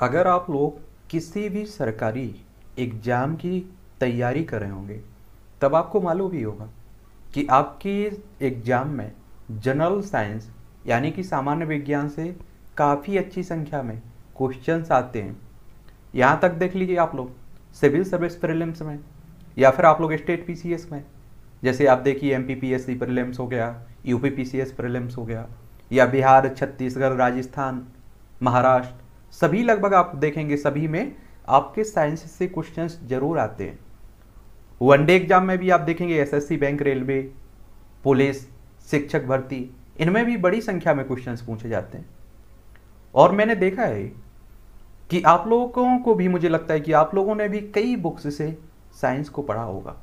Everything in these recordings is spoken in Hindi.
अगर आप लोग किसी भी सरकारी एग्ज़ाम की तैयारी कर रहे होंगे, तब आपको मालूम भी होगा कि आपके एग्ज़ाम में जनरल साइंस यानी कि सामान्य विज्ञान से काफ़ी अच्छी संख्या में क्वेश्चंस आते हैं। यहाँ तक देख लीजिए आप लोग, सिविल सर्विस प्रीलिम्स में या फिर आप लोग स्टेट पीसीएस में। जैसे आप देखिए एम पी प्रीलिम्स हो गया यू पी प्रीलिम्स हो गया, या बिहार, छत्तीसगढ़, राजस्थान, महाराष्ट्र सभी लगभग आप देखेंगे, सभी में आपके साइंस से क्वेश्चंस ज़रूर आते हैं। वनडे एग्ज़ाम में भी आप देखेंगे एसएससी बैंक रेलवे पुलिस शिक्षक भर्ती, इनमें भी बड़ी संख्या में क्वेश्चंस पूछे जाते हैं। और मैंने देखा है कि आप लोगों को भी मुझे लगता है कि आप लोगों ने भी कई बुक्स से साइंस को पढ़ा होगा।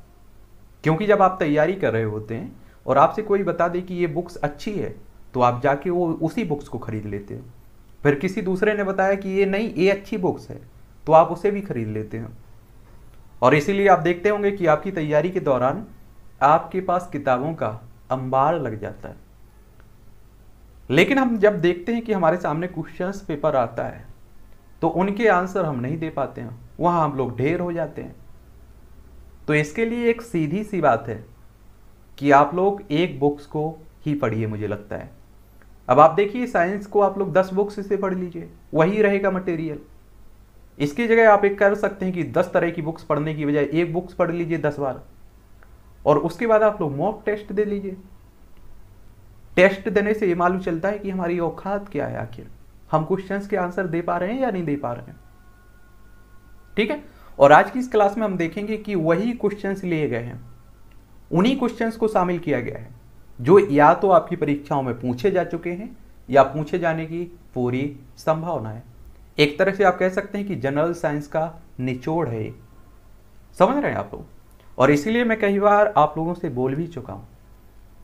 क्योंकि जब आप तैयारी कर रहे होते हैं और आपसे कोई बता दे कि ये बुक्स अच्छी है तो आप जाके वो उसी बुक्स को खरीद लेते हैं। फिर किसी दूसरे ने बताया कि ये नहीं, ये अच्छी बुक्स है तो आप उसे भी खरीद लेते हैं। और इसीलिए आप देखते होंगे कि आपकी तैयारी के दौरान आपके पास किताबों का अंबार लग जाता है। लेकिन हम जब देखते हैं कि हमारे सामने क्वेश्चंस पेपर आता है तो उनके आंसर हम नहीं दे पाते हैं। वहाँ हम लोग ढेर हो जाते हैं। तो इसके लिए एक सीधी सी बात है कि आप लोग एक बुक्स को ही पढ़िए, मुझे लगता है। अब आप देखिए साइंस को आप लोग दस बुक्स से पढ़ लीजिए। वही रहेगा मटेरियल इसकी जगह आप एक कर सकते हैं कि दस तरह की बुक्स पढ़ने की बजाय एक बुक्स पढ़ लीजिए दस बार। और उसके बाद आप लोग मॉक टेस्ट दे लीजिए। टेस्ट देने से ये मालूम चलता है कि हमारी औकात क्या है आखिर। हम क्वेश्चंस के आंसर दे पा रहे हैं या नहीं दे पा रहे हैं। ठीक है? और आज की इस क्लास में हम देखेंगे कि वही क्वेश्चंस लिए गए हैं। उन्हीं क्वेश्चंस को शामिल किया गया है। जो या तो आपकी परीक्षाओं में पूछे जा चुके हैं, या पूछे जाने की पूरी संभावना है। एक तरह से आप कह सकते हैं कि जनरल साइंस का निचोड़ है समझ रहे हैं आप लोग? और इसीलिए मैं कई बार आप लोगों से बोल भी चुका हूँ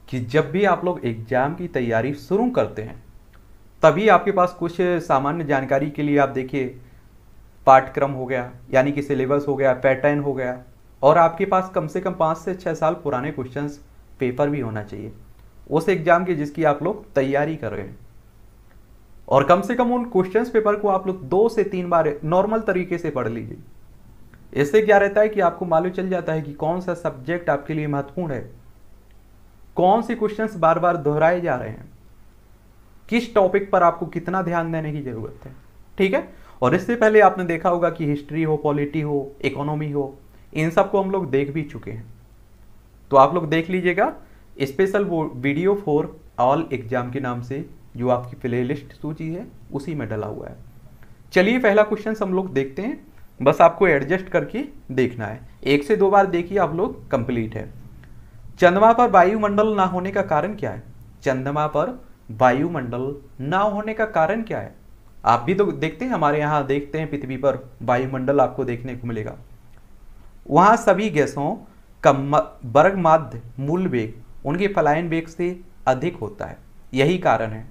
कि जब भी आप लोग एग्ज़ाम की तैयारी शुरू करते हैं, तभी आपके पास कुछ सामान्य जानकारी के लिए आप देखिए, पाठ्यक्रम हो गया, यानी कि सिलेबस हो गया पैटर्न हो गया, और आपके पास कम से कम पाँच से छः साल पुराने क्वेश्चंस पेपर भी होना चाहिए। उस एग्ज़ाम की जिसकी आप लोग तैयारी कर रहे हैं। और कम से कम उन क्वेश्चंस पेपर को आप लोग दो से तीन बार नॉर्मल तरीके से पढ़ लीजिए। इससे क्या रहता है कि आपको मालूम चल जाता है कि कौन सा सब्जेक्ट आपके लिए महत्वपूर्ण है। कौन से क्वेश्चंस बार बार दोहराए जा रहे हैं। किस टॉपिक पर आपको कितना ध्यान देने की ज़रूरत है। ठीक है? और इससे पहले आपने देखा होगा कि हिस्ट्री हो पॉलिटी हो इकोनॉमी हो, इन सबको हम लोग देख भी चुके हैं। तो आप लोग देख लीजिएगा special video for all exam के नाम से जो आपकी प्लेलिस्ट सूची है, उसी में डला हुआ है। चलिए पहला क्वेश्चन हम लोग देखते हैं। बस आपको एडजस्ट करके देखना है। एक से दो बार देखिए आप लोग कंप्लीट है। चंद्रमा पर वायुमंडल ना होने का कारण क्या है? चंद्रमा पर वायुमंडल ना होने का कारण क्या है? आप भी तो देखते हैं, हमारे यहाँ देखते हैं, पृथ्वी पर वायुमंडल आपको देखने को मिलेगा। वहाँ सभी गैसों का वर्ग माध्य मूल वेग उनके पलायन वेग से अधिक होता है। यही कारण है।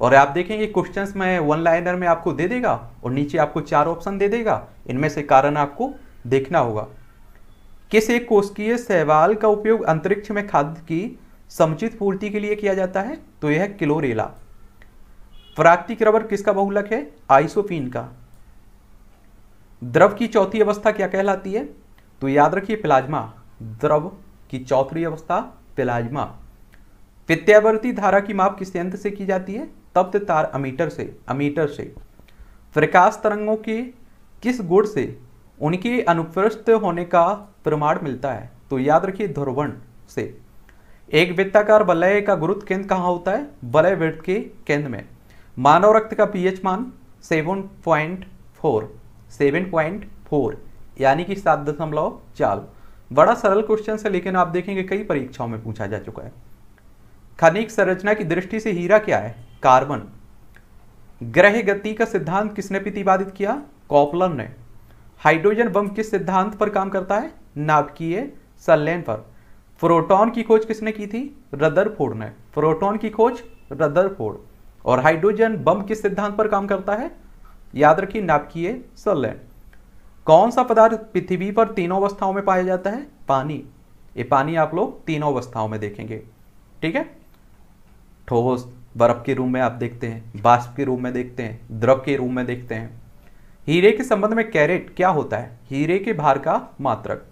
और आप देखेंगे क्वेश्चंस में वन लाइनर में आपको दे देगा और नीचे आपको चार ऑप्शन दे देगा। इनमें से कारण आपको देखना होगा। किस एक कोशिकीय सहवाल का उपयोग अंतरिक्ष में खाद्य की समुचित पूर्ति के लिए किया जाता है? तो यह क्लोरेला। प्राकृतिक रबर किसका बहुलक है? आइसोफिन का। द्रव की चौथी अवस्था क्या कहलाती है? तो याद रखिए प्लाज्मा। द्रव की चौथी अवस्था प्लाज्मा प्रत्यावर्ती धारा की माप किस यंत्र से की जाती है? तप्त तार अमीटर से अमीटर से। प्रकाश तरंगों के किस गुण से उनके अनुप्रस्थ होने का प्रमाण मिलता है? तो याद रखिए ध्रुवण से। एक वृत्ताकार वलय का गुरुत्व केंद्र कहाँ होता है? वलय वृत्त के केंद्र में। मानव रक्त का पीएच मान seven point four, seven point four, यानी कि सात दशमलव चार। बड़ा सरल क्वेश्चन है लेकिन आप देखेंगे कई परीक्षाओं में पूछा जा चुका है। खनिक संरचना की दृष्टि से हीरा क्या है? कार्बन। ग्रह गति का सिद्धांत किसने प्रतिपादित किया? कॉपलर ने। हाइड्रोजन बम किस सिद्धांत पर काम करता है? नाभिकीय संलयन पर। प्रोटॉन की खोज किसने की थी? रदरफोर्ड ने। प्रोटॉन की खोज रदरफोर्ड। और हाइड्रोजन बम किस सिद्धांत पर काम करता है? याद रखिए, नाभिकीय संलयन। कौन सा पदार्थ पृथ्वी पर तीनों अवस्थाओं में पाया जाता है? पानी। ये पानी आप लोग तीनों अवस्थाओं में देखेंगे। ठीक है? ठोस, बर्फ़ के रूप में आप देखते हैं, बाष्प के रूप में देखते हैं, द्रव के रूप में देखते हैं। हीरे के संबंध में कैरेट क्या होता है? हीरे के भार का मात्रक।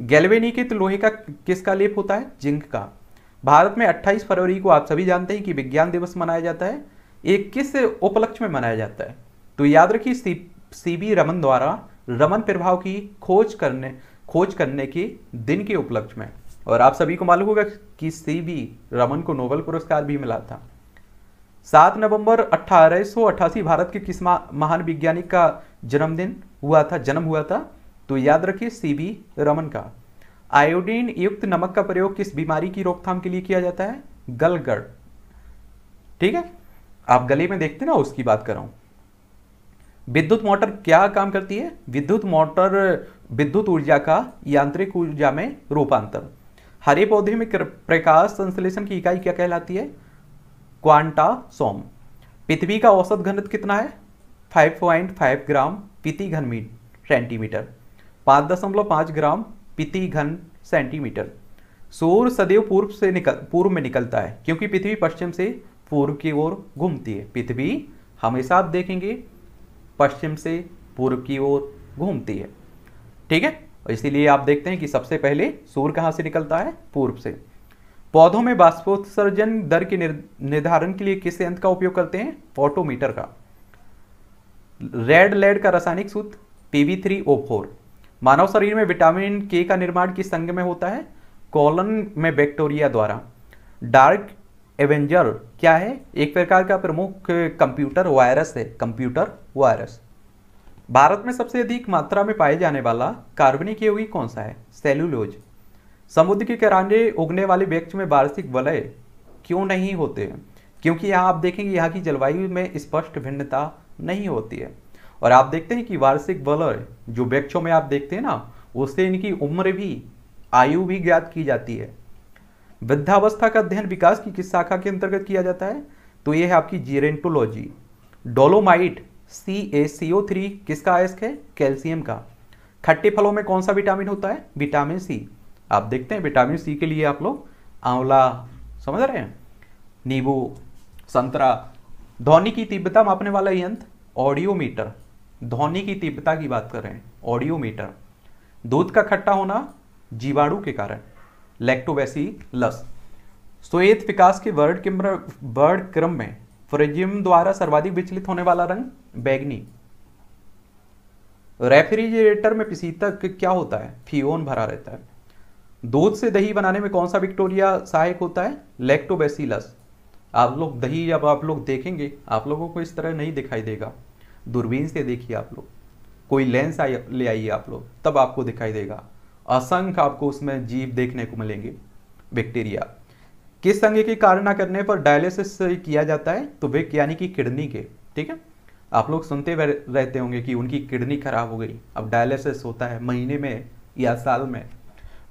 गैल्वेनिकित लोहे का किसका लेप होता है? जिंक का। भारत में 28 फरवरी को आप सभी जानते हैं कि विज्ञान दिवस मनाया जाता है। एक किस उपलक्ष्य में मनाया जाता है? तो याद रखिए सी सी रमन द्वारा रमन प्रभाव की खोज करने खोज करने के दिन के उपलक्ष्य में। और आप सभी को मालूम होगा कि सी बी रमन को नोबेल पुरस्कार भी मिला था। सात नवंबर अठासी भारत के किस महान वैज्ञानिक का जन्मदिन हुआ था, जन्म हुआ था? तो याद रखिए सी बी रमन का। आयोडीन युक्त नमक का प्रयोग किस बीमारी की रोकथाम के लिए किया जाता है? गलगढ़ ठीक है? आप गले में देखते ना, उसकी बात कर रहा हूँ। विद्युत मोटर क्या काम करती है? विद्युत मोटर विद्युत ऊर्जा का यांत्रिक ऊर्जा में रूपांतर। हरे पौधे में प्रकाश संश्लेषण की इकाई क्या कहलाती है? क्वांटा सोम। पृथ्वी का औसत घनत्व कितना है? 5.5 ग्राम प्रति घन सेंटीमीटर। पाँच दशमलव पाँच ग्राम प्रति घन सेंटीमीटर। सूर्य सदैव पूर्व से निकल पूर्व में निकलता है, क्योंकि पृथ्वी पश्चिम से पूर्व की ओर घूमती है। पृथ्वी हमेशा आप देखेंगे पश्चिम से पूर्व की ओर घूमती है। ठीक है? इसीलिए आप देखते हैं कि सबसे पहले सूर्य कहाँ से निकलता है? पूर्व से। पौधों में बाष्पोत्सर्जन दर के निर्धारण के लिए किस यंत्र का उपयोग करते हैं? फोटोमीटर का। रेड लेड का रासायनिक सूत्र पीवी थ्री ओ फोर। मानव शरीर में विटामिन के का निर्माण किस संघ में होता है? कॉलन में बैक्टीरिया द्वारा। डार्क एवेंजर, क्या है? एक प्रकार का प्रमुख कंप्यूटर वायरस है, कंप्यूटर वायरस। भारत में सबसे अधिक मात्रा में पाए जाने वाला कार्बनिक यौगिक कौन सा है? सेलुलोज। समुद्र के किनारे उगने वाले वृक्ष में वार्षिक वलय क्यों नहीं होते? हैं क्योंकि यहाँ आप देखेंगे यहाँ की जलवायु में स्पष्ट भिन्नता नहीं होती है। और आप देखते हैं कि वार्षिक वलय, जो वृक्षों में आप देखते हैं ना, उससे इनकी उम्र भी, आयु भी ज्ञात की जाती है। वृद्धावस्था का अध्ययन विकास की किस शाखा के अंतर्गत किया जाता है? तो यह है आपकी जीरेंटोलॉजी dolomite C A C O three किसका आयस्क है? कैल्शियम का. खट्टे फलों में कौन सा विटामिन होता है? विटामिन सी आप देखते हैं विटामिन सी के लिए आप लोग आंवला, समझ रहे हैं? नींबू, संतरा. ध्वनि की तीव्रता मापने वाला यंत्र ऑडियोमीटर ध्वनि की तीव्रता की बात कर रहे हैं ऑडियोमीटर दूध का खट्टा होना जीवाणु के कारण. लैक्टोबैसिलस श्वेत विकास के वर्ड के वर्ड क्रम में फ्रेजियम द्वारा सर्वाधिक विचलित होने वाला रंग बैगनी। रेफ्रिजरेटर में पिसीतक क्या होता है? फियोन भरा रहता है। दूध से दही बनाने में कौन सा विक्टोरिया सहायक होता है? लैक्टोबैसिलस आप लोग दही जब आप लोग देखेंगे, आप लोगों को इस तरह नहीं दिखाई देगा। दूरबीन से देखिए आप लोग। कोई लेंस ले आइए आप लोग, तब आपको दिखाई देगा। असंख्य आपको उसमें जीव देखने को मिलेंगे, बैक्टीरिया। किस संघ के कार्य न करने पर डायलिसिस किया जाता है तो वे यानी कि किडनी के, ठीक है? आप लोग सुनते रहते होंगे कि उनकी किडनी खराब हो गई। अब डायलिसिस होता है महीने में या साल में।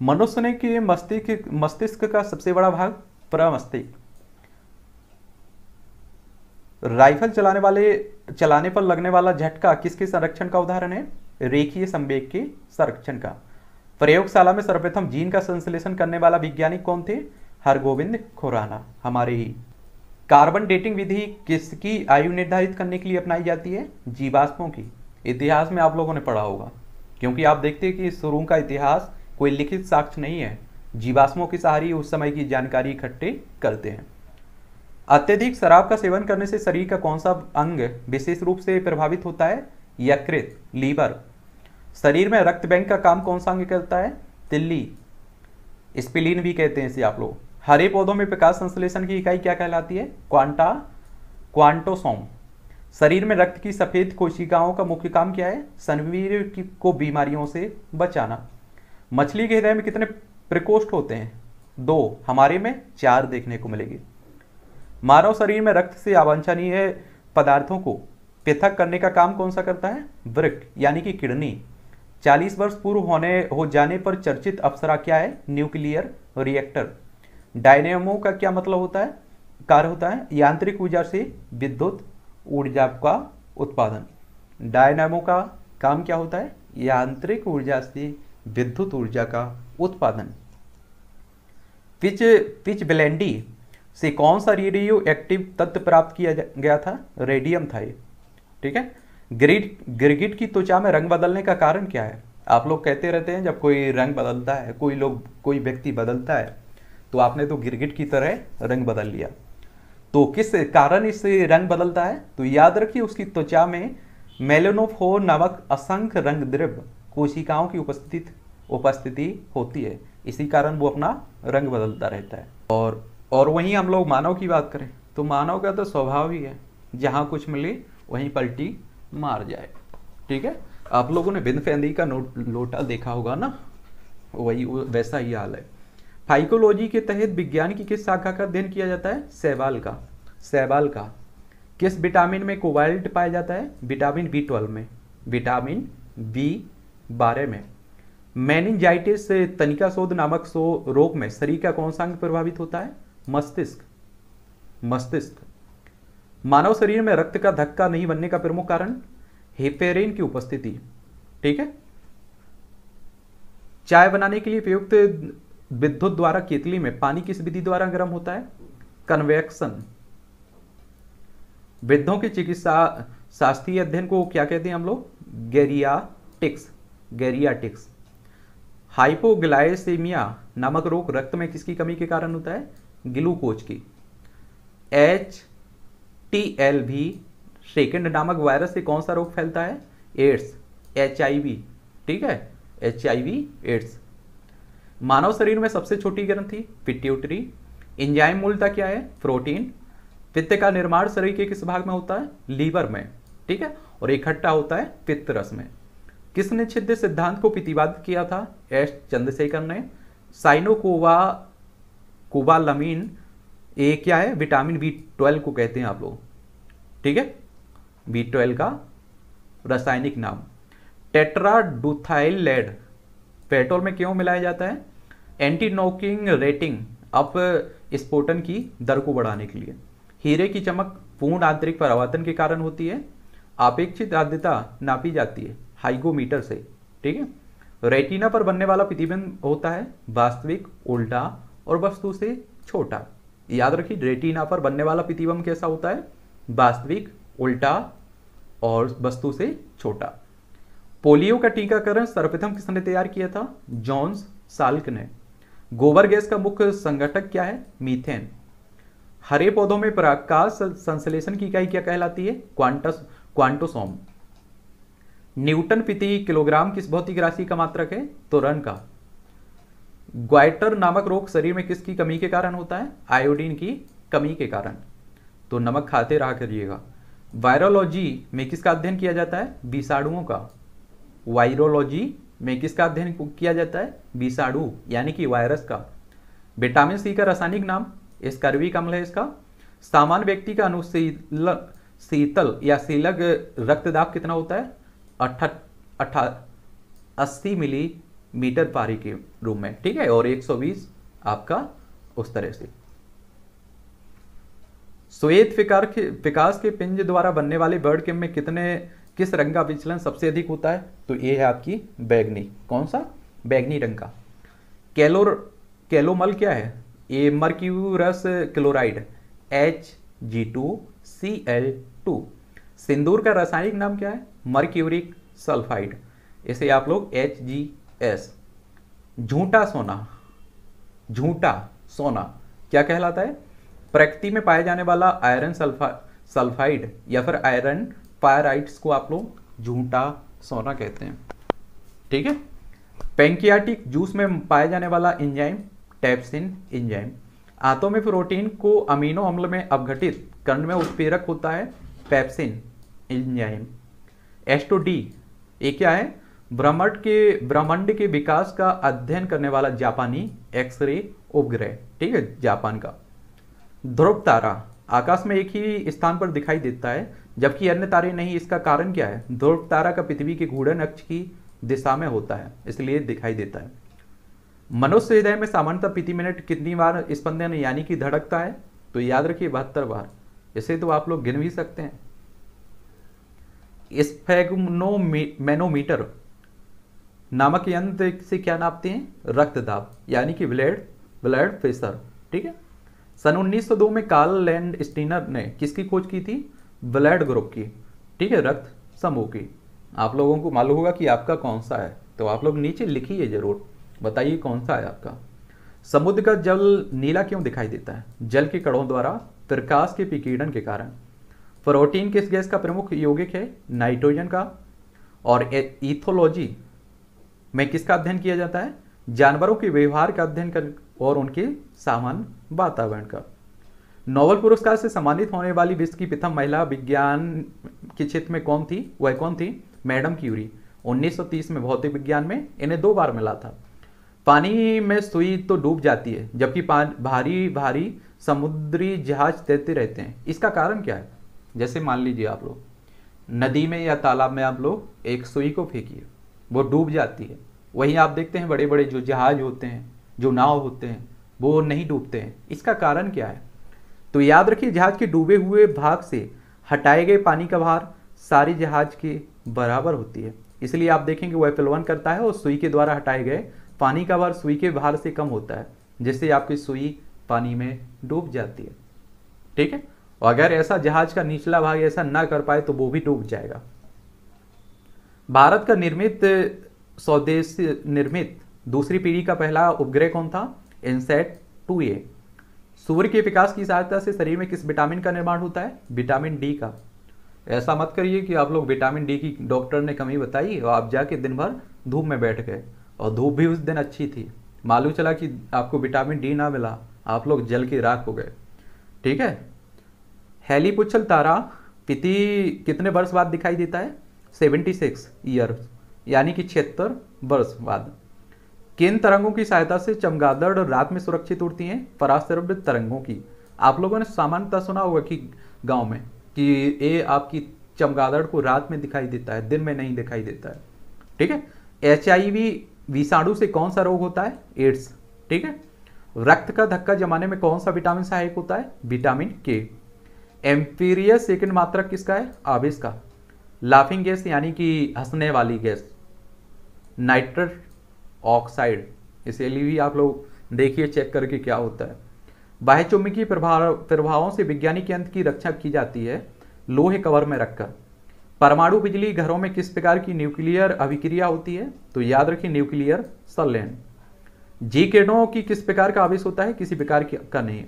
मनुष्य ने के मस्तिष्क मस्तिष्क का सबसे बड़ा भाग, प्रमस्तिष्क। राइफल चलाने वाले, चलाने पर लगने वाला झटका किसके संरक्षण का उदाहरण है? रेखीय संवेग के संरक्षण का। प्रयोगशाला में सर्वप्रथम जीन का संश्लेषण करने वाला वैज्ञानिक कौन थे? हरगोविंद खुराना, हमारे ही। कार्बन डेटिंग विधि किसकी आयु निर्धारित करने के लिए अपनाई जाती है? जीवाश्मों की। इतिहास में आप लोगों ने पढ़ा होगा, क्योंकि आप देखते हैं कि शुरू का इतिहास कोई लिखित साक्ष्य नहीं है। जीवाश्मों की सहारी उस समय की जानकारी इकट्ठे करते हैं। अत्यधिक शराब का सेवन करने से शरीर का कौन सा अंग विशेष रूप से प्रभावित होता है? यकृत, लीवर शरीर में रक्त बैंक का काम कौन सा अंग करता है? तिल्ली। स्पिलीन भी कहते हैं इसे आप लोग। हरे पौधों में प्रकाश संश्लेषण की इकाई क्या कहलाती है? Quanta, quantasome. शरीर में रक्त की सफ़ेद कोशिकाओं का मुख्य काम क्या है? सनवीर को बीमारियों से बचाना। मछली के हृदय में कितने प्रकोष्ठ होते हैं? दो। हमारे में चार देखने को मिलेगी। मानव शरीर में रक्त से अवांछनीय पदार्थों को पृथक करने का काम कौन सा करता है? वृक यानी कि किडनी। 40 वर्ष पूर्व होने, हो जाने पर चर्चित अप्सरा क्या है? Nuclear reactor. डायनेमो का क्या मतलब होता है? कार्य होता है यांत्रिक ऊर्जा से विद्युत ऊर्जा का उत्पादन। डायनेमो का काम क्या होता है? यांत्रिक ऊर्जा से विद्युत ऊर्जा का उत्पादन। पिच पिच ब्लेंडी से कौन सा रेडियो एक्टिव तत्व प्राप्त किया गया था? रेडियम था ये। ठीक है? गिरिट गिरगिट की त्वचा में रंग बदलने का कारण क्या है? आप लोग कहते रहते हैं, जब कोई रंग बदलता है, कोई लोग, कोई व्यक्ति बदलता है तो आपने तो गिरगिट की तरह रंग बदल लिया। तो किस कारण इससे रंग बदलता है? तो याद रखिए उसकी त्वचा में मेलेनोफोर नामक असंख्य रंग द्रव्य कोशिकाओं की उपस्थित, उपस्थिति होती है। इसी कारण वो अपना रंग बदलता रहता है। और और वहीं हम लोग मानव की बात करें तो मानव का तो स्वभाव ही है। जहाँ कुछ मिले, वहीं पलटी मार जाए। ठीक है? आप लोगों ने बिन फैंदी का नोट, लोटा देखा होगा ना? वही वैसा ही हाल है। फाइकोलॉजी के तहत विज्ञान की किस शाखा का अध्ययन किया जाता है? सहवाल का। सहवाल का। किस विटामिन में कोबाल्ट पाया जाता है? विटामिन बी ट्वेल्व में। विटामिन बी बारह में। मैनिंजाइटिस तनिका शोध नामक रोग में शरीर का कौन सा अंग प्रभावित होता है? मस्तिष्क। मस्तिष्क। मानव शरीर में रक्त का धक्का नहीं बनने का प्रमुख कारण हेपेरिन की उपस्थिति। ठीक है? चाय बनाने के लिए प्रयुक्त विद्युत द्वारा केतली में पानी किस विधि द्वारा गर्म होता है? कन्वेक्शन। वृद्धों की चिकित्सा शास्त्रीय अध्ययन को क्या कहते हैं हम लोग? गेरियाटिक्स। गेरियाटिक्स। हाइपोग्लाइसेमिया नामक रोग रक्त में किसकी कमी के कारण होता है? ग्लूकोज की। H T L V second नामक वायरस से कौन सा रोग फैलता है? एड्स एच आई वी ठीक है? H I V AIDS. मानव शरीर में सबसे छोटी ग्रंथि पिट्यूटरी इंजाइम मूलता क्या है? प्रोटीन। पित्त का निर्माण शरीर के किस भाग में होता है? लीवर में, ठीक है? और इकट्ठा होता है पित्त रस में। किसने छिद्र सिद्धांत को प्रतिपादित किया था? एस चंद्रशेखर ने। साइनोकोवा, कोबालमीन ए क्या है? विटामिन बी ट्वेल्व को कहते हैं आप लोग। ठीक है? बी ट्वेल्व का रासायनिक नाम। टेट्राडुथाइल लेड पेट्रोल में क्यों मिलाया जाता है? एंटी नोकिंग रेटिंग अप स्पोटन की दर को बढ़ाने के लिए। हीरे की चमक पूर्ण आंतरिक परावर्तन के कारण होती है। अपेक्षित आर्द्रता नापी जाती है हाइगोमीटर से। ठीक है? रेटिना पर बनने वाला प्रतिबिंब होता है वास्तविक, उल्टा और वस्तु से छोटा। याद रखिए, रेटिना पर बनने वाला प्रतिबिंब कैसा होता है? वास्तविक, उल्टा और वस्तु से छोटा। पोलियो का टीकाकरण सर्वप्रथम किसने तैयार किया था? जॉन्स साल्क ने। गोबर गैस का मुख्य संगठक क्या है? मीथेन। हरे पौधों में प्रकाश संश्लेषण की इकाई क्या कहलाती है? Quantas, quantasome. न्यूटन प्रति किलोग्राम किस भौतिक राशि का मात्रक है? तो रन का। ग्वाइटर नामक रोग शरीर में किसकी कमी के कारण होता है? आयोडीन की कमी के कारण। तो नमक खाते रहा करिएगा। वायरोलॉजी में किसका अध्ययन किया जाता है? विषाणुओं का। वायरोलॉजी में किसका अध्ययन किया जाता है? विषाणु, यानी कि वायरस का। विटामिन सी का रासायनिक नाम स्कर्विक अम्ल है इसका। सामान्य व्यक्ति का अनुशील, शीतल या शीलक रक्तदाब कितना होता है? अट्ठा अट्ठा अस्सी मिलीमीटर पारी के रूप में, ठीक है? और 120 आपका उस तरह से। श्वेत विकार के, विकास के पिंज द्वारा बनने वाले बर्ड के में कितने, किस रंग का विचलन सबसे अधिक होता है? तो ये है आपकी बैगनी। कौन सा? बैगनी रंग का। कैलोर, कैलोमल क्या है? ये mercurous chloride, H G two, C L two. सिंदूर का रासायनिक नाम क्या है? Mercuric sulphide. इसे आप लोग एच जी एस झूठा सोना झूठा सोना, क्या कहलाता है? प्रकृति में पाए जाने वाला आयरन सल्फा सल्फाइड या फिर आयरन पायराइट्स को आप लोग झूठा सोना कहते हैं। ठीक है? पेंकियाटिक जूस में पाया जाने वाला इंजाइम टैप्सिन इंजाइम आंतों में प्रोटीन को अमीनो अम्ल में अपघटित कर्ण में उत्प्रेरक होता है pepsin enzyme S two D ये क्या है? ब्रह्मंड के, ब्रह्मांड के विकास का अध्ययन करने वाला जापानी एक्सरे उपग्रह, ठीक है, जापान का। ध्रुव तारा, आकाश में एक ही स्थान पर दिखाई देता है, जबकि अन्य तारे नहीं, इसका कारण क्या है? ध्रुव तारा का पृथ्वी के घूर्णन अक्ष की दिशा में होता है, इसलिए दिखाई देता है। मनुष्य हृदय में सामान्यतः प्रति मिनट कितनी बार स्पंदन यानी कि धड़कता है? तो याद रखिए, बहत्तर बार। इसे तो आप लोग गिन भी सकते हैं। मैनोमीटर नामक यंत्र से क्या नापते हैं? रक्तदाब, यानी कि ब्लड ब्लड प्रेशर, ठीक है? सन 1902 में कार्ल लैंड स्टीनर ने किसकी खोज की थी? ब्लड ग्रुप की, ठीक है? रक्त समूह की। आप लोगों को मालूम होगा कि आपका कौन सा है तो आप लोग नीचे लिखिए ज़रूर, बताइए कौन सा है आपका। समुद्र का जल नीला क्यों दिखाई देता है? जल के कणों द्वारा प्रकाश के विकिरण के कारण। प्रोटीन किस गैस का प्रमुख यौगिक है? नाइट्रोजन का। और इथोलॉजी में किसका अध्ययन किया जाता है? जानवरों के व्यवहार का अध्ययन कर और उनके सामान्य वातावरण का। नोबल पुरस्कार से सम्मानित होने वाली विश्व की प्रथम महिला विज्ञान के क्षेत्र में कौन थी? वह कौन थी? Madam Curie. 1930 में भौतिक विज्ञान में इन्हें दो बार मिला था। पानी में सुई तो डूब जाती है, जबकि भारी भारी समुद्री जहाज़ तैरते रहते हैं। इसका कारण क्या है? जैसे मान लीजिए आप लोग, नदी में या तालाब में आप लोग एक सुई को फेंकिए। वो डूब जाती है। वहीं आप देखते हैं बड़े बड़े जो जहाज़ होते हैं, जो नाव होते हैं, वो नहीं डूबते हैं। इसका कारण क्या है? तो याद रखिए, जहाज़ के डूबे हुए भाग से हटाए गए पानी का भार सारी जहाज़ के बराबर होती है। इसलिए आप देखेंगे वो एफ़ करता है और सुई के द्वारा हटाए गए पानी का भार सुई के भार से कम होता है, जिससे आपकी सुई पानी में डूब जाती है। ठीक है? और अगर ऐसा जहाज़ का निचला भाग ऐसा ना कर पाए तो वो भी डूब जाएगा। भारत का निर्मित स्वदेश निर्मित दूसरी पीढ़ी का पहला उपग्रह कौन था? इनसेट टू ए सूर्य के विकास की सहायता से शरीर में किस विटामिन का निर्माण होता है? विटामिन डी का। ऐसा मत करिए कि आप लोग विटामिन डी की डॉक्टर ने कमी बताई और आप जाके दिन भर धूप में बैठ गए। और धूप भी उस दिन अच्छी थी। मालूम चला कि आपको विटामिन डी ना मिला। आप लोग जल के राख हो गए। ठीक है? हेलीपुछल तारा पिति कितने वर्ष बाद दिखाई देता है? सेवेंटी सिक्स ईयर यानी कि छिहत्तर वर्ष बाद। किन तरंगों की सहायता से चमगादड़ रात में सुरक्षित उड़ती हैं? पराश्रव्य तरंगों की। आप लोगों ने सामान्यतः सुना होगा कि गाँव में कि ये आपकी चमगादड़ को रात में दिखाई देता है, दिन में नहीं दिखाई देता है। ठीक है? एच विषाणु से कौन सा रोग होता है? एड्स। ठीक है? रक्त का धक्का जमाने में कौन सा विटामिन सहायक होता है? विटामिन के। एम्पीरियस सेकंड मात्रक किसका है? आवेश का। लाफिंग गैस यानी कि हंसने वाली गैस नाइट्रस ऑक्साइड इसलिए भी आप लोग देखिए चेक करके क्या होता है। बाह्य चुंबकीय प्रभाव, प्रभावों से वैज्ञानिक यंत्र की रक्षा की जाती है, लोहे कवर में रखकर। परमाणु बिजली घरों में किस प्रकार की न्यूक्लियर अभिक्रिया होती है? तो याद रखिए न्यूक्लियर सलेन जी किरणों की किस प्रकार का आवेश होता है? किसी प्रकार का नहीं।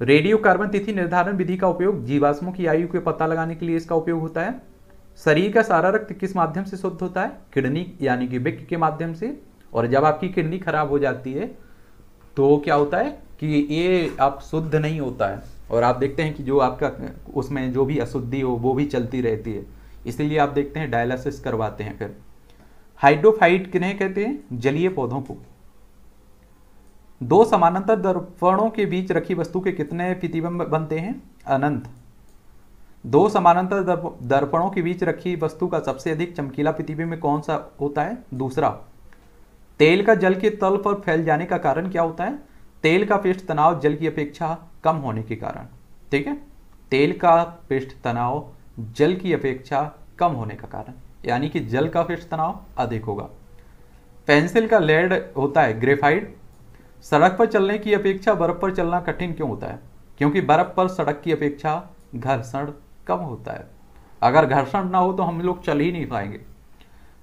रेडियो कार्बन तिथि निर्धारण विधि का उपयोग जीवाश्मों की आयु के पता लगाने के लिए इसका उपयोग होता है। शरीर का सारा रक्त किस माध्यम से शुद्ध होता है? किडनी यानी कि बिक के माध्यम से। और जब आपकी किडनी खराब हो जाती है तो क्या होता है कि ये आप शुद्ध नहीं होता है। और आप देखते हैं कि जो आपका, उसमें जो भी अशुद्धि हो, वो भी चलती रहती है। इसीलिए आप देखते हैं डायलिसिस करवाते हैं फिर। हाइड्रोफाइट किन्हें कहते हैं? जलीय पौधों को। दो समानांतर दर्पणों के बीच रखी वस्तु के कितने प्रतिबिंब बनते हैं? अनंत। दो समानांतर दर्पणों के बीच रखी वस्तु का सबसे अधिक चमकीला प्रतिबिंब कौन सा होता है? दूसरा, तेल का जल के तल पर फैल जाने का कारण क्या होता है? तेल का पृष्ठ तनाव जल की अपेक्षा कम होने के कारण, ठीक है? तेल का पृष्ठ तनाव जल की अपेक्षा कम होने का कारण, यानी कि जल का पृष्ठ तनाव अधिक होगा। पेंसिल का लेड होता है ग्रेफाइड सड़क पर चलने की अपेक्षा बर्फ़ पर चलना कठिन क्यों होता है? क्योंकि बर्फ़ पर सड़क की अपेक्षा घर्षण कम होता है। अगर घर्षण ना हो तो हम लोग चल ही नहीं पाएँगे।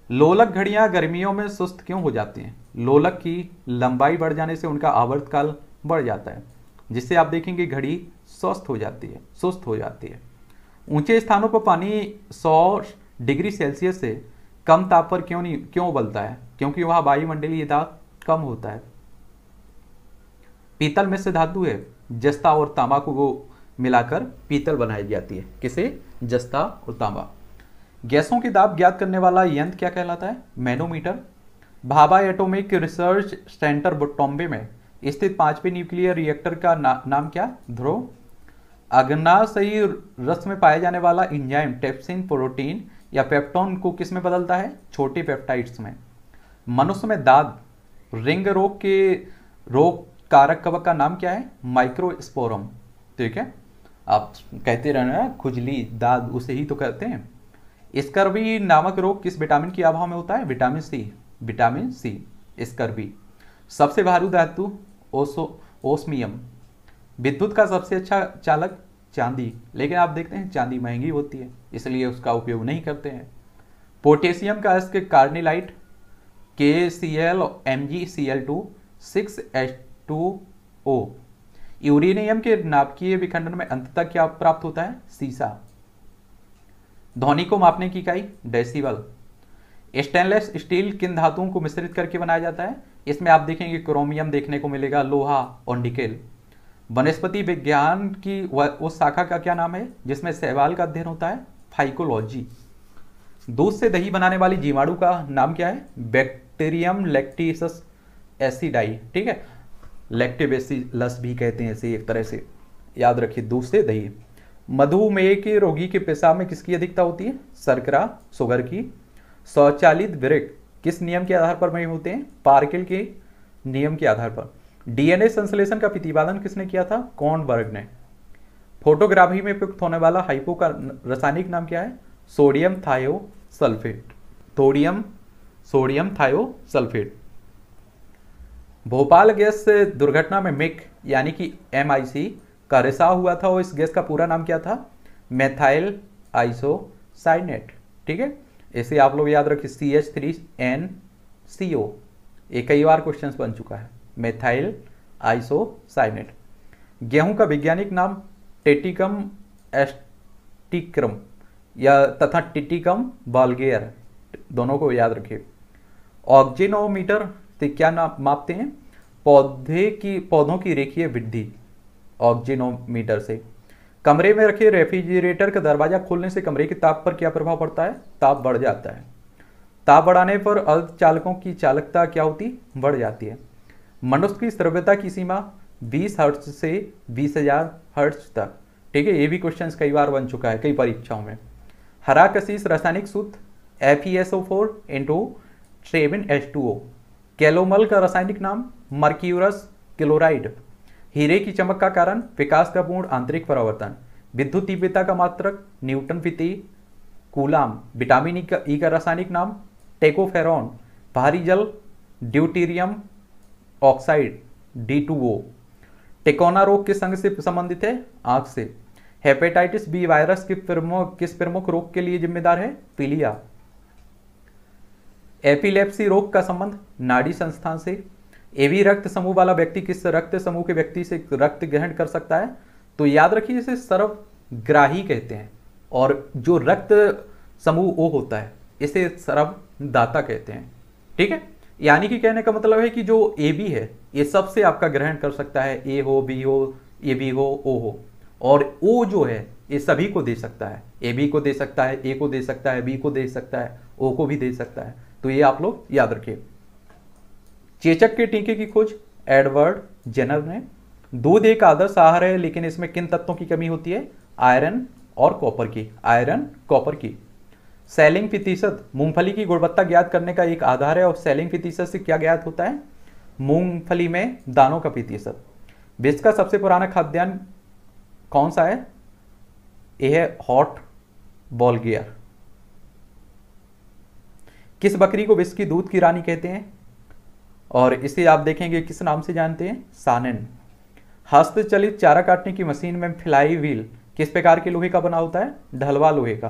लोलक घड़ियाँ गर्मियों में सुस्त क्यों हो जाती हैं? लोलक की लंबाई बढ़ जाने से उनका आवर्तकाल बढ़ जाता है, जिससे आप देखेंगे घड़ी स्वस्थ हो जाती है, सुस्त हो जाती है। ऊँचे स्थानों पर पानी 100 डिग्री सेल्सियस से कम ताप पर क्यों नहीं, क्यों उबलता है? क्योंकि वहाँ वायुमंडलीय दाब कम होता है। पीतल में से धातु है, जस्ता और तांबा को मिलाकर पीतल बनाई जाती है। किसे? जस्ता और तांबा। गैसों की दाब ज्ञात करने वाला यंत्र क्या कहलाता है? Manometer. Bhabha atomic research centre Trombay में स्थित पाँचवें न्यूक्लियर रिएक्टर का ना, नाम क्या? ध्रुव। अग्नाशयी रस में पाया जाने वाला इंजाइम टेप्सिन प्रोटीन या पेप्टोन को किसमें बदलता है? छोटे पेप्टाइड्स में। मनुष्य में दाद रिंग रोग के रोग कारक कवक का नाम क्या है? माइक्रोस्पोरम। ठीक है? आप कहते रहना, खुजली, दाद, उसे ही तो कहते हैं। स्कर्वी नामक रोग किस विटामिन की अभाव में होता है? Vitamin C vitamin C, scurvy. सबसे भारू धातु, ओसो, ओस्मियम। विद्युत का सबसे अच्छा चालक चांदी, लेकिन आप देखते हैं चांदी महँगी होती है, इसलिए उसका उपयोग नहीं करते हैं। पोटेशियम का इसके carnallite K C L M G C L two six H two O uranium के नाभिकीय विखंडन में अंततः क्या प्राप्त होता है? सीसा। ध्वनि को मापने की इकाई, डेसिबल। स्टेनलेस स्टील किन धातुओं को मिश्रित करके बनाया जाता है? इसमें आप देखेंगे क्रोमियम देखने को मिलेगा, लोहा और निकेल। वनस्पति विज्ञान की उस शाखा का क्या नाम है, जिसमें सहवाल का अध्ययन होता है? फाइकोलॉजी। दूध से दही बनाने वाली जीवाणु का नाम क्या है? Bacterium lacticus acidi. ठीक है? लैक्टिवेसिलस भी कहते हैं इसे, एक तरह से याद रखिए से दही। मधुमेह के रोगी के पेशाब में किसकी अधिकता होती है? सरकरा शुगर की। स्वचालित ब्रेक किस नियम के आधार पर बने होते हैं? पार्किल के नियम के आधार पर। डीएनए संश्लेषण का प्रतिपादन किसने किया था? कौन वर्ग ने। फोटोग्राफी में प्रयुक्त होने वाला हाइपो का रासायनिक नाम क्या है? Sodium thio sulphate sodium sodium thio sulphate Bhopal gas दुर्घटना में मिक, यानी कि एमआईसी का रिसाव हुआ था और इस गैस का पूरा नाम क्या था? मेथाइल आइसोसाइनेट ठीक है? इसे आप लोग याद रखिए C H three N C O ये कई बार क्वेश्चन बन चुका है। मेथाइल आइसोसाइनेट गेहूँ का वैज्ञानिक नाम टेटिकम एस्टिक्रम, या तथा टिटिकम बालगेयर। दोनों को याद रखिए। ऑक्जिनोमीटर से क्या नाम मापते हैं? पौधे की, पौधों की रेखीय वृद्धि ऑक्जिनोमीटर से। कमरे में रखे रेफ्रिजरेटर का दरवाज़ा खोलने से कमरे के ताप पर क्या प्रभाव पड़ता है? ताप बढ़ जाता है। ताप बढ़ाने पर अर्धचालकों की चालकता क्या होती? बढ़ जाती है। मनुष्य की श्रव्यता की सीमा 20 हर्ट्ज से 20000 हर्ट्ज तक। ठीक है, ये भी क्वेश्चन कई बार बन चुका है, कई परीक्षाओं में। हरा कशीस रासायनिक सूत्र F E S O four into ट्रेविन H two O calomel का रासायनिक नाम मर्क्यूरस क्लोराइड। हीरे की चमक का कारण विकास का पूर्ण आंतरिक परिवर्तन। विद्युत तीव्रता का मात्रक न्यूटन फिति कूलाम। विटामिन ई का ई का रासायनिक नाम टेकोफेरॉन। भारी जल deuterium oxide, D two O. टेकोना रोग किस अंग से संबंधित है आँख से। हेपेटाइटिस बी वायरस के प्रमुख, किस प्रमुख रोग के लिए जिम्मेदार है? पीलिया एपिलेप्सी रोग का संबंध नाड़ी संस्थान से। एवी रक्त समूह वाला व्यक्ति किस रक्त समूह के व्यक्ति से रक्त ग्रहण कर सकता है? तो याद रखिए इसे सर्वग्राही कहते हैं और जो रक्त समूह ओ होता है, इसे सर्वदाता कहते हैं। ठीक है? यानी कि कहने का मतलब है कि जो ए बी है, ये सबसे आपका ग्रहण कर सकता है। ए हो, बी हो, ए बी हो, ओ हो। और ओ जो है, ये सभी को दे सकता है। ए बी को दे सकता है, ए को दे सकता है, बी को दे सकता है, ओ को भी दे सकता है। तो ये आप लोग याद रखिए। चेचक के टीके की खोज, एडवर्ड जेनर ने। दूध एक आदर्श आहार है, लेकिन इसमें किन तत्वों की कमी होती है? आयरन और कॉपर की। आयरन, कॉपर की। सेलिंग प्रतिशत, मूंगफली की गुणवत्ता ज्ञात करने का एक आधार है, और सेलिंग प्रतिशत से क्या ज्ञात होता है? मूंगफली में दानों का प्रतिशत। विश्व का सबसे पुराना खाद्यान्न कौन सा है? यह है हॉट बॉल गियर। किस बकरी को विश्व की दूध की रानी कहते हैं? और इसे आप देखेंगे, किस नाम से जानते हैं? सानन। हस्तचलित चारा काटने की मशीन में फ्लाई व्हील किस प्रकार के लोहे का बना होता है? ढलवा लोहे का।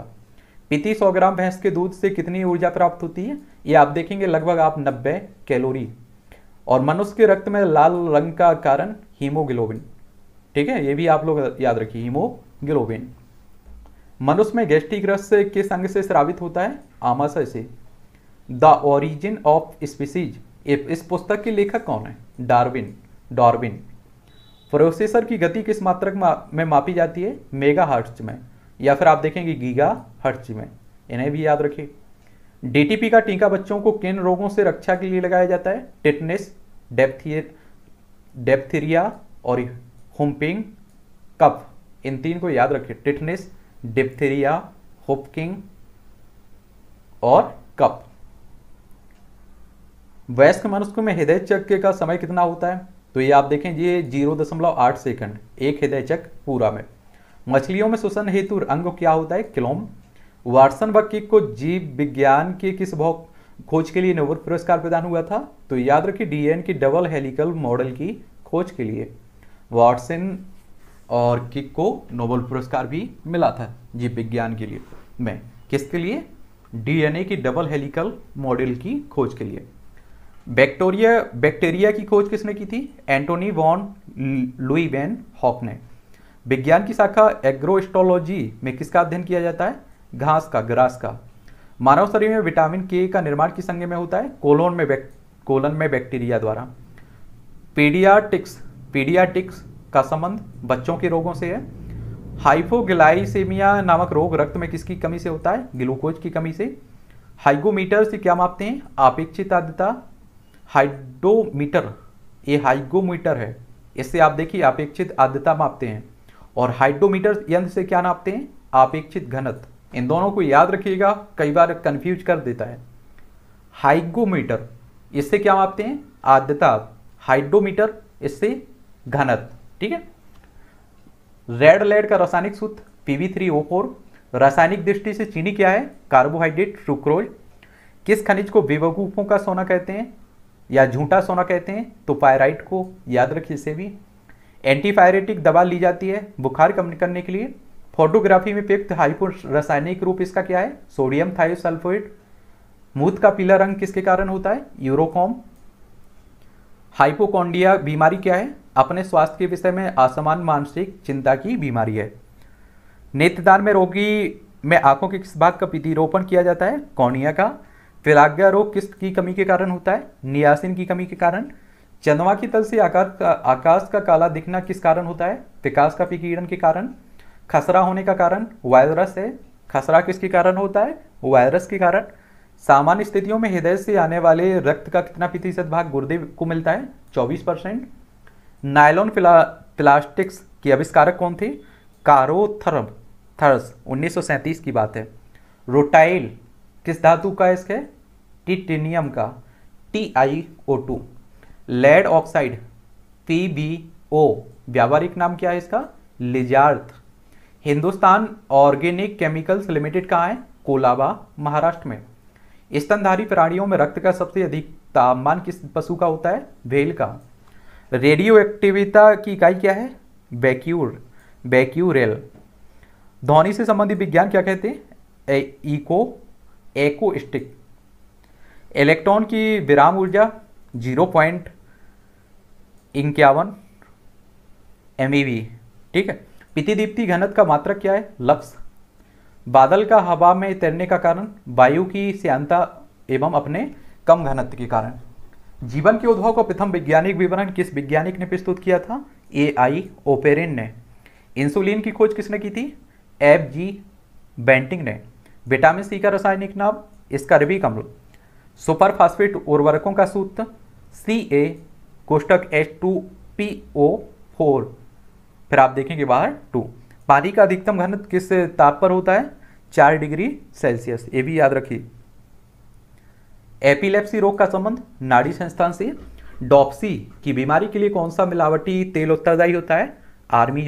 पीती सौ ग्राम भैंस के दूध से कितनी ऊर्जा प्राप्त होती है? ये आप देखेंगे, लगभग आप 90 कैलोरी। और मनुष्य के रक्त में लाल रंग का कारण हीमोग्लोबिन। ठीक है, ये भी आप लोग याद रखिए, हीमोग्लोबिन। मनुष्य में गैस्ट्रिक रस किस अंग से श्रावित होता है? आमाशय से। द ओरिजिन ऑफ़ स्पीसीज इस पुस्तक के लेखक कौन है? डार्विन। डॉर्विन। प्रोसेसर की गति किस मात्रक में मापी जाती है? मेगा हर्ट्ज में। या फिर आप देखेंगे गीगा हर्ट्ज में। इन्हें भी याद रखिए डीटीपी का टीका बच्चों को किन रोगों से रक्षा के लिए लगाया जाता है? टिटनेस डेप्थीरिया और हुम्पिंग कफ। इन तीन को याद रखिए टिटनेस, डिप्थीरिया हुपकिंग और कफ। वयस्क मनुष्य में हृदय चक्र का समय कितना होता है? तो ये आप देखें ये ज़ीरो दशमलव आठ सेकंड, एक हृदय चक्र पूरा में। मछलियों में श्वसन हेतु अंग क्या होता है? क्लोम। वाटसन बक्की को जीव विज्ञान के किस भौक, खोज के लिए नोबल पुरस्कार प्रदान हुआ था? तो याद रखिए, डीएन की डबल हेलिकल मॉडल की खोज के लिए वाटसन और किक को नोबल पुरस्कार भी मिला था जीव विज्ञान के लिए। में किसके लिए? डीएनए की डबल हेलिकल मॉडल की खोज के लिए। बैक्टीरिया बैक्टीरिया की खोज किसने की थी? Antonie von Leeuwenhoek ने। विज्ञान की शाखा एग्रोस्टोलॉजी में किसका अध्ययन किया जाता है? घास का, ग्रास का। मानव शरीर में विटामिन के का निर्माण किस अंग में होता है? कोलोन में कोलन में बैक्टीरिया द्वारा। पीडियाटिक्स पीडियाटिक्स का संबंध बच्चों के रोगों से है। हाइपोग्लाइसेमिया नामक रोग रक्त में किसकी कमी से होता है? ग्लूकोज की कमी से। हाइगोमीटर से क्या मापते हैं? अपेक्षित आर्द्रता हाइड्रोमीटर, ये हाइगोमीटर है, इससे आप देखिए अपेक्षित आर्द्रता मापते हैं, और हाइड्रोमीटर यंत्र से क्या नापते हैं? अपेक्षित घनत्व। इन दोनों को याद रखिएगा, कई बार कंफ्यूज कर देता है। हाइगोमीटर, इससे क्या मापते हैं? आर्द्रता। हाइड्रोमीटर, इससे घनत्व। ठीक है? रेड लेड का रासायनिक सूत्र पीवी रासायनिक दृष्टि से चीनी क्या है? कार्बोहाइड्रेट सुक्रोज किस खनिज को बेवकूफों का सोना कहते हैं? या झूठा सोना कहते हैं तो पायराइट को याद रखिए इसे भी। एंटीपायरेटिक दवा ली जाती है बुखार कम करने के लिए। फोटोग्राफी में उपयुक्त हाइपो रासायनिक रूप इसका क्या है? सोडियम थायोसल्फेट मूत का पीला रंग किसके कारण होता है? यूरोकॉम हाइपोकॉन्डिया बीमारी क्या है? अपने स्वास्थ्य के विषय में असमान मानसिक चिंता की बीमारी है। नेत्रदान में रोगी में आँखों के किस भाग का प्रतिरोपण किया जाता है? कौनिया का। फिलाग्या रोग किस की कमी के कारण होता है? नियासिन की कमी के कारण। चंद्रमा की तल से आकार का, आकाश का काला दिखना किस कारण होता है? विकास का विकीर्ण के कारण। खसरा होने का कारण। वायरस है। खसरा किसके कारण होता है? वायरस के कारण। सामान्य स्थितियों में हृदय से आने वाले रक्त का कितना प्रतिशत भाग गुर्दे को मिलता है? 24 परसेंट। नायलॉन प्लास्टिक्स के आविष्कारक कौन थे? कारोथर्म। थर्स, उन्नीस सौ सैंतीस की बात है। रोटाइल। किस धातु का इसके? टिटेनियम का, T I O two, lead oxide P B O, व्यावहारिक नाम क्या है इसका? Litharge. Hindustan organic chemicals limited कहाँ है? कोलाबा, महाराष्ट्र में। स्तनधारी प्राणियों में रक्त का सबसे अधिक तापमान किस पशु का होता है? भेल का। रेडियो एक्टिविता की इकाई क्या है? बैक्यूर बैक्यूरेल ध्वनि से संबंधित विज्ञान क्या कहते हैं? इको एको स्टिक इलेक्ट्रॉन की विराम ऊर्जा ज़ीरो पॉइंट इक्यावन एम ठीक है? पितिदीप्ति घनत्व का मात्रक क्या है? लक्ष्य बादल का हवा में तैरने का कारण, वायु की श्यांता एवं अपने कम घनत्व के कारण। जीवन के उद्भव का प्रथम वैज्ञानिक विवरण किस वैज्ञानिक ने प्रस्तुत किया था? ए आई ओपेरिन ने। इंसुलिन की खोज किसने की थी? एफ़ जी बेंटिंग ने। विटामिन सी का रासायनिक नाम, इसका कम्ल। सुपर फास्फेट उर्वरकों का सूत्र C A कोष्टक H two P O four फिर आप देखेंगे बाहर टू पानी का अधिकतम घनत्व किस ताप पर होता है? चार डिग्री सेल्सियस, ये भी याद रखिए। एपिलेप्सी रोग का संबंध, नाड़ी संस्थान से। डॉप्सी की बीमारी के लिए कौन सा मिलावटी तेल उत्तरदायी होता है? आर्मी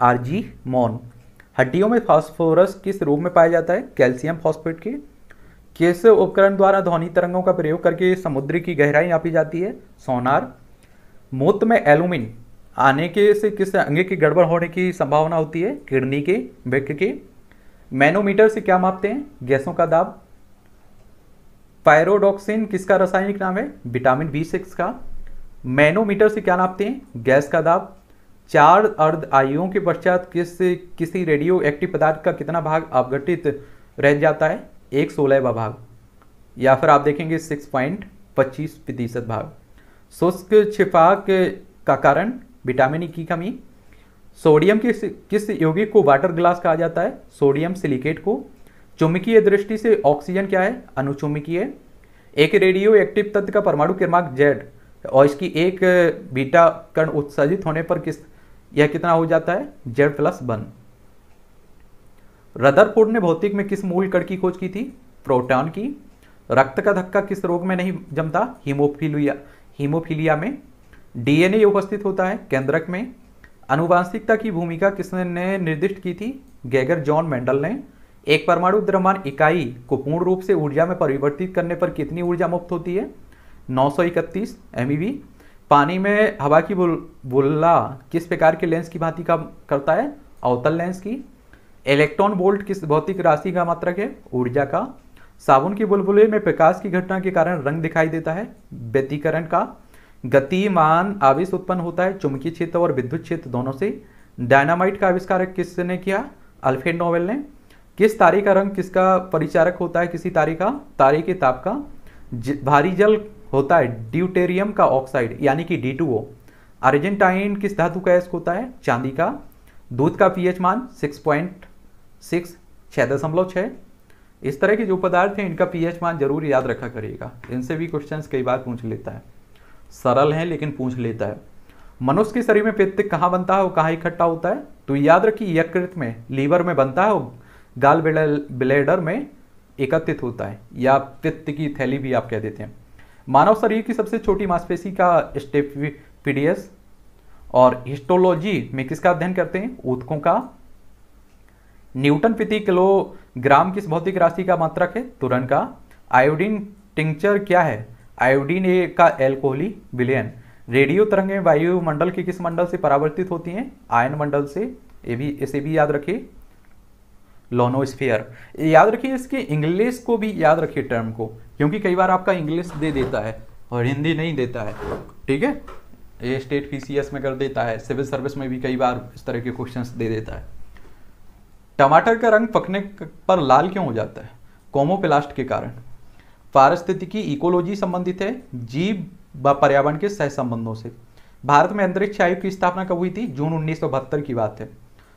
आरजी मॉन हड्डियों में फास्फोरस किस रोग में पाया जाता है? कैल्शियम फॉस्फेट के। किस उपकरण द्वारा ध्वनि तरंगों का प्रयोग करके समुद्र की गहराई नापी जाती है? सोनार। मूत में एलुमिन आने के से किस अंगे की गड़बड़ होने की संभावना होती है? किडनी के वृक्क के। मैनोमीटर से क्या मापते हैं? गैसों का दाब। पायरोडॉक्सिन किसका रासायनिक नाम है? विटामिन बी सिक्स का। मैनोमीटर से क्या नापते हैं? गैस का दाब। चार अर्ध आयुओं के पश्चात किस किसी रेडियो एक्टिव पदार्थ का कितना भाग अपघटित रह जाता है? एक सोलहवा भाग, या फिर आप देखेंगे सिक्स पॉइंट पच्चीस प्रतिशत भाग। शुष्क छिपाक का कारण विटामिन ई की कमी। सोडियम किस किस यौगिक को वाटर ग्लास कहा जाता है? सोडियम सिलिकेट को। चुंबकीय दृष्टि से ऑक्सीजन क्या है? अनुचुंबकीय। एक रेडियो एक्टिव तत्व का परमाणु क्रमांक जेड और इसकी एक बीटा कण उत्सर्जित होने पर किस, यह कितना हो जाता है? जेड प्लस वन रदरफोर्ड ने भौतिक में किस मूल कण की खोज की थी? प्रोटॉन की। रक्त का धक्का किस रोग में नहीं जमता? हीमोफीलिया हीमोफीलिया में। डीएनए उपस्थित होता है केंद्रक में। अनुवांशिकता की भूमिका किसने निर्दिष्ट की थी? गैगर जॉन मेंडल ने। एक परमाणु द्रव्यमान इकाई को पूर्ण रूप से ऊर्जा में परिवर्तित करने पर कितनी ऊर्जा मुक्त होती है? 931 सौ पानी में हवा की बुल, बुल्ला किस प्रकार के लेंस की भांति का करता है? अवतल लेंस की। इलेक्ट्रॉन वोल्ट किस भौतिक राशि का मात्रक है? ऊर्जा का। साबुन की बुलबुले में प्रकाश की घटना के कारण रंग दिखाई देता है। व्यतीकरण का। गतिमान आवेश उत्पन्न होता है चुंबकीय क्षेत्र और विद्युत क्षेत्र दोनों से। डायनामाइट का आविष्कार किसने किया? अल्फ्रेड नोवेल ने। किस तारे का रंग किसका परिचारक होता है किसी तारे का? तारे के ताप का। भारी जल होता है ड्यूटेरियम का ऑक्साइड, यानी कि डी अर्जेंटाइन किस धातु का एस्क होता है? चांदी का। दूध का पीएच मान सिक्स पॉइंट सिक्स छः दशमलव छः इस तरह के जो पदार्थ हैं, इनका पीएच मान ज़रूर याद रखा करिएगा। इनसे भी क्वेश्चंस कई बार पूछ लेता है। सरल है, लेकिन पूछ लेता है। मनुष्य के शरीर में पित्त कहाँ बनता है वो कहाँ इकट्ठा होता है? तो याद रखिए, यकृत में, लीवर में बनता है गाल ब्लेडर में एकत्रित होता है। या पित्त की थैली भी आप कह देते हैं। मानव शरीर की सबसे छोटी मांसपेशी का स्टेफिडियस और हिस्टोलॉजी में किसका अध्ययन करते हैं? ऊतकों का। न्यूटन प्रति किलोग्राम किस भौतिक राशि का मात्रक है? तुरन का। आयोडीन टिंचर क्या है? आयोडीन ए का एल्कोहली विलियन। रेडियो तरंगें वायुमंडल के किस मंडल से परावर्तित होती हैं? आयन मंडल से। ये भी, इसे भी याद रखिए। लोनोस्फियर। याद रखिए इसके इंग्लिश को भी याद रखिए टर्म को, क्योंकि कई बार आपका इंग्लिश दे देता है और हिंदी नहीं देता है। ठीक है? ये स्टेट पीसीएस में कर देता है, सिविल सर्विस में भी कई बार इस तरह के क्वेश्चंस दे देता है। टमाटर का रंग पकने पर लाल क्यों हो जाता है? कोमोप्लास्ट के कारण। पारिस्थितिकी इकोलॉजी संबंधित है, जीव व पर्यावरण के सह संबंधों से। भारत में अंतरिक्ष आयोग की स्थापना कब हुई थी? जून उन्नीस सौ बहत्तर की बात है।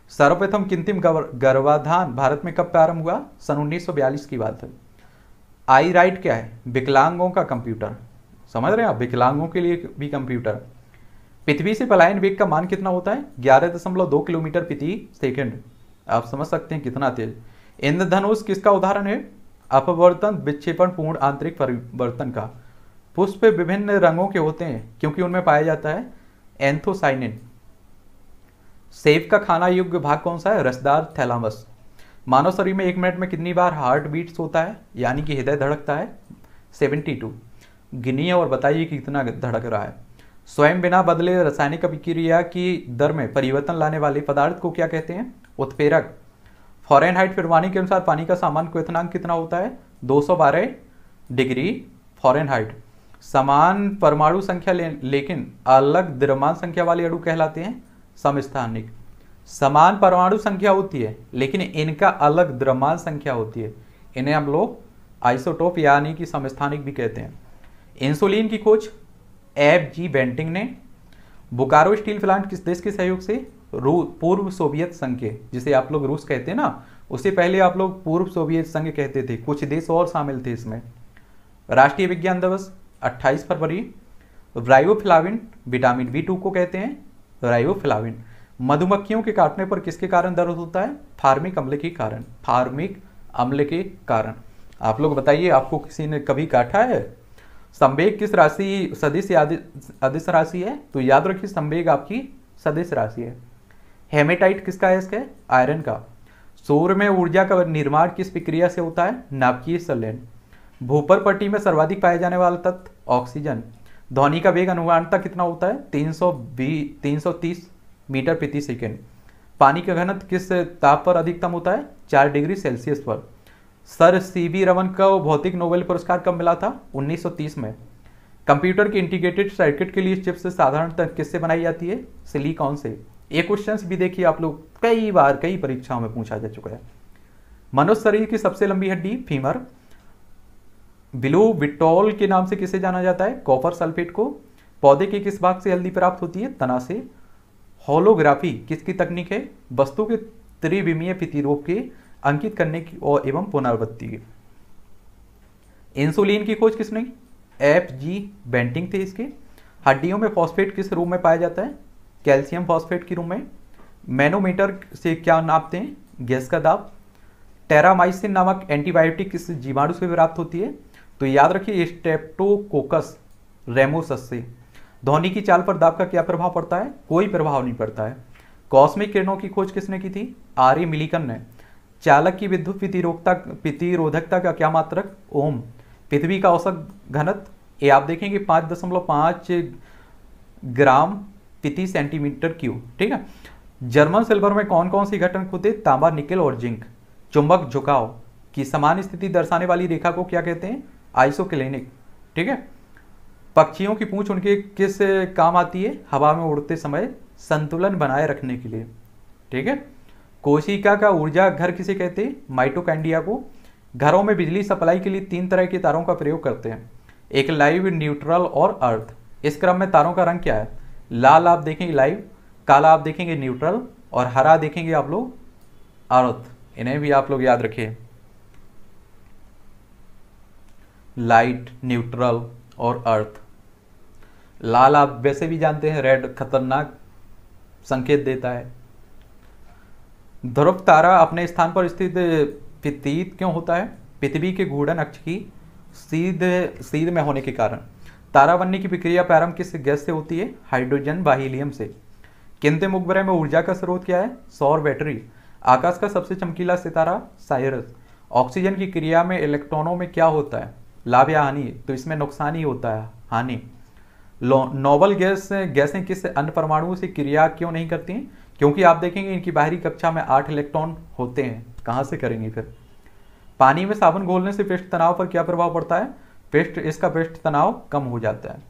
सर्वप्रथम किंतिम गर्भाधान भारत में कब प्रारंभ हुआ? सन 1942 की बात है। आई राइट क्या है? विकलांगों का कंप्यूटर। समझ रहे हैं आप? विकलांगों के लिए भी कंप्यूटर। पृथ्वी से पलायन वेग का मान कितना होता है? ग्यारह दशमलव दो किलोमीटर प्रति सेकंड। आप समझ सकते हैं कितना तेज। इंद्रधनुष किसका उदाहरण है? अपवर्तन, विक्षेपण, पूर्ण, आंतरिक परिवर्तन का। पुष्प विभिन्न रंगों के होते हैं, क्योंकि उनमें पाया जाता है एंथोसाइनिन सेब का खाना योग्य भाग कौन सा है? रसदार थैलामस। मानव शरीर में एक मिनट में कितनी बार हार्ट बीट्स होता है? यानी कि हृदय धड़कता है 72 गिनिए और बताइए कि कितना धड़क रहा है। स्वयं बिना बदले रासायनिक अभिक्रिया की दर में परिवर्तन लाने वाले पदार्थ को क्या कहते हैं? उत्प्रेरक। फॉरेन हाइट फिरवानी के अनुसार पानी का सामान्य क्वेतनांक कितना होता है? 212 डिग्री फॉरेन हाइट समान परमाणु संख्या ले, लेकिन अलग द्रव्यमान संख्या वाले अणु कहलाते हैं समस्थानिक। समान परमाणु संख्या होती है लेकिन इनका अलग द्रव्यमान संख्या होती है। इन्हें हम लोग आइसोटोप यानी कि समस्थानिक भी कहते हैं। इंसुलिन की खोज एफ़ जी बेंटिंग ने। बुकारो स्टील प्लांट किस देश के सहयोग से पूर्व सोवियत संघ के, जिसे आप लोग रूस कहते हैं ना, उससे पहले आप लोग पूर्व सोवियत संघ कहते थे, कुछ देश और शामिल थे इसमें। राष्ट्रीय विज्ञान दिवस 28 फरवरी। राइवोफ्लाविन विटामिन बी टू को कहते हैं राइवोफ्लाविन मधुमक्खियों के काटने पर किसके कारण दर्द होता है? फार्मिक अम्ल के कारण, फार्मिक अम्ल के कारण। आप लोग बताइए, आपको किसी ने कभी काटा है? संवेग किस राशि, सदिश अदिश राशि है? तो याद रखिए, संवेग आपकी सदिश राशि है। हेमेटाइट किसका है इसके? आयरन का। सूर्य में ऊर्जा का निर्माण किस प्रक्रिया से होता है? नाभिकीय संलयन। भूपर पट्टी में सर्वाधिक पाए जाने वाला तत्व, ऑक्सीजन। ध्वनि का वेग अनुमानता कितना होता है? तीन सौ मीटर प्रति सेकेंड। पानी का घनत्व किस ताप पर अधिकतम होता है? चार डिग्री सेल्सियस पर। सर सी वी रमन को भौतिक नोबेल पुरस्कार कब मिला था? 1930 में। कंप्यूटर के इंटीग्रेटेड सर्किट के लिए चिप्स साधारणतः किससे बनाई जाती है? सिलिकॉन से। ये क्वेश्चन भी देखिए आप लोग, कई बार कई परीक्षाओं में पूछा जा चुका है। मनुष्य शरीर की सबसे लंबी हड्डी फीमर बिलो विटोल के नाम से किसे जाना जाता है? कॉपर सल्फेट को। पौधे के किस भाग से हल्दी प्राप्त होती है? तना से। होलोग्राफी किसकी तकनीक है? वस्तु के त्रिविमीय प्रतिरूप के अंकित करने की और एवं पुनरावृत्ति की। इंसुलिन की खोज किसने एफ़ जी बेंटिंग थे इसके। हड्डियों में फॉस्फेट किस रूप में पाया जाता है? कैल्शियम फॉस्फेट की रूप में मैनोमीटर से क्या नापते हैं? गैस का दाब। टेरामाइसिन नामक एंटीबायोटिक किस जीवाणु से प्राप्त होती है। तो याद रखिए स्टेप्टोकोकस रेमोसस से। ध्वनि की चाल पर दाब का क्या प्रभाव पड़ता है? कोई प्रभाव नहीं पड़ता है। कॉस्मिक किरणों की खोज किसने की थी? आर्य मिलिकन ने। चालक की विद्युत प्रतिरोधकता प्रतिरोधकता का क्या मात्रक? ओम। पृथ्वी का औसत घनत्व, ये आप देखेंगे, पाँच दशमलव पाँच ग्राम प्रति सेंटीमीटर क्यूब, ठीक है? जर्मन सिल्वर में कौन कौन सी घटक होते? तांबा, निकल और जिंक। चुंबक झुकाव की समान स्थिति दर्शाने वाली रेखा को क्या कहते हैं? आइसोक्लिनिक, ठीक है? पक्षियों की पूंछ उनके किस काम आती है? हवा में उड़ते समय संतुलन बनाए रखने के लिए, ठीक है? कोशिका का ऊर्जा घर किसे कहते हैं? माइटोकैंडिया को। घरों में बिजली सप्लाई के लिए तीन तरह के तारों का प्रयोग करते हैं, एक लाइव, न्यूट्रल और अर्थ। इस क्रम में तारों का रंग क्या है? लाल आप देखेंगे लाइव काला आप देखेंगे न्यूट्रल और हरा देखेंगे आप लोग अर्थ इन्हें भी आप लोग याद रखिए। लाइट न्यूट्रल और अर्थ लाल आप वैसे भी जानते हैं रेड खतरनाक संकेत देता है। ध्रुव तारा अपने स्थान पर स्थित प्रतीत क्यों होता है? पृथ्वी के घूर्णन अक्ष की सीध सीध में होने के कारण। तारा बनने की प्रक्रिया प्रारंभ किस गैस से होती है? हाइड्रोजन व से। किंते मुखबरे में ऊर्जा का स्रोत क्या है? सौर बैटरी। आकाश का सबसे चमकीला सितारा, साइरस। ऑक्सीजन की क्रिया में इलेक्ट्रॉनों में क्या होता है? लाभ या हानि? तो इसमें नुकसान ही होता है, हानि। नोबल गैस, गैसें किस अन्य परमाणुओं से क्रिया क्यों नहीं करती हैं? क्योंकि आप देखेंगे इनकी बाहरी कक्षा में आठ इलेक्ट्रॉन होते हैं। कहाँ से करेंगे फिर? पानी में साबुन घोलने से पृष्ठ तनाव पर क्या प्रभाव पड़ता है? पृष्ठ, इसका पृष्ठ तनाव कम हो जाता है।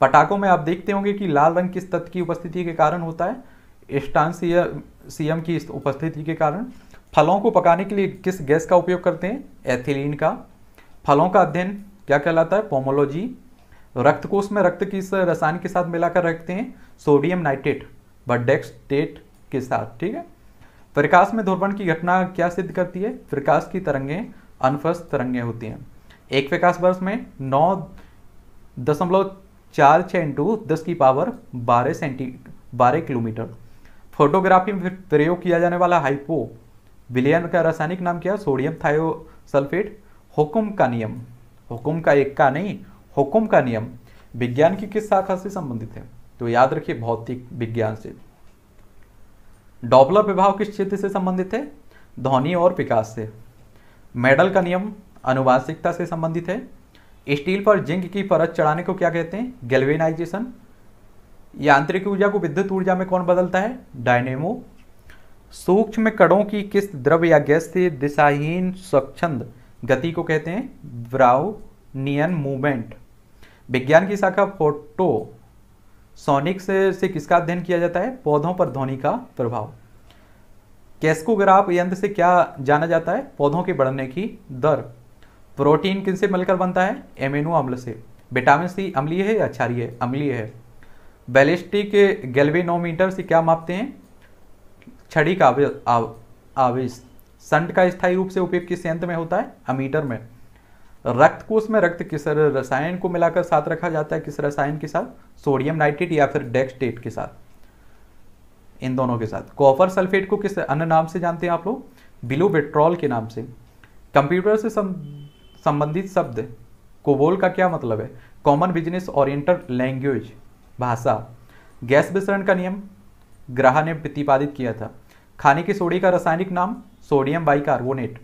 पटाखों में आप देखते होंगे कि लाल रंग किस तत्व की उपस्थिति के कारण होता है। स्टांसियम की उपस्थिति के कारण। फलों को पकाने के लिए किस गैस का उपयोग करते हैं? एथिलीन का। फलों का अध्ययन क्या कहलाता है? पोमोलॉजी। रक्त कोष में रक्त किस रसायन के साथ मिलाकर रखते हैं? सोडियम नाइट्रेट बडेक्सटेट के साथ, ठीक है? प्रकाश में ध्रुवण की घटना क्या सिद्ध करती है? प्रकाश की तरंगें अनफस तरंगें होती हैं। एक विकास वर्ष में नौ दशमलव चार छः इंटू दस की पावर बारह सेंटी बारह किलोमीटर। फोटोग्राफी में प्रयोग किया जाने वाला हाइपो विलियन का रासायनिक नाम क्या सोडियम थायो सल्फेट हुकुम का नियम। हुकुम का एक का नहीं हुकुम का नियम। विज्ञान की किस शाखा से संबंधित है? तो याद रखिए भौतिक विज्ञान से। डॉपलर प्रभाव किस क्षेत्र से संबंधित है? ध्वनि और विकास से। मेडल का नियम अनुवांशिकता से संबंधित है। स्टील पर जिंक की परत चढ़ाने को क्या कहते हैं? गैल्वेनाइजेशन। यांत्रिक ऊर्जा को विद्युत ऊर्जा में कौन बदलता है? डायनेमो। सूक्ष्म कणों की किस द्रव या गैस से दिशाहीन स्वच्छंद गति को कहते हैं ब्राउनियन मूवमेंट। विज्ञान की शाखा फ़ोटो सोनिक से, से किसका अध्ययन किया जाता है? पौधों पर ध्वनि का प्रभाव। कैस्कोग्राफ यंत्र से क्या जाना जाता है? पौधों के बढ़ने की दर। प्रोटीन किनसे मिलकर बनता है? एमिनो अम्ल से। विटामिन सी अम्लीय है या क्षारीय? अम्लीय है। बैलिस्टिक गैल्वेनोमीटर से क्या मापते हैं? छड़ी का आवेश। संट का स्थायी रूप से उपयोग किस यंत्र में होता है? अमीटर में। रक्त कोष में रक्त किस रसायन को मिलाकर साथ रखा जाता है? किस रसायन के साथ? सोडियम नाइट्रेट या फिर डेक्सटेट के साथ? इन दोनों के साथ। कॉपर सल्फेट को किस अन्य नाम से जानते हैं आप लोग? बिलोबेट्रॉल के नाम से। कंप्यूटर से संबंधित शब्द। कोबोल का क्या मतलब है? कॉमन बिज़नेस ओरिएंटेड लैंग्वेज भाषा। गैस विसरण का नियम। ग्राह ने प्रतिपादित किया था। खाने की सोडी का रासायनिक नाम सोडियम बाइकार्बोनेट।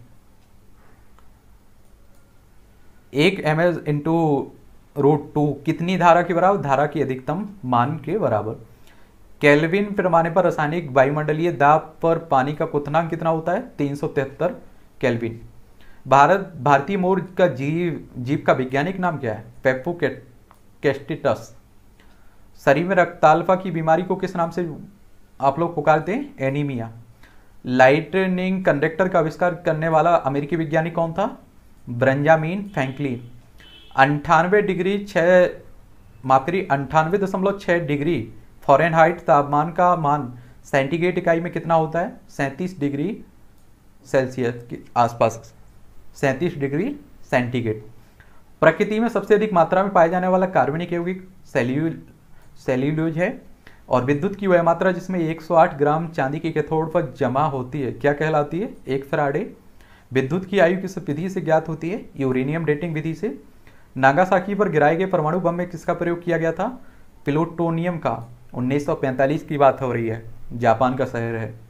एक M S into root two कितनी धारा के बराबर? धारा की अधिकतम मान के बराबर। कैलविन पैमाने पर रासायनिक वायुमंडलीय दाब पर पानी का कुतनांक कितना होता है? तीन सौ तिहत्तर कैलविन भारत, भारतीय मोर का जीव जीव का वैज्ञानिक नाम क्या है? पेपो कैस्टिटस शरीर में रक्ताल्फा की बीमारी को किस नाम से आप लोग पुकारते हैं? एनीमिया लाइटनिंग कंडक्टर का आविष्कार करने वाला अमेरिकी वैज्ञानिक कौन था? ब्रंजामीन फ्रैंकलिन अंठानवे डिग्री छः माफ़ अंठानवे दशमलव छः डिग्री फॉरन हाइट तापमान का मान सेंटीग्रेड इकाई में कितना होता है? सैंतीस डिग्री सेल्सियस के आसपास। सैंतीस डिग्री सेंटीग्रेड। प्रकृति में सबसे अधिक मात्रा में पाए जाने वाला कार्बनिक यौगिक सेल्यूल सेल्यूलोज है और विद्युत की वह मात्रा जिसमें 108 ग्राम चांदी के कैथोड पर जमा होती है, क्या कहलाती है? एक फराडे। विद्युत की आयु किस विधि से ज्ञात होती है? यूरेनियम डेटिंग विधि से। नागासाकी पर गिराए गए परमाणु बम में किसका प्रयोग किया गया था? प्लूटोनियम का। 1945 की बात हो रही है। जापान का शहर है।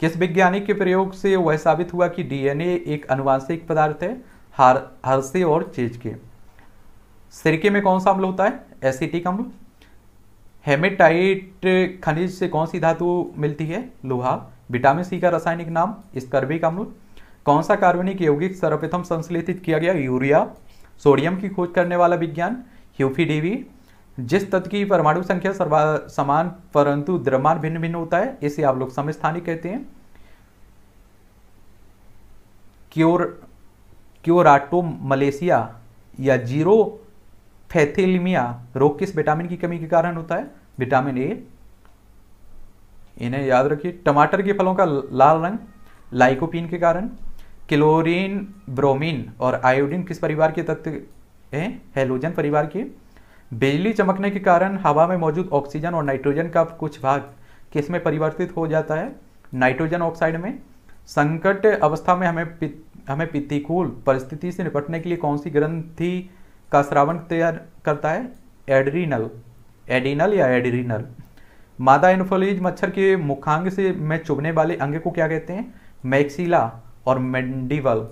किस वैज्ञानिक के प्रयोग से वह साबित हुआ कि डीएनए एक अनुवांशिक पदार्थ है, हार हर्से और चेज के? सिरके में कौन सा अम्ल होता है? एसिटिक अम्ल। हेमेटाइट खनिज से कौन सी धातु मिलती है? लोहा। विटामिन सी का रासायनिक नाम स्कर्बिक अम्ल। कौन सा कार्बनिक यौगिक सर्वप्रथम संश्लेषित किया गया? यूरिया। सोडियम की खोज करने वाला विज्ञान ह्यूफीडीवी जिस तत्व की परमाणु संख्या सर्वा समान परंतु द्रव्यमान भिन्न भिन्न होता है, इसे आप लोग समस्थानिक कहते हैं। क्योर, क्योराटो मलेशिया या ज़ीरो फैथिलमिया, रोग किस विटामिन की कमी के कारण होता है? Vitamin A. इन्हें याद रखिए, टमाटर के फलों का लाल रंग, लाइकोपिन के कारण, क्लोरीन ब्रोमीन और आयोडीन किस परिवार के तत्व हैं? हेलोजन परिवार के। बिजली चमकने के कारण हवा में मौजूद ऑक्सीजन और नाइट्रोजन का कुछ भाग किसमें परिवर्तित हो जाता है? नाइट्रोजन ऑक्साइड में। संकट अवस्था में हमें हमें प्रतिकूल परिस्थिति से निपटने के लिए कौन सी ग्रंथि का श्रावण तैयार करता है? एड्रीनल। एडिनल या एड्रीनल? मादा इनफोलिज मच्छर के मुखांग से में चुभने वाले अंग को क्या कहते हैं? मैक्सिला और मेंडिवल।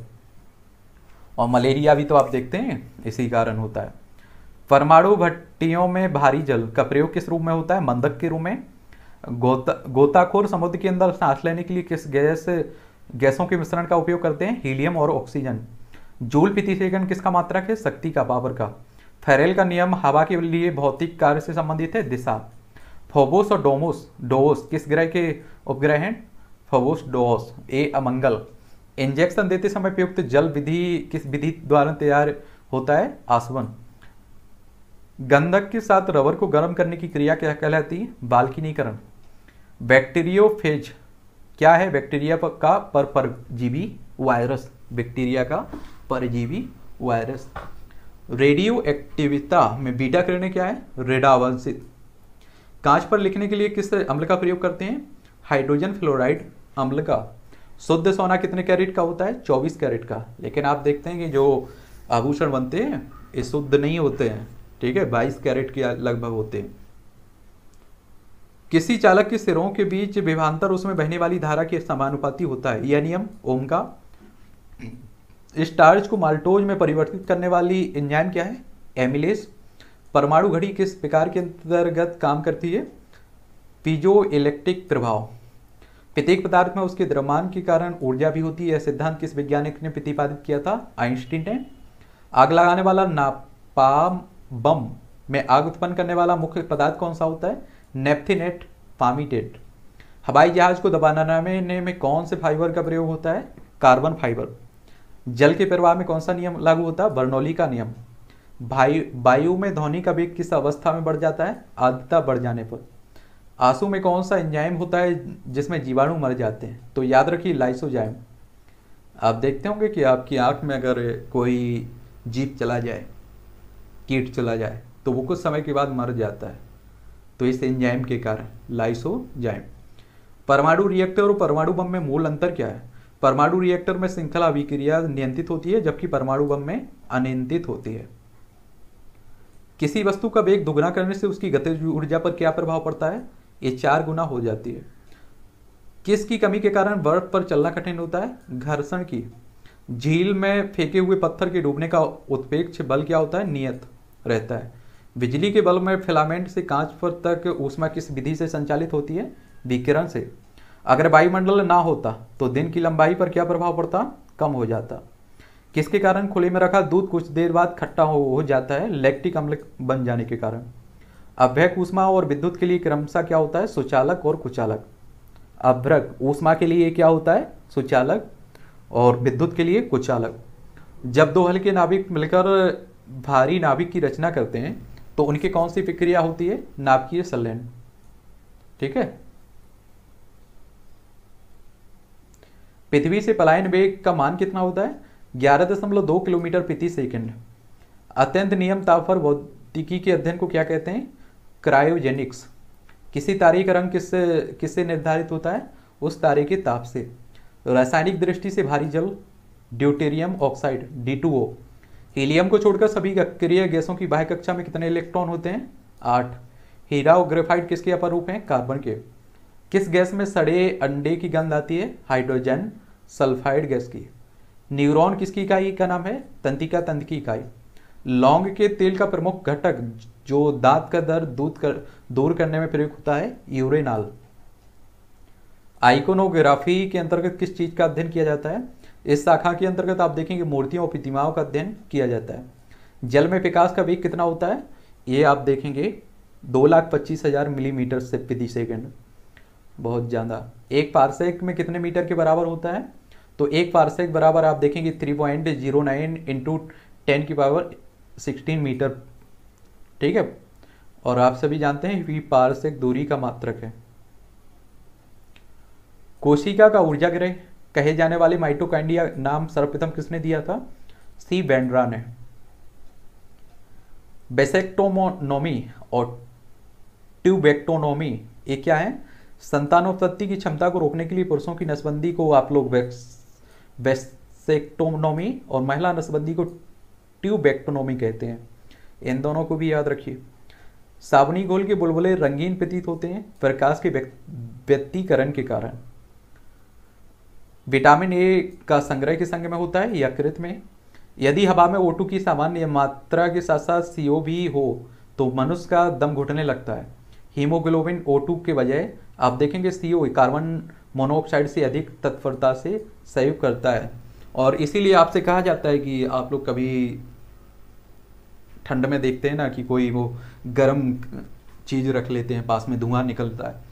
और मलेरिया भी तो आप देखते हैं, इसी कारण होता है। परमाणु भट्टियों में भारी जल का प्रयोग किस रूप में होता है? मंदक के रूप में। गोता, गोताखोर समुद्र के अंदर सांस लेने के लिए किस गैस, गैसों के मिश्रण का उपयोग करते हैं? हीलियम और ऑक्सीजन। जूल प्रति किसका मात्रक है? शक्ति का, पावर का। फेरेल का नियम हवा के लिए भौतिक कार्य से संबंधित है, दिशा। फोबोस और डोमोस डोस किस ग्रह के उपग्रह हैं? फोबोस डोस ए, अमंगल। इंजेक्शन देते समय प्रयुक्त जल विधि, किस विधि द्वारा तैयार होता है? आसवन। गंधक के साथ रबर को गर्म करने की क्रिया क्या कहलाती है? बाल्किनीकरण। बैक्टीरियोफेज। क्या है बैक्टीरिया का पर परजीवी वायरस? बैक्टीरिया का परजीवी वायरस। रेडियो एक्टिविता में बीटा किरणें क्या है? रेडावंशित कांच पर लिखने के लिए किस अम्ल का प्रयोग करते हैं? हाइड्रोजन फ्लोराइड अम्ल का। शुद्ध सोना कितने कैरेट का होता है? 24 कैरेट का। लेकिन आप देखते हैं कि जो आभूषण बनते हैं, ये शुद्ध नहीं होते हैं। ठीक है 22 कैरेट के लगभग होते हैं। किसी चालक के सिरों के बीच विभांतर उसमें बहने वाली धारा के समानुपाती होता है। यह नियम ओम का स्टार्च को माल्टोज में परिवर्तित करने वाली इंजाइम क्या है? एमिलेस। परमाणु घड़ी किस प्रकार के अंतर्गत काम करती है? पीजो इलेक्ट्रिक प्रभाव। प्रत्येक पदार्थ में उसके द्रव्यमान के कारण ऊर्जा भी होती है। सिद्धांत किस वैज्ञानिक ने प्रतिपादित किया था? आइंस्टीन ने। आग लगाने वाला नापाम बम में आग उत्पन्न करने वाला मुख्य पदार्थ कौन सा होता है? नेप्थिनेट, पामीटेट। हवाई जहाज़ को दबाने में कौन से फाइबर का प्रयोग होता है? Carbon fibre. जल के प्रवाह में कौन सा नियम लागू होता है? बर्नौली का नियम। भाई, वायु में ध्वनि का वेग किस अवस्था में बढ़ जाता है? आर्द्रता बढ़ जाने पर। आँसू में कौन सा एंजाइम होता है जिसमें जीवाणु मर जाते हैं? तो याद रखिए लाइसोजाइम आप देखते होंगे कि आपकी आँख में अगर कोई जीप चला जाए कीट चला जाए तो वो कुछ समय के बाद मर जाता है। तो इस एंजाइम के कारण लाइसोजाइम परमाणु रिएक्टर और परमाणु बम में मूल अंतर क्या है? परमाणु रिएक्टर में श्रृंखला अभिक्रिया नियंत्रित होती है, जबकि परमाणु बम में अनियंत्रित होती है। किसी वस्तु का वेग दुगना करने से उसकी गतिज ऊर्जा पर क्या प्रभाव पड़ता है? ये चार गुना हो जाती है। किसकी कमी के कारण बर्फ़ पर चलना कठिन होता है? घर्षण की। झील में फेंके हुए पत्थर के डूबने का उत्पेक्ष बल क्या होता है? नियत। रहता है। बिजली के बल्ब में फिलामेंट से कांच पर तक ऊष्मा किस विधि से संचालित होती है? विकिरण से। अगर वायुमंडल ना होता तो दिन की लंबाई पर क्या प्रभाव पड़ता? कम हो जाता। किसके कारण खुले में रखा दूध कुछ देर बाद खट्टा हो, जाता है? लैक्टिक अम्ल बन जाने के कारण। अभ्यक ऊष्मा और विद्युत के लिए क्रमशः क्या होता है? सुचालक और कुचालक। अभ्रक ऊष्मा के लिए क्या होता है? सुचालक और विद्युत के लिए कुचालक। जब दो हल्के नाभिक मिलकर भारी नाभिक की रचना करते हैं तो उनकी कौन सी प्रक्रिया होती है? नाभिकीय संलयन। ठीक है? पृथ्वी से पलायन वेग का मान कितना होता है? ग्यारह दशमलव दो किलोमीटर प्रति सेकंड। अत्यंत नियम ताप पर भौतिकी के अध्ययन को क्या कहते हैं? क्रायोजेनिक्स। किसी तारे का रंग किससे किससे निर्धारित होता है? उस तारे के ताप से। रासायनिक दृष्टि से भारी जल, deuterium oxide, D two helium को छोड़कर सभी अक्रिय गैसों की बाह्य कक्षा में कितने इलेक्ट्रॉन होते हैं? आठ। हीरा और ग्रेफाइट किसके अपर रूप हैं? कार्बन के। किस गैस में सड़े अंडे की गंध आती है? हाइड्रोजन, सल्फाइड गैस की। न्यूरॉन किसकी इकाई का नाम है? तंत्रिका तंत्र की इकाई। लौंग के तेल का प्रमुख घटक जो दांत का दर्द दूध कर, दूर करने में प्रयोग होता है, यूरेनाल। आइकोनोग्राफी के अंतर्गत किस चीज़ का अध्ययन किया जाता है? इस शाखा के अंतर्गत आप देखेंगे मूर्तियों और प्रतिमाओं का अध्ययन किया जाता है। जल में विकास का वेग कितना होता है? ये आप देखेंगे, दो लाख पच्चीस हज़ार मिलीमीटर से प्रति सेकेंड। बहुत ज़्यादा। एक पार्सेक में कितने मीटर के बराबर होता है? तो एक पार्सेक बराबर आप देखेंगे three point zero nine into ten की पावर सिक्सटीन मीटर। ठीक है? और आप सभी जानते हैं कि पार्सेक दूरी का मात्रक है। कोशिका का ऊर्जा ग्रह कहे जाने वाले माइटोकांडिया नाम सर्वप्रथम किसने दिया था? सी बेंड्रा ने। बेसेक्टोमोनोमी और ट्यूबेक्टोनोमी, ये क्या है? संतानोत्पत्ति की क्षमता को रोकने के लिए पुरुषों की नसबंदी को आप लोग वेसेक्टोनोमी और महिला नसबंदी को ट्यूबेक्टोनोमी कहते हैं। इन दोनों को भी याद रखिए। साबुनी घोल के बुलबुले रंगीन प्रतीत होते हैं प्रकाश के व्यक्तिकरण के कारण। विटामिन ए का संग्रह के संग में होता है यकृत में। यदि हवा में ओटू की सामान्य मात्रा के साथ साथ सीओ भी हो तो मनुष्य का दम घुटने लगता है। हीमोग्लोबिन O2 के बजाय आप देखेंगे सीओ कार्बन मोनोऑक्साइड से अधिक तत्परता से सहयोग करता है। और इसीलिए आपसे कहा जाता है कि आप लोग कभी ठंड में देखते हैं ना कि कोई वो गर्म चीज़ रख लेते हैं, पास में धुआँ निकलता है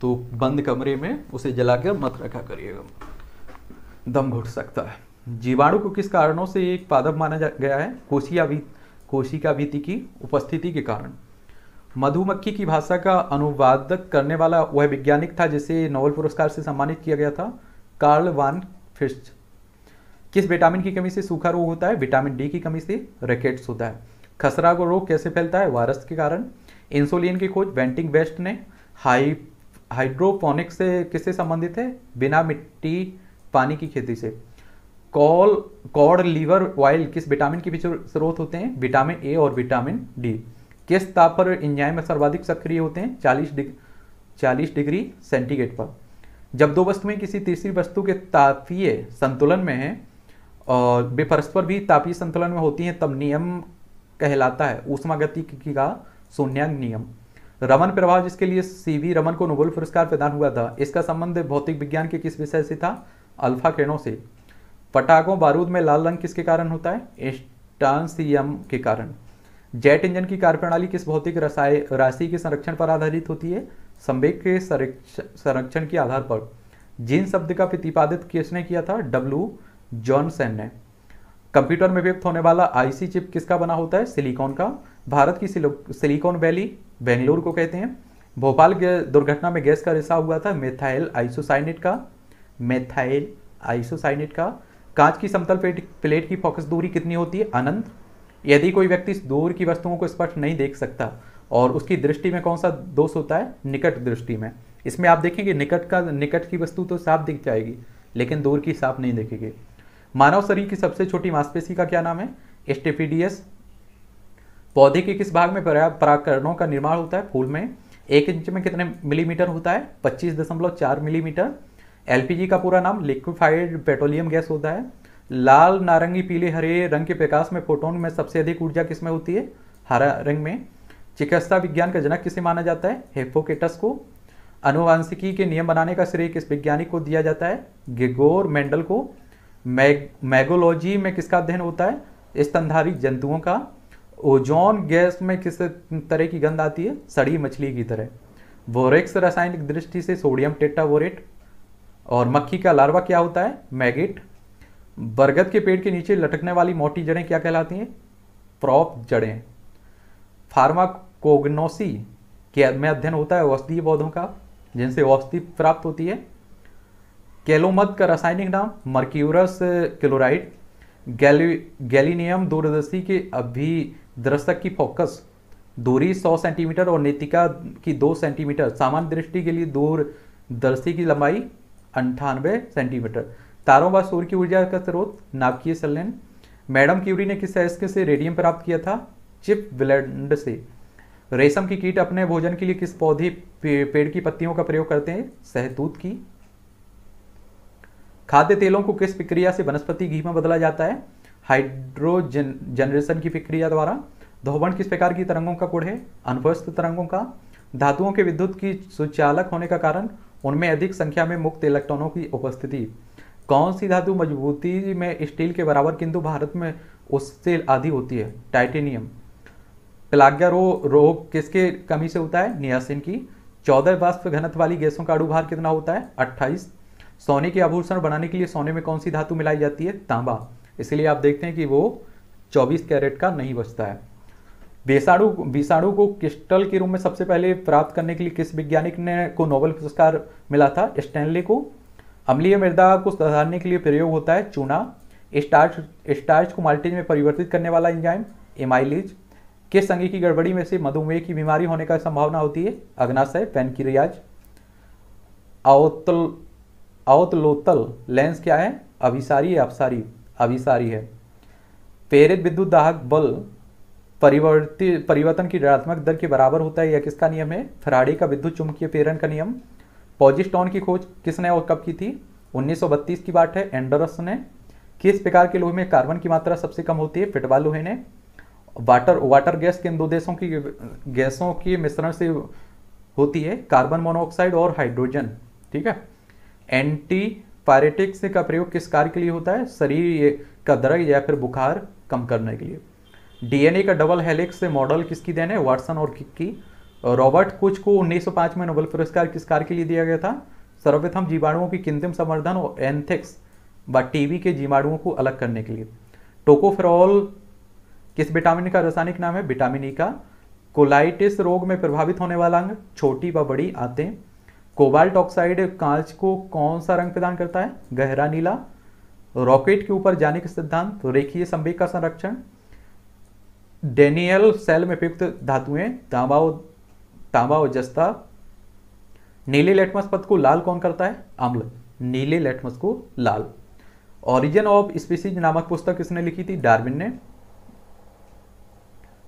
तो बंद कमरे में उसे जलाकर मत रखा करिएगा। दम घुट सकता है। जीवाणु को किस कारणों से एक पादप माना गया है? कोशिया भी, कोशिका भीति की उपस्थिति के कारण। मधुमक्खी की भाषा का अनुवाद करने वाला वह वैज्ञानिक था जिसे नोबेल पुरस्कार से सम्मानित किया गया था, कार्ल वान फिस्ट। किस विटामिन की कमी से सूखा रोग होता है? विटामिन डी की कमी से रैकेट्स होता है। खसरा को रोग कैसे फैलता है? वायरस के कारण। इंसुलिन की खोज वेंटिंग वेस्ट ने हाई हाइड्रोपोनिक्स से किससे संबंधित है? बिना मिट्टी पानी की खेती से। कॉल, कॉड, लीवर ऑयल किस विटामिन के भी स्रोत होते हैं? विटामिन ए और विटामिन डी किस ताप पर इंजाइम सर्वाधिक सक्रिय होते हैं? 40 डिग्री 40 डिग्री सेंटीग्रेड पर। जब दो वस्तुएँ किसी तीसरी वस्तु के तापीय संतुलन में हैं और वे परस्पर भी तापीय संतुलन में होती हैं, तब नियम कहलाता है। ऊष्मा गति का शून्यांक नियम। रमन प्रभाव जिसके लिए सीवी रमन को नोबेल पुरस्कार प्रदान हुआ था, इसका संबंध भौतिक विज्ञान के किस विषय से था? अल्फ़ा किरणों से। पटाखों बारूद में लाल रंग किसके कारण होता है? स्टांसियम के कारण। जेट इंजन की कार्यप्रणाली किस भौतिक रसाय, राशि के संरक्षण पर आधारित होती है? संवेग के संरक्षण के आधार पर। जिन शब्द का प्रतिपादित किसने किया था? डब्ल्यू जॉनसन ने। कंप्यूटर में व्यक्त होने वाला आईसी चिप किसका बना होता है? सिलिकॉन का। भारत की सिलिकॉन वैली, बेंगलुरु को कहते हैं। भोपाल दुर्घटना में गैस का रिसाव हुआ था। मेथाइल आइसोसाइनेट का। मेथाइल आइसोसाइनेट का। कांच की समतल प्लेट प्लेट की फोकस दूरी कितनी होती है? अनंत। यदि कोई व्यक्ति दूर की वस्तुओं को स्पष्ट नहीं देख सकता, और उसकी दृष्टि में कौन सा दोष होता है? निकट दृष्टि में। इसमें आप देखेंगे, निकट का, निकट की वस्तु तो साफ़ दिख जाएगी, लेकिन दूर की साफ़ नहीं दिखेगी। मानव शरीर की सबसे छोटी मांसपेशी का क्या नाम है? एस्टेफिडियस पौधे के किस भाग में पराकरणों का निर्माण होता है? फूल में। एक इंच में कितने मिलीमीटर होता है? पच्चीस दशमलव चार मिलीमीटर एलपीजी का पूरा नाम लिक्विफाइड पेट्रोलियम गैस होता है। लाल, नारंगी, पीले, हरे रंग के प्रकाश में फोटोन में सबसे अधिक ऊर्जा किसमें होती है? हरा रंग में। चिकित्सा विज्ञान का जनक किसे माना जाता है? हेपोकेटस को। अनुवांशिकी के नियम बनाने का श्रेय किस वैज्ञानिक को दिया जाता है? गिगोर मेंडल को। मैग, मैगोलॉजी में किसका अध्ययन होता है? स्तनधारी जंतुओं का। ओजोन गैस में किस तरह की गंध आती है? सड़ी मछली की तरह। वोरेक्स रासायनिक दृष्टि से सोडियम टेट्रावोरेट। और मक्खी का लार्वा क्या होता है? मैगिट। बरगद के पेड़ के नीचे लटकने वाली मोटी जड़ें क्या कहलाती हैं? प्रॉप जड़ें। फार्माकोग्नोसी के में अध्ययन होता है औषधीय पौधों का, जिनसे औषधि प्राप्त होती है। केलोमद का रासायनिक नाम मर्क्यूरस क्लोराइड। गैली, गैलीनियम दूरदर्शी के अभिद्रसक की फोकस दूरी 100 सेंटीमीटर और नेतिका की 2 सेंटीमीटर। सामान्य दृष्टि के लिए दूरदर्शी की लंबाई अंठानवे सेंटीमीटर। तारों व सूर्य की ऊर्जा का स्रोत नाभिकीय संलयन। मैडम क्यूरी ने किस अयस्क से रेडियम प्राप्त किया था? चिप विलैंड से। रेशम की कीट अपने भोजन के लिए किस पौधे पेड़ की पत्तियों का प्रयोग करते हैं? सहतूत की। खाद्य तेलों को किस प्रक्रिया से वनस्पति घी में बदला जाता है? हाइड्रोजन जनरेशन की प्रक्रिया द्वारा। ध्रुवण किस प्रकार की तरंगों का गुण है? अनुप्रस्थ तरंगों का। धातुओं के विद्युत की सुचालक होने का कारण। उनमें अधिक संख्या में मुक्त इलेक्ट्रॉनों की उपस्थिति। कौन सी धातु मजबूती में स्टील के बराबर, किंतु भारत में उससे आधी होती है? टाइटेनियम। प्लाग्या रो रोग किसके कमी से होता है? नियासिन की। चौदह वाष्प घनत्व वाली गैसों का अणुभार कितना होता है? अट्ठाईस। सोने के आभूषण बनाने के लिए सोने में कौन सी धातु मिलाई जाती है? तांबा। इसलिए आप देखते हैं कि वो 24 कैरेट का नहीं बचता है। विषाणु विषाणु को क्रिस्टल के रूप में सबसे पहले प्राप्त करने के लिए किस वैज्ञानिक ने, को नोबेल पुरस्कार मिला था? स्टैनली को। अम्लीय मृदा को सुधारने के लिए प्रयोग होता है चूना। स्टार्च स्टार्च को माल्टेज में परिवर्तित करने वाला इंजाइम एमाइलिज। किस संघ की गड़बड़ी में से मधुमेह की बीमारी होने का संभावना होती है? अग्नाशय, पेनक्रियाज। अवतल, अवतलोतल लेंस क्या है? अभिसारी अपसारी? अभिसारी है। प्रेरित विद्युत दाहक बल परिवर्तित परिवर्तन की ऋणात्मक दर के बराबर होता है यह किसका नियम है? फराडे का विद्युत चुंबकीय प्रेरण का नियम। पॉजिस्टोन की खोज किसने और कब की थी? 1932 की बात है, एंडरस ने। किस प्रकार के लोहे में कार्बन की मात्रा सबसे कम होती है? फिटवाल लोहे ने। वाटर वाटर गैस के इन दो देशों की, गैसों के मिश्रण से होती है? कार्बन मोनोऑक्साइड और हाइड्रोजन। ठीक है? एंटी पायरेटिक्स का प्रयोग किस कार्य के लिए होता है? शरीर का दर्द या फिर बुखार कम करने के लिए। डीएनए का डबल हेलिक्स से मॉडल किसकी देन है? वाटसन और किक की। रॉबर्ट कुछ को 1905 में नोबेल पुरस्कार किस कार्य के लिए दिया गया था? सर्वप्रथम जीवाणुओं की कृत्रिम संवर्धन और एंथेक्स व टीबी के जीवाणुओं को अलग करने के लिए। टोकोफेरॉल किस विटामिन का रासायनिक नाम है? विटामिन ई का। कोलाइटिस रोग में प्रभावित होने वाला अंग, छोटी व बड़ी आते। कोबाल्ट ऑक्साइड कांच को कौन सा रंग प्रदान करता है? गहरा नीला। रॉकेट के ऊपर जाने के सिद्धांत तो रेखीय संवेग का संरक्षण। डेनियल सेल में प्रयुक्त धातुएँ, तांबा तांबा और जस्ता। नीले लेटमस पद को लाल कौन करता है? अम्ल नीले लेटमस को लाल। ओरिजिन ऑफ़ स्पीसीज नामक पुस्तक किसने लिखी थी? डार्विन ने।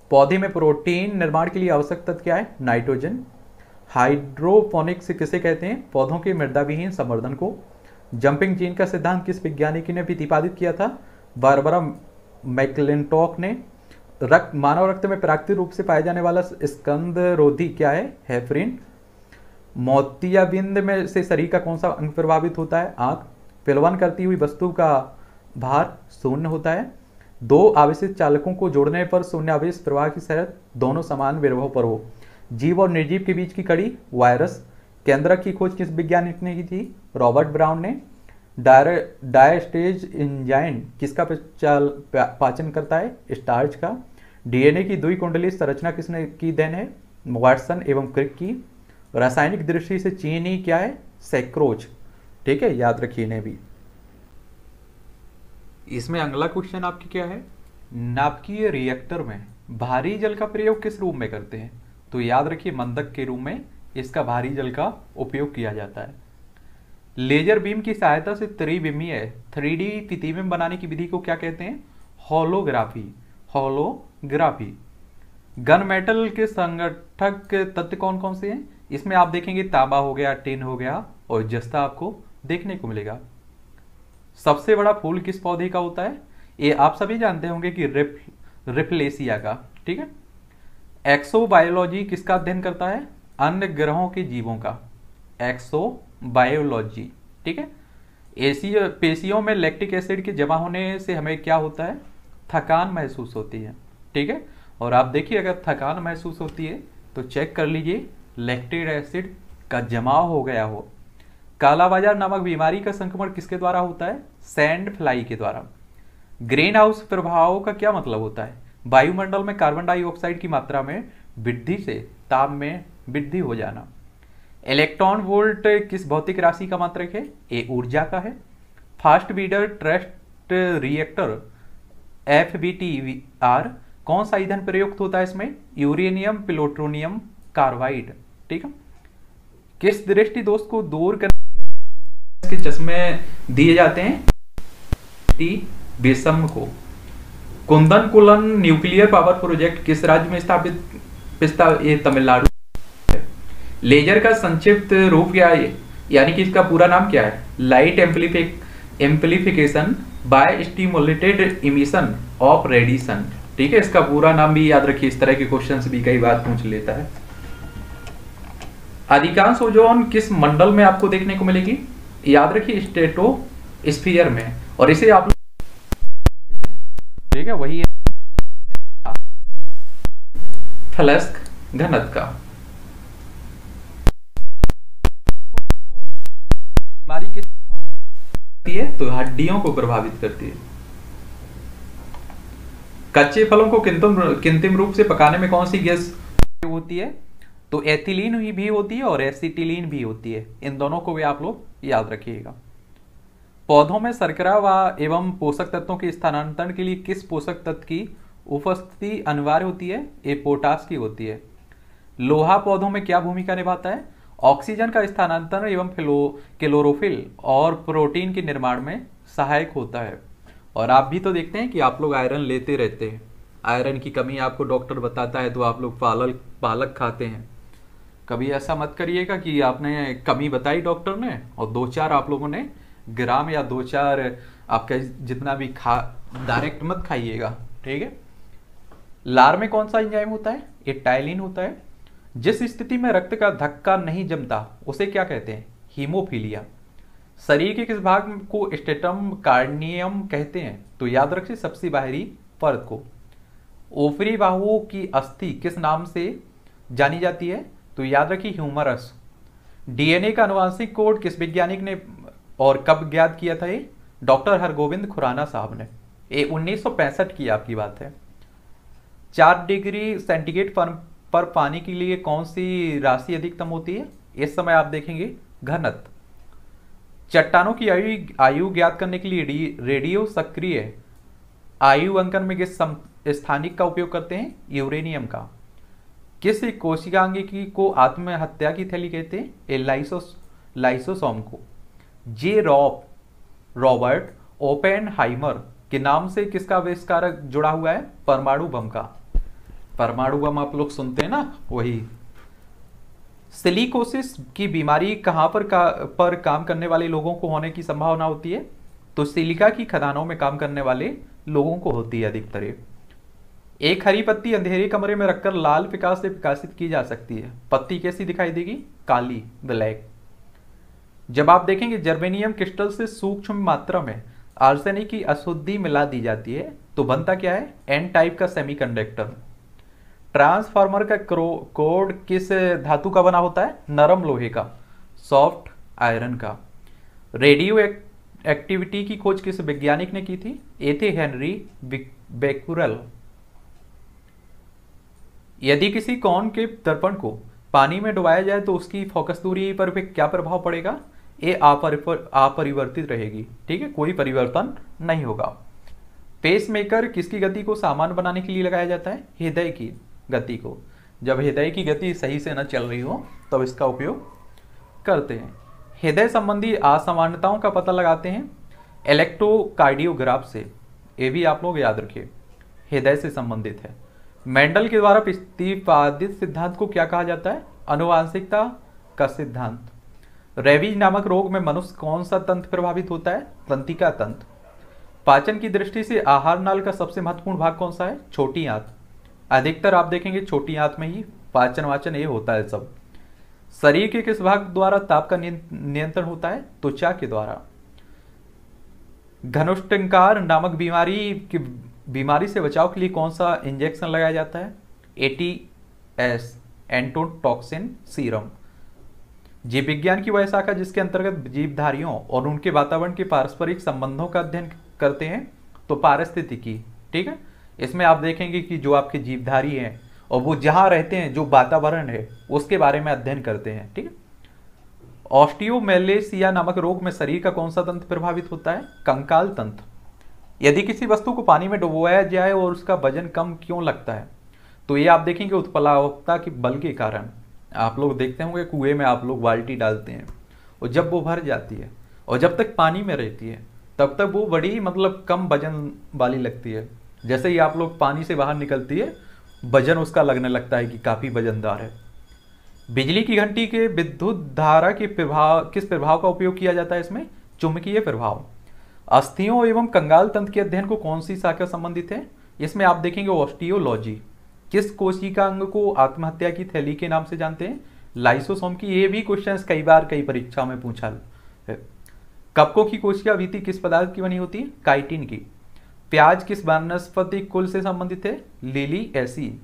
पौधे में प्रोटीन निर्माण के लिए आवश्यक तत्व क्या है? नाइट्रोजन हाइड्रोपोनिक्स किसे कहते हैं? पौधों के मृदा विहीन संवर्धन को। जंपिंग जीन का सिद्धांत किस वैज्ञानिक ने प्रतिपादित किया था? बारबरा मैकलिनटॉक ने। रक्त, मानव रक्त में प्राकृतिक रूप से पाया जाने वाला स्कंद रोधी क्या है? हेफरिन। मोतियाबिंद में से शरीर का कौन सा अंग प्रभावित होता है? आँख। पिलवन करती हुई वस्तु का भार शून्य होता है। दो आवेशित चालकों को जोड़ने पर शून्य आवेश प्रवाह की शरत दोनों समान विरभव पर हो। जीव और निर्जीव के बीच की कड़ी वायरस। केंद्रक की खोज किस वैज्ञानिक ने की थी? रॉबर्ट ब्राउन ने। डायस्टेज इंजाइन किसका पाचन करता है? स्टार्च का। डीएनए की दुई कुंडली संरचना किसने की देन है? वाटसन एवं क्रिक की। रासायनिक दृष्टि से चीनी क्या है? सेक्रोज। ठीक है याद रखिए इन्हें भी। इसमें अगला क्वेश्चन आपकी क्या है? नाभिकीय रिएक्टर में भारी जल का प्रयोग किस रूप में करते हैं? तो याद रखिए मंदक के रूप में इसका भारी जल का उपयोग किया जाता है। लेजर बीम की सहायता से त्रिविमीय थ्री डी प्रतिबिंब बनाने की विधि को क्या कहते हैं? होलोग्राफी होलोग्राफी गन मेटल के संगठक तत्व कौन कौन से हैं? इसमें आप देखेंगे तांबा हो गया, टिन हो गया और जस्ता आपको देखने को मिलेगा। सबसे बड़ा फूल किस पौधे का होता है? ये आप सभी जानते होंगे कि रिप, रिप्लेसिया का, ठीक है? एक्सोबायोलॉजी किसका अध्ययन करता है? अन्य ग्रहों के जीवों का। एक्सोबायोलॉजी ठीक है? एसी पेशियों में लैक्टिक एसिड के जमा होने से हमें क्या होता है? थकान महसूस होती है। ठीक है? और आप देखिए, अगर थकान महसूस होती है तो चेक कर लीजिए लैक्टिक एसिड का जमाव हो गया हो। काला बाज़ार नामक बीमारी का संक्रमण किसके द्वारा होता है? सैंड फ्लाई के द्वारा। ग्रीन हाउस प्रभाव का क्या मतलब होता है? वायुमंडल में कार्बन डाइऑक्साइड की मात्रा में वृद्धि से ताप में वृद्धि हो जाना। इलेक्ट्रॉन वोल्ट किस भौतिक राशि का मात्रक है? ए ऊर्जा का है। Fast breeder test reactor F B T R कौन सा ईंधन प्रयुक्त होता है इसमें? Uranium plutonium carbide. ठीक है? किस दृष्टि दोष को दूर कर के चश्मे दिए जाते हैं? बेसम को। Kudankulam nuclear power project किस राज्य में स्थापित, पिस्ता, ये तमिलनाडु लेजर का संक्षिप्त रूप क्या है? यानी कि इसका पूरा नाम क्या है? Light amplific, amplification by stimulated emission of radiation. ठीक है, इसका पूरा नाम भी याद रखिए, इस तरह के क्वेश्चन भी कई बार पूछ लेता है। अधिकांश ओजोन किस मंडल में आपको देखने को मिलेगी? याद रखिए स्टेटो स्फीयर में। और इसे आप ठीक है, वही है। फ्लस्क घनत का। तो हड्डियों को प्रभावित करती है। कच्चे फलों को किंतम किंतिम रूप से पकाने में कौन सी गैस होती है? तो एथिलीन भी होती है और एसिटिलीन भी होती है। इन दोनों को भी आप लोग याद रखिएगा। पौधों में शर्करा व एवं पोषक तत्वों के स्थानांतरण के लिए किस पोषक तत्व की उपस्थिति अनिवार्य होती है? ये पोटास की होती है। लोहा पौधों में क्या भूमिका निभाता है? ऑक्सीजन का स्थानांतरण एवं क्लोरोफिल और प्रोटीन के निर्माण में सहायक होता है। और आप भी तो देखते हैं कि आप लोग आयरन लेते रहते हैं। आयरन की कमी आपको डॉक्टर बताता है तो आप लोग पालक पालक खाते हैं। कभी ऐसा मत करिएगा कि आपने कमी बताई डॉक्टर ने और दो चार आप लोगों ने, ग्राम या दो चार आपका जितना भी खा डायरेक्ट मत खाइएगा, ठीक है? लार में कौन सा इंजाइम होता है? ये टाइलिन होता है। जिस स्थिति में रक्त का धक्का नहीं जमता, उसे क्या कहते हैं? हीमोफीलिया शरीर के किस भाग को स्टेटम कार्नियम कहते हैं? तो याद रखिए सबसे बाहरी परत को। ओफरी बाहुओं की अस्थि किस नाम से जानी जाती है? तो याद रखिए ह्यूमरस। डीएनए का अनुवांशिक कोड किस वैज्ञानिक ने और कब ज्ञात किया था ये? डॉक्टर हरगोविंद खुराना साहब ने। ये 1965 की आपकी बात है। चार डिग्री सेंटीग्रेड पर, पर पानी के लिए कौन सी राशि अधिकतम होती है? इस समय आप देखेंगे घनत चट्टानों की आयु आयु ज्ञात करने के लिए रेडियो सक्रिय आयु अंकन में किस स्थानिक का उपयोग करते हैं? यूरेनियम का। किस कोशिकांगी को आत्महत्या की थैली कहते हैं? लाइसोस लाइसोसोम को। जे रॉप रॉबर्ट ओपेन हाइमर के नाम से किसका आविष्कारक जुड़ा हुआ है? परमाणु बम का। परमाणु बम आप लोग सुनते हैं ना? वही सिलिकोसिस की बीमारी कहाँ पर का, पर काम करने वाले लोगों को होने की संभावना होती है? तो सिलिका की खदानों में काम करने वाले लोगों को होती है अधिकतर एक हरी पत्ती अंधेरे कमरे में रखकर लाल प्रकाश से प्रकाशित की जा सकती है। पत्ती कैसी दिखाई देगी? काली, ब्लैक। जब आप देखेंगे, जर्मेनियम क्रिस्टल से सूक्ष्म मात्रा में आर्सेनिक की अशुद्धि मिला दी जाती है तो बनता क्या है? एन टाइप का सेमीकंडक्टर ट्रांसफार्मर का कोड किस धातु का बना होता है? नरम लोहे का। सॉफ्ट आयरन का। रेडियो एक, एक्टिविटी की खोज किस वैज्ञानिक ने की थी? ए थे हेनरी बेकुरल। यदि किसी कौन के दर्पण को पानी में डुबाया जाए तो उसकी फोकस दूरी पर भी क्या प्रभाव पड़ेगा? ये अपरिवर्तित रहेगी। ठीक है? कोई परिवर्तन नहीं होगा। पेस मेकर किसकी गति को सामान बनाने के लिए लगाया जाता है? हृदय की। गति को। जब हृदय की गति सही से न चल रही हो, तब तो इसका उपयोग करते हैं। हृदय संबंधी असामान्यताओं का पता लगाते हैं इलेक्ट्रोकार्डियोग्राफ से। ये भी आप लोग याद रखिए, हृदय से संबंधित है। मेंडल के द्वारा प्रतिपादित सिद्धांत को क्या कहा जाता है? अनुवांशिकता का सिद्धांत। रेबीज नामक रोग में मनुष्य कौन सा तंत्र प्रभावित होता है? तंत्रिका तंत्र। पाचन की दृष्टि से आहार नाल का सबसे महत्वपूर्ण भाग कौन सा है? छोटी आंत। अधिकतर आप देखेंगे छोटी आंत में ही पाचन वाचन ये होता है सब। शरीर के किस भाग द्वारा ताप का नियंत्रण होता है? त्वचा के द्वारा। धनुष्टंकार नामक बीमारी की, बीमारी से बचाव के लिए कौन सा इंजेक्शन लगाया जाता है? एटी एस एंटोटॉक्सिन सीरम जीव विज्ञान की वह शाखा जिसके अंतर्गत जीवधारियों और उनके वातावरण के पारस्परिक संबंधों का अध्ययन करते हैं तो पारिस्थितिकी, ठीक है? इसमें आप देखेंगे कि जो आपके जीवधारी हैं और वो जहाँ रहते हैं, जो वातावरण है, उसके बारे में अध्ययन करते हैं, ठीक है? ऑस्टियोमेलेसिया नामक रोग में शरीर का कौन सा तंत्र प्रभावित होता है? कंकाल तंत्र। यदि किसी वस्तु को पानी में डुबोया जाए और उसका वज़न कम क्यों लगता है तो ये आप देखेंगे उत्प्लावकता के बल के कारण। आप लोग देखते होंगे, कुएँ में आप लोग बाल्टी डालते हैं और जब वो भर जाती है और जब तक पानी में रहती है, तब तक वो बड़ी मतलब कम वज़न वाली लगती है। जैसे ही आप लोग पानी से बाहर निकलती है वज़न उसका लगने लगता है कि काफ़ी वजनदार है। बिजली की घंटी के विद्युत धारा के प्रभाव, किस प्रभाव का उपयोग किया जाता है इसमें? चुंबकीय प्रभाव। अस्थियों एवं कंगाल तंत्र के अध्ययन को कौन सी शाखा संबंधित है? इसमें आप देखेंगे ऑस्टियोलॉजी। किस कोशिका अंग को आत्महत्या की थैली के नाम से जानते हैं? लाइसोसोम की। ये भी क्वेश्चन कई बार कई परीक्षा में पूछा है। कपकों की कोशिका भीति किस पदार्थ की बनी होती है? काइटिन की। प्याज किस वनस्पति कुल से संबंधित है? लिली ऐसी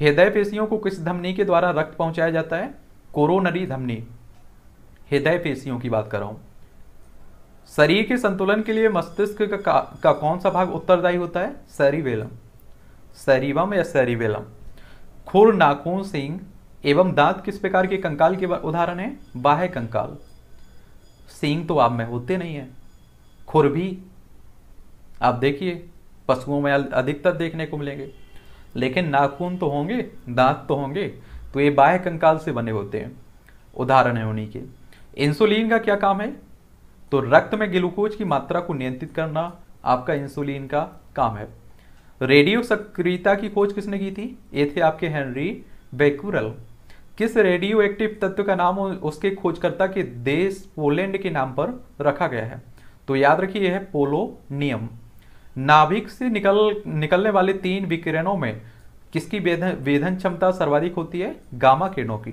हृदय पेशियों को किस धमनी के द्वारा रक्त पहुँचाया जाता है? कोरोनरी धमनी। हृदय पेशियों की बात कर रहा हूँ। शरीर के संतुलन के लिए मस्तिष्क का, का, का कौन सा भाग उत्तरदायी होता है? सरीवेलम सरीवम या सरीवेलम खुर नाखून सिंह एवं दांत किस प्रकार के कंकाल के उदाहरण है? बाह्य कंकाल। सिंह तो आप में होते नहीं है। खुर भी आप देखिए, पशुओं में अधिकतर देखने को मिलेंगे। लेकिन नाखून तो होंगे, दांत तो होंगे तो ये बाह्य कंकाल से बने होते हैं। उदाहरण है उन्हीं के। इंसुलिन का क्या काम है? तो रक्त में ग्लूकोज की मात्रा को नियंत्रित करना आपका इंसुलिन का काम है। रेडियो सक्रियता की खोज किसने की थी? ये थे आपके हेनरी बेकुरल किस रेडियो एक्टिव तत्व का नाम उसके खोजकर्ता के देश पोलैंड के नाम पर रखा गया है? तो याद रखिए, यह है पोलोनियम। नाभिक से निकल, निकलने वाले तीन विकिरणों में किसकी वेधन वेधन क्षमता सर्वाधिक होती है? गामा किरणों की।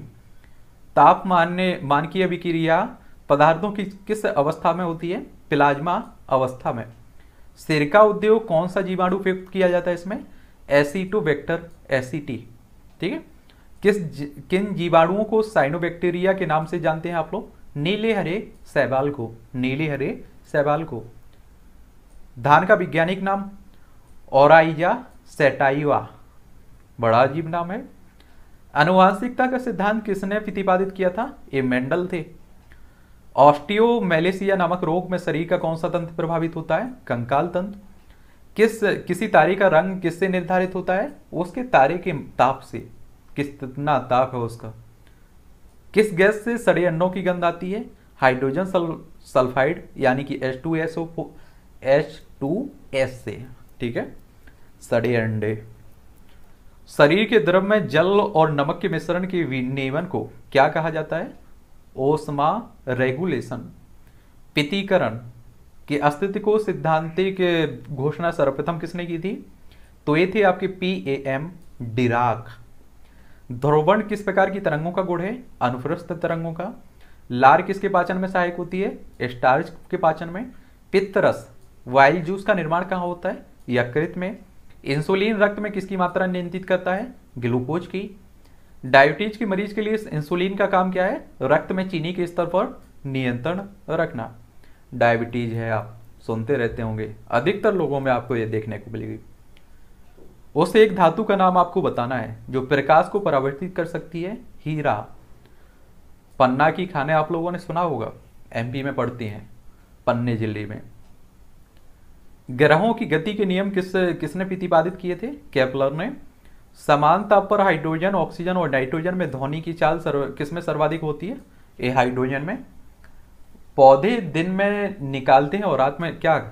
तापमान मानकीय विक्रिया पदार्थों की किस अवस्था में होती है? प्लाज्मा अवस्था में। सिरका उद्योग कौन सा जीवाणु उपयुक्त किया जाता है इसमें? Acetobacter, aceti. ठीक है? किस किन जीवाणुओं को साइनोबैक्टीरिया के नाम से जानते हैं आप लोग? नीले हरे सैबाल को नीले हरे सैबाल को धान का वैज्ञानिक नाम ओराइजा सेटाइवा। बड़ा अजीब नाम है। अनुवांशिकता का सिद्धांत किसने प्रतिपादित किया था? ये मेंडल थे। ऑस्टियोमेलेसिया नामक रोग में शरीर का कौन सा तंत्र प्रभावित होता है? कंकाल तंत्र। किस किसी तारे का रंग किससे निर्धारित होता है? उसके तारे के ताप से। कितना ताप है उसका? किस गैस से सड़े अंडों की गंध आती है? हाइड्रोजन सल, सल्फाइड यानी कि H two S O H two S से। ठीक है? सड़े अंडे। शरीर के द्रव में जल और नमक के मिश्रण के विनियमन को क्या कहा जाता है? Osmoregulation. पितिकरण। के अस्तित्व को सिद्धांतिक घोषणा सर्वप्रथम किसने की थी? तो ये थे आपके पी ए एम डिराक। ध्रुवण किस प्रकार की तरंगों का गुण है? अनुप्रस्थ तरंगों का। लार किसके पाचन में सहायक होती है? स्टार्च के पाचन में। पित्तरस। वाइल जूस का निर्माण कहाँ होता है? यकृत में। इंसुलिन रक्त में किसकी मात्रा नियंत्रित करता है? ग्लूकोज की। डायबिटीज़ के मरीज़ के लिए इंसुलिन का काम क्या है? रक्त में चीनी के स्तर पर नियंत्रण रखना। डायबिटीज़ है, आप सुनते रहते होंगे। अधिकतर लोगों में आपको यह देखने को मिलेगी। उस एक धातु का नाम आपको बताना है, जो प्रकाश को परावर्तित कर सकती है, हीरा। पन्ना की खाने आप लोगों ने सुना होगा। एमपी में पड़ती हैं, पन्ने ज़िले में। ग्रहों की गति के नियम किस, किसने प्रतिपादित किए थे? कैपलर ने। समान ताप पर हाइड्रोजन, ऑक्सीजन और नाइट्रोजन में ध्वनि की चाल सर्व किसमें सर्वाधिक होती है? ए, हाइड्रोजन में। पौधे दिन में निकालते हैं और रात में क्या?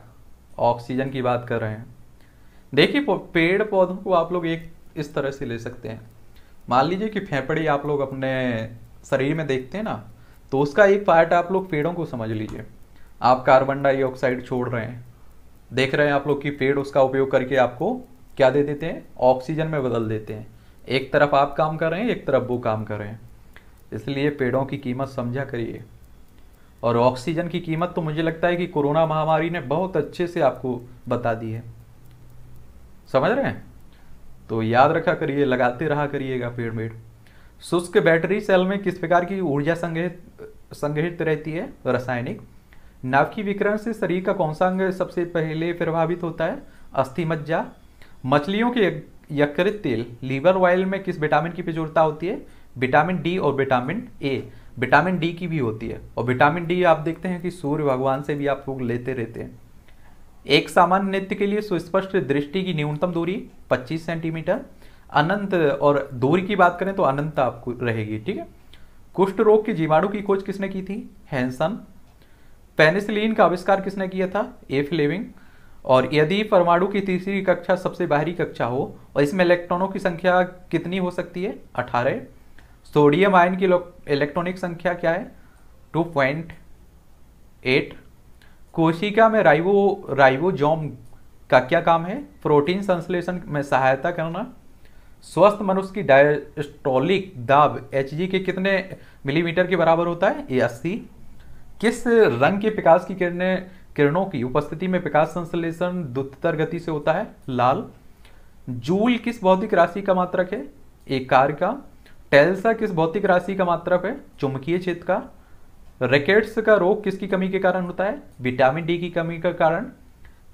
ऑक्सीजन की बात कर रहे हैं। देखिए पेड़ पौधों को आप लोग एक, इस तरह से ले सकते हैं। मान लीजिए कि फेफड़े आप लोग अपने शरीर में देखते हैं ना तो उसका एक पार्ट आप लोग पेड़ों को समझ लीजिए। आप कार्बन डाइऑक्साइड छोड़ रहे हैं। देख रहे हैं आप लोग कि पेड़ उसका उपयोग करके आपको क्या दे देते हैं? ऑक्सीजन में बदल देते हैं। एक तरफ़ आप काम कर रहे हैं, एक तरफ़ वो काम कर रहे हैं। इसलिए पेड़ों की कीमत समझा करिए। और ऑक्सीजन की कीमत तो मुझे लगता है कि कोरोना महामारी ने बहुत अच्छे से आपको बता दी है। समझ रहे हैं? तो याद रखा करिए, लगाते रहा करिएगा पेड़ पेड़ शुष्क बैटरी सेल में किस प्रकार की ऊर्जा संग्रहित संग्रहित रहती है? रासायनिक। नाभिकीय विकरण से शरीर का कौन सा अंग सबसे पहले प्रभावित होता है। अस्थि मज्जा। मछलियों के यकृत तेल, लीवर ऑयल में किस विटामिन की प्रचुरता होती है? विटामिन डी और विटामिन ए। विटामिन डी की भी होती है। और विटामिन डी आप देखते हैं कि सूर्य भगवान से भी आप लोग लेते रहते हैं। एक सामान्य नृत्य के लिए सुस्पष्ट दृष्टि की न्यूनतम दूरी 25 सेंटीमीटर। अनंत और दूरी की बात करें तो अनंत आपको रहेगी, ठीक है? कुष्ठ रोग के जीवाणु की खोज किसने की थी? हैंसन। पेनिसिलिन का आविष्कार किसने किया था? ए फ्लेविंग और यदि परमाणु की तीसरी कक्षा सबसे बाहरी कक्षा हो, और इसमें इलेक्ट्रॉनों की संख्या कितनी हो सकती है? अठारह। सोडियम आयन की इलेक्ट्रॉनिक संख्या क्या है? टू पॉइंट एट कोशिका में राइवो राइबोजोम का क्या काम है? प्रोटीन संश्लेषण में सहायता करना। स्वस्थ मनुष्य की डायस्टोलिक दाब एचजी के कितने मिलीमीटर के बराबर होता है? ये अस्सी। किस रंग के प्रकाश की किरणें, किरणों की उपस्थिति में प्रकाश संश्लेषण द्रुततर गति से होता है? लाल। जूल किस भौतिक राशि का मात्रक है? एक कार का। टेल्सा किस भौतिक राशि का मात्रक है? चुंबकीय क्षेत्र का। रैकेट्स का रोग किसकी कमी के कारण होता है? विटामिन डी की कमी का कारण।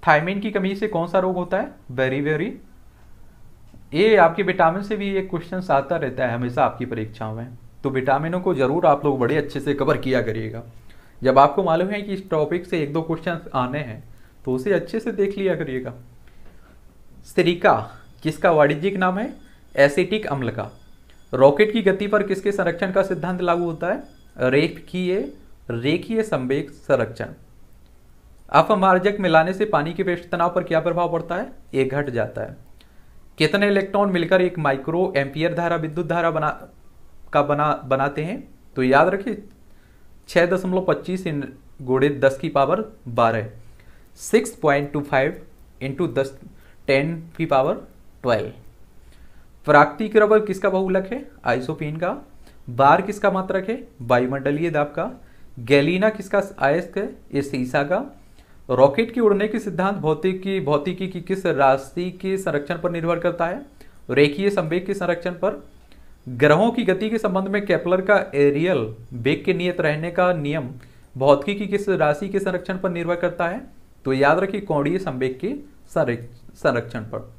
थायमिन की कमी से कौन सा रोग होता है? Very very. ये आपके विटामिन से भी एक क्वेश्चन आता रहता है, हमेशा आपकी परीक्षाओं में। तो विटामिनों को ज़रूर आप लोग बड़े अच्छे से कवर किया करिएगा। जब आपको मालूम है कि इस टॉपिक से एक दो क्वेश्चन आने हैं तो उसे अच्छे से देख लिया करिएगा। सिरिका, किसका वाणिज्यिक नाम है? एसिटिक अम्ल का। रॉकेट की गति पर किसके संरक्षण का सिद्धांत लागू होता है? रेखीय रेखीय संवेग संरक्षण। अपमार्जक मिलाने से पानी के पृष्ठ तनाव पर क्या प्रभाव पड़ता है? ये घट जाता है। कितने इलेक्ट्रॉन मिलकर एक माइक्रो एम्पियर धारा विद्युत धारा बना, का बना, बनाते हैं? तो याद रखिए छह दशमलव पच्चीस इन गुड़े दस की पावर बारह। Six point two five into दस, टेन की पावर ट्वेल्व। प्राकृतिक रबर किसका बहुलक है? आइसोपीन का। बार किसका मात्रक है? वायुमंडलीय दाब का। गैलीना किसका आयस्क है? ये सीसा का। रॉकेट की उड़ने के सिद्धांत भौतिकी भौतिकी की किस राशि के संरक्षण पर निर्भर करता है? रेखीय संवेग के संरक्षण पर। ग्रहों की गति के संबंध में केपलर का एरियल वेग के नियत रहने का नियम भौतिकी की किस राशि के संरक्षण पर निर्भर करता है? तो याद रखिए कोणीय संवेग के संरक्षण पर।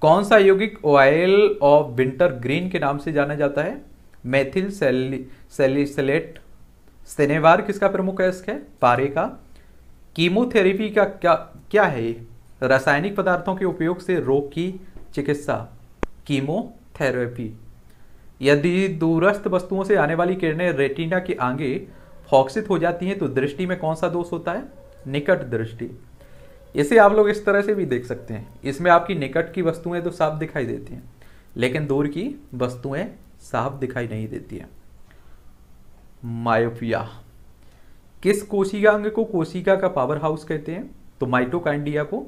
कौन सा यौगिक ऑयल ऑफ़ विंटर ग्रीन के नाम से जाना जाता है? मैथिल सेलिसलेट। सेनेवार किसका प्रमुख एस्क है? पारे का। कीमोथेरेपी का क्या क्या है रासायनिक पदार्थों के उपयोग से रोग की चिकित्सा। कीमोथेरेपी यदि दूरस्थ वस्तुओं से आने वाली किरणें रेटिना के आगे फॉक्सित हो जाती हैं तो दृष्टि में कौन सा दोष होता है? निकट दृष्टि। इसे आप लोग इस तरह से भी देख सकते हैं। इसमें आपकी निकट की वस्तुएँ तो साफ़ दिखाई देती हैं, लेकिन दूर की वस्तुएँ साफ़ दिखाई नहीं देती हैं। मायोपिया। किस कोशिका अंग को कोशिका का पावर हाउस कहते हैं? तो माइटोकाइंडिया को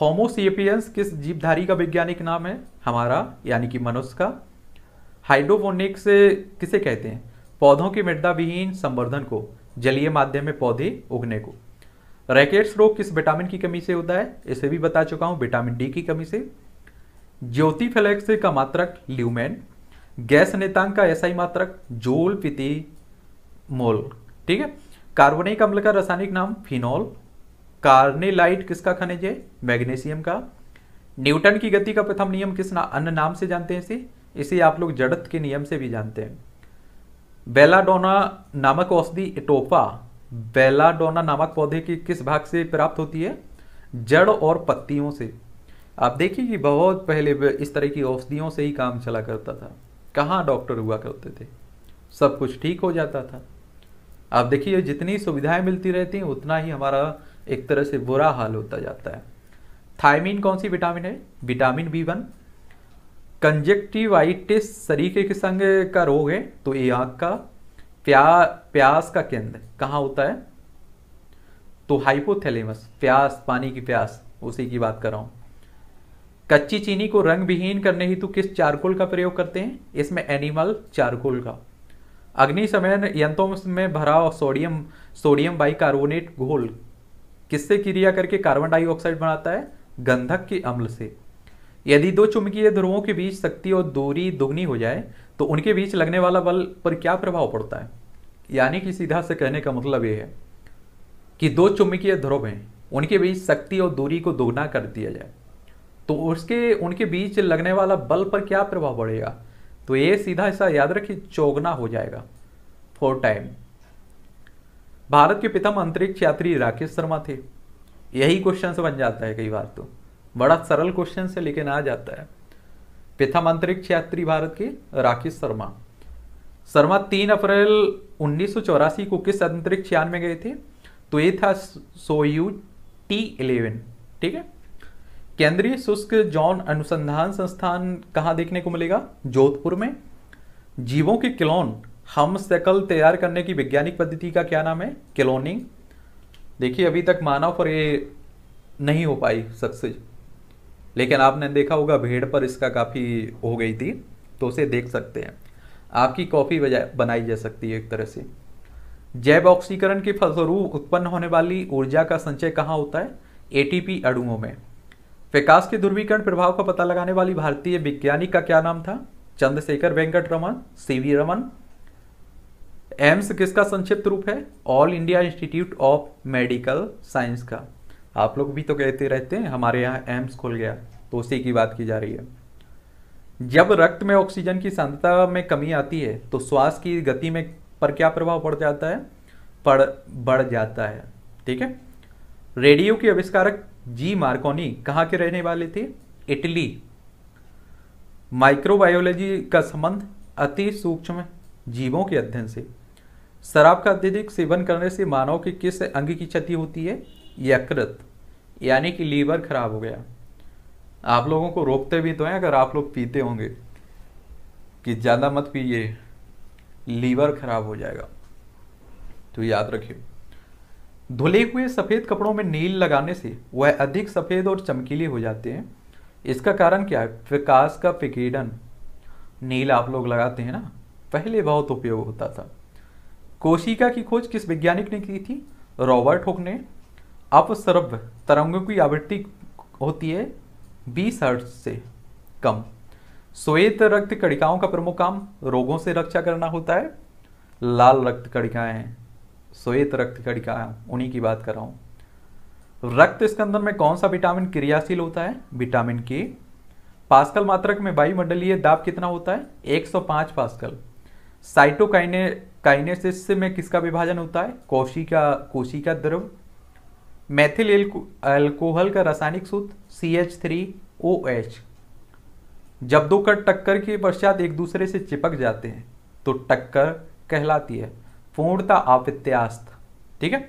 होमोसियपियंस किस जीवधारी का वैज्ञानिक नाम है? हमारा, यानी कि मनुष्य का। हाइड्रोपोनिक्स किसे कहते हैं? पौधों के मृदा विहीन संवर्धन को, जलीय माध्यम में पौधे उगने को। रैकेट्स रोग किस विटामिन की कमी से होता है? इसे भी बता चुका हूँ, विटामिन डी की कमी से। ज्योति फ्लैक्स का मात्रक, ल्यूमेन। गैस नेतांक का ऐसा ही मात्रक, जोल पिति मोल। ठीक है? कार्बोनिक अम्ल का रासायनिक नाम, फिनॉल। कार्नेलाइट किसका खनिज है? मैग्नीशियम का। न्यूटन की गति का प्रथम नियम किस ना, अन्य नाम से जानते हैं इसे? इसे आप लोग जड़त के नियम से भी जानते हैं। बेलाडोना नामक औषधि एटोपा बेलाडोना नामक पौधे की किस भाग से प्राप्त होती है? जड़ और पत्तियों से। आप देखिए कि बहुत पहले इस तरह की औषधियों से ही काम चला करता था। कहाँ डॉक्टर हुआ करते थे? सब कुछ ठीक हो जाता था। आप देखिए जितनी सुविधाएँ मिलती रहती हैं उतना ही हमारा एक तरह से बुरा हाल होता जाता है। थायमिन कौन सी विटामिन है? Vitamin B one. कंजेक्टिवाइटिस सरीके के संग का रोग है? तो ये आँख का, प्या, प्यास का केंद्र। कहाँ होता है? तो हाइपोथैलेमस प्यास, पानी की प्यास, उसी की बात कर रहा हूँ। कच्ची चीनी को रंग विहीन करने हेतु किस चारकोल का प्रयोग करते हैं? इसमें एनिमल चारकोल का। अग्निशमन यंत्रों में भरा सोडियम सोडियम बाइकार्बोनेट घोल। किससे क्रिया करके कार्बन डाइऑक्साइड बनाता है? गंधक के अम्ल से। यदि दो चुंबकीय ध्रुवों के बीच शक्ति और दूरी दुगनी हो जाए तो उनके बीच लगने वाला बल पर क्या प्रभाव पड़ता है? यानी कि सीधा से कहने का मतलब यह है कि दो चुंबकीय ध्रुव हैं, उनके बीच शक्ति और दूरी को दोगुना कर दिया जाए। तो उसके, उनके बीच लगने वाला बल पर क्या प्रभाव पड़ेगा? तो ये सीधा ऐसा याद रखिए, चौगना हो जाएगा। फोर टाइम भारत के प्रथम अंतरिक्ष यात्री राकेश शर्मा थे। यही क्वेश्चन बन जाता है कई बार तो। बड़ा सरल क्वेश्चन से लेकिन आ जाता है। प्रथम अंतरिक्ष यात्री भारत के राकेश शर्मा। शर्मा तीन अप्रैल उन्नीस सौ चौरासी को किस अंतरिक्ष यान में गए थे? तो ये था सोयू टी इलेवन, ठीक है? केंद्रीय शुष्क जॉन अनुसंधान संस्थान कहाँ देखने को मिलेगा? जोधपुर में। जीवों के क्लोन हम सकल तैयार करने की वैज्ञानिक पद्धति का क्या नाम है? क्लोनिंग देखिए, अभी तक मानव पर ये नहीं हो पाई सक्सेस। लेकिन आपने देखा होगा, भेड़ पर इसका काफ़ी हो गई थी तो उसे देख सकते हैं। आपकी कॉफ़ी बनाई जा सकती है एक तरह से। जैव ऑक्सीकरण के फलस्वरूप उत्पन्न होने वाली ऊर्जा का संचय कहाँ होता है? एटीपी अणुओं में। विकास के ध्रुवीकरण प्रभाव का पता लगाने वाली भारतीय वैज्ञानिक का क्या नाम था? चंद्रशेखर वेंकट रमन सीवी रमन एम्स किसका संक्षिप्त रूप है? All India institute of medical science का। आप लोग भी तो कहते रहते हैं, हमारे यहाँ एम्स खुल गया तो उसी की बात की जा रही है। जब रक्त में ऑक्सीजन की सांद्रता में कमी आती है तो श्वास की गति में पर क्या प्रभाव पड़ जाता है? पड़, बढ़ जाता है। ठीक है? रेडियो के आविष्कारक जी मार्कोनी कहाँ के रहने वाले थे? इटली। माइक्रोबायोलॉजी का संबंध अति सूक्ष्म जीवों के अध्ययन से। शराब का अत्यधिक सेवन करने से मानव के किस अंग की क्षति होती है? यकृत यानी कि लीवर खराब हो गया। आप लोगों को रोकते भी तो हैं, अगर आप लोग पीते होंगे, कि ज़्यादा मत पीजिए लीवर खराब हो जाएगा। तो याद रखिए, धुले हुए सफ़ेद कपड़ों में नील लगाने से वह अधिक सफ़ेद और चमकीले हो जाते हैं। इसका कारण क्या है? विकास का पिकीडन नील आप लोग लगाते हैं ना, पहले बहुत उपयोग होता था। कोशिका की खोज किस वैज्ञानिक ने की थी? रॉबर्ट हुक ने अपसर्व तरंगों की आवृत्ति होती है बीस हर्ट से कम। श्वेत रक्त कणिकाओं का प्रमुख काम रोगों से रक्षा करना होता है। लाल रक्त कणिकाएँ, श्वेत रक्त कणिकाएँ उन्हीं की बात कर रहा हूँ। रक्त स्कंदन में कौन सा विटामिन क्रियाशील होता है? विटामिन के। पास्कल मात्रक में वायुमंडलीय दाब कितना होता है? 105 पास्कल। साइटोकाइने काइनेसिस में किसका विभाजन होता है? कोशिका कोशिका द्रव। मैथिल एल्कोहल का रासायनिक सूत्र C H three O H जब दो कट टक्कर के पश्चात एक दूसरे से चिपक जाते हैं तो टक्कर कहलाती है। पूर्णता अव्यत्यास्त ठीक है?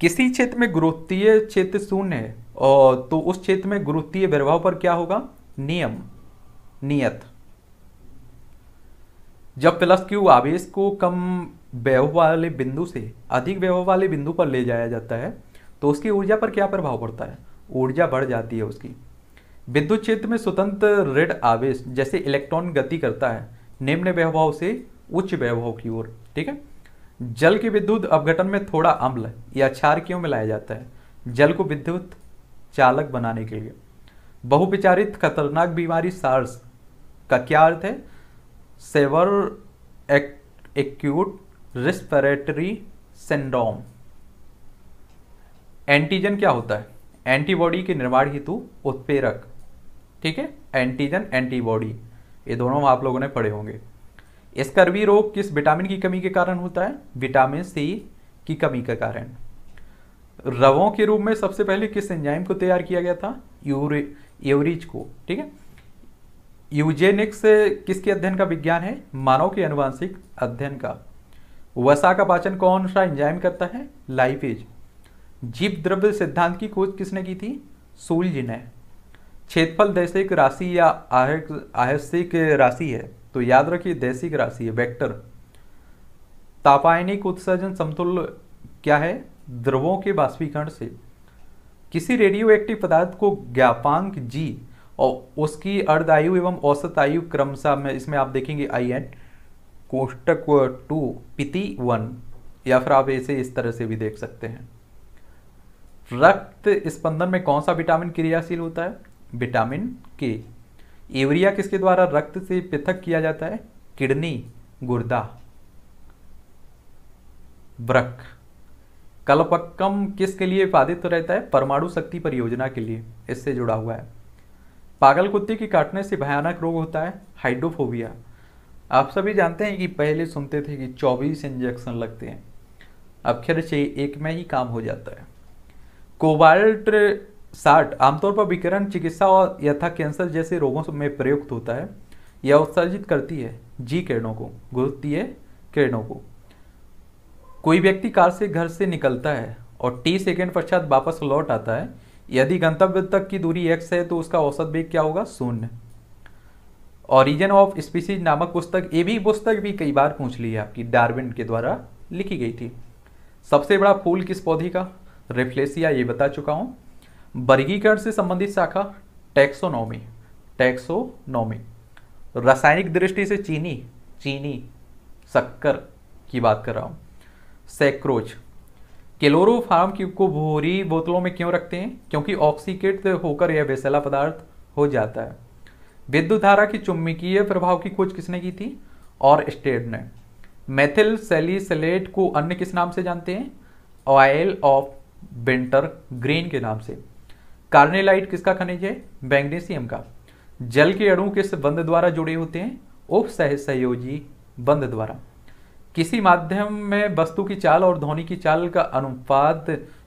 किसी क्षेत्र में गुरुत्वीय क्षेत्र शून्य है, और तो उस क्षेत्र में गुरुत्वीय प्रभाव पर क्या होगा? नियम, नियत। जब प्लस क्यू आवेश को कम वैभव वाले बिंदु से अधिक वैभव वाले बिंदु पर ले जाया जाता है तो उसकी ऊर्जा पर क्या प्रभाव पड़ता है? ऊर्जा बढ़ जाती है उसकी। विद्युत क्षेत्र में स्वतंत्र ऋण आवेश जैसे इलेक्ट्रॉन गति करता है, निम्न वैभव से उच्च वैभव की ओर, ठीक है? जल के विद्युत अपघटन में थोड़ा अम्ल या क्षार क्यों मिलाया जाता है, जल को विद्युत चालक बनाने के लिए। बहुविचारित खतरनाक बीमारी सार्स का क्या अर्थ है? Severe acute respiratory syndrome antigen क्या होता है? एंटीबॉडी के निर्माण हेतु उत्प्रेरक। ठीक है? एंटीजन एंटीबॉडी ये दोनों आप लोगों ने पढ़े होंगे। स्कर्वी रोग किस विटामिन की कमी के कारण होता है? विटामिन सी की कमी के कारण। रवों के रूप में सबसे पहले किस एंजाइम को तैयार किया गया था? यूरे यूरिज को। ठीक है? यूजेनिक्स किसके अध्ययन का विज्ञान है? मानव के अनुवांशिक अध्ययन का। वसा का पाचन कौन सा एंजाइम करता है? लाइपेज जीव द्रव्य सिद्धांत की खोज किसने की थी? जी ने। क्षेत्रफल दैसिक राशि या आहसिक राशि है तो याद रखिए दैसिक राशि है वेक्टर तापायनिक उत्सर्जन समतुल्य क्या है? द्रवों के बाष्पीकरण से। किसी रेडियो एक्टिव पदार्थ को ज्ञापांक जी और उसकी अर्ध आयु एवं औसत आयु क्रमशः में इसमें आप देखेंगे आई एन कोष्टक टू पिति वन, या फिर आप इसे इस तरह से भी देख सकते हैं। रक्त स्पंदन में कौन सा विटामिन क्रियाशील होता है? विटामिन के यूरिया किसके द्वारा रक्त से पृथक किया जाता है? किडनी, गुर्दा। ब्रक कलपक्कम किसके लिए बाधित रहता है? परमाणु शक्ति परियोजना के लिए। इससे जुड़ा हुआ है। पागल कुत्ते के काटने से भयानक रोग होता है, हाइड्रोफोबिया। आप सभी जानते हैं कि पहले सुनते थे कि 24 इंजेक्शन लगते हैं। अब खैर से एक में ही काम हो जाता है। कोबाल्ट साठ आमतौर पर विकिरण, चिकित्सा और यथा कैंसर जैसे रोगों में प्रयुक्त होता है, यह उत्सर्जित करती है जी किरणों को गुरुत्वीय किरणों को। कोई व्यक्ति कार से घर से निकलता है और टी सेकेंड पश्चात वापस लौट आता है यदि गंतव्य तक की दूरी एक्स है तो उसका औसत वेग क्या होगा? शून्य। ऑरिजन ऑफ़ स्पीसीज नामक पुस्तक, ये भी पुस्तक भी कई बार पूछ ली है आपकी, डार्विन के द्वारा लिखी गई थी। सबसे बड़ा फूल किस पौधे का? रिफ्लेसिया, ये बता चुका हूँ। वर्गीकरण से संबंधित शाखा, टैक्सोनॉमी। टैक्सोनॉमी। रासायनिक दृष्टि से चीनी चीनी, शक्कर की बात कर रहा हूँ। सैक्रोज। क्लोरोफार्म की को भूरी बोतलों में क्यों रखते हैं? क्योंकि ऑक्सीकेट होकर यह विषैला पदार्थ हो जाता है। विद्युत धारा की चुम्बकीय प्रभाव की खोज किसने की थी? और स्टेड ने। मेथिल सेलिसलेट को अन्य किस नाम से जानते हैं? ऑयल ऑफ़ विंटर ग्रीन के नाम से। कार्नेलाइट किसका खनिज है? मैग्नीशियम का। जल के अणु किस बंध द्वारा जुड़े होते हैं? उप सह सहयोजी बंध द्वारा। किसी माध्यम में वस्तु की चाल और ध्वनि की चाल का अनुपात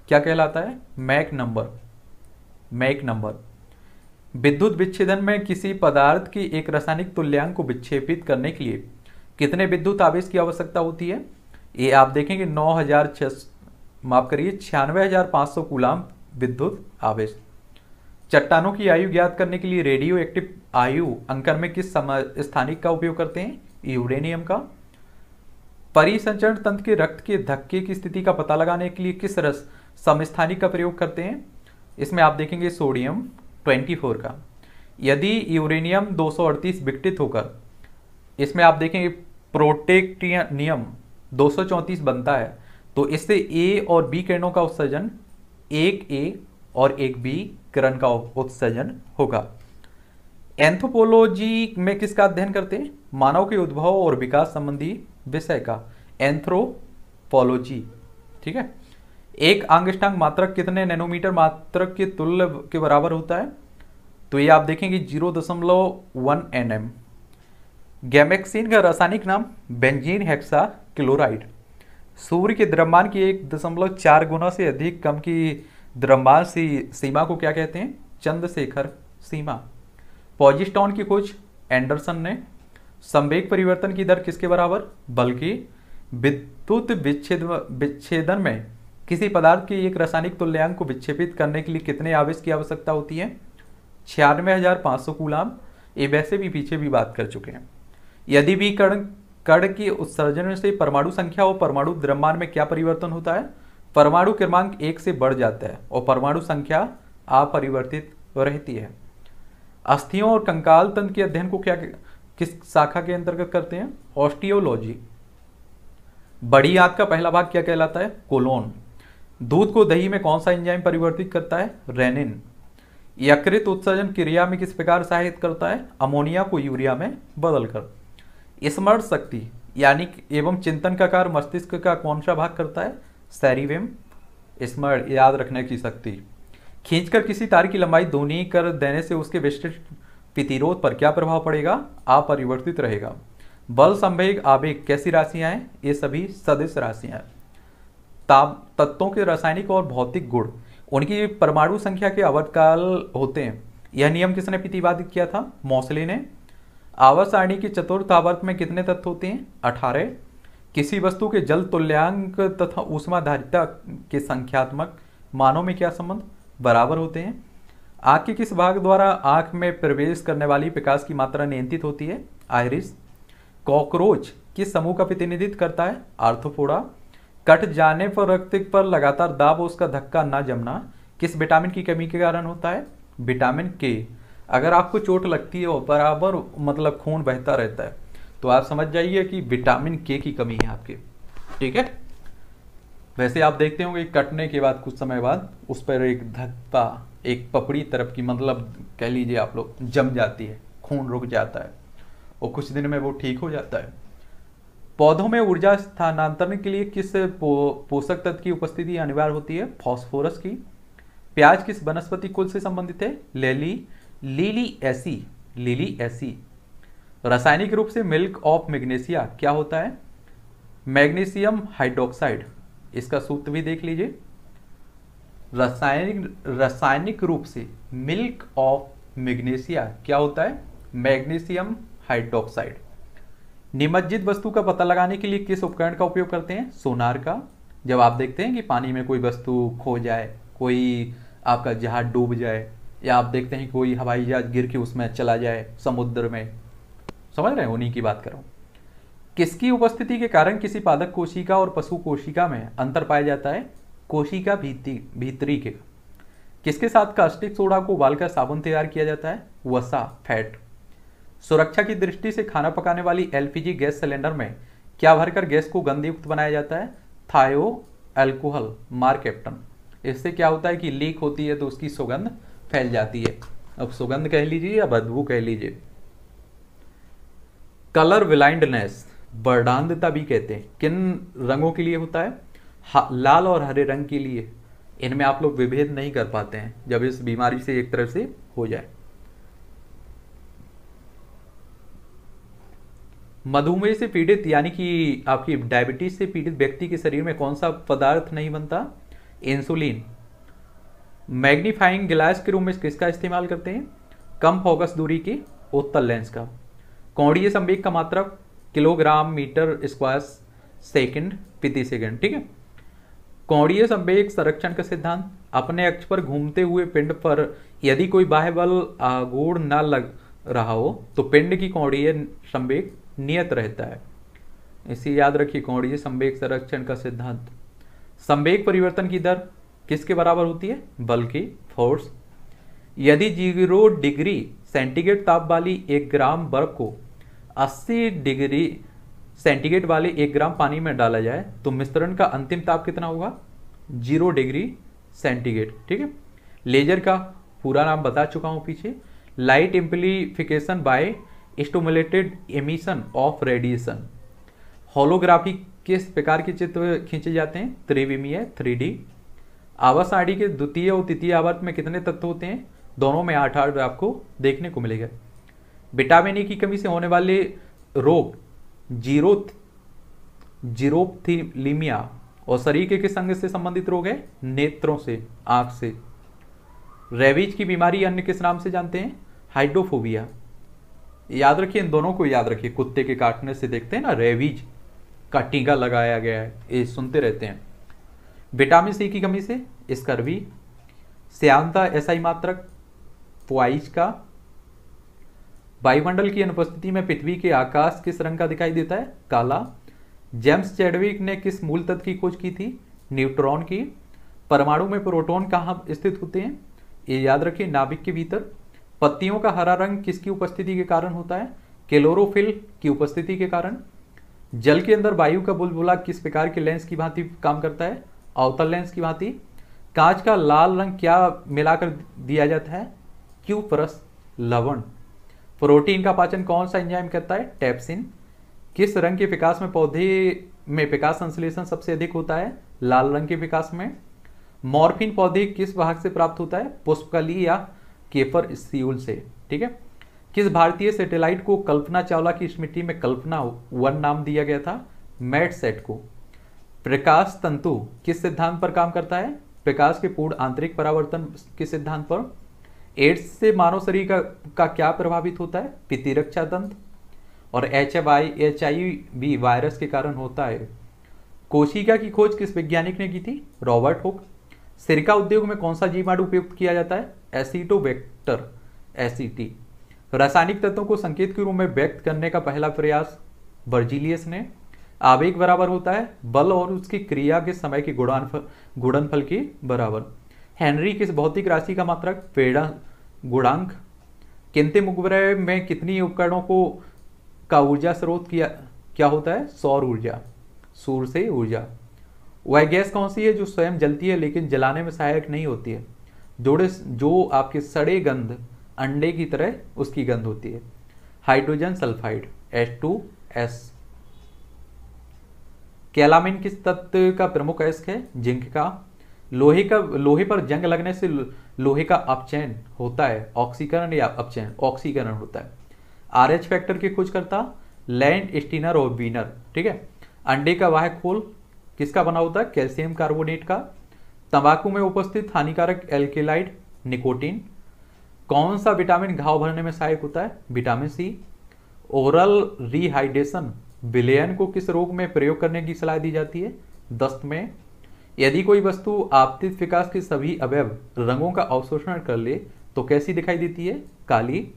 क्या कहलाता है? Mach number. Mach number. विद्युत विच्छेदन में किसी पदार्थ की एक रासायनिक तुल्यांक को विक्षेपित करने के लिए कितने विद्युत आवेश की आवश्यकता होती है? ये आप देखेंगे नौ हज़ार माफ़ करिए, छियानवे हज़ार पाँच सौ गुलाम विद्युत आवेश। चट्टानों की आयु ज्ञात करने के लिए रेडियो एक्टिव आयु अंकन में किस स्थानिक का उपयोग करते हैं? यूरेनियम का। परिसंचरण तंत्र के रक्त के धक्के की स्थिति का पता लगाने के लिए किस रस समस्थानिक का प्रयोग करते हैं? इसमें आप देखेंगे सोडियम 24 का। यदि यूरेनियम 238 विकटित होकर, इसमें आप देखेंगे प्रोटेक्टियम 234 बनता है तो इससे ए और बी किरणों का उत्सर्जन, एक ए और एक बी किरण का उत्सर्जन होगा। एंथ्रोपोलॉजी में किसका अध्ययन करते हैं? मानव के उद्भव और विकास संबंधी विषय का। एंथ्रोपोलॉजी ठीक है? एक अंगष्टांग मात्रक कितने नैनोमीटर मात्रक के तुल्य के बराबर होता है? तो ये आप देखेंगे ज़ीरो दशमलव वन एन एम गैमेक्सिन का रासायनिक नाम बेंजीन हेक्सा क्लोराइड सूर्य के द्रव्यमान की एक दशमलव चार गुना से अधिक कम की द्रव्यमान सी, सीमा को क्या कहते हैं? चंद्रशेखर सीमा। पॉजिस्टॉन की खोज एंडरसन ने संवेग परिवर्तन की दर किसके बराबर? बल्कि विद्युत विच्छेद विच्छेदन में किसी पदार्थ के एक रासायनिक तुल्यांक को विक्षेपित करने के लिए कितने आवेश की आवश्यकता होती है? छियानवे हज़ार पाँच सौ कूलाम। ये वैसे भी पीछे भी बात कर चुके हैं। यदि भी कण कण के उत्सर्जन से परमाणु संख्या और परमाणु द्रव्यमान में क्या परिवर्तन होता है? परमाणु क्रमांक एक से बढ़ जाता है और परमाणु संख्या अपरिवर्तित रहती है। अस्थियों और कंकाल तंत्र के अध्ययन को क्या किस शाखा के अंतर्गत करते हैं? ऑस्टियोलॉजी बड़ी आंत का पहला भाग क्या कहलाता है? कोलोन दूध को दही में कौन सा एंजाइम परिवर्तित करता है? रेनिन यकृत उत्सर्जन क्रिया में किस प्रकार सहायता करता है? अमोनिया को यूरिया में बदलकर. स्मरण शक्ति, यानी एवं चिंतन का कार्य मस्तिष्क का कौन सा भाग करता है? सैरिवेम स्मरण, याद रखने की शक्ति. खींचकर किसी तार की लंबाई दोनी कर देने से उसके विशिष्ट प्रतिरोध पर क्या प्रभाव पड़ेगा? अपरिवर्तित रहेगा। बल संवेग आवेग कैसी राशियाँ हैं? ये सभी सदस्य राशियाँ हैं। ताप, तत्वों के रासायनिक और भौतिक गुण, उनकी परमाणु संख्या के अवधकाल होते हैं। यह नियम किसने प्रतिपादित किया था? मौसले ने। आवर्त के चतुर्थ आवर्त में कितने तत्व होते हैं? अठारह। किसी वस्तु के जल तुल्यांक तथा उष्माधारिता के संख्यात्मक मानों में क्या संबंध? बराबर होते हैं। आँख के किस भाग द्वारा आँख में प्रवेश करने वाली प्रकाश की मात्रा नियंत्रित होती है? आयरिस। कॉकरोच किस समूह का प्रतिनिधित्व करता है? आर्थोपोडा कट जाने पर रक्त पर लगातार दाब उसका धक्का ना जमना किस विटामिन की कमी के कारण होता है? विटामिन के। अगर आपको चोट लगती है और बराबर मतलब खून बहता रहता है तो आप समझ जाइए कि विटामिन के की कमी है आपके। ठीक है? वैसे आप देखते होंगे कटने के बाद कुछ समय बाद उस पर एक धक्का एक पपड़ी तरफ़ की मतलब कह लीजिए आप लोग, जम जाती है, खून रुक जाता है, और कुछ दिन में वो ठीक हो जाता है। पौधों में ऊर्जा स्थानांतरण के लिए किस पोषक तत्व की उपस्थिति अनिवार्य होती है? फॉस्फोरस की। प्याज किस वनस्पति कुल से संबंधित है? लेली, लीली एसी लीली एसी। रासायनिक रूप से मिल्क ऑफ़ मैग्नेशिया क्या होता है? Magnesium hydroxide. इसका सूत्र भी देख लीजिए। रासायनिक रासायनिक रूप से मिल्क ऑफ़ मैग्नीशिया क्या होता है? Magnesium hydroxide. निमज्जित वस्तु का पता लगाने के लिए किस उपकरण का उपयोग करते हैं? सोनार का। जब आप देखते हैं कि पानी में कोई वस्तु खो जाए, कोई आपका जहाज़ डूब जाए, या आप देखते हैं कोई हवाई जहाज़ गिर के उसमें चला जाए समुद्र में, समझ रहे हैं? उन्हीं की बात कर रहा किसकी उपस्थिति के कारण किसी पादक कोशिका और पशु कोशिका में अंतर पाया जाता है? कोशिका भीती, भीतरी के। किसके साथ कास्टिक सोडा को उबालकर साबुन तैयार किया जाता है? वसा, फैट। सुरक्षा की दृष्टि से खाना पकाने वाली एलपीजी गैस सिलेंडर में क्या भरकर गैस को गंधयुक्त बनाया जाता है? थायो एल्कोहल मार कैप्टन। इससे क्या होता है कि लीक होती है तो उसकी सुगंध फैल जाती है। अब सुगंध कह लीजिए या बदबू कह लीजिए? कलर ब्लाइंडनेस बर्डांधता भी कहते हैं। किन रंगों के लिए होता है? लाल और हरे रंग के लिए इनमें आप लोग विभेद नहीं कर पाते हैं, जब इस बीमारी से एक तरह से हो जाए। मधुमेह से पीड़ित, यानी कि आपकी डायबिटीज़ से पीड़ित व्यक्ति के शरीर में कौन सा पदार्थ नहीं बनता? इंसुलिन मैग्नीफाइंग ग्लास के रूप में किसका इस्तेमाल करते हैं? कम फोकस दूरी के उत्तल लेंस का। कौड़ीय संवेग का मात्रा किलोग्राम मीटर स्क्वायर सेकंड प्रति सेकंड ठीक है? कौड़ीय संवेग संरक्षण का सिद्धांत, अपने अक्ष पर घूमते हुए पिंड पर यदि कोई बाह्य बल आगूढ़ न लग रहा हो तो पिंड की कौड़ीय संवेग नियत रहता है। इसे याद रखिए, कौड़ीय संवेग संरक्षण का सिद्धांत। संवेग परिवर्तन की दर किसके बराबर होती है? बल की फोर्स यदि ज़ीरो डिग्री सेंटीग्रेड ताप वाली एक ग्राम बर्फ़ को 80 डिग्री सेंटीग्रेड वाले एक ग्राम पानी में डाला जाए तो मिश्रण का अंतिम ताप कितना होगा? ज़ीरो डिग्री सेंटीग्रेड, ठीक है? लेजर का पूरा नाम बता चुका हूँ पीछे। Light amplification by stimulated emission of radiation holography किस प्रकार के चित्र खींचे जाते हैं? त्रिविमीय थ्री डी आवास आड़ी के द्वितीय और तृतीय आवर्त में कितने तत्व होते हैं? दोनों में आठ आठ आपको देखने को मिलेगा। विटामिन ई की कमी से होने वाले रोग ज़ीरो जीरोथीलीमिया और शरीर के किस अंग से संबंधित रोग है? नेत्रों से, आँख से। रेबीज की बीमारी अन्य किस नाम से जानते हैं? हाइड्रोफोबिया। याद रखिए, इन दोनों को याद रखिए। कुत्ते के काटने से देखते हैं ना, रेबीज का टीका लगाया गया है। ये सुनते रहते हैं। विटामिन सी की कमी से स्कर्वी श्यांता एसआई मात्रक ट्वाइस का वायुमंडल की अनुपस्थिति में पृथ्वी के आकाश किस रंग का दिखाई देता है? काला। जेम्स चैडविक ने किस मूल तत्व की खोज की थी? न्यूट्रॉन की। परमाणु में प्रोटॉन कहाँ स्थित होते हैं? ये याद रखिए, नाभिक के भीतर। पत्तियों का हरा रंग किसकी उपस्थिति के कारण होता है? क्लोरोफिल की उपस्थिति के कारण। जल के अंदर वायु का बुलबुला किस प्रकार के लेंस की भांति काम करता है? अवतल लेंस की भांति। कांच का लाल रंग क्या मिलाकर दिया जाता है? क्यू परस लवण। प्रोटीन का पाचन कौन सा एंजाइम करता है? टेप्सिन किस रंग के विकास में पौधे में विकास संश्लेषण सबसे अधिक होता है? लाल रंग के विकास में। मॉर्फिन पौधे किस भाग से प्राप्त होता है? पुष्पकली या केपर स्यूल से। ठीक है? किस भारतीय सैटेलाइट को कल्पना चावला की स्मृति में कल्पना वन नाम दिया गया था? मैट सेट को। प्रकाश तंतु किस सिद्धांत पर काम करता है? प्रकाश के पूर्ण आंतरिक परावर्तन के सिद्धांत पर? एड्स से मानव शरीर का, का क्या प्रभावित होता है? प्रतिरक्षा तंत्र और H I H I V virus के कारण होता है। कोशिका की खोज किस वैज्ञानिक ने की थी? Robert Hooke. सिरका उद्योग में कौन सा जीवाणु उपयुक्त किया जाता है? एसिटोवेक्टर एसिटी। रासायनिक तत्वों को संकेत के रूप में व्यक्त करने का पहला प्रयास बर्जिलियस ने। आवेग बराबर होता है बल और उसकी क्रिया के समय के गुणनफल गुणनफल के बराबर। हेनरी किस भौतिक राशि का मात्रक? पेड़ा, गुणांक। किंते मुकबरे में कितनी उपकरणों को का ऊर्जा स्रोत किया, क्या होता है? सौर ऊर्जा, सूर्य से ऊर्जा। वह गैस कौन सी है जो स्वयं जलती है लेकिन जलाने में सहायक नहीं होती है? जोड़े, जो आपके सड़े गंध, अंडे की तरह उसकी गंध होती है। Hydrogen sulphide H two S calamine किस तत्व का प्रमुख अयस्क है? जिंक का। लोहे का, लोहे पर जंग लगने से लोहे का अपचयन होता है, ऑक्सीकरण या अपचयन, ऑक्सीकरण होता है। आर एच फैक्टर की खोज करता लैंड स्टीनर और बीनर, ठीक है? अंडे का वाह खोल किसका बना होता है? कैल्शियम कार्बोनेट का। तंबाकू में उपस्थित हानिकारक एल्केलाइड, निकोटीन। कौन सा विटामिन घाव भरने में सहायक होता है? विटामिन सी। ओरल रिहाइड्रेशन विलयन को किस रोग में प्रयोग करने की सलाह दी जाती है? दस्त में। यदि कोई वस्तु आपतित विकास के सभी अवयव रंगों का अवशोषण कर ले तो कैसी दिखाई देती है? काली,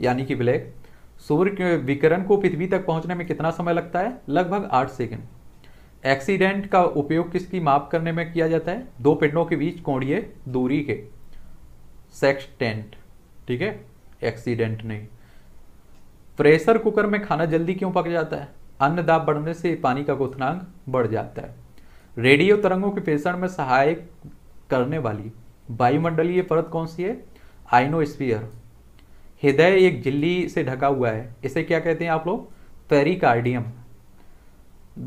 यानी कि ब्लैक। सूर्य के विकिरण को पृथ्वी तक पहुँचने में कितना समय लगता है? लगभग आठ सेकंड। एक्सीडेंट का उपयोग किसकी माप करने में किया जाता है? दो पिंडों के बीच कोणीय दूरी के। सेक्सटेंट, ठीक है? एक्सीडेंट नहीं। प्रेशर कुकर में खाना जल्दी क्यों पक जाता है? अन्न दाब बढ़ने से पानी का गुथनांक बढ़ जाता है। रेडियो तरंगों के प्रेषण में सहायक करने वाली वायुमंडलीय परत कौन सी है? आइनोस्फीयर। हृदय एक झिल्ली से ढका हुआ है। इसे क्या कहते हैं आप लोग? पेरिकार्डियम।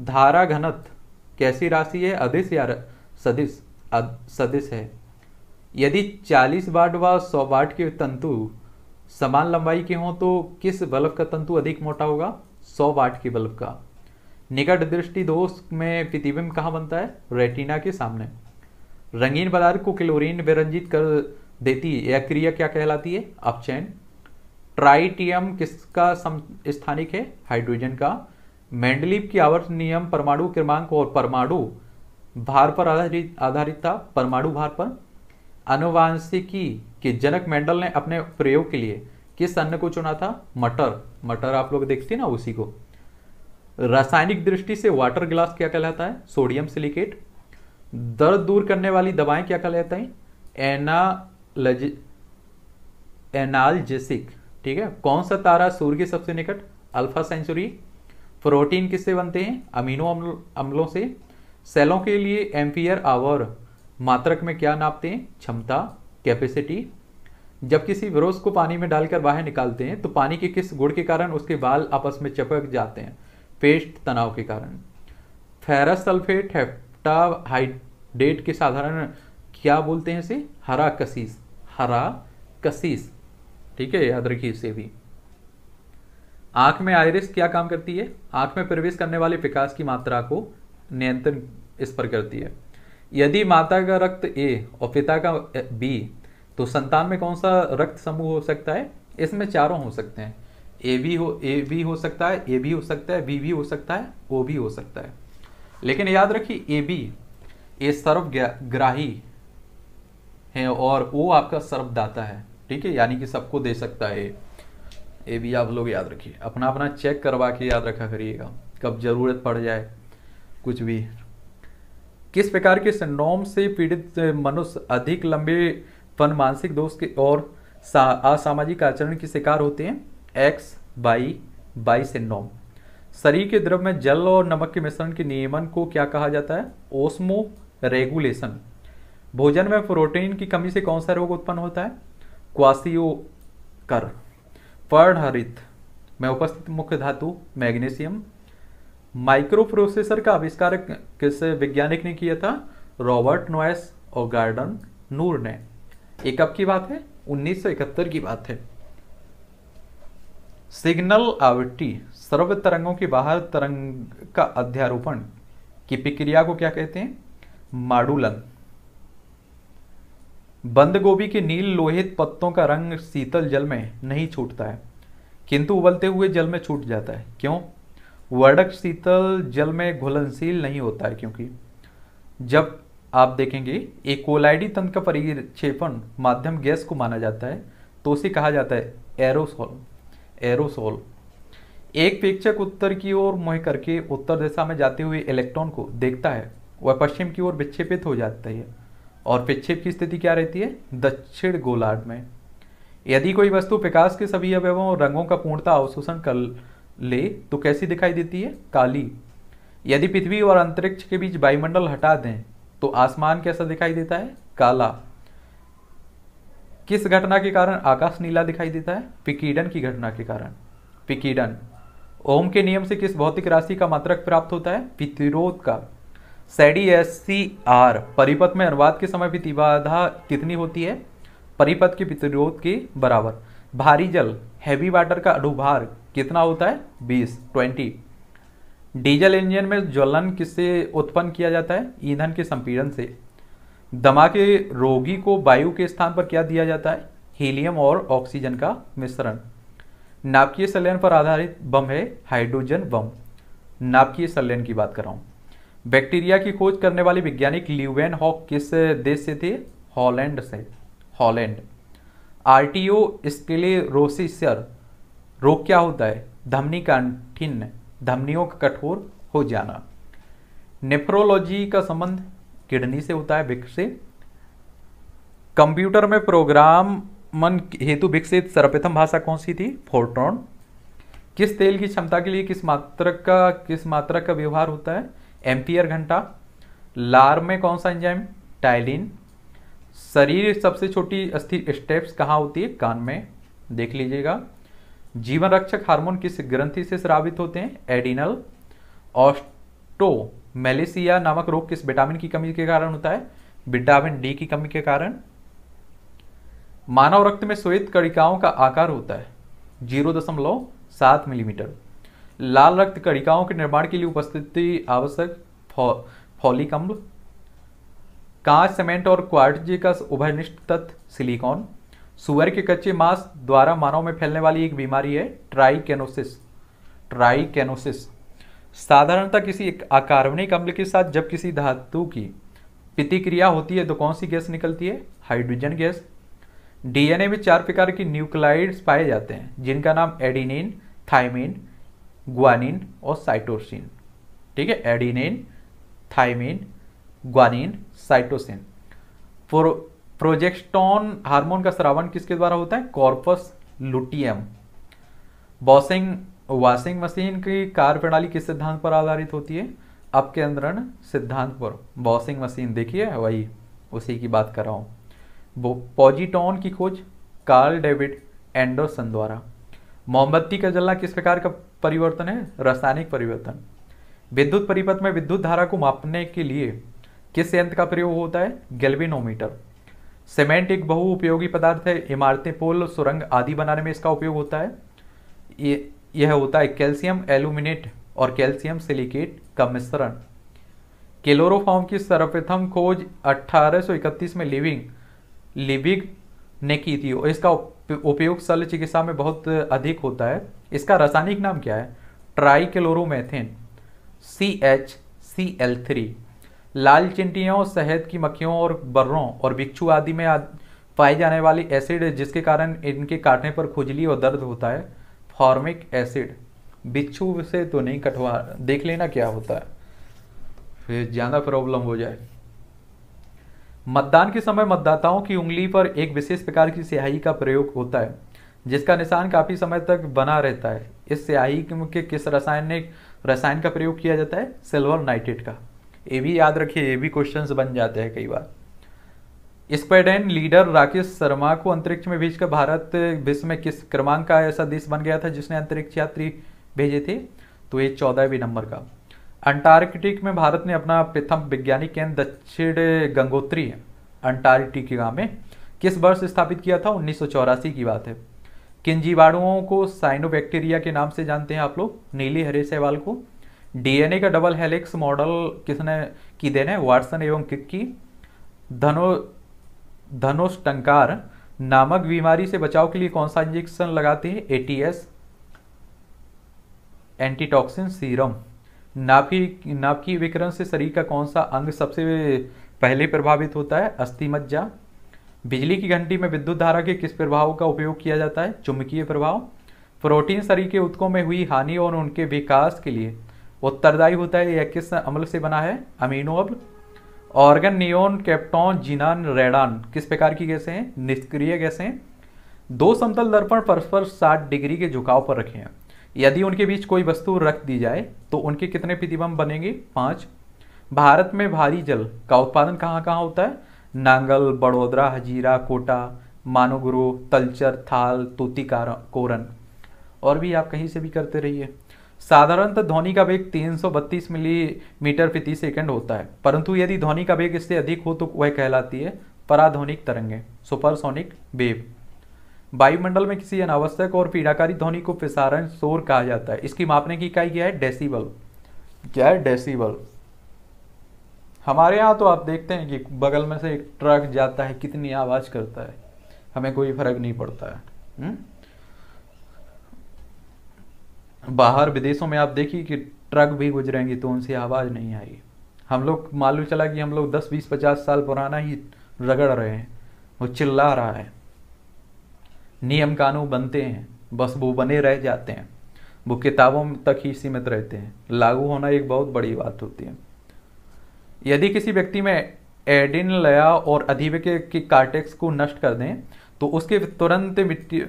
धारा घनत्व कैसी राशि है? अधिस या सदिश? सदिश है। यदि 40 वाट व 100 वाट के तंतु समान लंबाई के हों तो किस बल्ब का तंतु अधिक मोटा होगा? 100 वाट के बल्ब का। निकट दृष्टि दोष में प्रतिबिंब कहाँ बनता है? रेटिना के सामने। रंगीन पदार्थ को क्लोरीन विरंजित कर देती है। यह क्रिया क्या कहलाती है? अपचयन। ट्राइटियम किसका स्थानिक है? हाइड्रोजन का। मेंडलीव की आवर्त नियम परमाणु क्रमांक और परमाणु भार पर आधारित आधारित था। परमाणु भार पर। अनुवांशिकी के जनक मेंडल ने अपने प्रयोग के लिए किस अन्न को चुना था? मटर। मटर आप लोग देखते ना उसी को। रासायनिक दृष्टि से वाटर ग्लास क्या कहलाता है? सोडियम सिलिकेट दर्द दूर करने वाली दवाएँ क्या कहलाता है? एनालज एनालजेसिक ठीक है? कौन सा तारा सूर्य के सबसे निकट? अल्फ़ा सेंचुरी प्रोटीन किससे बनते हैं? अमीनो अम्लों से. सेलों के लिए एम्पियर आवर मात्रक में क्या नापते हैं? क्षमता कैपेसिटी जब किसी विरोध को पानी में डालकर बाहर निकालते हैं तो पानी के किस गुण के कारण उसके बाल आपस में चपक जाते हैं? पेस्ट तनाव के कारण। फेरस सल्फेट हेप्टा हाइड्रेट के साधारण क्या बोलते हैं इसे? हरा कसीस। हरा कसीस। ठीक है, याद रखिए इसे भी। आँख में आयरिस क्या काम करती है? आँख में प्रवेश करने वाले विकास की मात्रा को नियंत्रण इस पर करती है। यदि माता का रक्त ए और पिता का बी तो संतान में कौन सा रक्त समूह हो सकता है? इसमें चारों हो सकते हैं। ए भी हो ए भी हो सकता है ए भी हो सकता है बी भी हो सकता है ओ भी हो सकता है। लेकिन याद रखिए ए बी ए सर्वग्राही है और ओ आपका सर्वदाता है, ठीक है? यानी कि सबको दे सकता है ए भी आप लोग याद रखिए। अपना अपना चेक करवा के याद रखा करिएगा। कब ज़रूरत पड़ जाए, कुछ भी। किस प्रकार के सिंड्रोम से पीड़ित मनुष्य अधिक लंबे, फन मानसिक दोष के और असामाजिक आचरण के शिकार होते हैं? X Y Y syndrome. शरीर के द्रव में जल और नमक के मिश्रण के नियमन को क्या कहा जाता है? ओस्मो रेगुलेशन भोजन में प्रोटीन की कमी से कौन सा रोग उत्पन्न होता है? क्वासियो कर पर्णहरित में उपस्थित मुख्य धातु, मैग्नीशियम। माइक्रो प्रोसेसर का आविष्कार किस वैज्ञानिक ने किया था? रॉबर्ट नोएस और गार्डन नूर ने। एक कब की बात है? 1971 की बात है। सिग्नल आवृत्ति सर्व तरंगों के बाहर तरंग का अध्यारोपण की प्रक्रिया को क्या कहते हैं? माडुलन बंद गोभी के नील लोहित पत्तों का रंग शीतल जल में नहीं छूटता है, किंतु उबलते हुए जल में छूट जाता है। क्यों? वर्डक शीतल जल में घुलनशील नहीं होता है, क्योंकि जब आप देखेंगे एक कोलाइडी तंत्र का परिक्षेपण माध्यम गैस को माना जाता है तो उसे कहा जाता है एरोसोल। एरोसोल। एक प्रेक्षक उत्तर की ओर मुह करके उत्तर दिशा में जाते हुए इलेक्ट्रॉन को देखता है। वह पश्चिम की ओर विक्षेपित हो जाता है। और विक्षेप की स्थिति क्या रहती है? दक्षिण गोलार्ध में। यदि कोई वस्तु प्रकाश के सभी अवयवों और रंगों का पूर्णता अवशोषण कर ले तो कैसी दिखाई देती है? काली। यदि पृथ्वी और अंतरिक्ष के बीच वायुमंडल हटा दें तो आसमान कैसा दिखाई देता है? काला। किस घटना के कारण आकाश नीला दिखाई देता है? पिकीडन की घटना के कारण। पिकीडन, ओम के नियम से किस भौतिक राशि का मात्रक प्राप्त होता है? प्रतिरोध का। सैडी एस सी आर, परिपथ में अनुवाद के समय प्रतिबाधा कितनी होती है? परिपथ के प्रतिरोध के बराबर। भारी जल हैवी वाटर का अनुभार कितना होता है? बीस, ट्वेंटी। डीजल इंजन में ज्वलन किससे उत्पन्न किया जाता है? ईंधन के संपीड़न से। दमा के रोगी को वायु के स्थान पर क्या दिया जाता है? हीलियम और ऑक्सीजन का मिश्रण। नापकीय संलयन पर आधारित बम है हाइड्रोजन बम। नापकीय संलयन की बात कर रहा हूँ। बैक्टीरिया की खोज करने वाले वैज्ञानिक ल्यूवेन हॉक किस देश से थे? हॉलैंड से। हॉलैंड। Arteriosclerosis. रोग क्या होता है? धमनी काठिन्य धमनियों का कठोर हो जाना। नेफ्रोलॉजी का संबंध? किडनी से होता है विकसित कंप्यूटर में प्रोग्राम मन हेतु विकसित सर्वप्रथम भाषा कौन सी थी? फोर्ट्रॉन किस तेल की क्षमता के लिए किस मात्रक का, किस मात्रक का व्यवहार होता है? एम्पियर घंटा। लार में कौन सा एंजाइम? टाइलिन। शरीर सबसे छोटी अस्थिर स्टेप्स कहाँ होती है? कान में। देख लीजिएगा। जीवन रक्षक हार्मोन किस ग्रंथि से स्रावित होते हैं? एडिनल। ऑस्टो मेलेसिया नामक रोग किस विटामिन की कमी के कारण होता है? विटामिन डी की कमी के कारण। मानव रक्त में श्वेत कणिकाओं का आकार होता है, ज़ीरो दशमलव सात मिलीमीटर। लाल रक्त कणिकाओं के निर्माण के लिए उपस्थिति आवश्यक अम्ल कांच, सीमेंट और क्वार्टज का उभयनिष्ठ तत्व, सिलिकॉन। सुअर के कच्चे मांस द्वारा मानव में फैलने वाली एक बीमारी है, ट्राइकेनोसिस। ट्राइकेनोसिस। साधारणतः किसी अकार्बनिक अम्ल के साथ जब किसी धातु की प्रतिक्रिया होती है तो कौन सी गैस निकलती है? Hydrogen gas. डीएनए में चार प्रकार की न्यूक्लाइड्स पाए जाते हैं, जिनका नाम एडिनिन, थाइमिन, ग्वानिन और साइटोसिन। ठीक है? Adenine, thymine, guanine, cytosine. Progesterone hormone का श्रावण किसके द्वारा होता है? Corpus luteum. Bossing washing machine की कार्य प्रणाली किस सिद्धांत पर आधारित होती है? अपकेंद्रण सिद्धांत पर। बॉसिंग मशीन, देखिए, वही, उसी की बात कर रहा हूँ। पॉजिटॉन की खोज कार्ल डेविड एंडरसन द्वारा। मोमबत्ती का जलना किस प्रकार का परिवर्तन है? रासायनिक परिवर्तन। विद्युत परिपथ में विद्युत धारा को मापने के लिए किस यंत्र का प्रयोग होता है? गेल्विनोमीटर। सीमेंट एक बहु उपयोगी पदार्थ है, इमारतें, पुल, सुरंग आदि बनाने में इसका उपयोग होता है। ये यह होता है कैल्शियम एल्यूमिनेट और कैल्शियम सिलिकेट का मिश्रण। केलोरोफॉर्म की सर्वप्रथम खोज 1831 में लिविंग लिबिग ने की थी इसका उपयोग शल्य चिकित्सा में बहुत अधिक होता है। इसका रासायनिक नाम क्या है? Trichloromethane C H C L three लाल चिंटियों शहद की मक्खियों और बर्रों और बिच्छू आदि में पाई जाने वाली एसिड जिसके कारण इनके काटने पर खुजली और दर्द होता है। Formic acid. बिच्छू से तो नहीं कटवा, देख लेना क्या होता है। फिर ज़्यादा प्रॉब्लम हो जाए। मतदान के समय मतदाताओं की उंगली पर एक विशेष प्रकार की स्याही का प्रयोग होता है, जिसका निशान काफ़ी समय तक बना रहता है। इस स्याही के किस रासायनिक, रसायन का प्रयोग किया जाता है? सिल्वर नाइट्रेट का। ये भी याद रखिए, ये भी क्वेश्चन बन जाते हैं कई बार। स्पेडेन लीडर राकेश शर्मा को अंतरिक्ष में भेजकर भारत विश्व में किस क्रमांक का ऐसा देश बन गया था जिसने अंतरिक्ष यात्री भेजे थे? तो ये चौदहवीं नंबर का। अंटार्कटिक में भारत ने अपना प्रथम वैज्ञानिक केंद्र दक्षिण गंगोत्री, अंटार्कटिका में किस वर्ष स्थापित किया था? उन्नीस सौ चौरासी की बात है। किन जीवाणुओं को साइनोबैक्टीरिया के नाम से जानते हैं आप लोग? नीली हरे सहवाल को। डीएनए का डबल हेलिक्स मॉडल किसने की देने वाटसन एवं किक की धनो धनोष्टंकार नामक बीमारी से बचाव के लिए कौन सा इंजेक्शन लगाते हैं? एटीएस एंटीटॉक्सिन सीरम नाभि नाभकीय विकरण से शरीर का कौन सा अंग सबसे पहले प्रभावित होता है? अस्थि मज्जा बिजली की घंटी में विद्युत धारा के किस प्रभाव का उपयोग किया जाता है? चुंबकीय प्रभाव। प्रोटीन शरीर के उत्कों में हुई हानि और उनके विकास के लिए उत्तरदायी होता है यह किस अम्ल से बना है? अमीनो अम्ल। Argon neon, krypton, xenon, radon. किस प्रकार की गैसें हैं? निष्क्रिय गैसें। दो समतल दर्पण परस्पर 60 डिग्री के झुकाव पर रखे हैं। यदि उनके बीच कोई वस्तु रख दी जाए तो उनके कितने प्रतिबंब बनेंगे? पाँच। भारत में भारी जल का उत्पादन कहाँ कहाँ होता है? नांगल, बड़ोदरा, हजीरा, कोटा, मानोगुरु, तलचर, थाल, तोती कोरन। और भी आप कहीं से भी करते रहिए। साधारणतः ध्वनि का वेग 332 मिलीमीटर प्रति सेकंड होता है। परंतु यदि ध्वनि का वेग इससे अधिक हो तो वह कहलाती है पराध्वनिक तरंगे, सुपरसोनिक वेव। वायुमंडल में किसी अनावश्यक और पीड़ाकारी ध्वनि को प्रसारण शोर कहा जाता है। इसकी मापने की इकाई क्या है? डेसिबल। क्या है? डेसिबल। हमारे यहाँ तो आप देखते हैं कि बगल में से एक ट्रक जाता है, कितनी आवाज़ करता है। हमें कोई फ़र्क नहीं पड़ता है। हुँ? बाहर विदेशों में आप देखिए कि ट्रक भी गुजरेंगी तो उनसे आवाज़ नहीं आई। हम लोग, मालूम चला कि हम लोग 10 20 50 साल पुराना ही रगड़ रहे हैं। वो चिल्ला रहा है। नियम कानून बनते हैं, बस वो बने रह जाते हैं। वो किताबों तक ही सीमित रहते हैं। लागू होना एक बहुत बड़ी बात होती है। यदि किसी व्यक्ति में एडिन, लया और अधिवेक की कार्टेक्स और अधिवेक के कार्टेक्स को नष्ट कर दें तो उसके तुरंत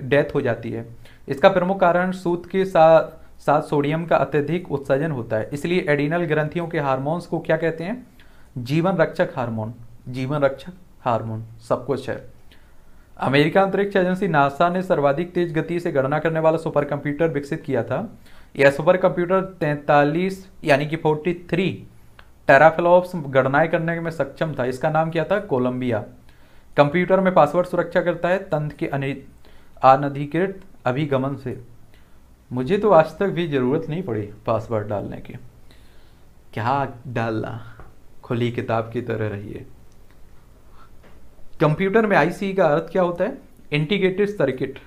डेथ हो जाती है। इसका प्रमुख कारण सूत के साथ साथ सोडियम का अत्यधिक उत्सर्जन होता है। इसलिए एडिनल ग्रंथियों के हार्मोन्स को क्या कहते हैं? जीवन रक्षक हार्मोन। जीवन रक्षक हार्मोन। सब कुछ है। अमेरिका अंतरिक्ष एजेंसी नासा ने सर्वाधिक तेज गति से गणना करने वाला सुपर कंप्यूटर विकसित किया था। यह सुपर कंप्यूटर तैतालीस, यानी कि 43 टेराफ्लॉप्स गणनाएँ करने में सक्षम था। इसका नाम क्या था? कोलंबिया। कंप्यूटर में पासवर्ड सुरक्षा करता है। तंत्र के अनधिकृत अभिगमन से। मुझे तो आज तक भी ज़रूरत नहीं पड़ी पासवर्ड डालने की। क्या डालना? खुली किताब की तरह रहिए। कंप्यूटर में आईसी का अर्थ क्या होता है? Integrated circuit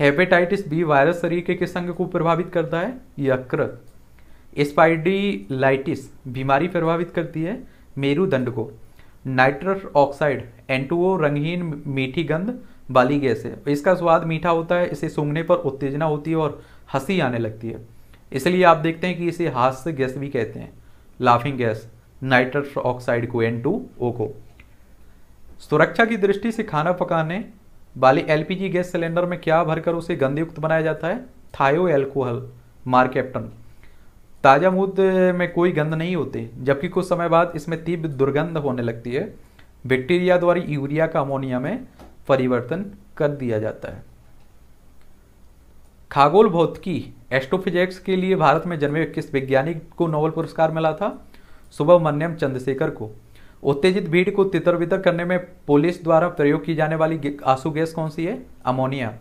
hepatitis B virus शरीर के किस अंग को प्रभावित करता है? यकृत स्पाइडिलाइटिस बीमारी प्रभावित करती है मेरुदंड को। नाइट्रस ऑक्साइड एंटुओ रंगहीन मीठी गंध वाली गैस है। इसका स्वाद मीठा होता है, इसे सूंघने पर उत्तेजना होती है और हँसी आने लगती है। इसलिए आप देखते हैं कि इसे हास्य गैस भी कहते हैं। लाफिंग गैस नाइट्रस ऑक्साइड को एन टू ओ को। सुरक्षा की दृष्टि से खाना पकाने वाले एलपीजी गैस सिलेंडर में क्या भरकर उसे गंधयुक्त बनाया जाता है? थायो एल्कोहल मार्केप्टन ताज़ा मूद में कोई गंध नहीं होती, जबकि कुछ समय बाद इसमें तीव्र दुर्गंध होने लगती है। बैक्टीरिया द्वारा यूरिया का अमोनिया में परिवर्तन कर दिया जाता है। खागोल भौतिकी एस्ट्रोफिजिक्स के लिए भारत में जन्मे किस वैज्ञानिक को नोबेल पुरस्कार मिला था? सुब्रमण्यम चंद्रशेखर को। उत्तेजित भीड़ को तितर बितर करने में पुलिस द्वारा प्रयोग की जाने वाली आँसू गैस कौन सी है? अमोनिया।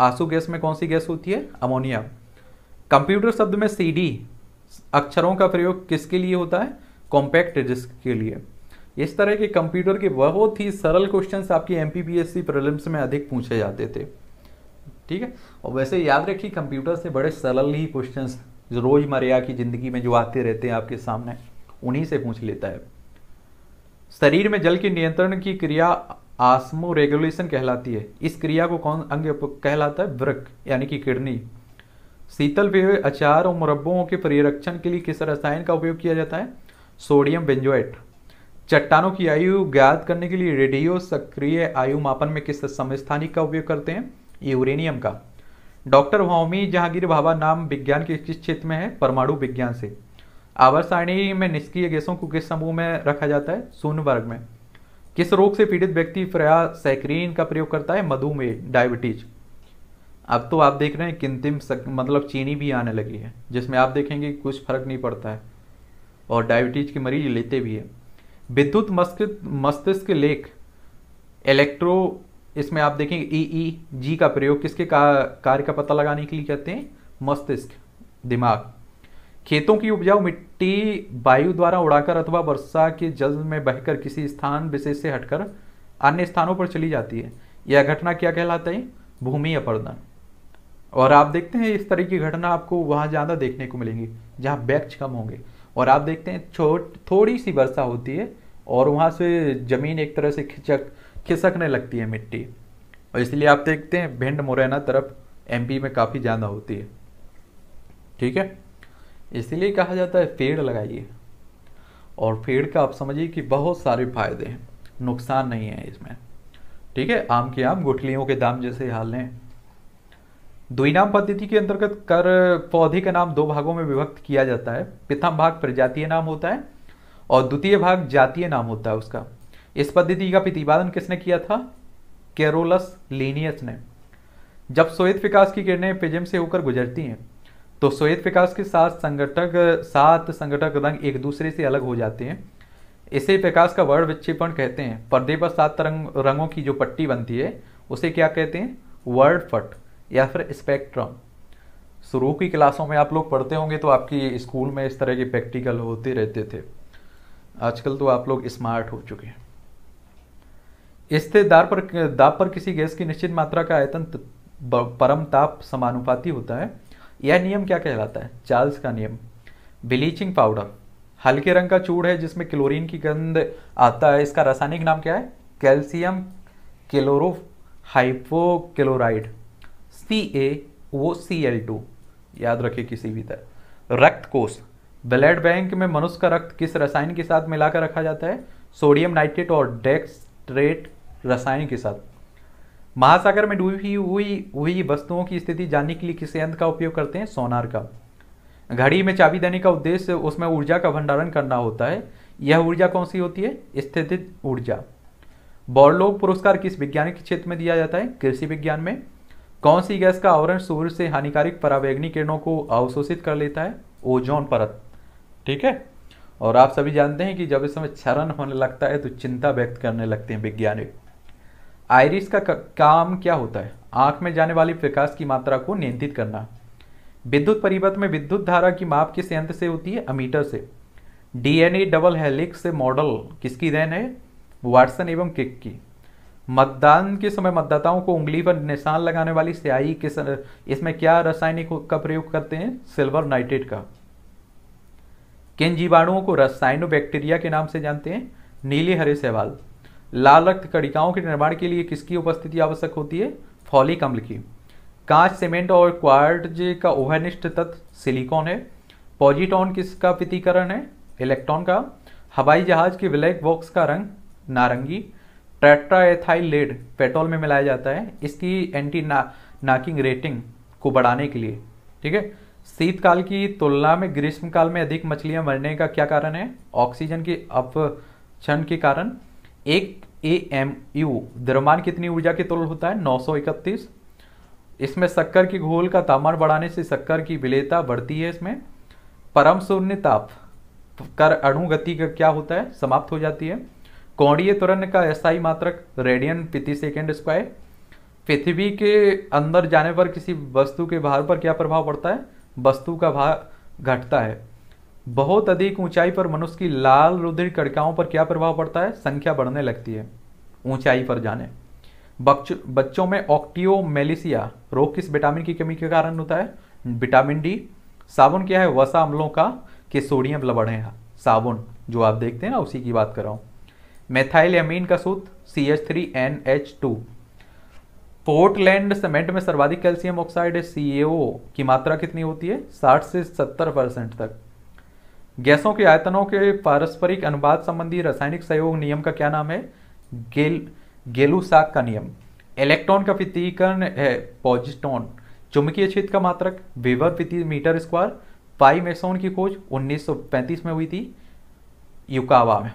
आँसू गैस में कौन सी गैस होती है? अमोनिया। कंप्यूटर शब्द में सीडी अक्षरों का प्रयोग किसके लिए होता है? कॉम्पैक्ट डिस्क के लिए। इस तरह के कंप्यूटर के बहुत ही सरल क्वेश्चंस आपकी एम पी में अधिक पूछे जाते थे। ठीक है? और वैसे याद रखिए कंप्यूटर से बड़े सरल ही क्वेश्चंस रोज़मर्रा की ज़िंदगी में जो आते रहते हैं आपके सामने, उन्हीं से पूछ लेता है। शरीर में जल के नियंत्रण की क्रिया आस्मो रेगुलेशन कहलाती है। इस क्रिया को कौन अंग कहलाता है? वृक यानी कि किडनी। शीतल पेय अचार और मुरब्बों के परिरक्षण के लिए किस रसायन का उपयोग किया जाता है? सोडियम बेंजोएट चट्टानों की आयु ज्ञात करने के लिए रेडियो सक्रिय आयु मापन में किस समस्थानिक का उपयोग करते हैं? यूरेनियम का। डॉक्टर होमी जहांगीर भाभा नाम विज्ञान के किस क्षेत्र में है? परमाणु विज्ञान से। आवर सारणी में निष्क्रिय गैसों को किस समूह में रखा जाता है? शून्य वर्ग में। किस रोग से पीड़ित व्यक्ति फ्रया सैक्रीन का प्रयोग करता है? मधुमेह डायबिटीज़। अब तो आप देख रहे हैं किंतिम सक, मतलब चीनी भी आने लगी है जिसमें आप देखेंगे कुछ फ़र्क नहीं पड़ता है। और डायबिटीज़ के मरीज़ लेते भी है। विद्युत मस्तिष्क मस्तिष्क लेख इलेक्ट्रो इसमें आप देखेंगे ई ई जी का प्रयोग किसके कार्य का पता लगाने के लिए कहते हैं? मस्तिष्क, दिमाग। खेतों की उपजाऊ मिट्टी वायु द्वारा उड़ाकर अथवा वर्षा के जल में बहकर किसी स्थान विशेष से हटकर अन्य स्थानों पर चली जाती है। यह घटना क्या कहलाता है? भूमि अपर्दन। और आप देखते हैं, इस तरह की घटना आपको वहाँ ज़्यादा देखने को मिलेंगी, जहाँ वृक्ष कम होंगे। और आप देखते हैं, छोट थोड़ी सी वर्षा होती है और वहाँ से ज़मीन एक तरह से खिचक, खिसकने लगती है मिट्टी। और इसलिए आप देखते हैं, भिंड मुरैना तरफ़ एमपी में काफ़ी ज़्यादा होती है। ठीक है? इसलिए कहा जाता है, पेड़ लगाइए। और पेड़ का आप समझिए कि बहुत सारे फ़ायदे हैं, नुकसान नहीं है इसमें। ठीक है? आम के आम, गुठलियों के दाम जैसे हाल हैं। द्विनाम पद्धति के अंतर्गत कर, पौधे का नाम दो भागों में विभक्त किया जाता है। प्रथम भाग प्रजातीय नाम होता है और द्वितीय भाग जातीय नाम होता है उसका। इस पद्धति का प्रतिपादन किसने किया था? कैरोलस लीनियस ने। जब श्वेत विकास की किरणें पिजम से होकर गुजरती हैं तो श्वेत विकास के साथ संगठक, सात संगठक रंग एक दूसरे से अलग हो जाते हैं। इसे प्रकाश का वर्ण विक्षेपण कहते हैं। पर्दे पर सात रंग रंगों की जो पट्टी बनती है, उसे क्या कहते हैं? वर्ड फट या फिर स्पेक्ट्रम शुरू की क्लासों में आप लोग पढ़ते होंगे तो आपकी स्कूल में इस तरह के प्रैक्टिकल होते रहते थे। आजकल तो आप लोग स्मार्ट हो चुके हैं। इससे दार पर दाब पर किसी गैस की निश्चित मात्रा का आयतन परम ताप समानुपाती होता है। यह नियम क्या कहलाता है? चार्ल्स का नियम। ब्लीचिंग पाउडर हल्के रंग का चूड़ है जिसमें क्लोरीन की गंध आता है। इसका रासायनिक नाम क्या है? Calcium chloro hypochlorite C A O C L two याद रखिए किसी भी तरह। रक्त कोष ब्लड बैंक में मनुष्य का रक्त किस रसायन के साथ मिलाकर रखा जाता है? सोडियम नाइट्रेट और डेक्सट्रेट रसायन के साथ। महासागर में डूबी हुई हुई वस्तुओं की स्थिति जानने के लिए किस यंत्र का उपयोग करते हैं? सोनार का। घड़ी में चाबी देने का उद्देश्य उसमें ऊर्जा का भंडारण करना होता है। यह ऊर्जा कौन सी होती है? स्थितित ऊर्जा। बॉर्लोग पुरस्कार किस वैज्ञानिक क्षेत्र में दिया जाता है? कृषि विज्ञान में। कौन सी गैस का आवरण सूर्य से हानिकारक परावैग्नि किरणों को अवशोषित कर लेता है? ओजोन परत। ठीक है? और आप सभी जानते हैं कि जब इस समय क्षरण होने लगता है तो चिंता व्यक्त करने लगते हैं वैज्ञानिक। आयरिस का काम क्या होता है? आँख में जाने वाली प्रकाश की मात्रा को नियंत्रित करना। विद्युत परिवर्त में विद्युत धारा की माप किस यंत्र से होती है? अमीटर से। डीएनए डबल हेलिक्स मॉडल किसकी देन है? वाटसन एवं किक की। मतदान के समय मतदाताओं को उंगली पर निशान लगाने वाली स्याही किस इसमें क्या रासायनिक का प्रयोग करते हैं? सिल्वर नाइट्रेट का। किन जीवाणुओं को रसायनो बैक्टीरिया के नाम से जानते हैं? नीले हरे सहवाल लाल रक्त कड़िकाओं के निर्माण के लिए किसकी उपस्थिति आवश्यक होती है? फॉलिक अम्ल की। कांच, सीमेंट और क्वार्ट्ज का ओवरनिष्ठ तत्व सिलिकॉन है। पॉजिटॉन किसका पितिकरण है? इलेक्ट्रॉन का। हवाई जहाज़ के ब्लैक बॉक्स का रंग नारंगी। ट्रेट्राएथाइल लेड पेट्रोल में मिलाया जाता है। इसकी एंटी ना, नाकिंग रेटिंग को बढ़ाने के लिए ठीक है? शीतकाल की तुलना में ग्रीष्मकाल में अधिक मछलियाँ मरने का क्या कारण है? ऑक्सीजन के अपक्षण के कारण। एक ए एम यू द्रव्यमान कितनी ऊर्जा के तुल होता है? 931 इसमें शक्कर की घोल का तापमान बढ़ाने से शक्कर की विलेयता बढ़ती है इसमें। परम शून्य ताप कर अणु गति का क्या होता है? समाप्त हो जाती है। कोणीय त्वरण का अस्थायी मात्रक रेडियन प्रति सेकेंड स्क्वायर पृथ्वी के अंदर जाने पर किसी वस्तु के भार पर क्या प्रभाव पड़ता है? वस्तु का भार घटता है। बहुत अधिक ऊंचाई पर मनुष्य की लाल रुधिर कड़काओं पर क्या प्रभाव पड़ता है? संख्या बढ़ने लगती है, ऊंचाई पर जाने। बच्चों में ऑक्टियो ऑक्टियोमेलिसिया रोग किस विटामिन की कमी के कारण होता है? विटामिन डी साबुन क्या है? वसा अम्लों का, कि सोडियम लबड़ है। साबुन, जो आप देखते हैं ना उसी की बात कर रहा हूँ। मेथाइल अमीन का सूत्र C H three N H two portland cement में सर्वाधिक कैल्शियम ऑक्साइड सी की मात्रा कितनी होती है? 60 से 70 परसेंट तक। गैसों के आयतनों के पारस्परिक अनुवाद संबंधी रासायनिक सहयोग नियम का क्या नाम है? गेल, गेलुसाक का नियम। इलेक्ट्रॉन का प्रतीकरण है पॉजिटॉन, चुंबकीय क्षेत्र का मात्रक, वेबर प्रति मीटर स्क्वायर। पाई मेसोन की खोज 1935 में हुई थी, युकावा में।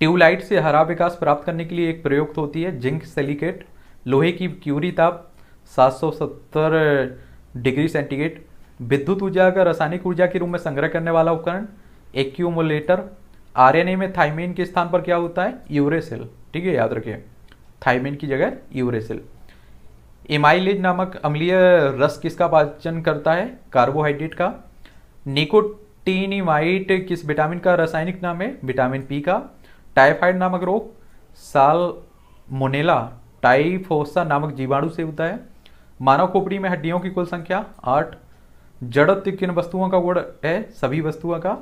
ट्यूबलाइट से हरा विकास प्राप्त करने के लिए एक प्रयुक्त होती है, जिंक सिलिकेट। लोहे की क्यूरी ताप 770 डिग्री सेंटीग्रेड। विद्युत ऊर्जा का रासायनिक ऊर्जा के रूप में संग्रह करने वाला उपकरण, एक्यूमुलेटर। आरएनए में थाइमिन के स्थान पर क्या होता है? यूरेसिल। ठीक है, याद रखिए। थाइमिन की जगह यूरेसिल। इमाइलेज नामक अम्लीय रस किसका पाचन करता है? कार्बोहाइड्रेट का। निकोटीनिमाइट किस विटामिन का? रासायनिक नाम है विटामिन पी का। टाइफाइड नामक रोग साल मोनेला टाइफोसा नामक जीवाणु से होता है। मानव खोपड़ी में हड्डियों की कुल संख्या आठ, जड़त्व किन वस्तुओं का गुण है? सभी वस्तुओं का।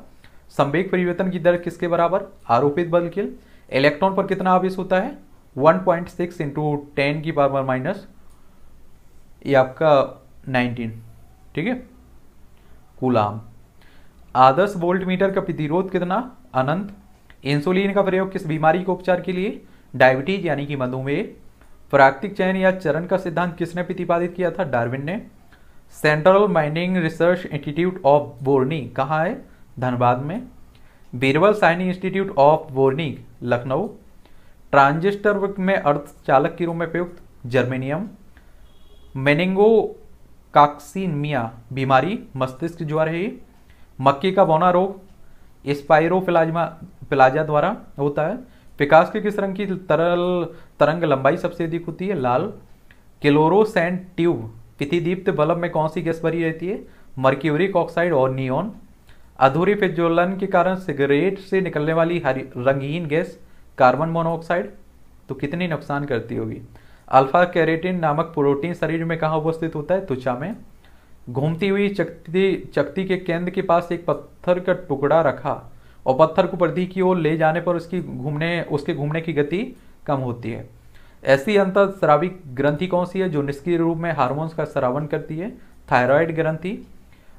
संवेग परिवर्तन की दर किसके बराबर? आरोपित बल के। इलेक्ट्रॉन पर कितना आवेश होता है? 1.6 पॉइंट सिक्स इंटू टेन की पावर माइनस ये आपका 19 ठीक है? कुलाम। आदर्श वोल्ट मीटर का प्रतिरोध कितना? अनंत। इंसुलिन का प्रयोग किस बीमारी के उपचार के लिए? डायबिटीज़ यानी कि मधुमेह। प्राकृतिक चयन या चरण का सिद्धांत किसने प्रतिपादित किया था? डार्विन ने। Central mining research institute of बोर्नी कहाँ है? धनबाद में। बीरबल साइनिंग इंस्टीट्यूट ऑफ़ बोर्नी, लखनऊ। ट्रांजिस्टर में अर्धचालक के रूप में प्रयुक्त। जर्मेनियम। मेनिंगो काक्सीमिया बीमारी। मस्तिष्क ज्वर है मक्के का बौना रोग। स्पाइरोफिलाजमा प्लाजा द्वारा होता है। विकास के किस रंग की तरल तरंग लंबाई सबसे अधिक होती है? लाल। क्लोरोसेंट ट्यूब। पिथिदीप्त बल्ब में कौन सी गैस भरी रहती है? मर्क्यूरिक ऑक्साइड और नियोन। अधूरी प्रज्वलन के कारण सिगरेट से निकलने वाली हरी रंगीन गैस, कार्बन मोनोऑक्साइड। तो कितनी नुकसान करती होगी? अल्फ़ा कैरेटिन नामक प्रोटीन शरीर में कहाँ उपस्थित होता है? त्वचा में। घूमती हुई चकती चकती के केंद्र के पास एक पत्थर का टुकड़ा रखा। और पत्थर को परिधि की ओर ले जाने पर उसकी घूमने, उसके घूमने की गति कम होती है। ऐसी अंतर स्राविक ग्रंथि कौन सी है जो निष्क्रिय रूप में हार्मोन्स का श्रावण करती है? थायराइड ग्रंथि।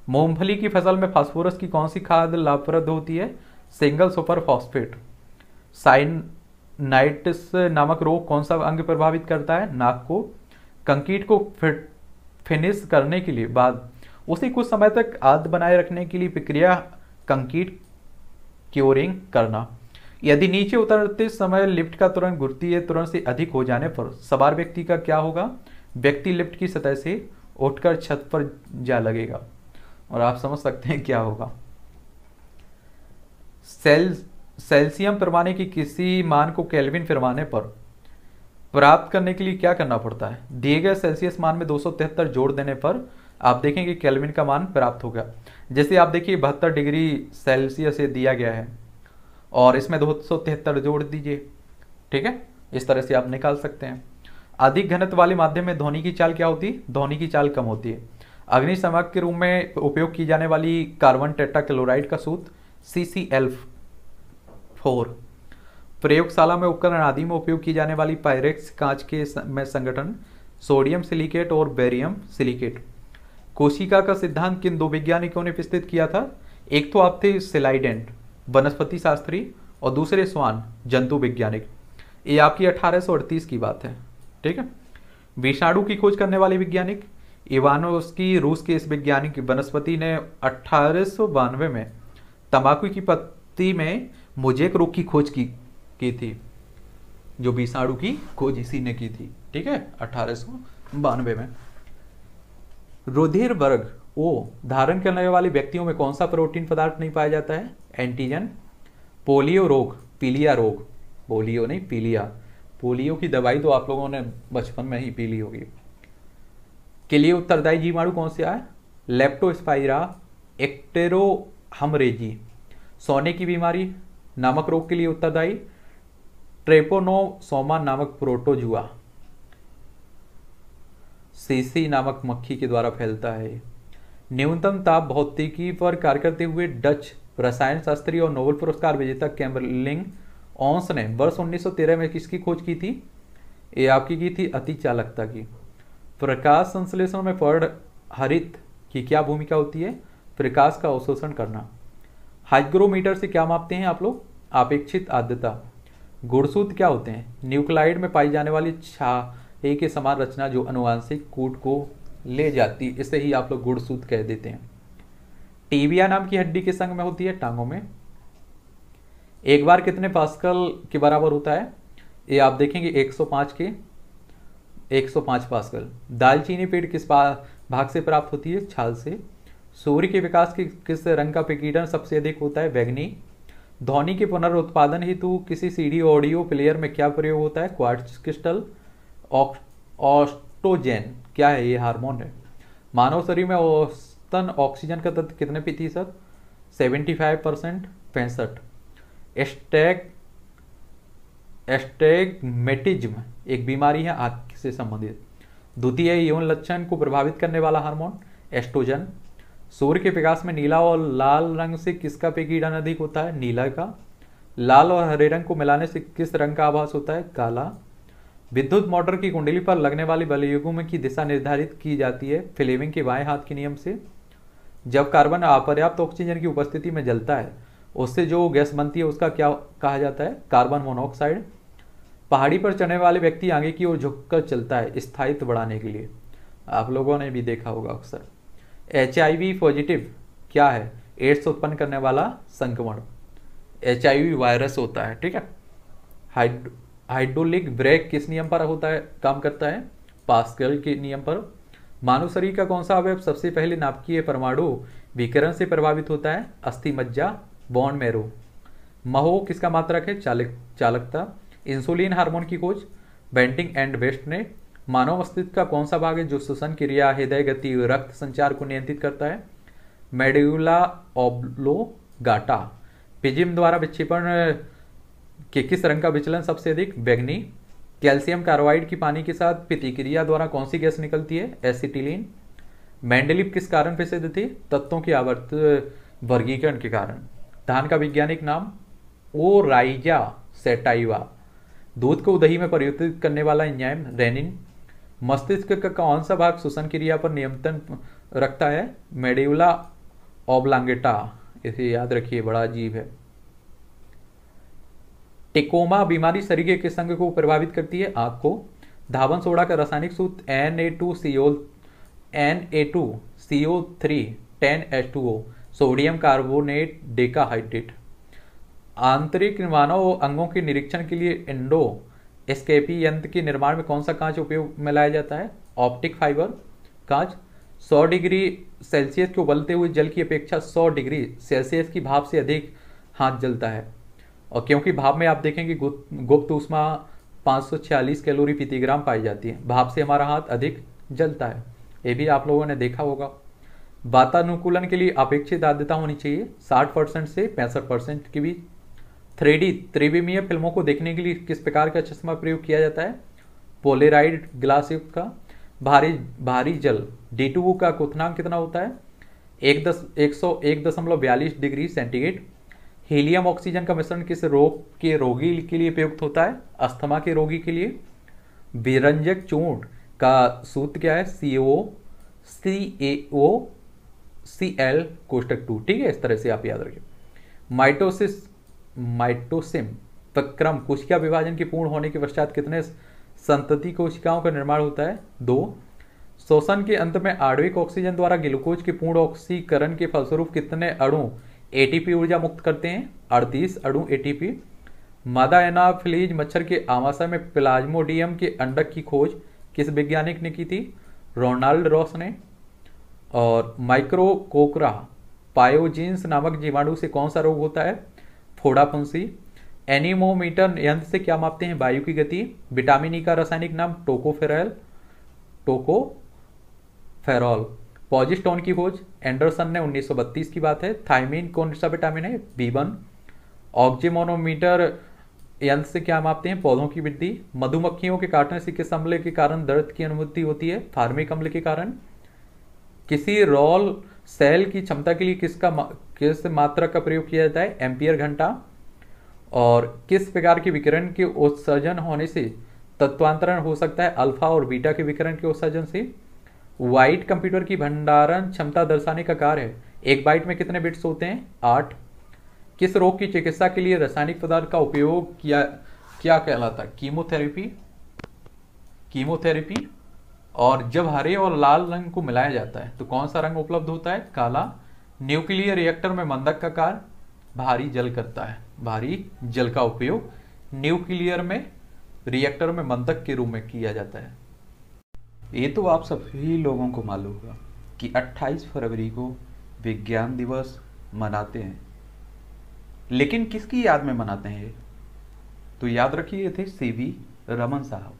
मूंगफली की फ़सल में फास्फोरस की कौन सी खाद लाभप्रद होती है? Single super phosphate. साइनाइटिस नामक रोग कौन सा अंग प्रभावित करता है? नाक को। कंकीट को फिट, फिनिश करने के लिए बाद। उसी कुछ समय तक आद बनाए रखने के लिए प्रक्रिया, कंकीट क्योरिंग करना। यदि नीचे उतरते समय लिफ्ट का तुरंत गुरुत्वीय तुरंत से अधिक हो जाने पर सवार व्यक्ति का क्या होगा? व्यक्ति लिफ्ट की सतह से उठकर छत पर जा लगेगा। और आप समझ सकते हैं क्या होगा। सेल, सेल्सियम पैमाने की किसी मान को केल्विन पैमाने पर प्राप्त करने के लिए क्या करना पड़ता है? दिए गए सेल्सियस मान में दो सौ तिहत्तर जोड़ देने पर आप देखेंगे कैलविन का मान प्राप्त होगा जैसे आप देखिए, बहत्तर डिग्री सेल्सियस दिया गया है। और इसमें दो सौ तिहत्तर जोड़ दीजिए। ठीक है? इस तरह से आप निकाल सकते हैं। अधिक घनत्व वाले माध्यम में ध्वनि की चाल क्या होती है? ध्वनि की चाल कम होती है। अग्निशमक के रूप में उपयोग की जाने वाली कार्बन टेट्रा क्लोराइड का सूत्र सी सी एल फोर प्रयोगशाला में उपकरण आदि में उपयोग की जाने वाली पायरेक्स कांच के में संगठन सोडियम सिलिकेट और बेरियम सिलिकेट। कोशिका का सिद्धांत किन दो वैज्ञानिकों ने विस्तृत किया था? एक तो आप थे सिलाइडेंट, वनस्पति शास्त्री, और दूसरे स्वान, जंतु वैज्ञानिक। ये आपकी अठारह सौ अड़तीस की बात है, ठीक है? विषाणु की खोज करने वाले वैज्ञानिक इवानोस्की रूस के इस वैज्ञानिक वनस्पति ने अठारह सौ बानवे में तंबाकू की पत्ती में मुजेक रोग की खोज की की थी, जो विषाणु की खोज इसी ने की थी, ठीक है? अठारह सौ बानवे में। रुधिर वर्ग, ओ, धारण करने वाले व्यक्तियों में कौन सा प्रोटीन पदार्थ नहीं पाया जाता है? एंटीजन, पोलियो रोग, पीलिया रोग। पोलियो नहीं, पीलिया। पोलियो की दवाई तो आप लोगों ने बचपन में ही पी ली होगी। के लिए उत्तरदायी जीवाणु कौन से आए? Leptospira, icterohaemorrhagiae. सोने की बीमारी, नामक रोग के लिए उत्तरदायी। ट्रेपोनोसोमा नामक प्रोटोजुआ। सीसी नामक मक्खी के द्वारा फैलता है। न्यूनतम ताप भौतिकी पर कार्य करते हुए डच रसायन शास्त्री और नोबेल पुरस्कार विजेता कैम्बरलिंग ऑन्स ने वर्ष 1913 में किसकी खोज की थी? ये आपकी की थी अति चालकता की। प्रकाश संश्लेषण में पढ़ हरित की क्या भूमिका होती है? प्रकाश का अवशोषण करना। हाइग्रोमीटर से क्या मापते हैं आप लोग? अपेक्षित आद्यता। गुड़सूत क्या होते हैं? न्यूक्लाइड में पाई जाने वाली छाए के समान रचना जो अनुवांशिक कूट को ले जाती है इसे ही आप लोग गुड़सूत कह देते हैं। टीबिया नाम की हड्डी के संग में होती है, टांगों में। एक बार कितने पास्कल के बराबर होता है? ये आप देखेंगे 105 के 105 पास्कल। दालचीनी पेड़ किस भाग से प्राप्त होती है? छाल से। सूर्य के विकास के किस रंग का विकीर्ण सबसे अधिक होता है? बैगनी ध्वनि के पुनरुत्पादन हेतु किसी सीडी ऑडियो प्लेयर में क्या प्रयोग होता है? Quartz crystal. ऑस्टोजेन। क्या है ये हार्मोन है? मानव शरीर में औसतन ऑक्सीजन का तत्व कितने प्रतिशत? 75 परसेंट, पैंसठ। एस्टेग एस्टेगमेटिज्म एक बीमारी है आँख से संबंधित। द्वितीय यौन लक्षण को प्रभावित करने वाला हार्मोन एस्ट्रोजन सूर्य के विकास में नीला और लाल रंग से किसका पेकीडन अधिक होता है? नीला का। लाल और हरे रंग को मिलाने से किस रंग का आभास होता है? काला। विद्युत मोटर की कुंडली पर लगने वाली बलयुगों की दिशा निर्धारित की जाती है फ्लेमिंग के बाएँ हाथ के नियम से। जब कार्बन अपर्याप्त ऑक्सीजन की उपस्थिति में जलता है, उससे जो गैस बनती है उसका क्या कहा जाता है? Carbon monoxide. पहाड़ी पर चढ़ने वाले व्यक्ति आगे की ओर झुककर चलता है स्थायित्व बढ़ाने के लिए। आप लोगों ने भी देखा होगा अक्सर। एचआईवी पॉजिटिव क्या है? एड्स उत्पन्न करने वाला संक्रमण। एचआईवी वायरस होता है, ठीक है? हाइड्रोलिक ब्रेक किस नियम पर होता है, काम करता है? पास्कल के नियम पर। मानव शरीर का कौन सा अवयव सबसे पहले नाभिकीय परमाणु विकिरण से प्रभावित होता है? अस्थि मज्जा, बॉन्ड मेरो। महो किसका मात्रक है? चालक, चालकता। इंसुलिन हार्मोन की खोज। बेंटिंग एंड वेस्ट ने। मानव अस्तित्व का कौन सा भाग है जो श्वसन क्रिया, हृदय गति, रक्त संचार को नियंत्रित करता है? मेड्यूला ओब्लोगाटा पिजिम द्वारा विक्षेपण के किस रंग का विचलन सबसे अधिक? बैगनी। कैल्शियम कार्बाइड की पानी के साथ प्रतिक्रिया द्वारा कौन सी गैस निकलती है? एसिटिलीन। मैंडलिप किस कारण प्रसिद्ध थी? तत्वों की आवर्त, वर्गीकरण के कारण। धान का वैज्ञानिक नाम ओ राइजा सेटाइवा। दूध को दही में परिवर्तित करने वाला एंजाइम रेनिन। मस्तिष्क का कौन सा भाग श्वसन क्रिया पर नियंत्रण रखता है? मेडिवला ओबलांगेटा। इसे याद रखिए, बड़ा अजीब है। टिकोमा बीमारी शरीर के अंग को प्रभावित करती है। आँख को धावन सोडा का रासायनिक सूत्र N A two CO N A two CO three ten H two O sodium carbonate decahydrate आंतरिक निर्माणों और अंगों के निरीक्षण के लिए इंडो एस्केपी यंत्र के निर्माण में कौन सा कांच उपयोग में लाया जाता है? ऑप्टिक फाइबर कांच। 100 डिग्री सेल्सियस के उबलते हुए जल की अपेक्षा 100 डिग्री सेल्सियस की भाप से अधिक हाथ जलता है। और क्योंकि भाप में आप देखेंगे गुप्त उष्मा 546 कैलोरी प्रति ग्राम पाई जाती है। भाप से हमारा हाथ अधिक जलता है। ये भी आप लोगों ने देखा होगा। वातानुकूलन के लिए अपेक्षित आद्यता होनी चाहिए। 60 परसेंट से पैंसठ परसेंट के बीच थ्री डी त्रिविमीय फ़िल्मों को देखने के लिए किस प्रकार का चश्मा प्रयोग किया जाता है? पोलेराइड ग्लास युक्त का। भारी भारी जल। डी का कुथनांक कितना होता है? एक दस, एक सौ एक दशमलव बयालीस डिग्री सेंटीग्रेड। हीलियम ऑक्सीजन का मिश्रण किस रोग के रोगी के लिए उपयुक्त होता है? अस्थमा के रोगी के लिए। विरंजक चूर्ण का सूत्र क्या है? सी ओ सी A O C L कोष्टक to ठीक है, इस तरह से आप याद रखिए माइटोसिस, माइटोसिम प्रक्रम कोशिका विभाजन के पूर्ण होने के पश्चात कितने संतति कोशिकाओं का निर्माण होता है? दो। शोषण के अंत में आणविक ऑक्सीजन द्वारा ग्लूकोज के पूर्ण ऑक्सीकरण के फलस्वरूप कितने अणु एटीपी ऊर्जा मुक्त करते हैं, अड़तीस अणु एटीपी मादा एनाफिलीज मच्छर के आवासा में प्लाज्मोडियम के अंडक की खोज किस वैज्ञानिक ने की थी? रोनाल्ड रॉस ने। और माइक्रोकोकरा, पायोजीन्स नामक जीवाणु से कौन सा रोग होता है? फोड़ाफुंसी। एनीमोमीटर यंत्र से क्या मापते हैं वायु की गति? विटामिन ई का रासायनिक नाम टोकोफेरल। टोको फेरॉल पॉजिस्टोन की खोज। एंडरसन ने 1932 की बात है, थाइमिन कौन सा विटामिन है? B one. ऑक्जीमोनोमीटर यंत्र से क्या मापते हैं? पौधों की वृद्धि। मधुमक्खियों के काटने से किस अम्ल के कारण दर्द की अनुभूति होती है? फार्मिक अम्ल के कारण। किसी रोल सेल की क्षमता के लिए किसका किस मात्रा का प्रयोग किया जाता है? एम्पियर घंटा। और किस प्रकार के विकिरण के उत्सर्जन होने से तत्वांतरण हो सकता है? अल्फ़ा और बीटा के विकिरण के उत्सर्जन से। वाइट कंप्यूटर की भंडारण क्षमता दर्शाने का कार्य है। एक बाइट में कितने बिट्स होते हैं? आठ। किस रोग की चिकित्सा के लिए रासायनिक पदार्थ का उपयोग किया, क्या कहलाता है? कीमोथेरेपी कीमोथेरेपी और जब हरे और लाल रंग को मिलाया जाता है तो कौन सा रंग उपलब्ध होता है? काला। न्यूक्लियर रिएक्टर में मंदक का कार भारी जल करता है। भारी जल का उपयोग न्यूक्लियर में रिएक्टर में मंदक के रूप में किया जाता है। ये तो आप सभी लोगों को मालूम होगा कि 28 फरवरी को विज्ञान दिवस मनाते हैं। लेकिन किसकी याद में मनाते हैं तो याद रखिए थे सी वी रमन साहब।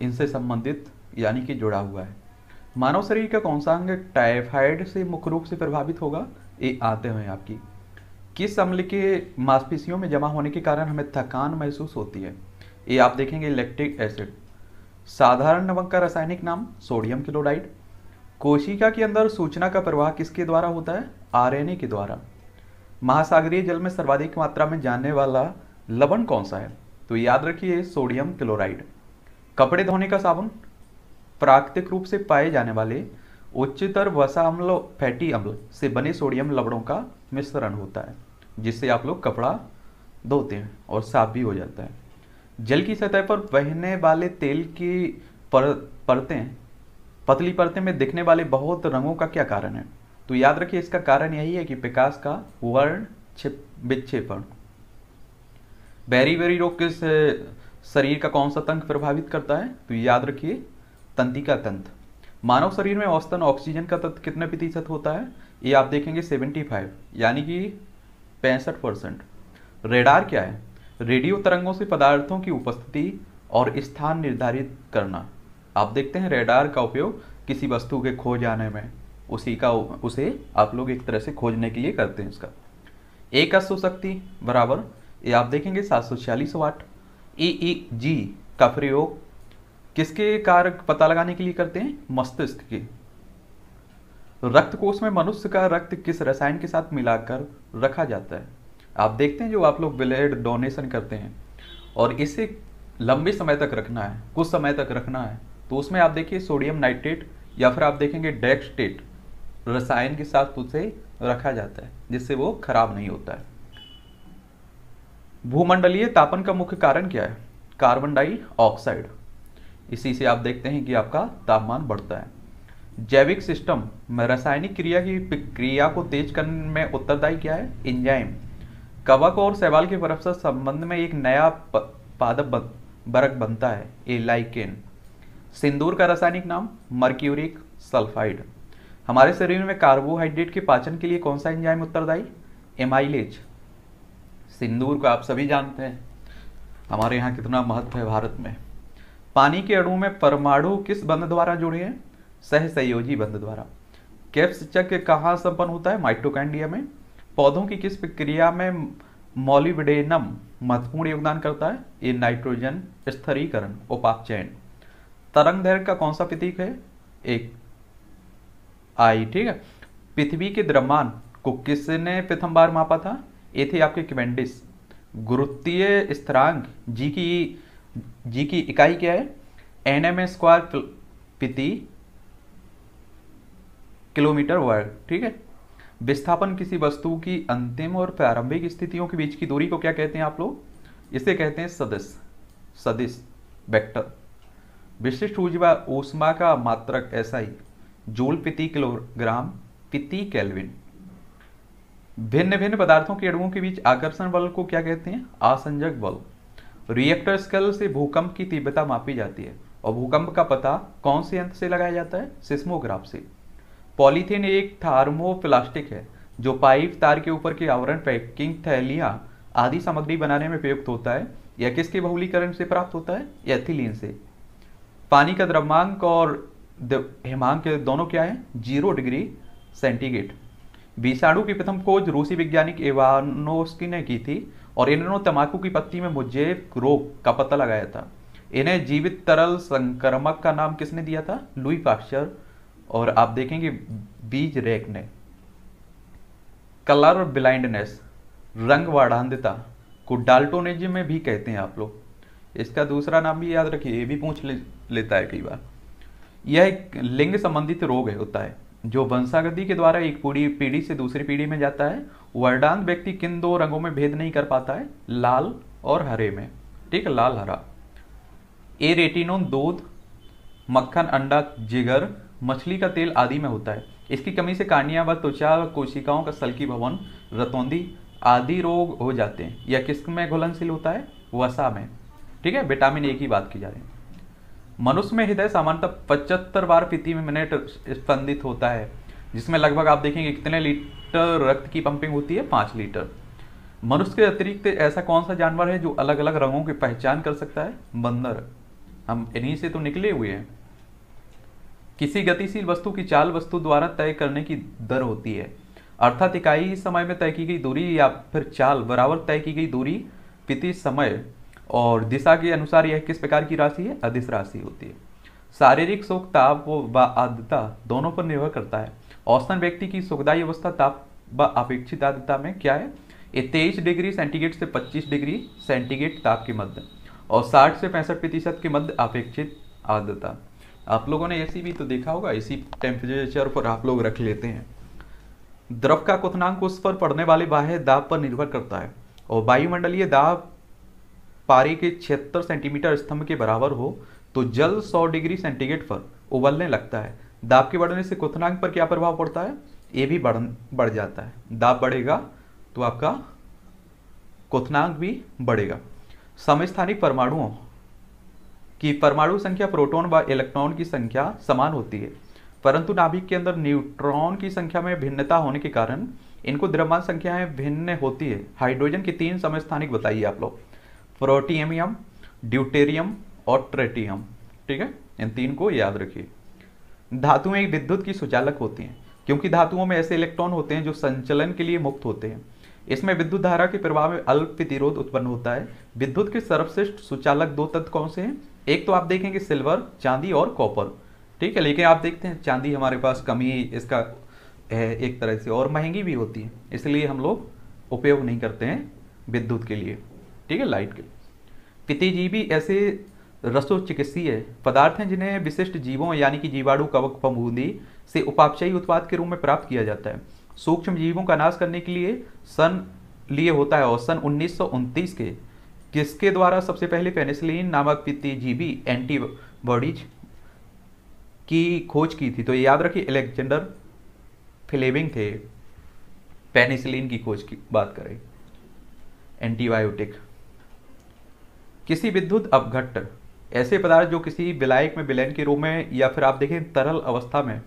इनसे संबंधित यानी कि जुड़ा हुआ है। मानव शरीर का कौन सा अंग टाइफाइड से मुख्य रूप से प्रभावित होगा? ये आते हुए आपकी। किस अम्ल के मांसपेशियों में जमा होने के कारण हमें थकान महसूस होती है? ये आप देखेंगे इलेक्ट्रिक एसिड साधारण नमक का रासायनिक नाम सोडियम क्लोराइड। कोशिका के अंदर सूचना का प्रवाह किसके द्वारा होता है? आरएनए के द्वारा। महासागरीय जल में सर्वाधिक मात्रा में जाने वाला लवण कौन सा है? तो याद रखिए, सोडियम क्लोराइड। कपड़े धोने का साबुन। प्राकृतिक रूप से पाए जाने वाले उच्चतर वसा अम्ल फैटी अम्ल से बने सोडियम लवणों का मिश्रण होता है, जिससे आप लोग कपड़ा धोते हैं और साफ़ भी हो जाता है। जल की सतह पर बहने वाले तेल की पर, परतें पतली परतें में दिखने वाले बहुत रंगों का क्या कारण है? तो याद रखिए इसका कारण यही है कि प्रकाश का वर्ण छिप विक्षेपण। बेरी बेरी रोग किस शरीर का कौन सा तंत्र प्रभावित करता है? तो याद रखिए तंत्रिका तंत्र मानव शरीर में औसतन ऑक्सीजन का तत्व कितने प्रतिशत होता है? ये आप देखेंगे 75 यानी कि पैंसठ परसेंट। रेडार क्या है? रेडियो तरंगों से पदार्थों की उपस्थिति और स्थान निर्धारित करना। आप देखते हैं रेडार का उपयोग किसी वस्तु के खो जाने में। उसी का उसे आप लोग एक तरह से खोजने के लिए करते हैं इसका। एक अश्व शक्ति बराबर। ये आप देखेंगे सात सौ छियालीस वाट। ई ई जी का प्रयोग किसके कारक पता लगाने के लिए करते हैं? मस्तिष्क के। रक्त कोष में मनुष्य का रक्त किस रसायन के साथ मिलाकर रखा जाता है? आप देखते हैं जो आप लोग ब्लड डोनेशन करते हैं और इसे लंबे समय तक रखना है, कुछ समय तक रखना है तो उसमें आप देखिए सोडियम नाइट्रेट या फिर आप देखेंगे डेक्सटेट रसायन के साथ उसे रखा जाता है, जिससे वो खराब नहीं होता है। भूमंडलीय तापन का मुख्य कारण क्या है? Carbon dioxide. इसी से आप देखते हैं कि आपका तापमान बढ़ता है। जैविक सिस्टम में रासायनिक क्रिया की क्रिया को तेज करने में उत्तरदायी क्या है? इंजाइम कवक और सवाल के परस्पर संबंध में एक नया पादप बरक बनता है, ए लाइकेन। सिंदूर का रासायनिक नाम मर्क्यूरिक सल्फाइड। हमारे शरीर में कार्बोहाइड्रेट के पाचन के लिए कौन सा एंजाइम उत्तरदायी? एमाइलेज। सिंदूर को आप सभी जानते हैं। हमारे यहाँ कितना महत्व है भारत में। पानी के अणु में परमाणु किस बंध द्वारा जुड़े हैं? सह संयोजी बंध द्वारा। कैप्स चक्र कहाँ संपन्न होता है? माइट्रोकैंडिया में। पौधों की किस प्रक्रिया में मॉलिविडेनम महत्वपूर्ण योगदान करता है? ये नाइट्रोजन स्थिरीकरण उपापचयन। तरंग दैर्घ्य का कौन सा प्रतीक है? एक, आई, ठीक है। पृथ्वी के द्रव्यमान को किसने प्रथम बार मापा था? ये थे आपके क्वेंडिस। गुरुत्वीय स्थिरांक, जी की जी की इकाई क्या है? एन एम स्क्वायर प्रति किलोमीटर वर्ग, ठीक है। विस्थापन किसी वस्तु की अंतिम और प्रारंभिक स्थितियों के बीच की दूरी को क्या कहते हैं आप लोग? इसे कहते हैं सदिश। सदिश वेक्टर विशिष्ट ऊर्जा ऊष्मा का मात्रक ऐसा ही, जूल प्रति किलोग्राम प्रति कैलविन। भिन्न भिन्न पदार्थों के अणुओं के बीच आकर्षण बल को क्या कहते हैं? आसंजक बल। रिएक्टर स्केल से भूकंप की तीव्रता मापी जाती है और भूकंप का पता कौन से यंत्र से लगाया जाता है? सिस्मोग्राफ से। पॉलीथीन एक थार्मोप्लास्टिक है, जो पाइप तार के ऊपर के आवरण, पैकिंग, थैलियाँ आदि सामग्री बनाने में प्रयुक्त होता है, या किसके बहुलीकरण से प्राप्त होता है? एथिलीन से। पानी का द्रव्यांक और हिमांक दोनों क्या है? Zero degree centigrade. विषाणु की प्रथम खोज रूसी वैज्ञानिक इवानोस्की ने की थी, और इन्होंने तंबाकू की पत्ती में मुझे रोग का पता लगाया था। इन्हें जीवित तरल संक्रमक का नाम किसने दिया था? लुई पास्चर और आप देखेंगे बीज रेक ने। कलर ब्लाइंडनेस रंग वाढ़ांधता को डाल्टोनिज्म में भी कहते हैं आप लोग। इसका दूसरा नाम भी याद रखिए ये भी पूछ ले, लेता है कई बार। यह एक लिंग संबंधित रोग है होता है जो वंशागति के द्वारा एक पूरी पीढ़ी से दूसरी पीढ़ी में जाता है। वर्डांत व्यक्ति किन दो रंगों में भेद नहीं कर पाता है? लाल और हरे में। ठीक लाल हरा। ए रेटिनोन दूध मक्खन अंडा जिगर मछली का तेल आदि में होता है। इसकी कमी से कार्निया व त्वचा व कोशिकाओं का सल्की भवन, रतौंदी आदि रोग हो जाते हैं। यह किसमें घुलनशील होता है? वसा में। ठीक है? विटामिन ए की बात की जा रही है। मनुष्य में हृदय सामान्यतः पचहत्तर बार प्रति मिनट स्पंदित होता है, जिसमें लगभग आप देखेंगे कितने लीटर रक्त की पंपिंग होती है? पाँच लीटर। मनुष्य के अतिरिक्त ऐसा कौन सा जानवर है जो अलग अलग रंगों की पहचान कर सकता है? बंदर। हम इन्हीं से तो निकले हुए हैं। किसी गतिशील वस्तु की चाल वस्तु द्वारा तय करने की दर होती है। अर्थात इकाई समय में तय की गई दूरी या फिर चाल बराबर तय की गई दूरी प्रति समय और दिशा के अनुसार यह किस प्रकार की राशि है? अदिश राशि होती है। शारीरिक सुख ताप व आर्द्रता दोनों पर निर्भर करता है। औसतन व्यक्ति की सुखदायी अवस्था, ताप व अपेक्षित आर्द्रता में क्या है? ये तेईस डिग्री सेंटीग्रेड से 25 डिग्री सेंटीग्रेड ताप के मध्य और 60 से पैंसठ प्रतिशत के मध्य अपेक्षित आर्द्रता। आप लोगों ने ऐसी भी तो देखा होगा, इसी टेम्परेचर पर आप लोग रख लेते हैं। द्रव का क्वथनांक उस पर पड़ने वाले बाह्य दाब पर निर्भर करता है और वायुमंडलीय दाब पारी के छिहत्तर सेंटीमीटर स्तंभ के बराबर हो तो जल 100 डिग्री सेंटीग्रेड पर उबलने लगता है। दाब के बढ़ने से क्वथनांक पर क्या प्रभाव पड़ता है? ये भी बढ़ बढ़ जाता है। दाब बढ़ेगा तो आपका क्वथनांक भी बढ़ेगा। समस्थानिक परमाणुओं की परमाणु संख्या प्रोटॉन व इलेक्ट्रॉन की संख्या समान होती है, परंतु नाभिक के अंदर न्यूट्रॉन की संख्या में भिन्नता होने के कारण इनको द्रव्यमान संख्याएँ भिन्न होती है। हाइड्रोजन की तीन समस्थानिक बताइए आप लोग। प्रोटियमियम ड्यूटेरियम और ट्रेटियम। ठीक है? इन तीन को याद रखिए। धातुएँ विद्युत की सुचालक होती हैं, क्योंकि धातुओं में ऐसे इलेक्ट्रॉन होते हैं जो संचलन के लिए मुक्त होते हैं। इसमें विद्युत धारा के प्रभाव में अल्प प्रतिरोध उत्पन्न होता है। विद्युत के सर्वश्रेष्ठ सुचालक दो तत्व कौन से हैं? एक तो आप देखेंगे सिल्वर, चांदी और कॉपर। ठीक है, लेकिन आप देखते हैं चांदी हमारे पास कमी, इसका, है, एक तरह से और महँगी भी होती है। इसलिए हम लोग उपयोग नहीं करते हैं विद्युत के लिए। ठीक है, लाइट के लिए। पितिजीवी ऐसे रसो चिकित्सीय पदार्थ हैं जिन्हें विशिष्ट जीवों, यानी कि जीवाणु, कवक फमूदी से उपापचयी उत्पाद के रूप में प्राप्त किया जाता है। सूक्ष्म जीवों का नाश करने के लिए सन लिए होता है और सन उन्नीस सौ उनतीस के किसके द्वारा सबसे पहले पेनिसिलिन नामक पित्तीजीवी एंटीबॉडीज की खोज की थी? तो याद रखिए एलेक्जेंडर फिलेमिंग थे, पेनिसिलिन की खोज की बात करें। एंटीबायोटिक। किसी विद्युत अपघट्ट ऐसे पदार्थ जो किसी विलायक में, विलयन के रूप में, या फिर आप देखें तरल अवस्था में,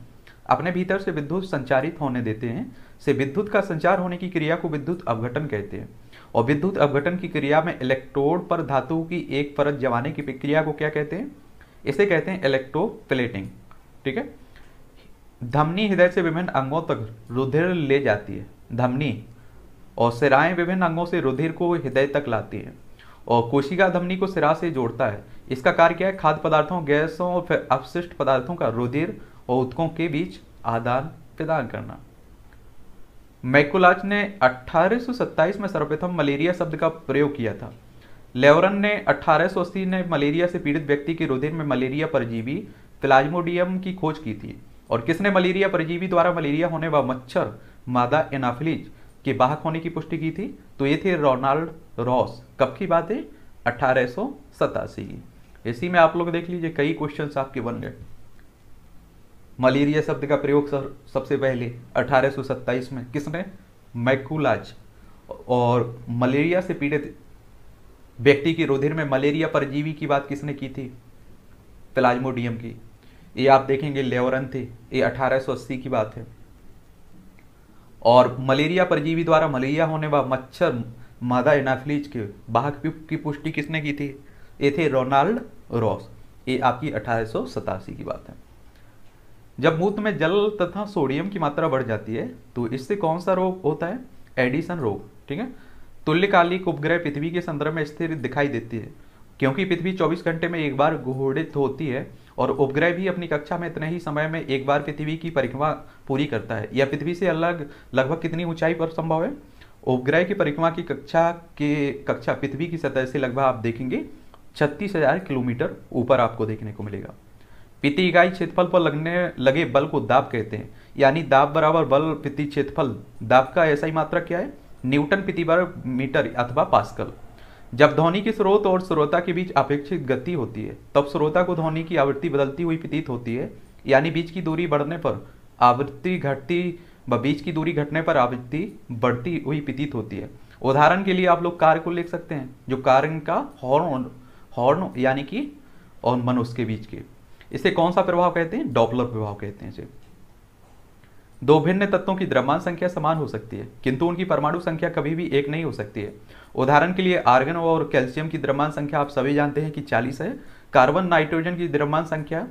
अपने भीतर से विद्युत संचारित होने देते हैं, से विद्युत का संचार होने की क्रिया को विद्युत अपघटन कहते हैं। और विद्युत अपघटन की क्रिया में इलेक्ट्रोड पर धातु की एक परत जमाने की प्रक्रिया को क्या कहते हैं? इसे कहते हैं इलेक्ट्रोप्लेटिंग ठीक है? धमनी हृदय से विभिन्न अंगों तक रुधिर ले जाती है, धमनी, और सिराएँ विभिन्न अंगों से रुधिर को हृदय तक लाती है, और कोशिका धमनी को सिरा से जोड़ता है। इसका कार्य क्या है? खाद्य पदार्थों, गैसों और अपशिष्ट पदार्थों का रुधिर और उत्कों के बीच आदान प्रदान करना। मैकुलाच ने 1827 में सर्वप्रथम मलेरिया शब्द का प्रयोग किया था। लेवरन ने 1880 में मलेरिया से पीड़ित व्यक्ति के रुधिर में मलेरिया परजीवी प्लाज्मोडियम की खोज की थी। और किसने मलेरिया परजीवी द्वारा मलेरिया होने व मच्छर, मादा एनाफिलीज, के बाहक होने की पुष्टि की थी? तो ये थे रोनाल्ड रॉस। कब की बात है? अठारह की। इसी में आप लोग देख लीजिए, कई क्वेश्चन आपके बन गए। मलेरिया शब्द का प्रयोग सबसे पहले 1827 में। किसने? मैकुलाज। और मलेरिया से पीड़ित व्यक्ति की रुधिर में मलेरिया परजीवी की बात किसने की थी? प्लाज्मोडियम की। ये आप देखेंगे लेवरन थे ये 1880 की बात है। और मलेरिया परजीवी द्वारा मलेरिया होने वाला मच्छर मादा एनाफ्लीज के बाहक की पुष्टि किसने की थी? ये थे रोनाल्ड रॉस। ये आपकी अठारह की बात है। जब मूत्र में जल तथा सोडियम की मात्रा बढ़ जाती है तो इससे कौन सा रोग होता है? एडिसन रोग, ठीक है? तुल्यकालिक उपग्रह पृथ्वी के संदर्भ में स्थिर दिखाई देती है, क्योंकि पृथ्वी 24 घंटे में एक बार घोड़ित होती है, और उपग्रह भी अपनी कक्षा में इतने ही समय में एक बार पृथ्वी की परिक्रमा पूरी करता है। यह पृथ्वी से अलग, लगभग कितनी ऊंचाई पर संभव है? उपग्रह की परिक्रमा की कक्षा के कक्षा पृथ्वी की सतह से लगभग आप देखेंगे, छत्तीस किलोमीटर ऊपर आपको देखने को मिलेगा। पिति इकाई क्षेत्रफल पर लगने, लगे बल को दाब कहते हैं। यानी दाब बराबर बल पिति क्षेत्रफल, दाब का ऐसा ही मात्रा क्या है? न्यूटन प्रति वर्ग मीटर अथवा पास्कल। जब ध्वनि के स्रोत और श्रोता के बीच अपेक्षित गति होती है, तब श्रोता को ध्वनि की आवृत्ति बदलती हुई प्रतीत होती है। यानी बीच की दूरी बढ़ने पर आवृत्ति घटती व बीच की दूरी घटने पर आवृत्ति बढ़ती हुई प्रतीत होती है। उदाहरण के लिए आप लोग कार को लिख सकते हैं, जो कार का हॉर्न हॉर्न यानी कि और मनुष्य के बीच के। इसे कौन सा प्रभाव कहते हैं? डॉपलर प्रभाव कहते हैं इसे। दो भिन्न तत्वों की द्रव्यमान संख्या समान हो सकती है, किंतु उनकी परमाणु संख्या कभी भी एक नहीं हो सकती है। उदाहरण के लिए आर्गन और कैल्शियम की द्रव्यमान संख्या आप सभी जानते हैं कि 40 है। कार्बन नाइट्रोजन की द्रव्यमान संख्या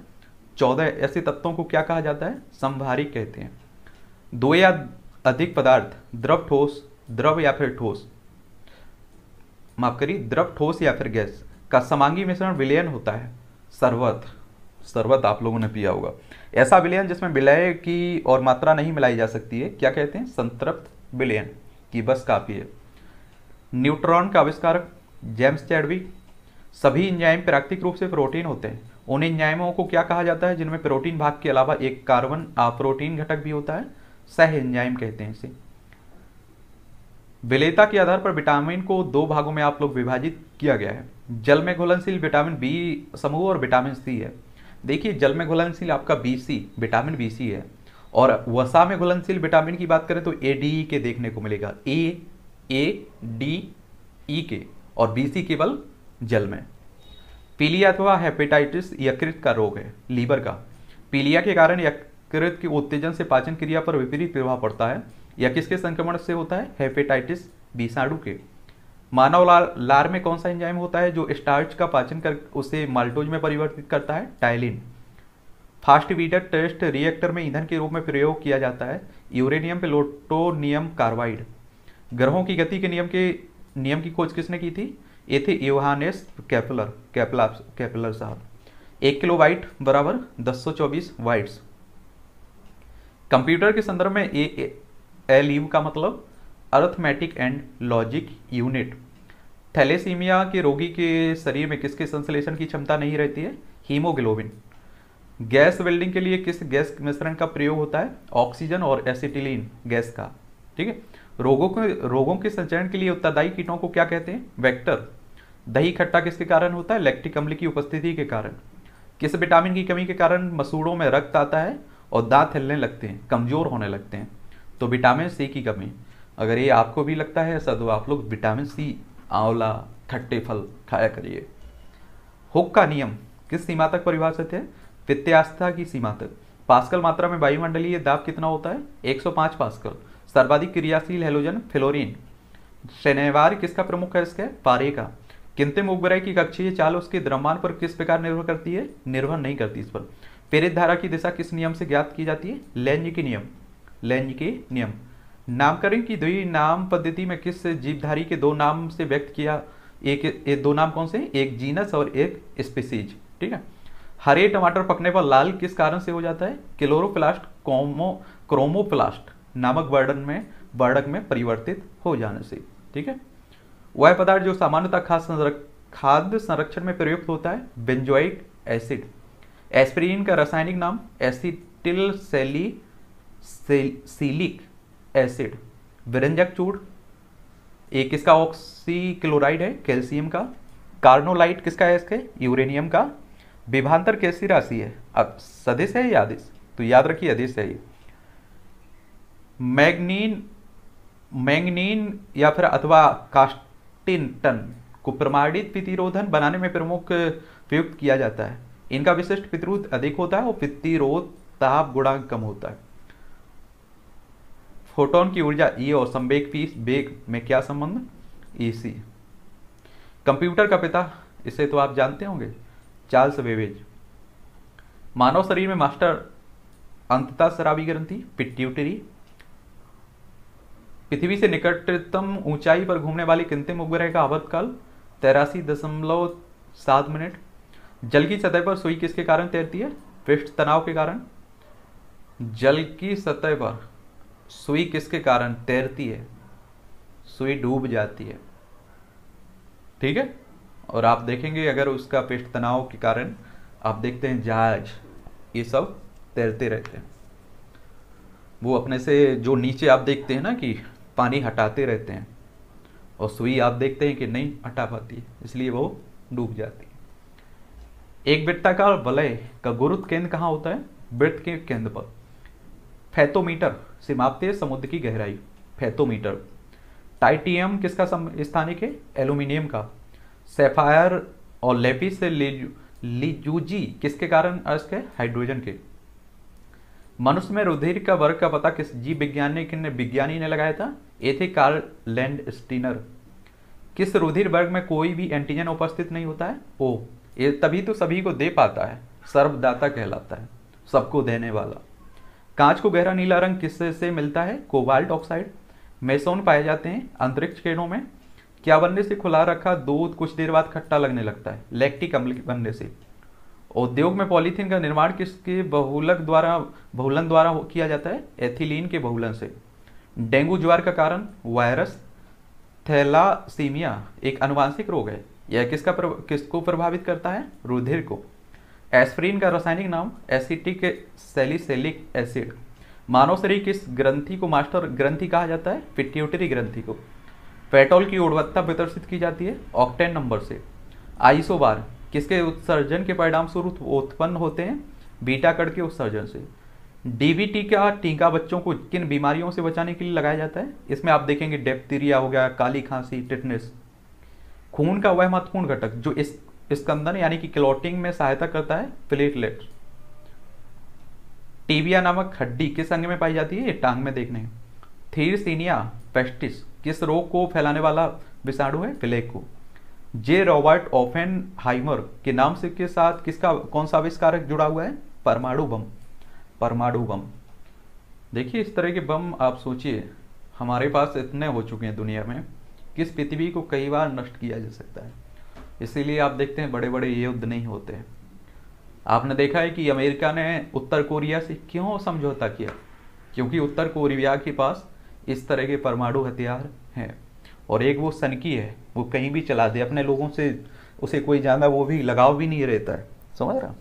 14 ऐसे तत्वों को क्या कहा जाता है? संभारिक कहते हैं। दो या अधिक पदार्थ, द्रव ठोस, द्रव या फिर ठोस। माफ़ करिए, द्रव ठोस या फिर गैस, का समांगी मिश्रण विलयन होता है, सर्वत्र। शरबत आप लोगों ने पिया होगा। ऐसा विलयन जिसमें विलय की और मात्रा नहीं मिलाई जा सकती है, क्या कहते हैं? संतृप्त विलयन की बस काफ़ी है। न्यूट्रॉन का आविष्कारक जेम्स चैडविक, सभी इंजाइम प्राकृतिक रूप से प्रोटीन होते हैं। उन इंजाइमों को क्या कहा जाता है, जिनमें प्रोटीन भाग के अलावा एक कार्बन प्रोटीन घटक भी होता है? सह इंजाइम कहते हैं इसे। विलेता के आधार पर विटामिन को दो भागों में आप लोग विभाजित किया गया है। जल में घुलनशील विटामिन बी समूह और विटामिन सी है। देखिए, जल में घुलनशील आपका B C vitamin B C है। और वसा में घुलनशील विटामिन की बात करें तो ए डी ई के देखने को मिलेगा। ए ए डी ई के और बी सी केवल जल में। पीलिया अथवा हेपेटाइटिस यकृत का रोग है, लीवर का। पीलिया के कारण यकृत के उत्तेजन से पाचन क्रिया पर विपरीत प्रभाव पड़ता है। यह किसके संक्रमण से होता है? हेपेटाइटिस बीसाणु के। मानव लार, लार में कौन सा एंजाइम होता है जो स्टार्च का पाचन कर उसे माल्टोज में परिवर्तित करता है? Ptyalin fast breeder test reactor में ईंधन के रूप में प्रयोग किया जाता है। यूरेनियम प्लोटोनियम कार्बाइड ग्रहों की गति के नियम के नियम की खोज किसने की थी? ये थे योहानेस कैपलर कैपलर कैपलर साहब। एक किलो वाइट बराबर 1024 वाइट्स कंप्यूटर के संदर्भ में ए एल यू का मतलब? Arithmetic and logic unit thalassaemia के रोगी के शरीर में किसके संश्लेषण की क्षमता नहीं रहती है? हीमोग्लोबिन गैस वेल्डिंग के लिए किस गैस मिश्रण का प्रयोग होता है? ऑक्सीजन और एसिटिलीन गैस का। ठीक है? रोगों के रोगों के संचरण के लिए उत्तरदायी कीटों को क्या कहते हैं? वेक्टर दही खट्टा किसके कारण होता है? लैक्टिक अम्ल की उपस्थिति के कारण। किस विटामिन की कमी के कारण? मसूड़ों में रक्त आता है और दांत हिलने लगते हैं, कमज़ोर होने लगते हैं। तो विटामिन सी की कमी। अगर ये आपको भी लगता है ऐसा तो आप लोग विटामिन सी, आंवला, खट्टे फल खाया करिए। हुक का नियम, किस सीमा तक परिभाषित है? वित्यास्था की सीमा तक। पास्कल मात्रा में वायुमंडलीय दाब कितना होता है? 105 पास्कल। सर्वाधिक क्रियाशील हेलोजन, फ्लोरीन। शनिवार किसका प्रमुख है इसके? पारे का। किंतिम उपग्रह की कक्षीय चाल उसके द्रव्यमान पर किस प्रकार निर्भर करती है? निर्भर नहीं करती इस पर। प्रेरित धारा की दिशा किस नियम से ज्ञात की जाती है? लैंज के नियम। लैंज के नियम। नामकरण की द्वि नाम पद्धति में किस जीवधारी के दो नाम से व्यक्त किया? एक, एक दो नाम कौन से? एक जीनस और एक स्पीसीज ठीक है? हरे टमाटर पकने पर लाल किस कारण से हो जाता है? क्लोरोप्लास्ट कोमो क्रोमोप्लास्ट नामक वर्णन में वर्णक में परिवर्तित हो जाने से ठीक है? वह पदार्थ जो सामान्यतः खाद्य खाद्य संरक्षण में प्रयुक्त होता है बेंजोइक एसिड। एस्प्रिन का रासायनिक नाम एसिटिल सेली सीलिक एसिड। विरंजक चूड़ एक किसका ऑक्सी क्लोराइड है? कैल्शियम का। कार्नोलाइट किसका है इसके? यूरेनियम का। विभांतर कैसी राशि है? अब सदिश है या आदिश? तो याद रखिए अदिश है ये। मैग्नीन, मैंगनीन या फिर अथवा कास्टिनटन को प्रमाणित प्रतिरोधन बनाने में प्रमुख प्रयुक्त किया जाता है। इनका विशिष्ट प्रतिरोध अधिक होता है और प्रतिरोध ताप गुणांक कम होता है। फोटोन की ऊर्जा ई और संवेग पी वेग में क्या संबंध? ई सी कंप्यूटर का पिता, इसे तो आप जानते होंगे, चार्ल्स वेवेज मानव शरीर में मास्टर अंततः शराबी ग्रंथि, पिट्यूटरी, पृथ्वी से निकटतम ऊंचाई पर घूमने वाली कृत्रिम उपग्रह का आवर्तकाल, तेरासी दशमलव सात मिनट। जल की सतह पर सुई किसके कारण तैरती है? पृष्ठ तनाव के कारण। जल की सतह पर। सुई किसके कारण तैरती है? सुई डूब जाती है। ठीक है? और आप देखेंगे अगर उसका पृष्ठ तनाव के कारण, आप देखते हैं जहाज़ ये सब तैरते रहते हैं। वो अपने से जो नीचे आप देखते हैं ना कि पानी हटाते रहते हैं, और सुई आप देखते हैं कि नहीं हटा पाती इसलिए वो डूब जाती है। एक वृत्ताकार वलय का गुरुत्व केंद्र कहाँ होता है? वृत्त के केंद्र पर। फैथोमीटर से मापते हैं समुद्र की गहराई, फैथोमीटर। टाइटियम किसका स्थानिक है? एल्यूमिनियम का। सेफायर और लेपिस से लिजूजी किसके कारण अर्थ है? हाइड्रोजन के। मनुष्य में रुधिर का वर्ग का पता किस जीव वैज्ञानिक ने विज्ञानी ने लगाया था? ये थे कार्ल लैंड स्टीनर किस रुधिर वर्ग में कोई भी एंटीजन उपस्थित नहीं होता है? ओ, ये तभी तो सभी को दे पाता है। सर्वदाता कहलाता है। सबको देने वाला। कांच को गहरा नीला रंग किससे से मिलता है? Cobalt oxide. मेसोन पाए जाते हैं अंतरिक्ष किरणों में। क्या बनने से खुला रखा दूध कुछ देर बाद खट्टा लगने लगता है? लैक्टिक अम्ल बनने से। उद्योग में पॉलीथीन का निर्माण किसके बहुलक द्वारा बहुलन द्वारा किया जाता है? एथिलीन के बहुलन से। डेंगू ज्वार का कारण? वायरस। थैलासीमिया एक अनुवांशिक रोग है। यह किसका प्र, किसको प्रभावित करता है? रुधिर को। एस्प्रिन का रासायनिक नाम एसिटिक सेलिसेलिक एसिड। मानव शरीर किस ग्रंथि को मास्टर ग्रंथि कहा जाता है? पिट्यूटरी ग्रंथि को। पेट्रोल की गुणवत्ता प्रदर्शित की जाती है ऑक्टेन नंबर से। आइसोबार, किसके उत्सर्जन के परिणाम स्वरूप उत्पन्न होते हैं? बीटा कड़ के उत्सर्जन से। डीबीटी का टीका बच्चों को किन बीमारियों से बचाने के लिए लगाया जाता है? इसमें आप देखेंगे डेप्थीरिया हो गया, काली खांसी टिटनेस खून का वह महत्वपूर्ण घटक जो इस स्कंदन यानी कि क्लोटिंग में सहायता करता है प्लेटलेट। टीबिया नामक हड्डी किस अंग में पाई जाती है? टांग में देखने। थीरसीनिया पेस्टिस, किस रोग को फैलाने वाला विषाणु है? प्लेग को जे रॉबर्ट ओफेन हाइमर के नाम से के साथ किसका कौन सा आविष्कारक जुड़ा हुआ है? परमाणु बम। परमाणु बम। देखिए, इस तरह के बम आप सोचिए, हमारे पास इतने हो चुके हैं दुनिया में, किस पृथ्वी को कई बार नष्ट किया जा सकता है? इसीलिए आप देखते हैं बड़े बड़े युद्ध नहीं होते हैं। आपने देखा है कि अमेरिका ने उत्तर कोरिया से क्यों समझौता किया? क्योंकि उत्तर कोरिया के पास इस तरह के परमाणु हथियार हैं और एक वो सनकी है, वो कहीं भी चला दे, अपने लोगों से, उसे कोई ज़्यादा वो भी लगाव भी नहीं रहता है। समझ रहा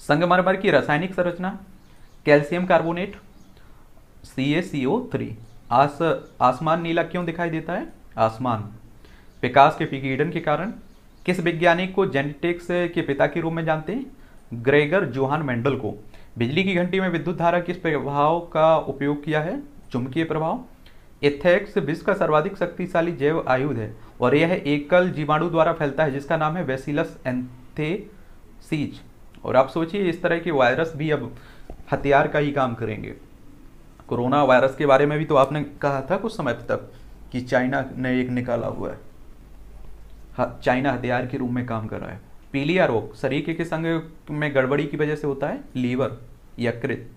संगमरमर की रासायनिक संरचना, calcium carbonate C A C O three आस, आसमान नीला क्यों दिखाई देता है? आसमान। विकास के विकीर्णन के कारण, किस वैज्ञानिक को जेनेटिक्स के पिता के रूप में जानते हैं? ग्रेगर जोहान मेंडल को। बिजली की घंटी में विद्युत धारा किस प्रभाव का उपयोग किया है? चुंबकीय प्रभाव। एथेक्स विश्व का सर्वाधिक शक्तिशाली जैव आयुध है और यह एकल जीवाणु द्वारा फैलता है, जिसका नाम है वेसिलस एंथेसीज। और आप सोचिए, इस तरह के वायरस भी अब हथियार का ही काम करेंगे। कोरोना वायरस के बारे में भी तो आपने कहा था कुछ समय तक कि चाइना ने एक निकाला हुआ है। चाइना हथियार के रूप में काम कर रहा है। पीलिया रोग? शरीर के संग में गड़बड़ी की वजह से होता है? लीवर, यकृत।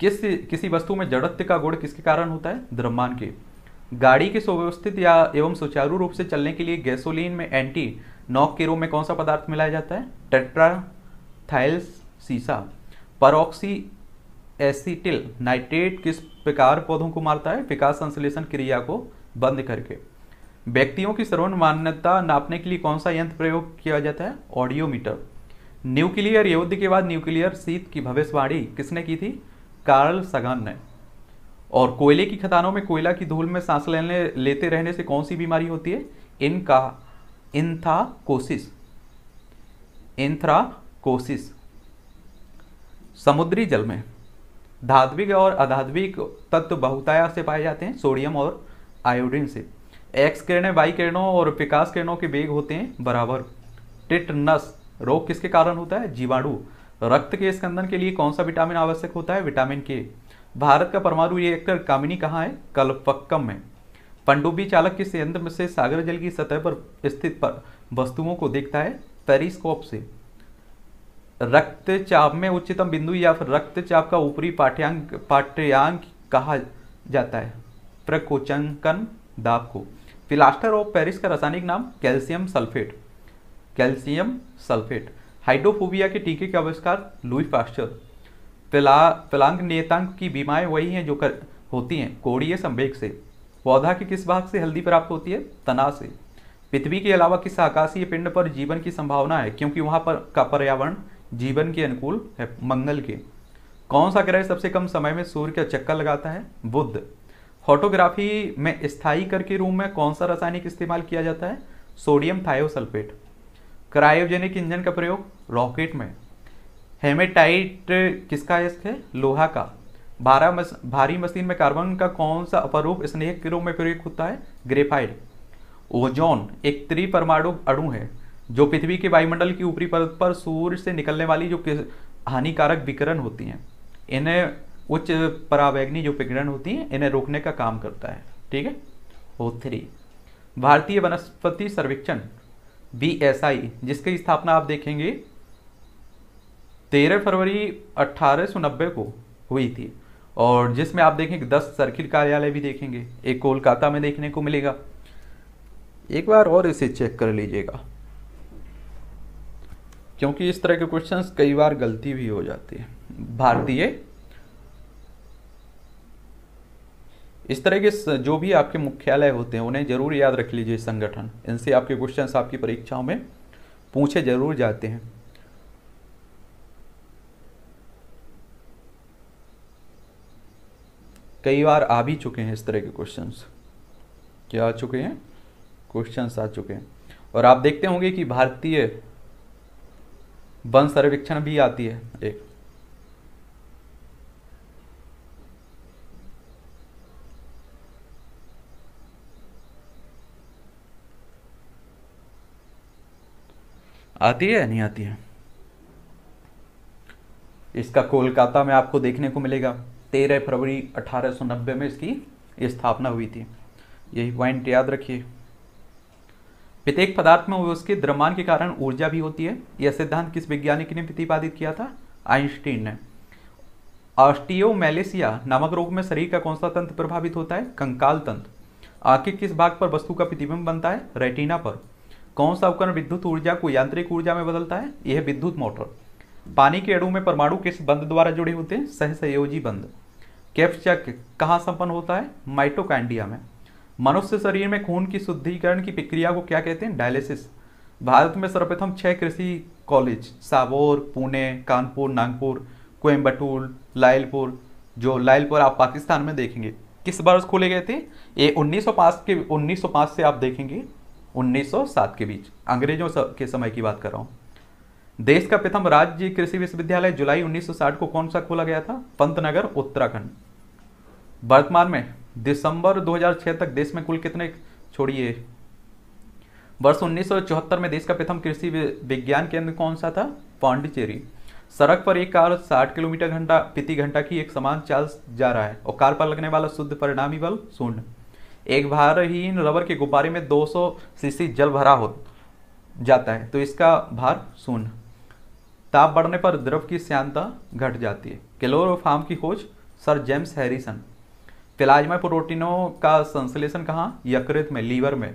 किस, किसी वस्तु में जड़त्व का गुण किसके कारण होता है? द्रव्यमान के। गाड़ी के सुव्यवस्थित या एवं सुचारू रूप से चलने के लिए गैसोलीन में एंटी नॉक के रूप में कौन सा पदार्थ मिलाया जाता है? टेट्राथाइल्स सीसा परऑक्सी एसिटिल नाइट्रेट किस प्रकार पौधों को मारता है? विकास संश्लेषण क्रिया को बंद करके। व्यक्तियों की श्रवण मान्यता नापने के लिए कौन सा यंत्र प्रयोग किया जाता है? ऑडियोमीटर न्यूक्लियर युद्ध के बाद न्यूक्लियर शीत की भविष्यवाणी किसने की थी? कार्ल सगान ने। और कोयले की खदानों में कोयला की धूल में सांस लेने, लेते रहने से कौन सी बीमारी होती है? इनका, इंथाकोसिस। इंथ्राकोसिस। समुद्री जल में। धात्विक और अधात्विक तत्व बहुताया से पाए जाते हैं, सोडियम और आयोडीन से। एक्स किरणें वाई किरणों और विकास किरणों के वेग होते हैं बराबर। टिटनस रोग किसके कारण होता है? जीवाणु। रक्त के स्कंदन के लिए कौन सा विटामिन आवश्यक होता है? विटामिन के भारत का परमाणु रिएक्टर कामिनी कहाँ है? कलपक्कम में। पंडुबी चालक के संयंत्र से सागर जल की सतह पर स्थित पर वस्तुओं को देखता है? पेरिस्कोप से। रक्तचाप में उच्चतम बिंदु या फिर रक्तचाप का ऊपरी पाठ्यांक पाठ्यांक कहा जाता है? प्रकोचंकन दाब को। प्लास्टर ऑफ़ पेरिस का रासायनिक नाम calcium sulphate. Calcium sulphate. Hydrophobia के टीके के आविष्कार लुई पास्चर पिला पिलांग की बीमाएँ वही हैं जो कर, होती हैं कोड़ीय संवेग से। पौधा के किस भाग से हल्दी प्राप्त होती है? तना से। पृथ्वी के अलावा किस आकाशीय पिंड पर जीवन की संभावना है? क्योंकि वहाँ पर का पर्यावरण जीवन के अनुकूल है, मंगल के। कौन सा ग्रह सबसे कम समय में सूर्य का चक्कर लगाता है? बुद्ध फोटोग्राफी में स्थायी कर के रूम में कौन सा रासायनिक इस्तेमाल किया जाता है? Sodium thiosulphate. क्रायोजेनिक इंजन का प्रयोग रॉकेट में। हेमेटाइट किसका है लोहा का। भारा मस, भारी मशीन में कार्बन का कौन सा अपरूप स्नेह के रूप में प्रयोग होता है? ग्रेफाइड ओजोन एक त्रिपरमाणु अणु है जो पृथ्वी के वायुमंडल की ऊपरी परत पर सूर्य से निकलने वाली जो हानिकारक विकिरण होती हैं। इन्हें उच्च परावैग्नि जो विकिरण होती हैं, इन्हें रोकने का काम करता है। ठीक है? ओ थ्री भारतीय वनस्पति सर्वेक्षण बी एस आई जिसकी स्थापना आप देखेंगे, तेरह फरवरी 1890 को हुई थी। और जिसमें आप देखेंगे, दस सर्किल कार्यालय भी देखेंगे। एक कोलकाता में देखने को मिलेगा। एक बार और इसे चेक कर लीजिएगा। क्योंकि इस तरह के क्वेश्चंस कई बार गलती भी हो जाती है। भारतीय इस तरह के जो भी आपके मुख्यालय होते हैं, उन्हें ज़रूर याद रख लीजिए संगठन। इनसे आपके क्वेश्चन आपकी परीक्षाओं में पूछे ज़रूर जाते हैं। कई बार आ भी चुके हैं इस तरह के क्वेश्चंस क्या आ चुके हैं? क्वेश्चंस आ चुके हैं। और आप देखते होंगे कि भारतीय वन सर्वेक्षण भी आती है, एक। आती है या नहीं आती है? इसका कोलकाता में आपको देखने को मिलेगा। तेरह फरवरी 1890 में इसकी स्थापना हुई थी। यही पॉइंट याद रखिए। प्रत्येक पदार्थ में उसके द्रव्यमान के कारण ऊर्जा भी होती है। यह सिद्धांत किस वैज्ञानिक ने प्रतिपादित किया था? आइंस्टीन ने। ऑस्टियोमेलेसिया नामक रोग में शरीर का कौन सा तंत्र प्रभावित होता है? कंकाल तंत्र। आखिर किस भाग पर वस्तु का प्रतिबिंब बनता है? रेटिना पर। कौन सा उपकरण विद्युत ऊर्जा को यांत्रिक ऊर्जा में बदलता है? यह विद्युत मोटर। पानी के अणु में परमाणु किस बंद द्वारा जुड़े होते हैं? सहसयोजी बंद। कैप्चक कहाँ संपन्न होता है? माइटोकैंडिया में। मनुष्य शरीर में खून की शुद्धिकरण की प्रक्रिया को क्या कहते हैं? डायलिसिस। भारत में सर्वप्रथम छह कृषि कॉलेज, साबोर, पुणे, कानपुर, नागपुर कोयम्बटूर लायलपुर, जो लायलपुर आप पाकिस्तान में देखेंगे। किस वर्ष खोले गए थे? ये 1905 के 1905 से आप देखेंगे। 1907 के बीच, अंग्रेज़ों के समय की बात कर रहा हूँ। देश का प्रथम राज्य कृषि विश्वविद्यालय जुलाई 1960 को कौन सा खोला गया था? पंतनगर, उत्तराखंड। वर्तमान में, दिसंबर 2006 तक देश में कुल कितने छोड़िए? वर्ष 1974 में देश का प्रथम कृषि विज्ञान केंद्र कौन सा था? पांडिचेरी। सड़क पर एक कार 60 किलोमीटर घंटा, प्रति घंटा की एक समान चाल जा रहा है और कार पर लगने वाला शुद्ध परिणामी बल शून्य। एक भारहीन रबर के गुब्बारे में 200 सीसी जल भरा हो जाता है तो इसका भार शून्य। ताप बढ़ने पर द्रव की श्यांता घट जाती है। क्लोरोफार्म की खोज, सर जेम्स हैरिसन। प्लाज्मा प्रोटीनों का संश्लेषण कहाँ? यकृत में, लीवर में।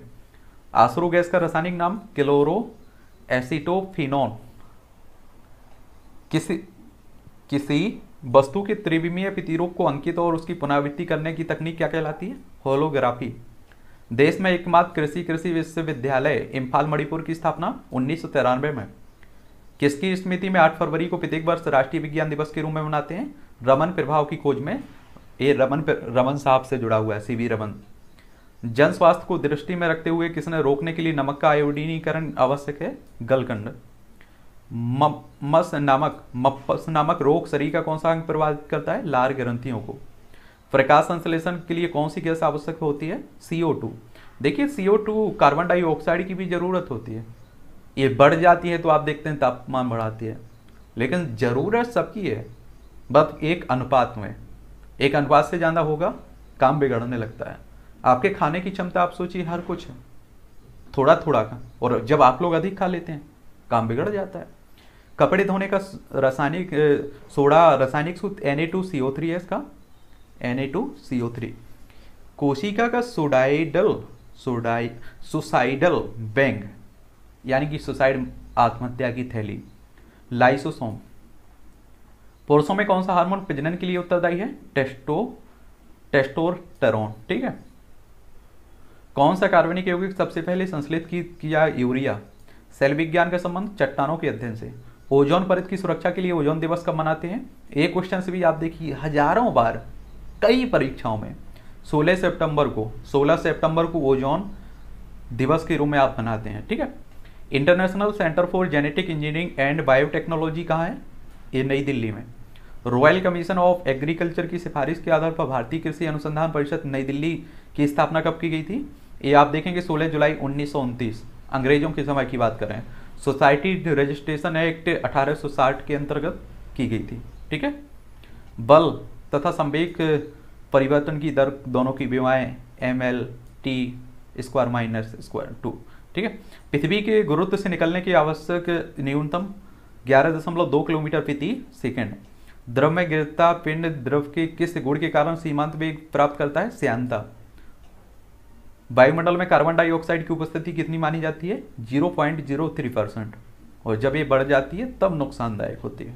आसरू गैस का रासायनिक नाम क्लोरो एसिटोफिनोन। किसी किसी वस्तु के त्रिविमीय प्रतिरूप को अंकित और उसकी पुनरावृत्ति करने की तकनीक क्या कहलाती है? होलोग्राफी। देश में एकमात्र कृषि कृषि विश्वविद्यालय इम्फाल, मणिपुर की स्थापना उन्नीस में। किसकी स्मृति में 8 फरवरी को प्रत्येक वर्ष राष्ट्रीय विज्ञान दिवस के रूप में मनाते हैं? रमन प्रभाव की खोज में ये रमन रमन साहब से जुड़ा हुआ है, सी वी रमन। जन स्वास्थ्य को दृष्टि में रखते हुए किसने रोकने के लिए नमक का आयोडीनीकरण आवश्यक है? गलकंड। मस नामक मपस नामक रोग शरीर का कौन सा अंग प्रभावित करता है? लार ग्रंथियों को। प्रकाश संश्लेषण के लिए कौन सी गैस आवश्यक होती है? CO2 देखिए CO2 कार्बन डाइऑक्साइड की भी ज़रूरत होती है। ये बढ़ जाती है तो आप देखते हैं तापमान बढ़ाती है। लेकिन ज़रूरत सबकी है। बस एक अनुपात में। एक अनुपात से ज़्यादा होगा, काम बिगड़ने लगता है। आपके खाने की क्षमता, आप सोचिए, हर कुछ है। थोड़ा थोड़ा का। और जब आप लोग अधिक खा लेते हैं, काम बिगड़ जाता है। कपड़े धोने का रासायनिक सोडा, रासायनिक सूत्र N A two C O three है इसका। N A two C O three कोशिका का सोडाइडल सोडाई सुसाइडल बैंग यानी कि सुसाइड आत्महत्या की थैली, लाइसोसोम। पुरुषों में कौन सा हार्मोन प्रजनन के लिए उत्तरदायी है? टेस्टो, टेस्टोस्टेरोन, ठीक है? कौन सा कार्बनिक यौगिक सबसे पहले संश्लेषित किया यूरिया? सेल विज्ञान का संबंध चट्टानों के अध्ययन से। ओजोन परत की सुरक्षा के लिए ओजोन दिवस कब मनाते हैं? एक क्वेश्चन से भी आप देखिए, हज़ारों बार, कई परीक्षाओं में। 16 सितंबर को 16 सितंबर को ओजोन दिवस के रूप में आप मनाते हैं, ठीक है? International centre for genetic engineering and biotechnology कहाँ है? ये नई दिल्ली में। रॉयल कमीशन ऑफ़ एग्रीकल्चर की सिफारिश के आधार पर भारतीय कृषि अनुसंधान परिषद नई दिल्ली की स्थापना कब की गई थी? ये आप देखेंगे 16 जुलाई उन्नीस अंग्रेज़ों के समय की बात करें सोसाइटी रजिस्ट्रेशन एक्ट 1860 के अंतर्गत की गई थी, ठीक है? बल तथा संवेग परिवर्तन की दर दोनों की विमाएँ M L T square minus square two ठीक है? पृथ्वी के गुरुत्व से निकलने की आवश्यक न्यूनतम ग्यारह दशमलव दो किलोमीटर प्रति सेकेंड। द्रव में गिरता पिंड द्रव के किस गुण के कारण सीमांत वेग प्राप्त करता है? श्यांता। वायुमंडल में कार्बन डाइऑक्साइड की उपस्थिति कितनी मानी जाती है? Zero point zero three percent. और जब ये बढ़ जाती है, तब नुकसानदायक होती है।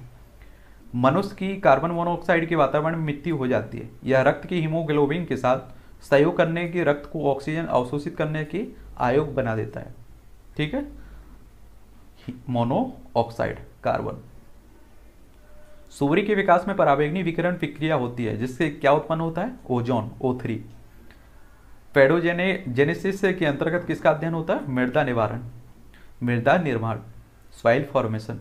मनुष्य की कार्बन मोनोऑक्साइड के वातावरण में मृत्यु हो जाती है। यह रक्त की हीमोग्लोबिन के साथ सहयोग करने के, रक्त को ऑक्सीजन अवशोषित करने के आयोग बना देता है। ठीक है? Monoxide, carbon. सूर्य के विकास में पराबैंगनी विकिरण प्रक्रिया होती है, जिससे क्या उत्पन्न होता है? Ozone O three pedogenesis के अंतर्गत किसका अध्ययन होता है? मृदा निवारण, मृदा निर्माण सॉइल फॉर्मेशन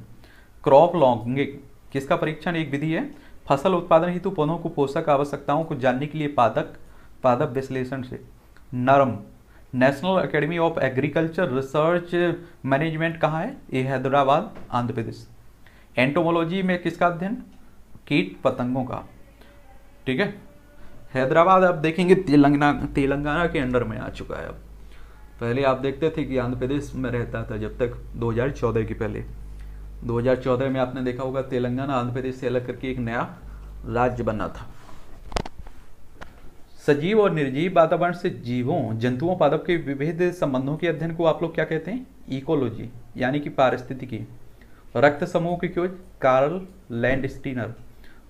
क्रॉप लॉन्गिंग किसका परीक्षण एक विधि है? फ़सल उत्पादन हेतु पौधों को पोषक आवश्यकताओं को जानने के लिए पादक पादक विश्लेषण से। नरम national academy of agriculture research management कहाँ है? ये हैदराबाद, आंध्र प्रदेश। एंटोमोलॉजी में किसका अध्ययन? कीट पतंगों का। ठीक है? हैदराबाद आप देखेंगे, तेलंगाना तेलंगाना के अंडर में आ चुका है अब। पहले आप देखते थे कि आंध्र प्रदेश में रहता था, जब तक 2014 के पहले। 2014 में आपने देखा होगा, तेलंगाना आंध्र प्रदेश से अलग करके एक नया राज्य बना था। सजीव और निर्जीव वातावरण से जीवों, जंतुओं, पादप के विविध संबंधों के अध्ययन को आप लोग क्या कहते हैं? इकोलॉजी यानी कि पारिस्थितिकी। रक्त समूह की खोज कार्ल लैंड स्टीनर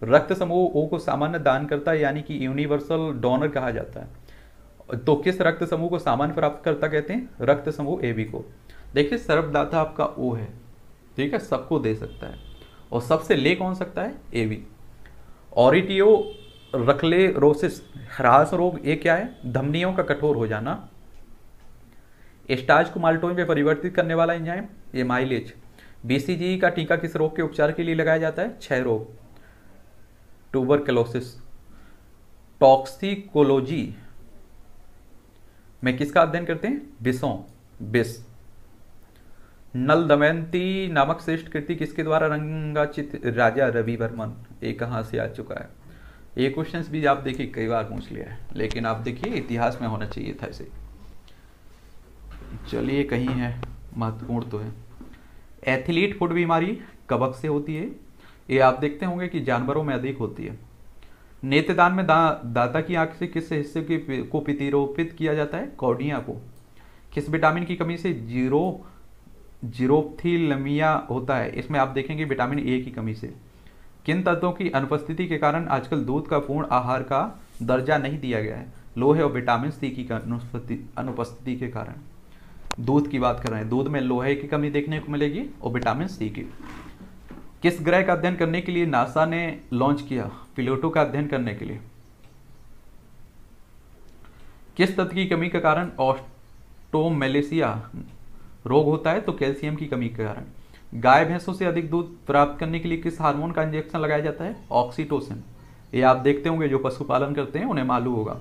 रक्त समूह ओ को सामान्य दान करता है, यानी कि यूनिवर्सल डोनर कहा जाता है। तो किस रक्त समूह को सामान्य प्राप्त करता कहते हैं? रक्त समूह ए बी को। देखिए, सर्वदाता आपका ओ है, ठीक है? सबको दे सकता है। और सबसे ले कौन सकता है? ए बी ऑरिटियो रखले रोसिस ह्रास रोग, ये क्या है? धमनियों का कठोर हो जाना। स्टार्च को माल्टोइन में परिवर्तित करने वाला एंजाइम ये माइलेज बीसीजी का टीका किस रोग के उपचार के लिए लगाया जाता है? क्षय रोग। ट्यूबरक्लोसिस टॉक्सिकोलॉजी में किसका अध्ययन करते हैं? बिसों, बिस। नल दमयंती नामक श्रेष्ठ कृति किसके द्वारा रंगाचित? राजा रवि वर्मन ये कहाँ से आ चुका है? ये क्वेश्चंस भी आप देखिए, कई बार पूछ लिया है। लेकिन आप देखिए, इतिहास में होना चाहिए था इसे। चलिए, कहीं है। महत्वपूर्ण तो है। एथलीट फुट बीमारी कबक से होती है? ये आप देखते होंगे कि जानवरों में अधिक होती है। नेत्रदान में दा, दाता की आँख से किस हिस्से की को प्रतिरोपित किया जाता है? कॉर्डिया को। किस विटामिन की कमी से ज़ीरो जीरोथिलमिया होता है? इसमें आप देखेंगे विटामिन ए की कमी से। किन तत्वों की अनुपस्थिति के कारण आजकल दूध का पूर्ण आहार का दर्जा नहीं दिया गया है? लोहे और विटामिन सी की अनुपस्थिति के कारण। दूध की बात कर रहे हैं। दूध में लोहे की कमी देखने को मिलेगी और विटामिन सी की। किस ग्रह का अध्ययन करने के लिए नासा ने लॉन्च किया? प्लूटो का अध्ययन करने के लिए। किस तत्व की कमी के कारण? ऑस्टोमेलेसिया रोग होता है तो कैल्शियम की कमी के कारण। गाय भैंसों से अधिक दूध प्राप्त करने के लिए किस हार्मोन का इंजेक्शन लगाया जाता है? ऑक्सीटोसिन ये आप देखते होंगे, जो पशुपालन करते हैं, उन्हें मालूम होगा।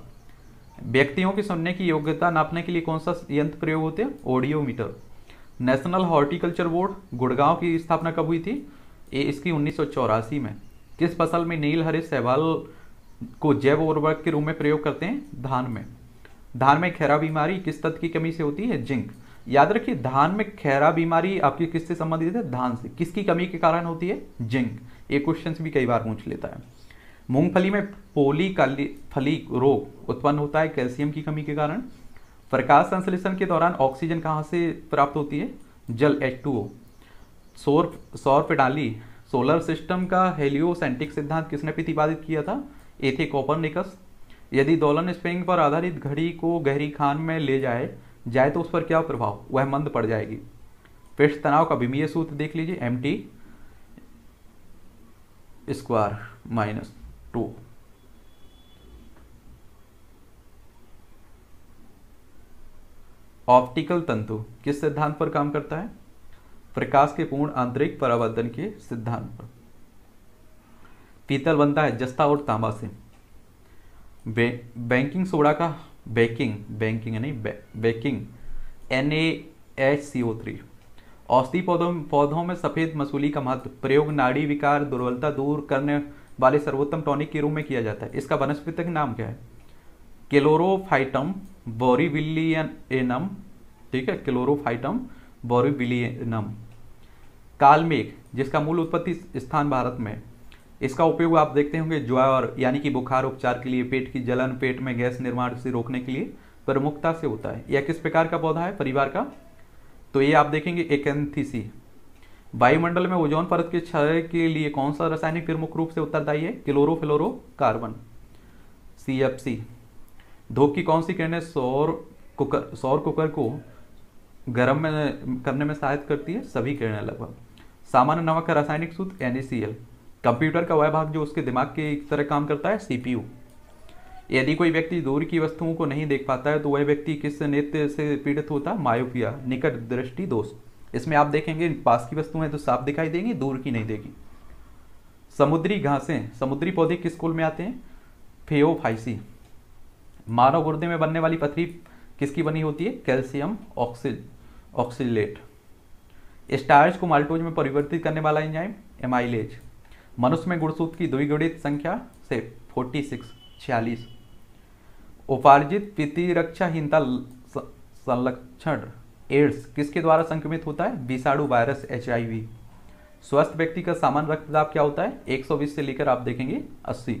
व्यक्तियों की सुनने की योग्यता नापने के लिए कौन सा यंत्र प्रयोग होते हैं? Audiometer national horticulture board Gurgaon की स्थापना कब हुई थी? ये इसकी उन्नीस सौ चौरासी में। किस फ़सल में नील हरे सहवाल को जैव उर्वरक के रूप में प्रयोग करते हैं? धान में। धान में खैरा बीमारी किस तत्व की कमी से होती है? जिंक। याद रखिए, धान में खैरा बीमारी आपकी किससे संबंधित है? धान से। किसकी कमी के कारण होती है? जिंक। ये क्वेश्चन भी कई बार पूछ लेता है। मूंगफली में पोली काली फली रोग उत्पन्न होता है कैल्शियम की कमी के कारण। प्रकाश संश्लेषण के दौरान ऑक्सीजन कहाँ से प्राप्त होती है? जल एच टू ओ सौर सौर प्रणाली, सोलर सिस्टम का हेलियोसेंटिक सिद्धांत किसने प्रतिपादित किया था? ए थे कोपरनिकस। यदि दोलन स्प्रिंग पर आधारित घड़ी को गहरी खान में ले जाए जाए तो उस पर क्या प्रभाव? वह मंद पड़ जाएगी। पृष्ठ तनाव का विमीय सूत्र देख लीजिए, M T square minus two. Optical तंतु किस सिद्धांत पर काम करता है? प्रकाश के पूर्ण आंतरिक परावर्तन के सिद्धांत पर। पीतल बनता है जस्ता और तांबा से। बे, बैंकिंग सोडा का बेकिंग बैंकिंग नहीं baking N H C O three औषधि पौधों पौधों में सफ़ेद मसूली का महत्व। प्रयोग नाड़ी विकार दुर्बलता दूर करने वाले सर्वोत्तम टॉनिक के रूप में किया जाता है। इसका वनस्पतिक नाम क्या है? क्लोरोफाइटम बोरीविलियनम ठीक है? क्लोरोफाइटम बोरीविलियनम कालमेघ, जिसका मूल उत्पत्ति स्थान भारत में। इसका उपयोग आप देखते होंगे ज्वार यानी कि बुखार उपचार के लिए, पेट की जलन, पेट में गैस निर्माण से रोकने के लिए प्रमुखता से होता है। यह किस प्रकार का पौधा है? परिवार का। तो ये आप देखेंगे एकेंथीसी। वायुमंडल में ओजोन परत के क्षय के लिए कौन सा रासायनिक प्रमुख रूप से उत्तरदायी है? Chlorofluorocarbon C F C धूप की कौन सी किरणें सौर कुकर सौर कुकर को गर्म में करने में सहायता करती है, सभी किरणें लगभग। सामान्य नमक का रासायनिक सूत्र एन कंप्यूटर का वह भाग जो उसके दिमाग के एक तरह काम करता है सीपीयू यदि कोई व्यक्ति दूर की वस्तुओं को नहीं देख पाता है तो वह व्यक्ति किस नेत्र से पीड़ित होता? है मायोपिया, निकट दृष्टि दोष। इसमें आप देखेंगे, पास की वस्तुएँ तो साफ़ दिखाई देंगी, दूर की नहीं देगी। समुद्री घासें, समुद्री पौधे किस कुल में आते हैं? फेओफाइसी। मानव गुर्दे में बनने वाली पथरी किसकी बनी होती है? कैल्शियम ऑक्सीज ऑक्सीलेट स्टार्च को माल्टोज में परिवर्तित करने वाला एंजाइम एमाइलेज मनुष्य में गुणसूत्र की द्विगुणित संख्या से 46 छियालीस. उपार्जित प्रतिरक्षाहीनता संलक्षण, एड्स, किसके द्वारा संक्रमित होता है? विषाणु वायरस, एचआईवी. स्वस्थ व्यक्ति का सामान्य रक्तदाब क्या होता है? 120 से लेकर आप देखेंगे 80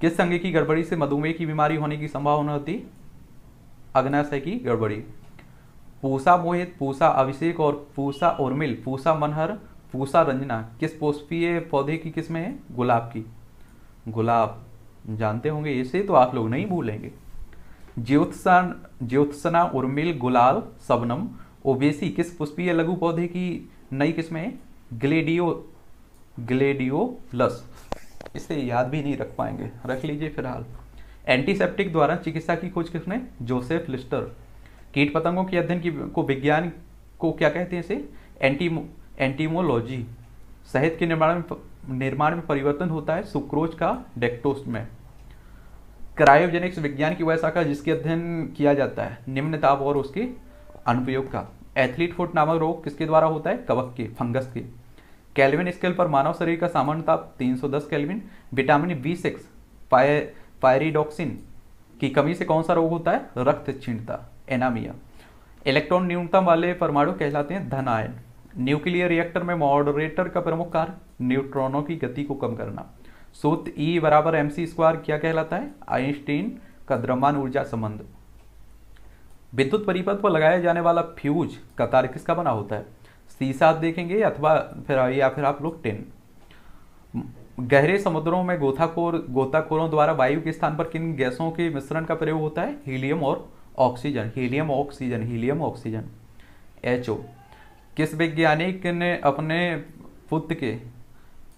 किस संघ की गड़बड़ी से मधुमेह की बीमारी होने की संभावना होती? अग्नाशय की गड़बड़ी. पूसा मोहित, पूसा अभिषेक और पूसा उर्मिल, पूसा मनहर, पूसा रंजना। किस पुष्पीय पौधे की किस्म है? गुलाब की। गुलाब, जानते होंगे इसे तो आप लोग नहीं भूलेंगे ज्योत्सन, ज्योत्सना, उर्मिल, गुलाल, सबनम, ओबेसी, किस पुष्पीय लघु पौधे की नई किस्म है? ग्लेडियो ग्लेडियो, ग्लेडियोलस। इसे याद भी नहीं रख पाएँगे। रख लीजिए फ़िलहाल। एंटीसेप्टिक द्वारा चिकित्सा की खोज किसने? Joseph Lister. कीट पतंगों के की अध्ययन की को विज्ञान को क्या कहते हैं इसे? एंटीमो एंटीमोलॉजी शहद के निर्माण में निर्माण में परिवर्तन होता है सुक्रोज का डेक्टोस में। क्रायोजेनिक्स विज्ञान की वह शाखा जिसके अध्ययन किया जाता है, निम्न ताप और उसके अनुपयोग का। एथलीट फुट नामक रोग किसके द्वारा होता है? कवक के, फंगस के। कैलविन स्केल पर मानव शरीर का सामान्य ताप 310 kelvin vitamin B six pyridoxine की कमी से कौन सा रोग होता है? रक्त क्षीणता एनामिया। इलेक्ट्रॉन न्यूनतम वाले परमाणु कहलाते हैं धन आयन। न्यूक्लियर रिएक्टर में मॉडरेटर का प्रमुख कार्य, न्यूट्रॉनों की गति को कम करना। सूत्र ई e बराबर एम सी स्क्वायर क्या कहलाता है? आइंस्टीन का द्रव्यमान ऊर्जा संबंध। विद्युत परिपथ पर लगाया जाने वाला फ्यूज का तार किसका बना होता है? सीसा देखेंगे अथवा फिर या फिर आप लोग टेन। गहरे समुद्रों में गोताखोर, गोताखोरों द्वारा वायु के स्थान पर किन गैसों के मिश्रण का प्रयोग होता है? हीलियम और oxygen, helium oxygen helium oxygen. H O किस वैज्ञानिक ने अपने पुत्र के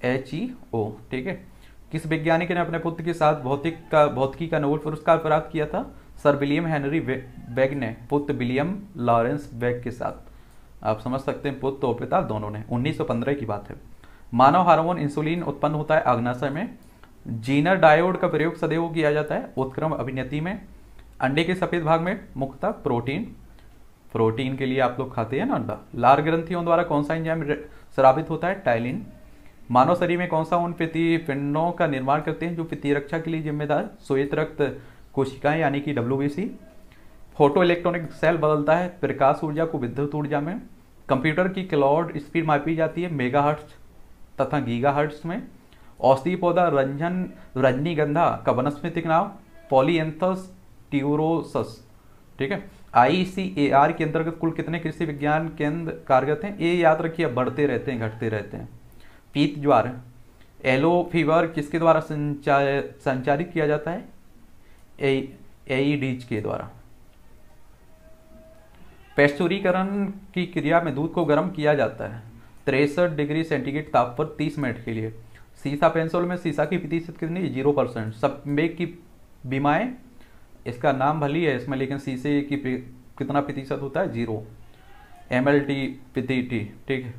एच ई ओ ठीक है? किस वैज्ञानिक ने अपने पुत्र के साथ भौतिक का, भौतिकी का नोबेल पुरस्कार प्राप्त किया था? सर विलियम हेनरी बैग ने, पुत्र विलियम लॉरेंस बैग के साथ। आप समझ सकते हैं, पुत्र और पिता दोनों ने। 1915 की बात है। मानव हार्मोन इंसुलिन उत्पन्न होता है अग्नाशय में। जीनर डायोड का प्रयोग सदैव किया जाता है। उत्क्रम अभिनति में। अंडे के सफ़ेद भाग में मुख्यतः प्रोटीन। प्रोटीन के लिए आप लोग खाते हैं ना अंडा। लार ग्रंथियों द्वारा कौन सा इंजाम श्रावित होता है? टाइलिन मानव शरीर में कौन सा उन पिति पिंडों का निर्माण करते हैं जो पिति रक्षा के लिए जिम्मेदार? श्वेत रक्त कोशिकाएँ, यानी कि डब्ल्यू फ़ोटो इलेक्ट्रॉनिक सेल बदलता है। प्रकाश ऊर्जा को विद्युत ऊर्जा में। कंप्यूटर की क्लाउड स्पीड मापी जाती है मेगा तथा गीगा में। औषधि पौधा, रंजन रजनीगंधा का वनस्पतिक नाम पॉलीएंथस ट्यूरोसस ठीक है? आईसीएआर के अंतर्गत कुल कितने कृषि विज्ञान केंद्र कार्यरत हैं? ये याद रखिए बढ़ते रहते हैं, घटते रहते हैं। पीत ज्वार, एलो फीवर किसके द्वारा संचारित किया जाता है? एईडीज के द्वारा। पेस्चुरीकरण की क्रिया में दूध को गर्म किया जाता है। तिरसठ डिग्री सेंटीग्रेड ताप पर 30 मिनट के लिए। सीसा पेंसिल में सीसा की प्रतिशत कितनी? Zero percent. सब की बीमाएँ इसका नाम भली है इसमें, लेकिन शीशे की कितना प्रतिशत होता है? Zero M L T T ठीक है?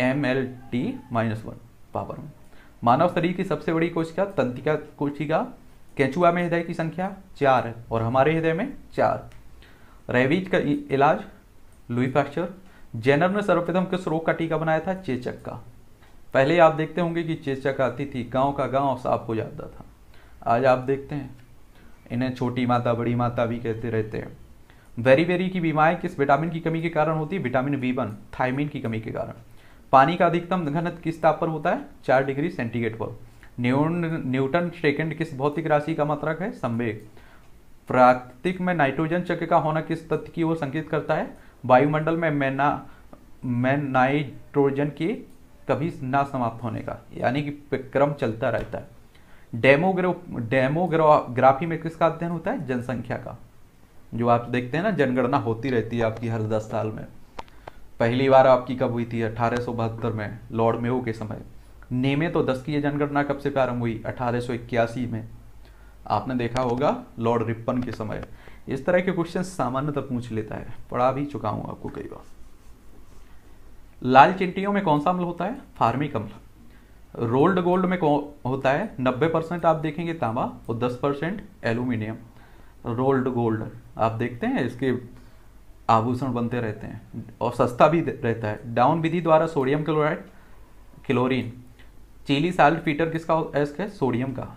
M L T minus one power में मानव शरीर की सबसे बड़ी कोशिका तंत्रिका कोशिका केंचुआ में हृदय की संख्या चार है, और हमारे हृदय में चार. रेवीज का इलाज, लुई फ्रैक्चर, जेनर ने सर्वप्रथम किस रोग का टीका बनाया था? चेचक का. पहले आप देखते होंगे कि चेचक आती थी गाँव का गाँव साफ़ हो जाता था. आज आप देखते हैं इन्हें छोटी माता, बड़ी माता भी कहते रहते हैं। वेरी वेरी की बीमारी किस विटामिन की कमी के कारण होती है? विटामिन बी वन थायमिन की कमी के कारण। पानी का अधिकतम घनत्व किस ताप पर होता है? चार डिग्री सेंटीग्रेड पर। न्यूटन सेकेंड किस भौतिक राशि का मात्रक है? संवेग। प्राकृतिक में नाइट्रोजन चक्र का होना किस तथ्य की ओर संकेत करता है? वायुमंडल में मैना मैन नाइट्रोजन के कभी ना समाप्त होने का। यानी कि क्रम चलता रहता है। डेमोग्रो डेमोग्राफी में किसका अध्ययन होता है? जनसंख्या का। जो आप देखते हैं ना, जनगणना होती रहती है आपकी हर दस साल में। पहली बार आपकी कब हुई थी? अठारह में, लॉर्ड मेहू के समय। नेमे तो दस की जनगणना कब से प्रारंभ हुई? अठारह में। आपने देखा होगा, लॉर्ड रिपन के समय। इस तरह के क्वेश्चन सामान्यतः पूछ लेता है। पढ़ा भी चुका हूँ आपको कई बार। लाल चिंटियों में कौन सा अम्ल होता है? फार्मिक अम्ल। रोल्ड गोल्ड में कौन होता है, नब्बे परसेंट आप देखेंगे तांबा और दस परसेंट एल्यूमिनियम रोल्ड गोल्ड, आप देखते हैं, इसके आभूषण बनते रहते हैं और सस्ता भी रहता है। डाउन विधि द्वारा sodium chloride, chlorine. Chile saltpetre किसका एस्क है? सोडियम का।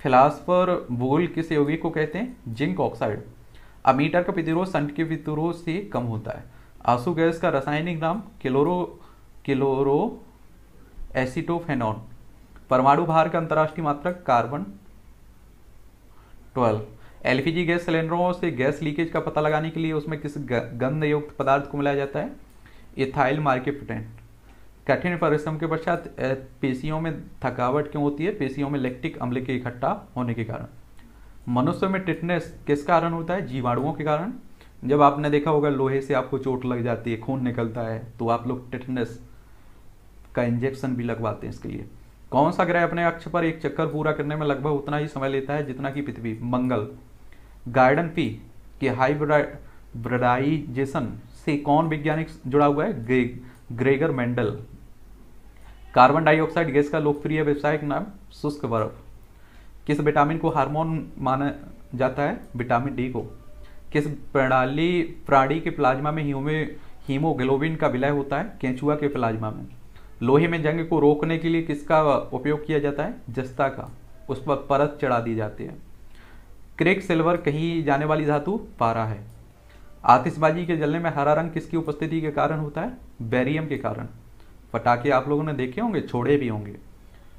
फिलासफर बोल किस यौगिक को कहते हैं? Zinc oxide. अमीटर का प्रतिरोध संट के प्रतिरोध से कम होता है। आँसू गैस का रासायनिक नाम क्लोरो क्लोरो एसिटोफेनॉन, परमाणु भार का अंतर्राष्ट्रीय मात्रक कार्बन 12 एलपीजी गैस सिलेंडरों से गैस लीकेज का पता लगाने के लिए उसमें किस गंध युक्त पदार्थ को मिलाया जाता है? इथाइल मार्केपिटेंट कठिन परिश्रम के पश्चात पेशियों में थकावट क्यों होती है? पेशियों में लैक्टिक अम्ल के इकट्ठा होने के कारण। मनुष्य में टिटनेस किस कारण होता है? जीवाणुओं के कारण। जब आपने देखा होगा, लोहे से आपको चोट लग जाती है, खून निकलता है तो आप लोग टिटनेस का इंजेक्शन भी लगवाते हैं इसके लिए। कौन सा ग्रह अपने अक्ष पर एक चक्कर पूरा करने में लगभग उतना ही समय लेता है जितना कि पृथ्वी। मंगल। गार्डन पी के हाइब्रिडाइजेशन से कौन वैज्ञानिक जुड़ा हुआ है? Grey, Gregor Mendel. Carbon dioxide gas का लोकप्रिय व्यवसायिक नाम शुष्क बर्फ़। किस विटामिन को हार्मोन माना जाता है? विटामिन डी को। किस प्रणाली प्राणी के प्लाज्मा में हीमो हीमोग्लोबिन का विलय होता है? केंचुआ के प्लाज्मा में। लोहे में जंग को रोकने के लिए किसका उपयोग किया जाता है? जस्ता का। उस पर परत चढ़ा दी जाती है। क्रेक सिल्वर कही जाने वाली धातु पारा है। आतिशबाजी के जलने में हरा रंग किसकी उपस्थिति के कारण होता है? बैरियम के कारण। पटाखे आप लोगों ने देखे होंगे? छोड़े भी होंगे।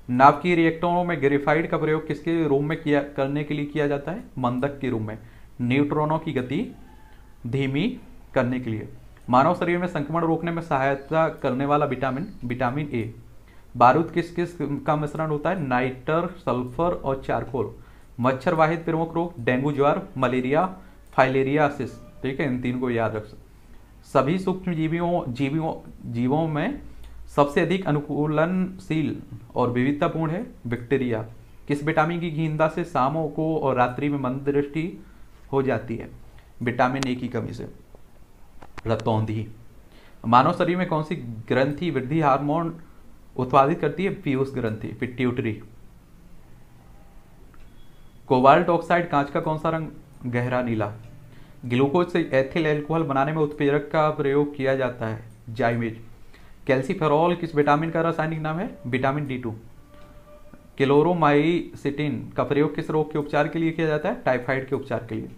नाभिकीय रिएक्टरों में ग्रेफाइड का प्रयोग किसके रूम में किया, करने के लिए किया जाता है? मंदक के रूम में। न्यूट्रॉनों की गति धीमी करने के लिए। मानव शरीर में संक्रमण रोकने में सहायता करने वाला विटामिन विटामिन ए बारूद किस किस का मिश्रण होता है? नाइटर, सल्फ़र और चारकोल। मच्छर वाहित प्रमुख रोग, डेंगू ज्वार, मलेरिया फाइलेरियासिस ठीक है, इन तीन को याद रख सभी सूक्ष्म जीवियों जीवियों जीवों में सबसे अधिक अनुकूलनशील और विविधतापूर्ण है बैक्टीरिया। किस विटामिन की गिंदा से शामों को और रात्रि में मंद दृष्टि हो जाती है? विटामिन ए की कमी से। रतौंधी मानव शरीर में कौन सी ग्रंथि वृद्धि हार्मोन उत्पादित करती है? पीयूष ग्रंथि पिट्यूटरी कोबाल्ट ऑक्साइड कांच का कौन सा रंग? गहरा, नीला। ग्लूकोज से एथिल एल्कोहल बनाने में उत्प्रेरक का प्रयोग किया जाता है। जाइमेज। कैल्सीफेरॉल किस विटामिन का रासायनिक नाम है? Vitamin D to. क्लोरोमाइसिटिन का प्रयोग किस रोग के उपचार के लिए किया जाता है? टाइफाइड के उपचार के लिए।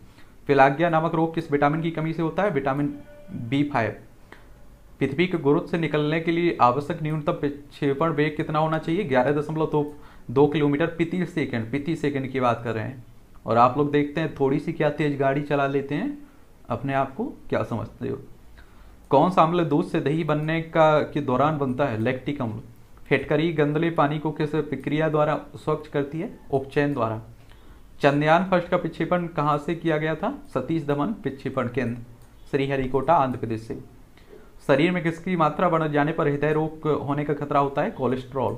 फिलाग्या नामक रोग किस विटामिन की कमी से होता है? विटामिन बी फाइव पृथ्वी के गुरुत्व से निकलने के लिए आवश्यक न्यूनतम प्रक्षेपण वेग कितना होना चाहिए? ग्यारह दशमलव दो दो किलोमीटर प्रति सेकंड प्रति सेकंड की बात कर रहे हैं। और आप लोग देखते हैं थोड़ी सी क्या तेज गाड़ी चला लेते हैं? अपने आप को क्या समझते हो? कौन सा अम्ल दूध से दही बनने का, के दौरान बनता है? लैक्टिक अम्ल। फेटकरी गंदले पानी को किस प्रक्रिया द्वारा स्वच्छ करती है? उपचयन द्वारा। चंद्रयान फ़र्स्ट का प्रक्षेपण कहाँ से किया गया था? सतीश धवन प्रक्षेपण केंद्र। श्रीहरिकोटा, आंध्र प्रदेश से। शरीर में किसकी मात्रा बढ़ जाने पर हृदय रोग होने का खतरा होता है? कोलेस्ट्रॉल।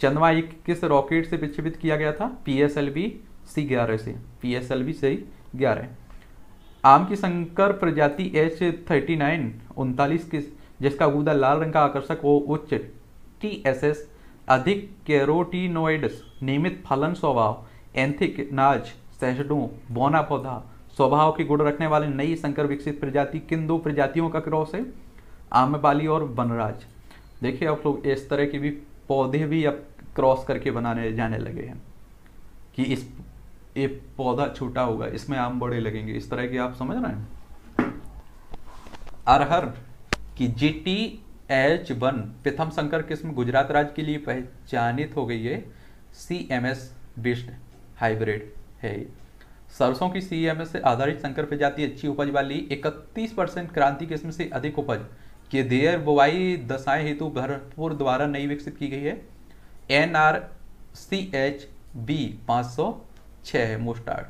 चंद्रमा एक किस रॉकेट से विक्षेपित किया गया था? P S L B C ग्यारह से। पी एस एल बी से ग्यारह। आम की संकर प्रजाति एच थर्टी नाइन, उनतालीस किस, जिसका गुदा लाल रंग का आकर्षक वो उच्च टी एस एस अधिक कैरोटीनोइड्स, नियमित फलन स्वभाव, एंथिक, नाज, सैसडो बोना पौधा स्वभाव के गुण रखने वाले नई संकर विकसित प्रजाति किन दो प्रजातियों का क्रॉस है? आम्रपाली और वनराज। देखिए, आप लोग इस तरह के भी पौधे भी अब क्रॉस करके बनाने जाने लगे हैं कि इस, ये पौधा छोटा होगा, इसमें आम बड़े लगेंगे। इस तरह के आप समझ रहे हैं? अरहर की जी टी एच वन प्रथम संकर किस्म गुजरात राज्य के लिए पहचानित हो गई है। C M S based hybrid है। सरसों की सीएमएस से आधारित संकर प्रजाति अच्छी उपज वाली 31 परसेंट क्रांति किस्म से अधिक उपज। के देर बुवाई दशाएँ हेतु भरतपुर द्वारा नई विकसित की गई है। N R C H B पाँच सौ छः मोस्टार्ड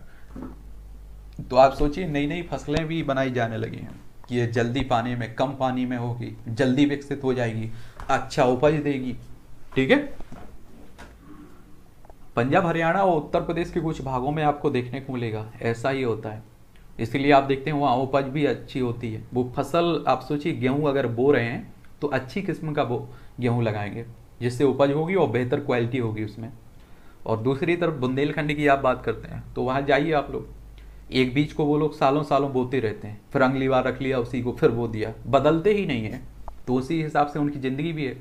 तो आप सोचिए नई नई फ़सलें भी बनाई जाने लगी हैं। कि ये जल्दी पानी में, कम पानी में होगी, जल्दी विकसित हो जाएगी अच्छा उपज देगी। ठीक है? पंजाब, हरियाणा और उत्तर प्रदेश के कुछ भागों में आपको देखने को मिलेगा। ऐसा ही होता है। इसीलिए आप देखते हैं, वहाँ उपज भी अच्छी होती है। वो फ़सल, आप सोचिए, गेहूँ अगर बो रहे हैं तो अच्छी किस्म का वो गेहूँ लगाएँगे, जिससे उपज होगी और बेहतर क्वालिटी होगी उसमें। और दूसरी तरफ़ बुंदेलखंड की आप बात करते हैं तो वहाँ जाइए आप लोग। एक बीज को वो लोग सालों सालों बोते रहते हैं। फिर अगली बार रख लिया, उसी को फिर बो दिया। बदलते ही नहीं है तो उसी हिसाब से उनकी ज़िंदगी भी है।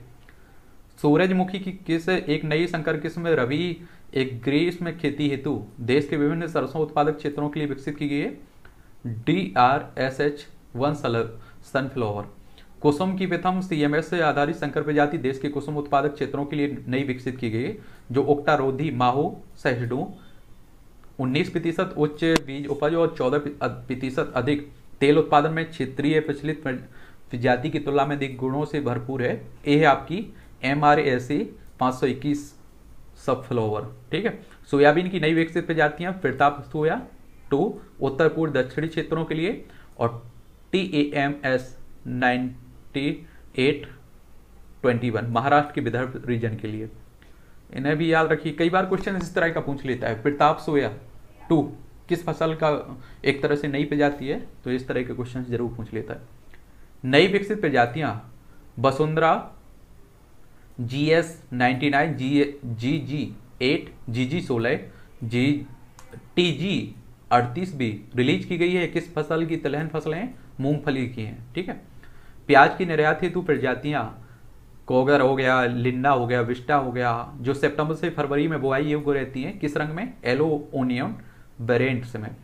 सूरजमुखी की किस, एक नई संकर किस्म रवि एक ग्रीस में खेती हेतु देश के विभिन्न सरसों उत्पादक क्षेत्रों के लिए विकसित की गई है। D R S H one sunflower कुसुम की प्रथम सीएमएस से आधारित संकर प्रजाति देश के कुसुम उत्पादक क्षेत्रों के लिए नई विकसित की गई है, जो ओक्टारोधी माहू सहिडू उन्नीस प्रतिशत उच्च बीज उपज और चौदह प्रतिशत अधिक तेल उत्पादन में क्षेत्रीय प्रचलित प्रजाति की तुलना में अधिक गुणों से भरपूर है। यह आपकी एम आर ए सी पाँच सौ इक्कीस। सब फ्लोवर ठीक है? सोयाबीन की नई विकसित प्रजातियाँ प्रताप सोया टू, उत्तर पूर्व दक्षिणी क्षेत्रों के लिए, और T A M S ninety eight twenty one, Maharashtra के विदर्भ रीजन के लिए। इन्हें भी याद रखिए, कई बार क्वेश्चन इस तरह का पूछ लेता है प्रताप सोया टू, किस फ़सल का एक तरह से नई प्रजाति है तो इस तरह के क्वेश्चन ज़रूर पूछ लेता है। नई विकसित प्रजातियाँ Vasundhara G S ninety nine G G G eight G G सोलह जी टी जी अड़तीस भी रिलीज़ की गई है किस फ़सल की, तिलहन फ़सलें मूंगफली की हैं, ठीक है? प्याज की निर्यात हेतु प्रजातियाँ, कोगर हो गया लिंडा हो गया, विस्टा हो गया, जो सितंबर से फरवरी में बुआई योग्य रहती हैं, किस रंग में? एलो ओनियम वेरेंट्स में।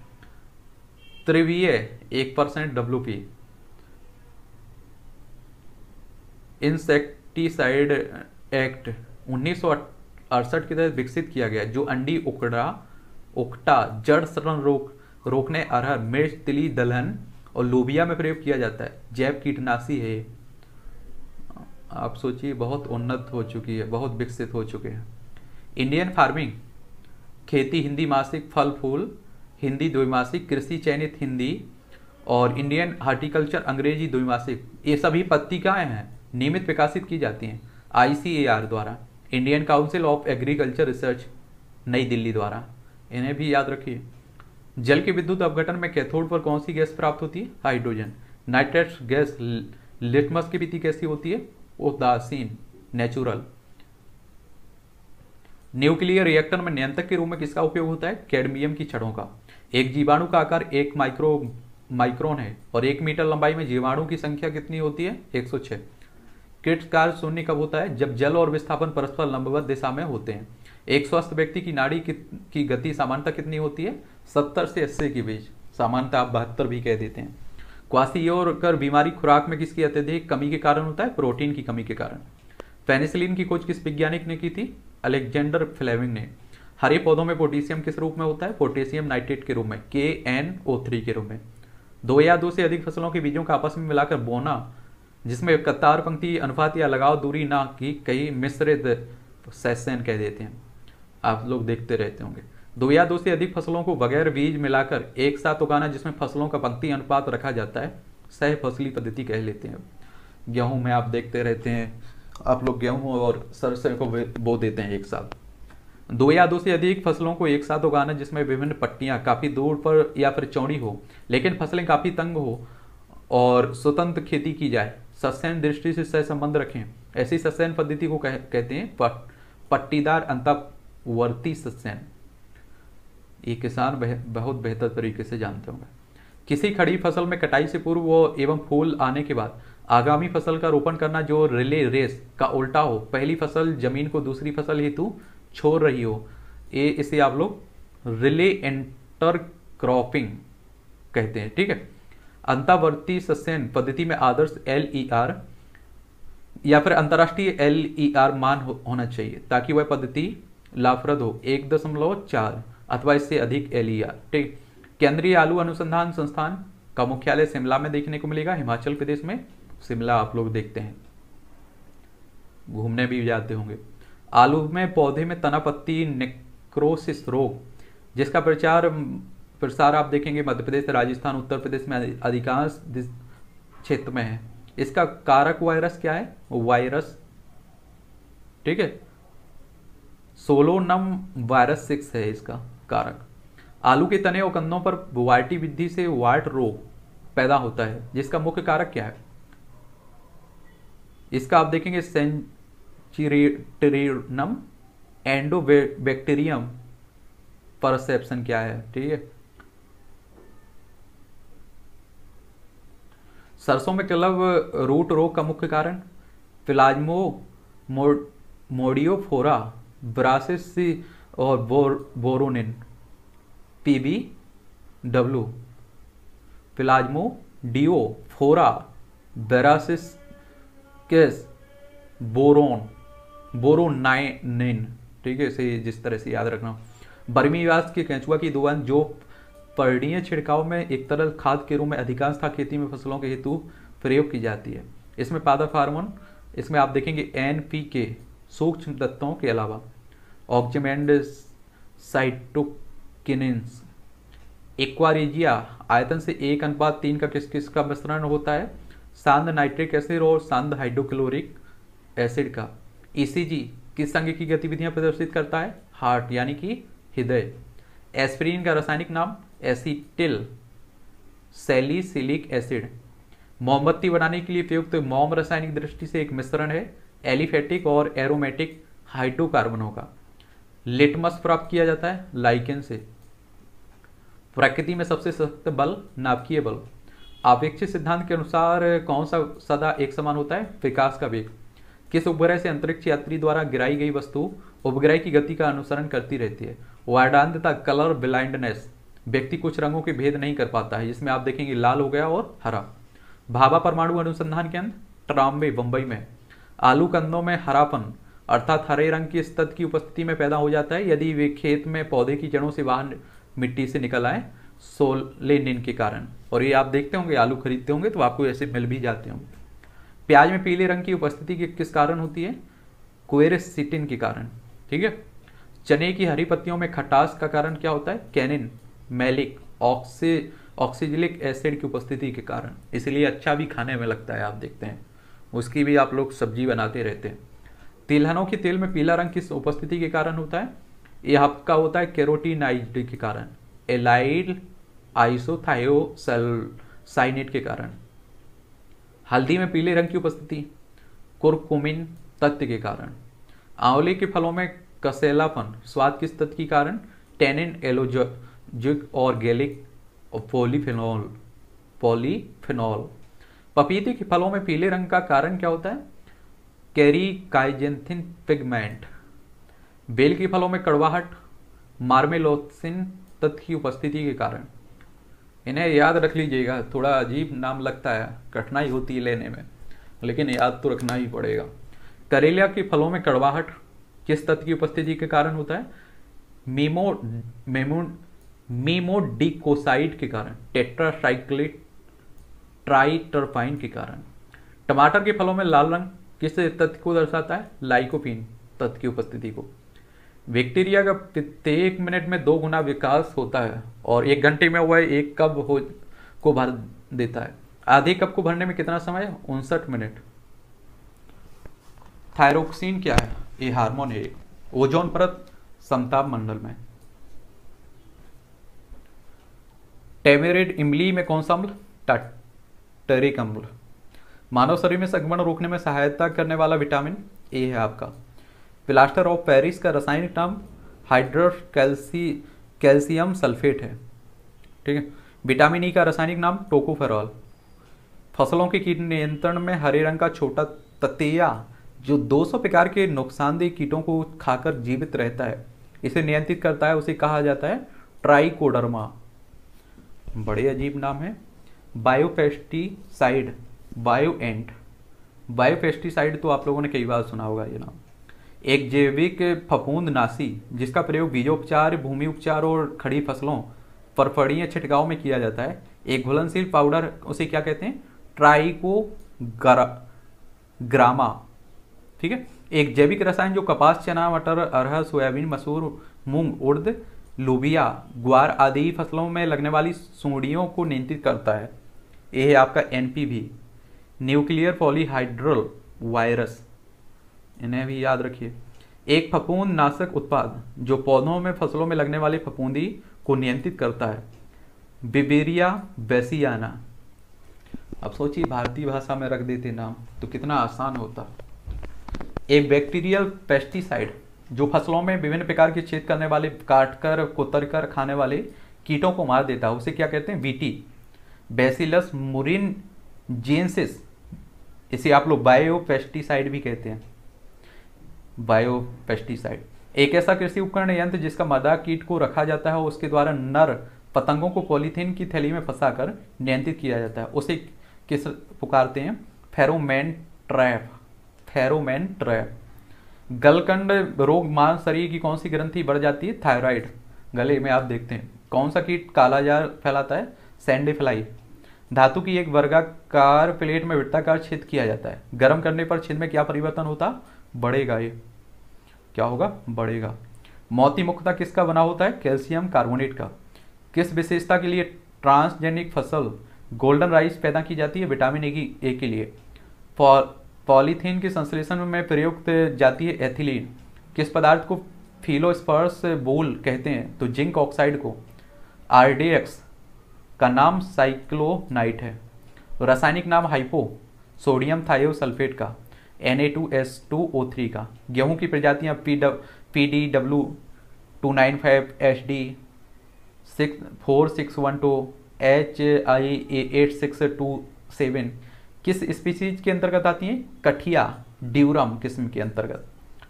त्रिवीय, एक percent W P insecticide act उन्नीस सौ अड़सठ के तहत विकसित किया गया, जो अंडी उकड़ा, उकटा, जड़ सड़न रोक, रोकने अरहर, मिर्च, तिली, दलहन और लोबिया में प्रयोग किया जाता है। जैव कीटनाशी है। आप सोचिए, बहुत उन्नत हो चुकी है, बहुत विकसित हो चुके हैं। इंडियन फ़ार्मिंग खेती हिंदी मासिक फल, फूल, हिंदी द्विमासिक, कृषि चयनित हिंदी और इंडियन हार्टिकल्चर अंग्रेज़ी द्विमासिक, ये सभी पत्रिकाएँ हैं? नियमित प्रकाशित की जाती हैं। आईसीएआर द्वारा Indian council of agriculture research नई दिल्ली द्वारा। इन्हें भी याद रखिए। जल के विद्युत अपघटन में कैथोड पर कौन सी गैस प्राप्त होती है? हाइड्रोजन। नाइट्रेट गैस लिटमस की विधि कैसी होती है? उदासीन, नेचुरल। न्यूक्लियर रिएक्टर में नियंत्रक के रूप में किसका उपयोग होता है? कैडमियम की छड़ों का। एक जीवाणु का आकार एक माइक्रो, माइक्रोन है और एक मीटर लंबाई में जीवाणु की संख्या कितनी होती है? 106 किट कार्य शून्य कब होता है? जब जल और विस्थापन परस्पर लंबवत दिशा में होते हैं। एक स्वस्थ व्यक्ति की नाड़ी की, की गति सामान्यता कितनी होती है? सत्तर से अस्सी के बीच। सामान्यता आप बहत्तर भी कह देते हैं। क्वासी और कर बीमारी खुराक में किसकी अत्यधिक कमी के कारण होता है? प्रोटीन की कमी के कारण। पेनिसिलिन की खोज किस वैज्ञानिक ने की थी? अलेक्जेंडर फ्लेविंग ने। हरे पौधों में पोटेशियम किस रूप में होता है? पोटेशियम नाइट्रेट के रूप में। के एन ओ थ्री के रूप में। दो या दो से अधिक फ़सलों के बीजों का आपस में मिलाकर बोना जिसमें कतार पंक्ति, अनुपात या लगाव दूरी ना की, कई मिश्रित सेशन कह देते हैं। आप लोग देखते रहते होंगे। दो या दो से अधिक फ़सलों को बगैर बीज मिलाकर एक साथ उगाना, जिसमें फ़सलों का पंक्ति, अनुपात रखा जाता है, सह फसली पद्धति कह लेते हैं। गेहूँ में आप देखते रहते हैं, आप लोग गेहूँ और सरसों को बो देते हैं एक साथ। दो या दो से अधिक फ़सलों को एक साथ उगाना, जिसमें विभिन्न पट्टियाँ काफ़ी दूर पर या फिर चौड़ी हो, लेकिन फ़सलें काफ़ी तंग हो और स्वतंत्र खेती की जाए। सस्यन दृष्टि से सह संबंध रखें। ऐसी सस्यन पद्धति को कह, कहते हैं पट, पट्टीदार अंतवर्ती सस्यन। ये किसान बह, बहुत बेहतर तरीके से जानते होंगे। किसी खड़ी फ़सल में कटाई से पूर्व एवं फूल आने के बाद आगामी फ़सल का रोपण करना जो रिले रेस का उल्टा हो पहली फ़सल ज़मीन को दूसरी फ़सल हेतु छोड़ रही हो ये इसे आप लोग रिले एंटर क्रॉपिंग कहते हैं ठीक है? अंतावर्ती सस्यन पद्धति में आदर्श एल ई आर या फिर अंतरराष्ट्रीय एल ई आर मान हो, होना चाहिए ताकि वह पद्धति लाभप्रद हो। एक दशमलव चार अथवा इससे अधिक एल ई आर ठीक। केंद्रीय आलू अनुसंधान संस्थान का मुख्यालय शिमला में देखने को मिलेगा। हिमाचल प्रदेश में शिमला आप लोग देखते हैं। घूमने भी जाते होंगे। आलू में पौधे में तना पत्ती नेक्रोसिस रोग जिसका प्रचार प्रसार आप देखेंगे, मध्य प्रदेश, राजस्थान, उत्तर प्रदेश में अधिकांश क्षेत्र में है। इसका कारक वायरस क्या है? वायरस। ठीक है? सोलोनम वायरस सिक्स है इसका कारक। आलू के तने और कंदों पर वार्टी वृद्धि से वार्ट रोग पैदा होता है, जिसका मुख्य कारक क्या है? इसका आप देखेंगे, सेंचुरिटरिनम, एंडोबैक्टीरियम। परसेप्शन क्या है? ठीक है? सरसों में क्लब रूट रोग का मुख्य कारण? फिलाजमो मोडियोफोरा, ब्रासिस और बोर, बोरोनिन। पीबी डब्ल्यू फिलाजमो डिओ फोरा बेरासिस केस, बोरोन। बोरोनाइन ठीक है, इसे जिस तरह से याद रखना। बर्मी व्यास के केंचुआ की दुकान जो पर्णीय छिड़काव में एक तरल खाद के रूप में अधिकांशता खेती में फ़सलों के हेतु प्रयोग की जाती है। इसमें पादप हार्मोन, इसमें आप देखेंगे एन पी के सूक्ष्म तत्वों के अलावा। ऑक्सीमेंड साइटोकिनेंस एक्वारेजिया आयतन से एक अनुपात तीन का किस किस का मिश्रण होता है? सांद नाइट्रिक एसिड और सांद हाइड्रोक्लोरिक एसिड का। ईसीजी किस अंग की गतिविधियाँ प्रदर्शित करता है? हार्ट, यानी कि हृदय। एस्पिरिन का रासायनिक नाम एसिटिल सैलिसिलिक एसिड मोमबत्ती बनाने के लिए प्रयुक्त मोम रासायनिक दृष्टि से एक मिश्रण है, एलिफेटिक और एरोमेटिक हाइड्रोकार्बनों का। लिटमस प्राप्त किया जाता है लाइकेन से। प्रकृति में सबसे सख्त बल नाभिकीय बल। आपेक्षिक सिद्धांत के अनुसार कौन सा सदा एक समान होता है? विकास का वेग। किस उपग्रह से अंतरिक्ष यात्री द्वारा गिराई गई वस्तु उपग्रह की गति का अनुसरण करती रहती है? वार्डांतता कलर ब्लाइंडनेस व्यक्ति कुछ रंगों के भेद नहीं कर पाता है, जिसमें आप देखेंगे लाल हो गया और हरा। भाभा परमाणु अनुसंधान केंद्र ट्राम्बे बंबई में। आलू कंदों में हरापन, अर्थात हरे रंग की स्तर की उपस्थिति में पैदा हो जाता है, यदि वे खेत में पौधे की जड़ों से बाहर मिट्टी से निकल आए, सोलेनिन के कारण। और ये आप देखते होंगे, आलू खरीदते होंगे तो आपको ऐसे मिल भी जाते होंगे। प्याज में पीले रंग की उपस्थिति के किस कारण होती है? क्वेरेसिटिन के कारण, ठीक है? चने की हरी पत्तियों में खटास का कारण क्या होता है? कैनिन। मैलिक, ऑक्सी, ऑक्सीजिलिक एसिड की उपस्थिति के कारण। इसलिए अच्छा भी खाने में लगता है, आप देखते हैं। उसकी भी आप लोग सब्ज़ी बनाते रहते हैं। तिलहनों के तेल में पीला रंग किस उपस्थिति के कारण होता है? ये आपका होता है कैरोटीनाइड के कारण। एलाइड आइसोथायोसाइनेट के कारण। हल्दी में पीले रंग की उपस्थिति। कुरकुमिन तत्व के कारण। आंवले के फलों में कसेलापन, स्वाद किस तत्व के कारण? टेनिन एलोजिक गैलिक और पॉलीफिनॉल पॉलीफिनॉल। पपीते के फलों में पीले रंग का कारण क्या होता है? Carry काइजेंथिन pigment. बेल के फलों में कड़वाहट, मार्मेलोसिन तत्व की उपस्थिति के कारण। इन्हें याद रख लीजिएगा, थोड़ा अजीब नाम लगता है, कठिनाई होती है लेने में, लेकिन याद तो रखना ही पड़ेगा। करेलिया के फलों में कड़वाहट, किस तत्व की उपस्थिति के कारण होता है? मीमो, मेमो मीमोडिकोसाइड के कारण, टेट्रासाइक्लिक ट्राइटरफाइन के कारण। टमाटर के फलों में लाल रंग किस तत्व को दर्शाता है? लाइकोपिन तत्व की उपस्थिति को। बैक्टीरिया का प्रत्येक मिनट में दो गुना विकास होता है और एक घंटे में वह एक कप हो, को भर देता है। आधे कप को भरने में कितना समय? है उनसठ मिनट। थायरोक्सिन क्या है? ये हार्मोन है ओजोन परत समताप मंडल में। टेमेरिड इमली में कौन सा अम्ल? टरिक अम्ल। मानव शरीर में संक्रमण रोकने में सहायता करने वाला विटामिन ए है आपका। प्लास्टर ऑफ़ पेरिस का रासायनिक नाम हाइड्रोस कैल्सी कैल्शियम सल्फेट है। ठीक है? विटामिन ई का रासायनिक नाम टोकोफेरॉल। फ़सलों के कीट नियंत्रण में हरे रंग का छोटा ततिया, जो 200 प्रकार के नुकसानदेह कीटों को खाकर जीवित रहता है। इसे नियंत्रित करता है, उसे कहा जाता है ट्राइकोडर्मा। बड़े अजीब नाम है। बायोपेस्टिसाइड बायो एंट बायोपेस्टिसाइड तो आप लोगों ने कई बार सुना होगा ये नाम। एक जैविक फफूंद नासी जिसका प्रयोग बीजोपचार, भूमि उपचार और खड़ी फ़सलों, फरफड़ियाँ छिटकाव में किया जाता है। एक घुलनशील पाउडर उसे क्या कहते हैं? Trichogramma. ठीक है? एक जैविक रसायन जो कपास, चना, मटर, अरहर, सोयाबीन, मसूर, मूंग, उर्द लोबिया ग्वार आदि फ़सलों में लगने वाली सूढ़ियों को नियंत्रित करता है। यह है आपका एनपीवी न्यूक्लियर पॉलीहाइड्रल वायरस। इन्हें भी याद रखिए। एक फफूंद नाशक उत्पाद जो पौधों में फ़सलों में लगने वाली फफूंदी को नियंत्रित करता है। बिबेरिया बेसियाना अब सोचिए, भारतीय भाषा में रख देते नाम तो कितना आसान होता। एक बैक्टीरियल पेस्टिसाइड जो फ़सलों में विभिन्न प्रकार के छेद करने वाले, काटकर कुतर कर खाने वाले कीटों को मार देता है। उसे क्या कहते हैं? वीटी बेसिलस मुरिन जेंसिस इसे आप लोग बायो पेस्टिसाइड भी कहते हैं। बायो पेस्टिसाइड एक ऐसा कृषि उपकरण यंत्र जिसका मदा कीट को रखा जाता है उसके द्वारा नर पतंगों को पॉलीथीन की थैली में फंसाकर नियंत्रित किया जाता है। उसे किस पुकारते हैं? Pheromone trap. Pheromone trap. गलकंड रोग मान शरीर की कौन सी ग्रंथि बढ़ जाती है? थायराइड। गले में आप देखते हैं। कौन सा कीट काला जार फैलाता है? सैंडीफ्लाई। धातु की एक वर्गाकार प्लेट में वृत्ताकार छेद किया जाता है। गर्म करने पर छेद में क्या परिवर्तन होता? बढ़ेगा ये। क्या होगा? बढ़ेगा। मोती मुख्यता किसका बना होता है? कैल्शियम कार्बोनेट का। किस विशेषता के लिए ट्रांसजेनिक फ़सल गोल्डन राइस पैदा की जाती है? विटामिन ए की, ए के लिए। फॉर पॉलीथीन के संश्लेषण में प्रयुक्त जाती है एथिलीन। किस पदार्थ को फिलोस्पर्स बोल कहते हैं? तो जिंक ऑक्साइड को। आरडीएक्स का नाम साइक्लोनाइट है। रासायनिक नाम हाइपो, सोडियम थायोसल्फेट का। Na2S2O3 का। गेहूँ की प्रजातियाँ P W P D W two nine five H D six four six one two H I eight six two seven किस स्पीसीज के अंतर्गत आती हैं? कठिया, ड्यूरम किस्म के अंतर्गत।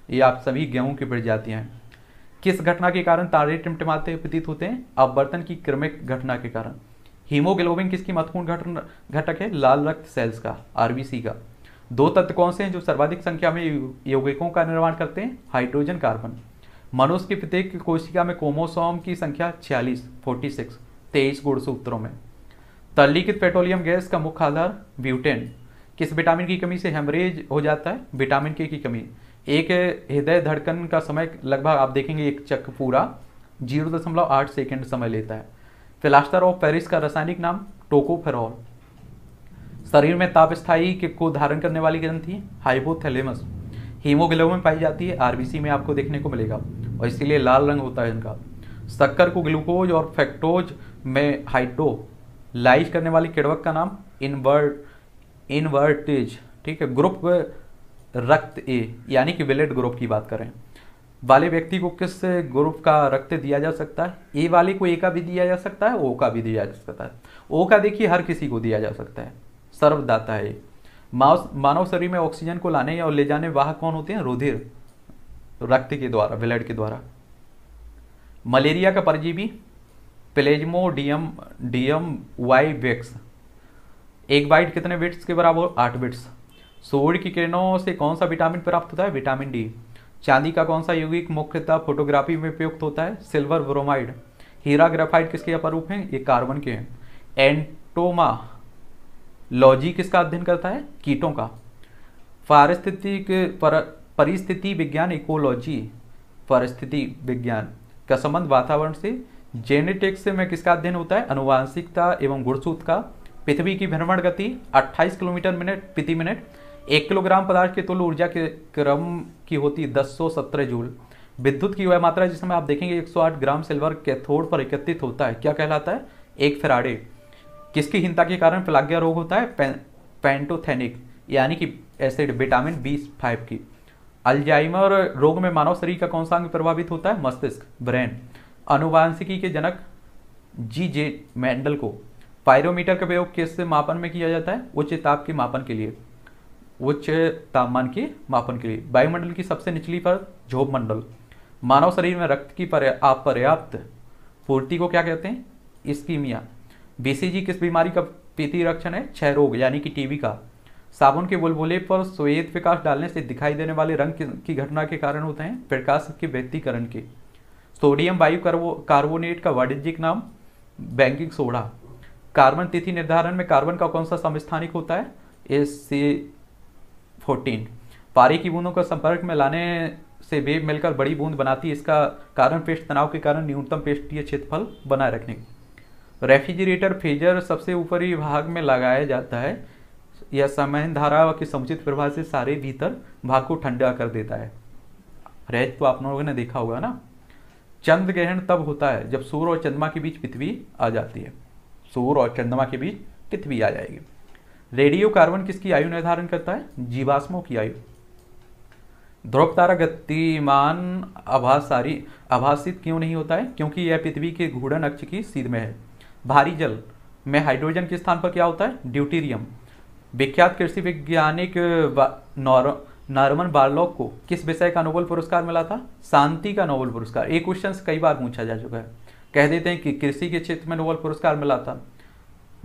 ये आप सभी गेहूँ की प्रजातियाँ हैं। किस घटना के कारण तारे टिमटिमाते प्रतीत होते हैं? अपवर्तन की क्रमिक घटना के कारण। हीमोग्लोबिन किसकी महत्वपूर्ण घटक है? लाल रक्त सेल्स का आरबीसी का। दो तत्व कौन से हैं जो सर्वाधिक संख्या में यौगिकों का निर्माण करते हैं? Hydrogen, carbon. मनुष्य की प्रत्येक कोशिका में कोमोसोम की संख्या छियालीस फोर्टी सिक्स तेईस गुणसूत्रों में। तरलीकृत पेट्रोलियम गैस का मुख्य आधार ब्यूटेन। किस विटामिन की कमी से हेमरेज हो जाता है? विटामिन के की कमी। एक हृदय धड़कन का समय लगभग आप देखेंगे, एक चक्र पूरा ज़ीरो दशमलव आठ सेकेंड समय लेता है। फिलास्टर ऑफ़ पेरिस का रासायनिक नाम टोकोफेरॉल। शरीर में ताप स्थायी को धारण करने वाली ग्रंथि हाइपोथैलेमस। हीमोग्लोबिन पाई जाती है, आरबीसी में आपको देखने को मिलेगा, और इसीलिए लाल रंग होता है इनका। शक्कर को ग्लूकोज और फैक्टोज में हाइड्रो लाइज करने वाली किड़वक का नाम इनवर्ट, इनवर्टेज, ठीक है, ग्रुप रक्त ए, यानी कि विलेट ग्रुप की बात करें। वाले व्यक्ति को किस ग्रुप का रक्त दिया जा सकता है? ए वाले को ए का भी दिया जा सकता है, ओ का भी दिया जा सकता है। ओ का देखिए, हर किसी को दिया जा सकता है। सर्वदाता है। मानव शरीर में ऑक्सीजन को लाने और ले जाने वाहक कौन होते हैं? रुधिर, रक्त के द्वारा ब्लड के द्वारा। मलेरिया का परजीवी प्लेजमोडियम डियम वाई वेक्स। एक बाइट कितने बिट्स के बराबर? आठ बिट्स। सूर्य की किरणों से कौन सा विटामिन प्राप्त होता है? Vitamin D. चांदी का कौन सा यौगिक मुख्यतः फोटोग्राफी में उपयुक्त होता है? Silver bromide. हीरा ग्रेफाइट किसके अपरूप हैं? ये कार्बन के हैं। एंटोमा लॉजी किसका अध्ययन करता है? कीटों का। पारिस्थितिक पर, परिस्थिति विज्ञान इकोलॉजी। परिस्थिति विज्ञान। का संबंध वातावरण से जेनेटिक्स में किसका अध्ययन होता है? अनुवांशिकता एवं गुणसूत्र का। पृथ्वी की भ्रमण गति 28 किलोमीटर मिनट, प्रति मिनट। एक किलोग्राम पदार्थ के तुल्य ऊर्जा के क्रम की होती दस सौ सत्रह जूल। विद्युत की वह मात्रा जिसमें आप देखेंगे 108 ग्राम सिल्वर कैथोड पर एकत्रित होता है। क्या कहलाता है? एक फेराडे। किसकी हिंता के कारण प्लाग्या रोग होता है? पेंटोथेनिक, यानी कि एसिड, विटामिन बी फाइव की। अल्जाइमर रोग में मानव शरीर का कौन सा अंग प्रभावित होता है? मस्तिष्क, ब्रेन। अनुवांशिकी के जनक जी जे मैंडल को पायरोमीटर का प्रयोग किस मापन में किया जाता है, उच्च ताप के मापन के लिए। उच्च तापमान के मापन के लिए। वायुमंडल की सबसे निचली पर झोप मंडल। मानव शरीर में रक्त की अपर्याप्त पूर्ति को क्या कहते हैं? इसकीमिया। बीसीजी किस बीमारी का प्रतिरक्षण है? क्षय रोग, यानी कि टीबी का। साबुन के बुलबुले पर श्वेत विकास डालने से दिखाई देने वाले रंग की घटना के कारण होते हैं प्रकाश के व्यक्तिकरण के। सोडियम वायु कार्बोनेट का वाणिज्यिक नाम बैंकिंग सोडा। कार्बन तिथि निर्धारण में कार्बन का कौन सा समस्थानिक होता है? एस सी फोर्टीन पारी की बूंदों का संपर्क में लाने से वेब मिलकर बड़ी बूंद बनाती है। इसका कारण पेस्ट तनाव के कारण न्यूनतम पेस्टीय क्षेत्रफल बनाए रखने। रेफ्रिजरेटर, फ्रीजर सबसे ऊपरी भाग में लगाया जाता है। यह समय धारा के समुचित प्रभाव से सारे भीतर भाग को ठंडा कर देता है। रेज तो आप लोगों ने देखा होगा ना? चंद्र ग्रहण तब होता है जब सूर्य और चंद्रमा के बीच पृथ्वी आ जाती है। सूर्य और चंद्रमा के बीच पृथ्वी आ जाएगी। रेडियो कार्बन किसकी आयु निर्धारण करता है? जीवाश्मों की आयु। ध्रुव तारा गतिमान आभासारी आभासित क्यों नहीं होता है? क्योंकि यह पृथ्वी के घूर्णन अक्ष की सीध में है। भारी जल में हाइड्रोजन के स्थान पर क्या होता है? ड्यूटीरियम। विख्यात कृषि वैज्ञानिक नॉर्मन बार्लॉक को किस विषय का नोबेल पुरस्कार मिला था? शांति का नोबेल पुरस्कार। एक क्वेश्चन कई बार पूछा जा चुका है। कह देते हैं कि कृषि के क्षेत्र में नोबेल पुरस्कार मिला था।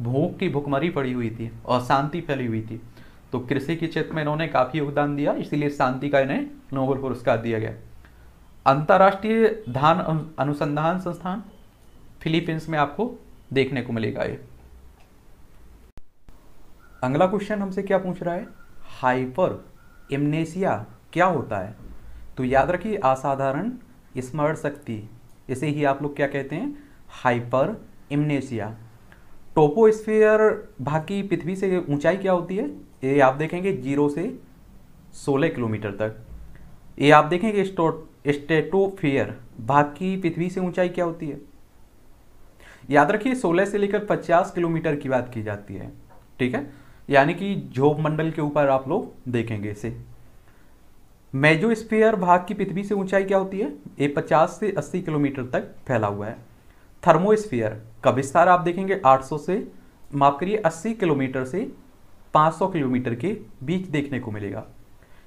भूख की भुखमरी पड़ी हुई थी और शांति फैली हुई थी। तो कृषि के क्षेत्र में इन्होंने काफ़ी योगदान दिया, इसीलिए शांति का इन्हें नोबेल पुरस्कार दिया गया। अंतर्राष्ट्रीय धान अनुसंधान संस्थान फिलीपींस में आपको देखने को मिलेगा ये। अगला क्वेश्चन हमसे क्या पूछ रहा है? हाइपर इमनेसिया क्या होता है? तो याद रखिए, असाधारण स्मरण शक्ति। इसे ही आप लोग क्या कहते हैं? हाइपर इमनेसिया। टोपोस्फियर भाग की पृथ्वी से ऊंचाई क्या होती है? ये आप देखेंगे ज़ीरो से 16 किलोमीटर तक। ये आप देखेंगे स्टेटोफियर भाग की पृथ्वी से ऊंचाई क्या होती है? याद रखिए 16 से लेकर 50 किलोमीटर की बात की जाती है। ठीक है? यानी कि जोब मंडल के ऊपर आप लोग देखेंगे इसे। मेजोस्फीयर भाग की पृथ्वी से ऊंचाई क्या होती है? ये 50 से 80 किलोमीटर तक फैला हुआ है। थर्मोस्फीयर का विस्तार आप देखेंगे 800 से माफ़ करिए 80 किलोमीटर से 500 किलोमीटर के बीच देखने को मिलेगा।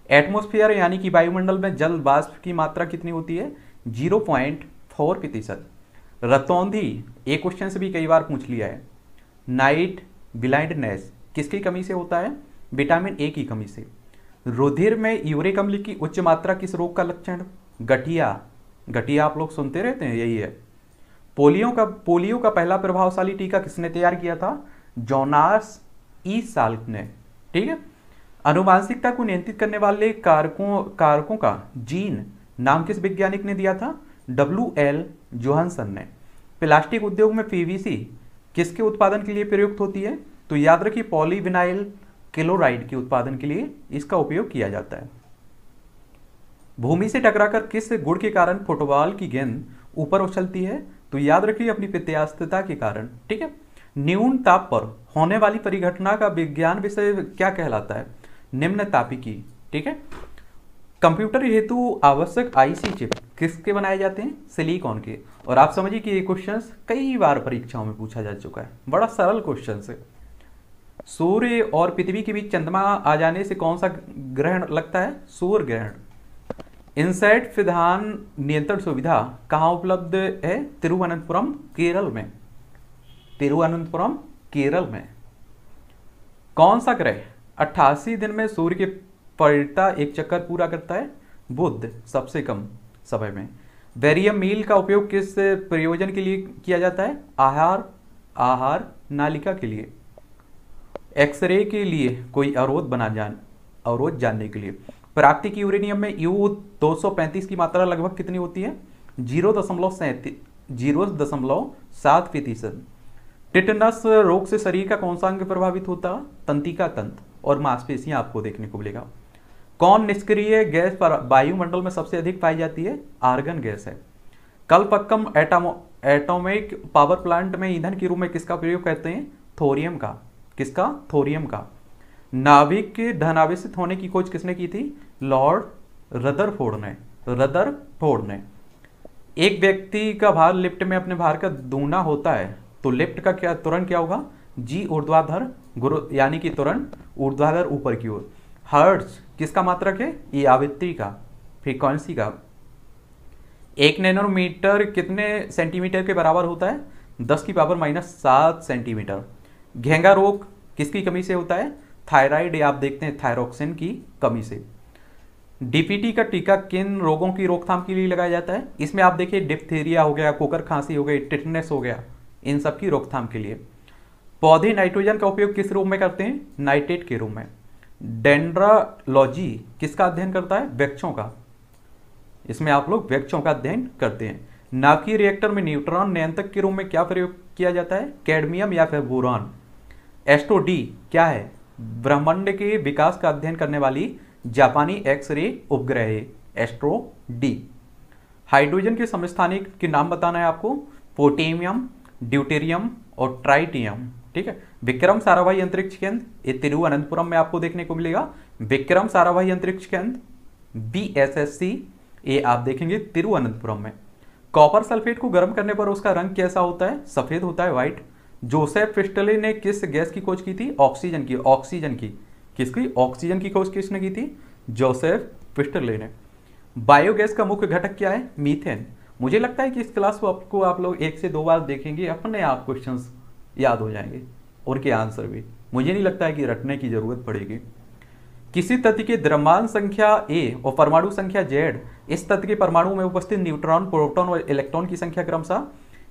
एटमोस्फियर यानी कि वायुमंडल में जल वाष्प की मात्रा कितनी होती है? ज़ीरो पॉइंट फोर प्रतिशत। रतौंधी एक क्वेश्चन से भी कई बार पूछ लिया है। नाइट ब्लाइंडनेस किसकी कमी से होता है? विटामिन ए की कमी से। रुधिर में यूरिक अम्ल की उच्च मात्रा किस रोग का लक्षण? गठिया। गठिया आप लोग सुनते रहते हैं, यही है। पोलियो का पोलियो का पहला प्रभावशाली टीका किसने तैयार किया था? जोनास ई साल्क ने। ठीक है? अनुवांशिकता को नियंत्रित करने वाले कारकों कारकों का जीन नाम किस वैज्ञानिक ने दिया था? डब्ल्यू एल जोहानसन ने। प्लास्टिक उद्योग में पीवीसी किसके उत्पादन के लिए प्रयुक्त होती है? तो याद रखिए पॉलीविनाइल क्लोराइड के उत्पादन के लिए इसका उपयोग किया जाता है। भूमि से टकराकर किस गुड़ के कारण फुटबॉल की गेंद ऊपर उछलती है? तो याद रखिए अपनी प्रत्यास्थता के कारण, ठीक है? न्यून ताप पर होने वाली परिघटना का विज्ञान विषय क्या कहलाता है? निम्न तापिकी ठीक है? कंप्यूटर हेतु आवश्यक आईसी चिप किसके बनाए जाते हैं? सिलिकॉन के। और आप समझिए कि ये क्वेश्चन कई बार परीक्षाओं में पूछा जा चुका है। बड़ा सरल क्वेश्चन है। सूर्य और पृथ्वी के बीच चंद्रमा आ जाने से कौन सा ग्रहण लगता है? सूर्य ग्रहण। इंसेट विधान नियंत्रण सुविधा कहाँ उपलब्ध है? तिरुवनंतपुरम, केरल में। तिरुवनंतपुरम, केरल में। कौन सा ग्रह अट्ठासी दिन में सूर्य के पलटा एक चक्कर पूरा करता है? बुद्ध सबसे कम समय में। वेरियम मील का उपयोग किस प्रयोजन के लिए किया जाता है? आहार आहार, नालिका के लिए। एक्सरे के लिए कोई अवरोध बना जान, अवरोध जानने के लिए। प्राप्ति की यूरेनियम में यू 235 की मात्रा लगभग कितनी होती है? ज़ीरो दशमलव सैंतीस ज़ीरो दशमलव सात प्रतिशत। टिटनस रोग से शरीर का कौन सा अंग प्रभावित होता? तंत्रिका तंत्र, और मांसपेशियाँ आपको देखने को मिलेगा। कौन निष्क्रिय गैस पर वायुमंडल में सबसे अधिक पाई जाती है? आर्गन गैस है। कलपक्कम एटमो, एटोमिक पावर प्लांट में ईंधन के रूप में किसका प्रयोग करते हैं? थोरियम का। किसका? थोरियम का। नाभिक के धनावेशित होने की खोज किसने की थी? लॉर्ड रदरफोर्ड ने रदरफोर्ड ने। एक व्यक्ति का भार लिफ्ट में अपने भार का दूना होता है तो लिफ्ट का क्या तुरंत क्या होगा? जी ऊर्ध्वाधर गुरु, यानी कि तुरंत ऊर्ध्वाधर ऊपर की ओर। हर्ट्स किसका मात्रक है? ये आवृत्ति का, फ्रीक्वेंसी का। एक नैनोमीटर कितने सेंटीमीटर के बराबर होता है? दस की पावर माइनस सात सेंटीमीटर। घेंगा रोग किसकी कमी से होता है? थायराइड आप देखते हैं थायरोक्सिन की कमी से। डीपीटी का टीका किन रोगों की रोकथाम के लिए लगाया जाता है? इसमें आप देखिए डिप्थेरिया हो गया, कोकर खांसी हो गई, टिटनेस हो गया, इन सब की रोकथाम के लिए। पौधे नाइट्रोजन का उपयोग किस रूप में करते हैं? नाइट्रेट के रूप में। डेंड्रालॉजी किसका अध्ययन करता है? वृक्षों का। इसमें आप लोग वृक्षों का अध्ययन करते हैं। नाकी रिएक्टर में न्यूट्रॉन नियंत्रक के रूप में क्या प्रयोग किया जाता है? कैडमियम या फिर बोरॉन। एस्ट्रो डी क्या है? ब्रह्मांड के विकास का अध्ययन करने वाली जापानी एक्सरे उपग्रह एस्ट्रो डी हाइड्रोजन के समस्थानिक के नाम बताना है आपको। पोटेमियम, ड्यूटेरियम और ट्राइटियम। ठीक है? विक्रम साराभाई अंतरिक्ष केंद्र, ये तिरुवनंतपुरम में आपको देखने को मिलेगा। विक्रम साराभाई अंतरिक्ष केंद्र बी एस एस सी ये आप देखेंगे तिरुवनंतपुरम में। कॉपर सल्फेट को गर्म करने पर उसका रंग कैसा होता है? सफ़ेद होता है, व्हाइट। जोसेफ फिस्टले ने किस गैस की खोज की थी? ऑक्सीजन की। ऑक्सीजन की। किसकी? ऑक्सीजन की खोज किसने की थी? जोसेफ फिस्टले ने। बायोगैस का मुख्य घटक क्या है? मीथेन। मुझे लगता है कि इस क्लास को आपको आप लोग एक से दो बार देखेंगे, अपने आप क्वेश्चन याद हो जाएँगे। और के आंसर भी। मुझे नहीं लगता है कि रटने की ज़रूरत पड़ेगी। किसी तत्व की द्रव्यमान संख्या ए और परमाणु संख्या जेड इस तत्व के परमाणु में उपस्थित न्यूट्रॉन, प्रोटॉन और इलेक्ट्रॉन की संख्या क्रमशः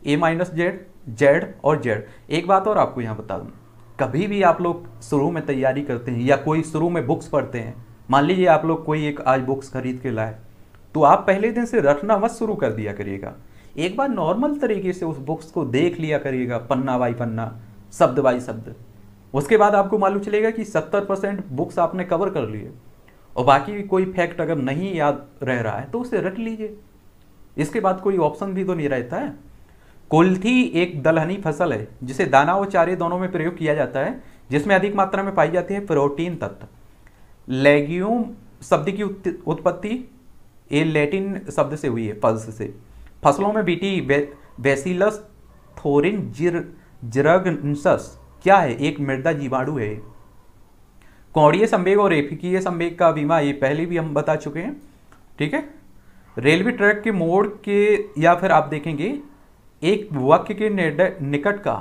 ए माइनस जेड जेड और जेड। एक बात और आपको यहाँ बता दूँ। कभी भी आप लोग शुरू में तैयारी करते हैं या कोई शुरू में बुक्स पढ़ते हैं, मान लीजिए आप लोग कोई एक आज बुक्स खरीद के लाए तो आप पहले दिन से रटना मत शुरू कर दिया करिएगा। एक बार नॉर्मल तरीके से उस बुक्स को देख लिया करिएगा, पन्ना बाई पन्ना, शब्द बाई शब्द। उसके बाद आपको मालूम चलेगा कि सत्तर परसेंट बुक्स आपने कवर कर लिए। और बाकी कोई फैक्ट अगर नहीं याद रह रहा है तो उसे रट लीजिए। इसके बाद कोई ऑप्शन भी तो नहीं रहता है। कुल्थी एक दलहनी फ़सल है, जिसे दाना और चारे दोनों में प्रयोग किया जाता है, जिसमें अधिक मात्रा में पाई जाती है प्रोटीन तत्व। लेग्यूम शब्द की उत्पत्ति ए लैटिन शब्द से हुई है, पल्स से। फ़सलों में बीटी बेसिलस थोरिन, जिर, जिरगनसस, क्या है? एक मृदा जीवाणु है। कौड़ीय संवेग और रेफिकीय संवेग का बीमा, ये पहले भी हम बता चुके हैं, ठीक है? रेलवे ट्रैक के मोड़ के, या फिर आप देखेंगे एक वाक्य के निकट का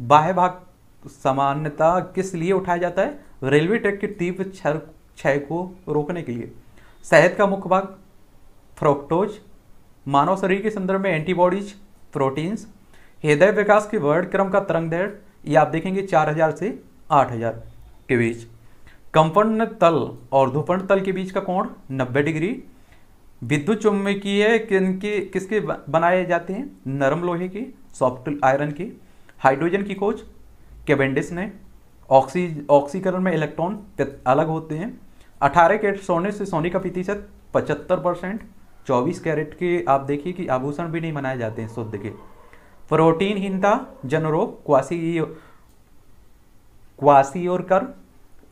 बाह्य भाग सामान्यता किस लिए उठाया जाता है? रेलवे ट्रैक के तीव्र क्षय को रोकने के लिए। शहद का मुख्य भाग फ्रोक्टोज मानव शरीर के संदर्भ में एंटीबॉडीज प्रोटीन्स हृदय विकास के वर्ड क्रम का तरंग दैर्घ्य ये आप देखेंगे 4000 से 8000 के बीच। कंपन तल और धुपर्ण तल के बीच का कोण 90 डिग्री विद्युत चुंबकीय किनके, किसके बनाए जाते हैं? नरम लोहे की, सॉफ्ट आयरन की, हाइड्रोजन की खोज, केवेंडिस ने। ऑक्सी, ऑक्सीकरण में इलेक्ट्रॉन अलग होते हैं। 18 कैरेट सोने से सोने का प्रतिशत, पचहत्तर परसेंट। चौबीस कैरेट के, आप देखिए कि आभूषण भी नहीं बनाए जाते हैं शुद्ध के। प्रोटीनहीनता जनरोग, क्वासी क्वासी और कर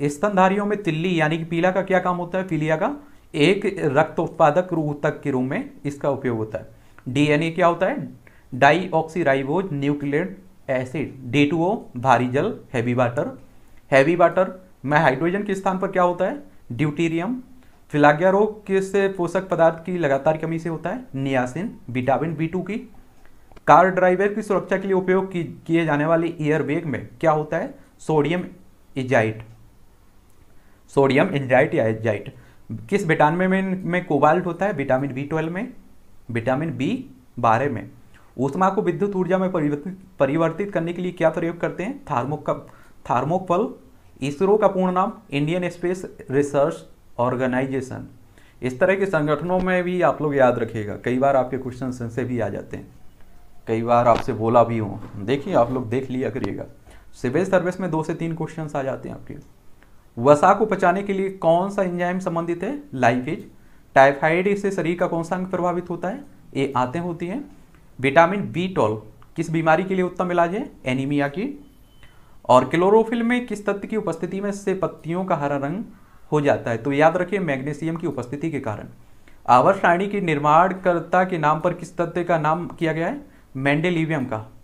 स्तनधारियों में तिल्ली, यानी कि पीला का क्या काम होता है? पीलिया का एक रक्त उत्पादक ऊतक के रूप में इसका उपयोग होता है। डीएनए क्या होता है? Deoxyribose nuclear acid. D two O भारी जल हैवी वाटर हैवी वाटर में हाइड्रोजन के स्थान पर क्या होता है? ड्यूटीरियम फिलाग्या रोग किस पोषक पदार्थ की लगातार कमी से होता है? नियासिन विटामिन बी टू की। कार ड्राइवर की सुरक्षा के लिए उपयोग किए जाने वाले एयर बैग में क्या होता है? सोडियम इजाइट सोडियम इंजाइट या एजाइट किस विटामिन में, में कोबाल्ट होता है? विटामिन बी ट्वेल्व में विटामिन बी बारह में। ऊष्मा को विद्युत ऊर्जा में परिवर्तित करने के लिए क्या प्रयोग करते हैं? थार्मो का थार्मोपल इसरो का पूर्ण नाम इंडियन स्पेस रिसर्च ऑर्गेनाइजेशन। इस तरह के संगठनों में भी आप लोग याद रखिएगा। कई बार आपके क्वेश्चन से भी आ जाते हैं। कई बार आपसे बोला भी हूँ। देखिए आप लोग देख लिया करिएगा। सिविल सर्विस में दो से तीन क्वेश्चन आ जाते हैं आपके। वसा को पचाने के लिए कौन सा इंजाइम संबंधित है? लाइफेज टाइफाइड से शरीर का कौन सा अंग प्रभावित होता है? ये आते होती हैं। विटामिन बी ट्वेल्व किस बीमारी के लिए उत्तम इलाज है? एनीमिया की। और क्लोरोफिल में किस तत्व की उपस्थिति में से पत्तियों का हरा रंग हो जाता है? तो याद रखिए मैग्नीशियम की उपस्थिति के कारण। आवर सारणी के निर्माणकर्ता के नाम पर किस तत्व का नाम किया गया है? मैंडेलिवियम का।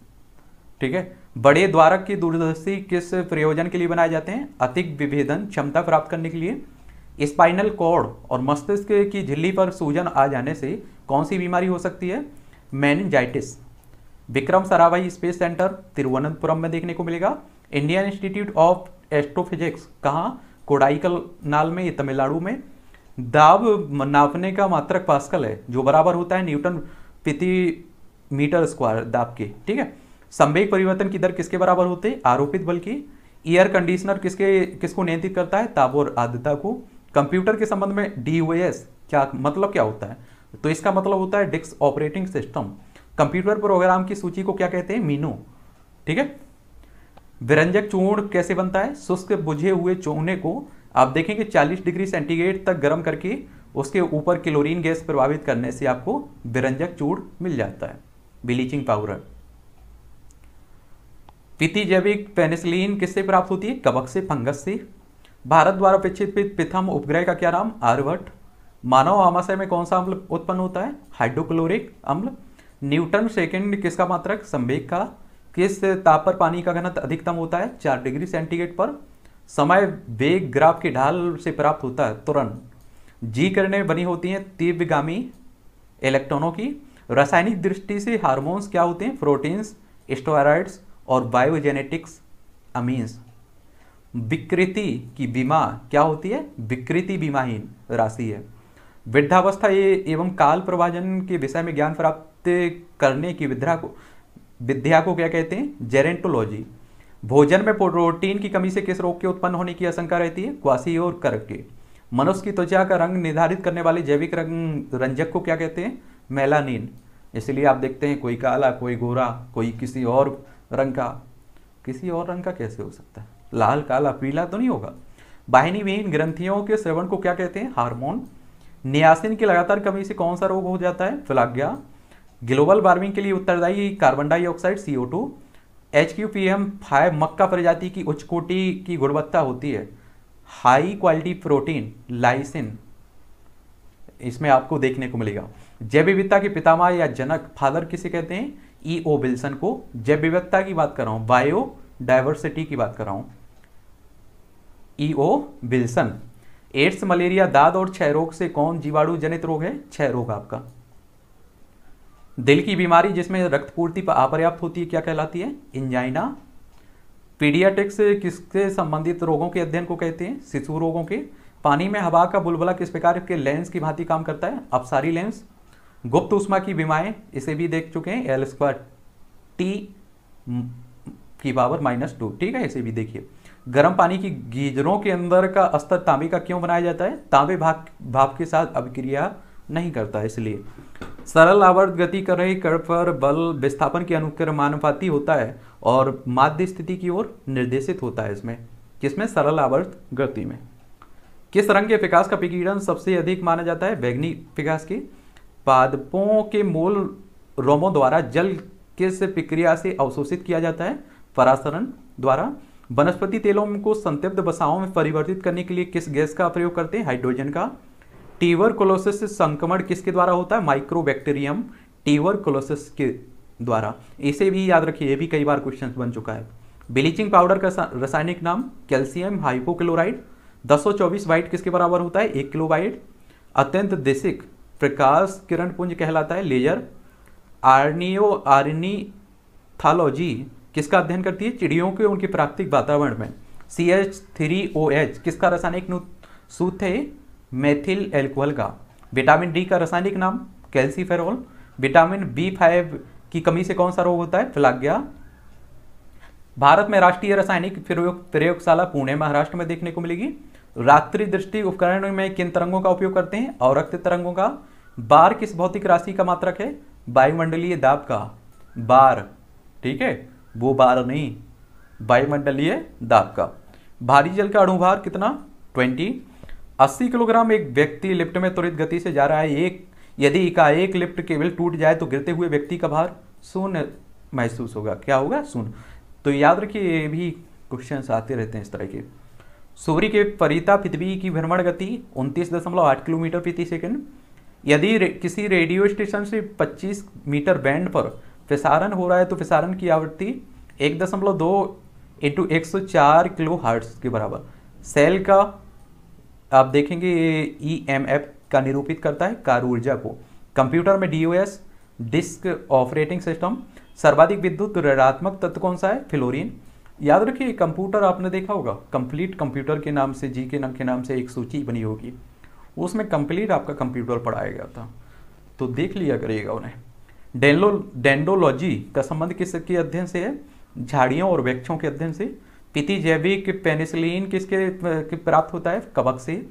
ठीक है? बड़े द्वारक की दूरदर्शी किस प्रयोजन के लिए बनाए जाते हैं? अतिक विभेदन क्षमता प्राप्त करने के लिए। स्पाइनल कॉर्ड और मस्तिष्क की झिल्ली पर सूजन आ जाने से कौन सी बीमारी हो सकती है? Meningitis Vikram Sarabhai space centre Thiruvananthapuram में देखने को मिलेगा। इंडियन इंस्टीट्यूट ऑफ़ एस्ट्रोफिजिक्स, कहाँ? कोडाइकल नाल में, तमिलनाडु में। दाब नापने का मात्रक पास्कल है, जो बराबर होता है न्यूटन प्रति मीटर स्क्वायर दाब के, ठीक है? संवेग परिवर्तन की दर किसके बराबर होते हैं? आरोपित बल की। एयर कंडीशनर किसके, किसको नियंत्रित करता है? ताप और आर्द्रता को। कंप्यूटर के संबंध में डी क्या मतलब क्या होता है? तो इसका मतलब होता है disk operating system. Computer program की सूची को क्या कहते हैं? मीनू। ठीक है? विरंजक चूर्ण कैसे बनता है? शुष्क बुझे हुए चूने को आप देखेंगे 40 डिग्री सेंटीग्रेड तक गर्म करके उसके ऊपर क्लोरीन गैस प्रभावित करने से आपको विरंजक चूर्ण मिल जाता है। ब्लीचिंग पाउडर पिति जैविक पेनिसिलिन किससे प्राप्त होती है? कवक से, फंगस से। भारत द्वारा अपेक्षित प्रथम उपग्रह का क्या नाम? आर्यभट्ट मानव आमाशय में कौन सा अम्ल उत्पन्न होता है? हाइड्रोक्लोरिक अम्ल। न्यूटन सेकेंड किसका मात्रक? संवेग का। किस ताप पर पानी का घनत्व अधिकतम होता है? चार डिग्री सेंटीग्रेड पर। समय वेग ग्राफ की ढाल से प्राप्त होता है तुरंत जी किरणें बनी होती हैं तीव्रगामी इलेक्ट्रॉनों की। रासायनिक दृष्टि से हार्मोन्स क्या होते हैं? प्रोटीन्स स्टोराइड्स और बायोजेनेटिक्स अमीन्स विकृति की बीमा क्या होती है? विकृति बीमाहीन राशि है। वृद्धावस्था एवं काल प्रवाजन के विषय में ज्ञान प्राप्त करने की विद्या को विद्या को क्या कहते हैं? जेरेंटोलॉजी भोजन में प्रोटीन की कमी से किस रोग के उत्पन्न होने की आशंका रहती है? क्वासी और करक के। मनुष्य की त्वचा का रंग निर्धारित करने वाले जैविक रंग, रंजक को क्या कहते हैं? मेलानिन इसलिए आप देखते हैं कोई काला, कोई गोरा, कोई किसी और रंग का। किसी और रंग का कैसे हो सकता है? लाल, काला, पीला तो नहीं होगा। वाहिनी विहीन ग्रंथियों के श्रवण को क्या कहते हैं? हार्मोन। नियासिन की लगातार कमी से कौन सा रोग हो जाता है? फिलाग्या। ग्लोबल वार्मिंग के लिए उत्तरदायी carbon dioxide CO two H Q P M five, मक्का प्रजाति की उच्च कोटि की गुणवत्ता होती है। High quality protein, lysine. इसमें आपको देखने को मिलेगा। जैव विविधता के पितामह या जनक, फादर किसे कहते हैं? ई ओ विल्सन को, जैव विविधता की बात कर रहा हूँ बायो डाइवर्सिटी की बात कर रहा हूँ। E O Wilson AIDS, malaria, दाद और क्षय रोग से कौन जीवाणु जनित रोग है? क्षय रोग आपका। दिल की बीमारी जिसमें रक्त पूर्ति अपर्याप्त होती है, क्या कहलाती है? इंजाइना पीडियाटिक्स किससे संबंधित रोगों के अध्ययन को कहते हैं? शिशु रोगों के। पानी में हवा का बुलबुला किस प्रकार के लेंस की भांति काम करता है? अपसारी लेंस गुप्त उष्मा की बीमाएँ इसे भी देख चुके हैं एल स्क्वायर टी की पावर माइनस टू ठीक है, इसे भी देखिए। गर्म पानी की गीजरों के अंदर का अस्तर तांबे का क्यों बनाया जाता है? तांबे भाप भाप के साथ अभिक्रिया नहीं करता इसलिए। सरल आवर्त गति कर रही कण पर बल विस्थापन के अनुक्रमानुपाती होता है और माध्य स्थिति की ओर निर्देशित होता है इसमें। किसमें? सरल आवर्त गति में। किस रंग के विकास का विकिरण सबसे अधिक माना जाता है? बैगनी विकास की। पादपों के मूल रोमों द्वारा जल किस प्रक्रिया से अवशोषित किया जाता है। परासरण द्वारा वनस्पति तेलों को संतृप्त बसाओं में परिवर्तित करने के लिए किस गैस का प्रयोग करते हैं? हाइड्रोजन का। टीवरकोलोसिस संक्रमण किसके द्वारा होता है? माइक्रोबैक्टीरियम टीवरकोलोसिस के द्वारा। इसे भी याद रखिए, ये भी कई बार क्वेश्चन बन चुका है। ब्लीचिंग पाउडर का रासायनिक नाम कैल्शियम हाइपोक्लोराइड। 224 वाइट किसके बराबर होता है? एक किलो वाइट अत्यंत देशिक प्रकाश किरण पुंज कहलाता है लेजर आर्नियो आर्निथालॉजी किसका अध्ययन करती है? चिड़ियों के, उनके प्राकृतिक वातावरण में। C H three O H किसका रासायनिक सूत्र है? मेथिल एल्कोहल का। विटामिन डी का रासायनिक नाम कैल्सीफेरोल विटामिन बी फाइव की कमी से कौन सा रोग होता है? फिलाग्या। भारत में राष्ट्रीय रासायनिक प्रयोगशाला पुणे, महाराष्ट्र में देखने को मिलेगी। रात्रि दृष्टि उपकरण में किन तरंगों का उपयोग करते हैं? और तरंगों का। बार किस भौतिक राशि का मात्रक है? वायुमंडलीय दाब का। बार, ठीक है? वो बार नहीं वायुमंडलीय दाब का। भारी जल का अणुभार कितना? ट्वेंटी। 80 किलोग्राम एक व्यक्ति लिफ्ट में त्वरित गति से जा रहा है। एक, यदि का एक लिफ्ट केवल टूट जाए तो गिरते हुए व्यक्ति का भार शून्य महसूस होगा। क्या होगा? शून्य। तो याद रखिए, ये भी क्वेश्चन आते रहते हैं इस तरह के। सूर्य के परिता पृथ्वी की भ्रमण गति उनतीस दशमलव आठ किलोमीटर प्रति सेकंड। यदि रे, किसी रेडियो स्टेशन से 25 मीटर बैंड पर प्रसारण हो रहा है तो प्रसारण की आवृत्ति एक दशमलव दो इंटू एक सौ चार किलो हार्ट्स के बराबर। सेल का आप देखेंगे ई एम एफ़ का निरूपित करता है कार ऊर्जा को। कंप्यूटर में D O S disk operating system सर्वाधिक विद्युत ऋणात्मक तत्व कौन सा है? फ्लोरीन। याद रखिए कंप्यूटर आपने देखा होगा कंप्लीट कंप्यूटर के नाम से जी के नाम के नाम से एक सूची बनी होगी। उसमें कंप्लीट आपका कंप्यूटर पढ़ाया गया था। तो देख लिया करिएगा उन्हें। डेंलो डेंडोलॉजी का संबंध किस के अध्ययन से है? झाड़ियों और वृक्षों के अध्ययन से। पिति जैविक पेनिसिलिन किसके प्राप्त होता है? कवक से।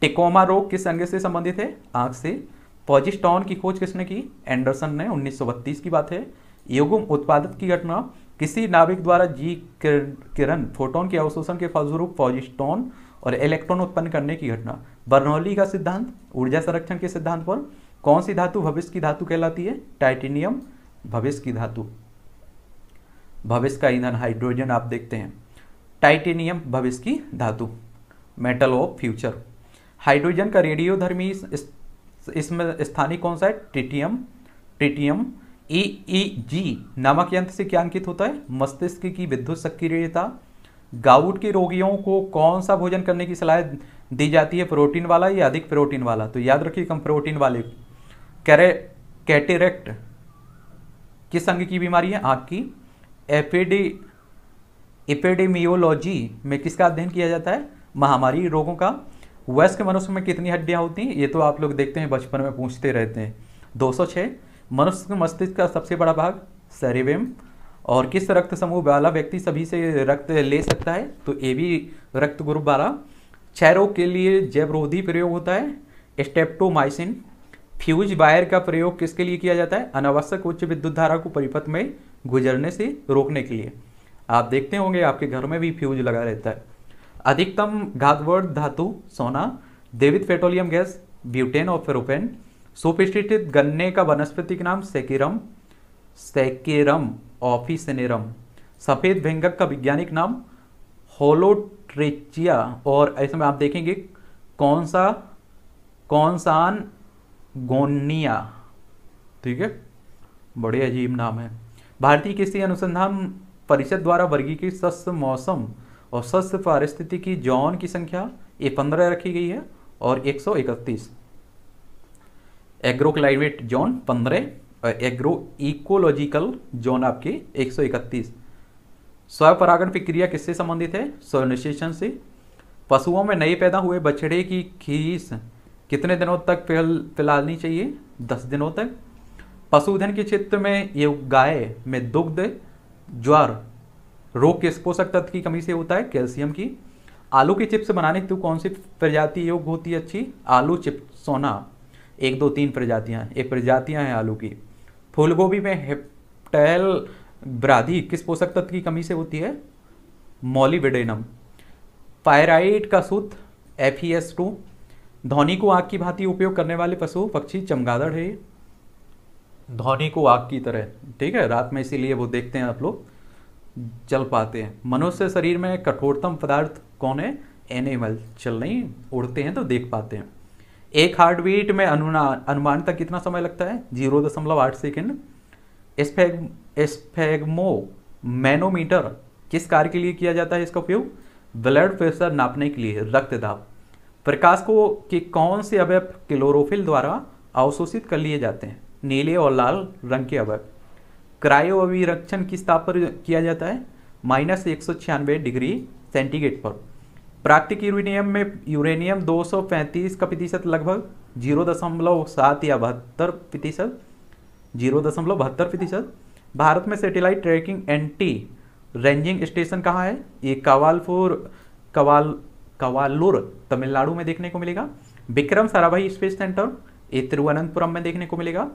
टिकोमा रोग किस अंग से संबंधित है? आँख से। पॉजिस्टॉन की खोज किसने की? एंडरसन ने। 1932 की बात है। युगम उत्पादक की घटना। किसी नाविक द्वारा जी किरण फोटोन के अवशोषण के फलस्वरूप पॉजिस्टोन और इलेक्ट्रॉन उत्पन्न करने की घटना। बर्नौली का सिद्धांत, ऊर्जा संरक्षण के सिद्धांत पर कौन सी धातु भविष्य की धातु कहलाती है? टाइटेनियम, भविष्य की धातु। भविष्य का ईंधन, हाइड्रोजन, आप देखते हैं। टाइटेनियम, भविष्य की धातु। Metal of future. हाइड्रोजन का रेडियोधर्मी इसमें इस स्थानीय कौन सा है? ट्रिटियम। ट्रिटियम ई ई जी नामक यंत्र से क्या अंकित होता है? मस्तिष्क की विद्युत सक्रियता गाउट के रोगियों को कौन सा भोजन करने की सलाह दी जाती है प्रोटीन वाला या अधिक प्रोटीन वाला? तो याद रखिए कम प्रोटीन वाले कैरे, कैटेरेक्ट किस अंग की बीमारी है? आँख की। एपिडी इपेडेमियोलॉजी में किसका अध्ययन किया जाता है? महामारी रोगों का। वयस्क मनुष्य में कितनी हड्डियाँ होती हैं? ये तो आप लोग देखते हैं, बचपन में पूछते रहते हैं। 206 मनुष्य के मस्तिष्क का सबसे बड़ा भाग सेरिवेम और किस रक्त समूह वाला व्यक्ति सभी से रक्त ले सकता है? तो ए भी रक्त ग्रुप वाला। क्षय रोग के लिए जैवरोधी प्रयोग होता है, स्टेप्टोमाइसिन। फ्यूज वायर का प्रयोग किसके लिए किया जाता है? अनावश्यक उच्च विद्युत धारा को परिपथ में गुजरने से रोकने के लिए। आप देखते होंगे आपके घर में भी फ्यूज लगा रहता है। अधिकतम घातवर्ध धातु, सोना देवित पेट्रोलियम गैस, ब्यूटेन और फेरोपेन सुप्रतिष्ठित गन्ने का वनस्पतिक नाम सेकिरम, सेकेरम, ऑफिसनेरम। सफ़ेद भेंगक का वैज्ञानिक नाम होलोट्रेचिया और ऐसे में आप देखेंगे कौन सा कौनसान गोनिया ठीक है? बड़े अजीब नाम है। भारतीय कृषि अनुसंधान परिषद द्वारा वर्गीकृत सस्य मौसम और सस्य पारिस्थितिकी जौन की संख्या ये पंद्रह रखी गई है और एक सौ इकतीस। एग्रो क्लाइमेट जोन पंद्रह एग्रो इकोलॉजिकल जोन आपके एक सौ इकतीस। स्वपरागण प्रक्रिया किससे संबंधित है? स्वनिषेचन से। पशुओं में नए पैदा हुए बछड़े की खीस कितने दिनों तक फैल फैलानी चाहिए? दस दिनों तक। पशुधन के क्षेत्र में ये गाय में दुग्ध, ज्वार, रोग किस पोषक तत्व की कमी से होता है, कैल्शियम की। आलू के चिप्स बनाने हेतु कौन सी प्रजाति योग होती है अच्छी? आलू चिप सोना। एक, दो, तीन प्रजातियाँ एक प्रजातियाँ हैं आलू की। फूलगोभी में हेप्टेल ब्राधी, किस पोषक तत्व की कमी से होती है? मॉलीविडेनम। पायराइड का सूत्र एफ़ ई एस टू। ध्वनि को आग की भांति उपयोग करने वाले पशु, पक्षी, चमगादड़ है ध्वनि को आग की तरह, ठीक है? रात में इसीलिए वो देखते हैं आप लोग। चल पाते हैं। मनुष्य शरीर में कठोरतम पदार्थ कौन है? एनिमल चल नहीं, उड़ते हैं तो देख पाते हैं। एक हार्ट बीट में अनुमान तक कितना समय लगता है? ज़ीरो दशमलव आठ सेकेंड। एस्फेग एस्फेगमो मैनोमीटर किस कार्य के लिए किया जाता है इसका उपयोग? ब्लड प्रेशर नापने के लिए, रक्तदाब। प्रकाश को कि कौन से अवयव क्लोरोफिल द्वारा अवशोषित कर लिए जाते हैं? नीले और लाल रंग के अवयव। क्रायो अभिरक्षण किस ताप पर किया जाता है? माइनस एक डिग्री सेंटीग्रेड पर। प्राकृतिक यूरेनियम में यूरेनियम 235 का प्रतिशत लगभग ज़ीरो दशमलव सात या बहत्तर प्रतिशत ज़ीरो दशमलव बहत्तर प्रतिशत। भारत में satellite tracking anti ranging station कहाँ है? ये कवालपुर, कवाल, कवालुर, तमिलनाडु में देखने को मिलेगा। विक्रम साराभाई स्पेस सेंटर, ये तिरुवनंतपुरम में देखने को मिलेगा।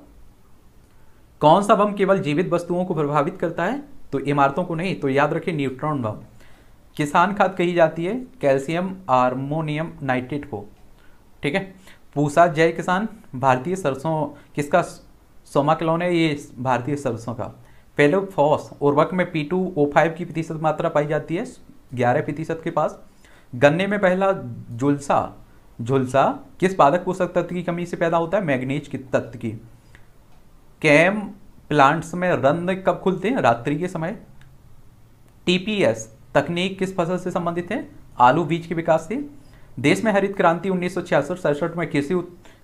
कौन सा बम केवल जीवित वस्तुओं को प्रभावित करता है? तो इमारतों को नहीं तो याद रखिए न्यूट्रॉन बम। किसान खाद कही जाती है, कैल्शियम, आर्मोनियम, नाइट्रेट को। ठीक है? पूसा, जय किसान। भारतीय सरसों, किसका सोमा क्लोन है, ये भारतीय सरसों का। पेलोफॉस उर्वरक में पी टू ओ फाइव की प्रतिशत मात्रा पाई जाती है, ग्यारह प्रतिशत के पास। गन्ने में पहला झुलसा झुलसा किस पादक पोषक तत्व की कमी से पैदा होता है? मैग्नीज की तत्व की। कैम प्लांट्स में रंध कब खुलते हैं? रात्रि के समय। टीपीएस तकनीक किस फ़सल से संबंधित है? आलू बीज के विकास से। देश में हरित क्रांति उन्नीस सौ में कृषि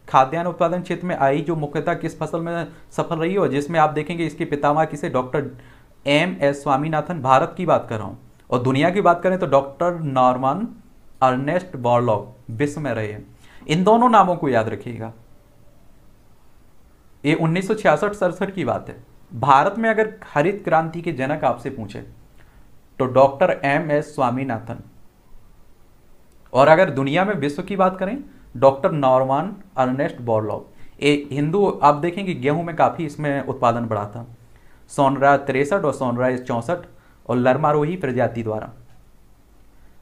खाद्यान्न उत्पादन क्षेत्र में आई, जो मुख्यतः किस फ़सल में सफल रही हो, जिसमें आप देखेंगे इसके पितामह किसे? Doctor M S Swaminathan. Bharat की बात कर रहा हूँ। और दुनिया की बात करें तो डॉक्टर नॉर्मन अर्नेस्ट बॉर्लॉग विश्व में रहे इन दोनों नामों को याद रखिएगा। ये उन्नीस सौ की बात है। भारत में अगर हरित क्रांति के जनक आपसे पूछे तो डॉक्टर एम एस स्वामीनाथन। और अगर दुनिया में विश्व की बात करें डॉक्टर नॉर्मान अर्नेस्ट बॉर्लॉग ए, हिंदू, आप देखेंगे गेहूँ में काफ़ी इसमें उत्पादन बढ़ा था। सोनराय तिरसठ और सोनराय चौंसठ और लरमारोही प्रजाति द्वारा।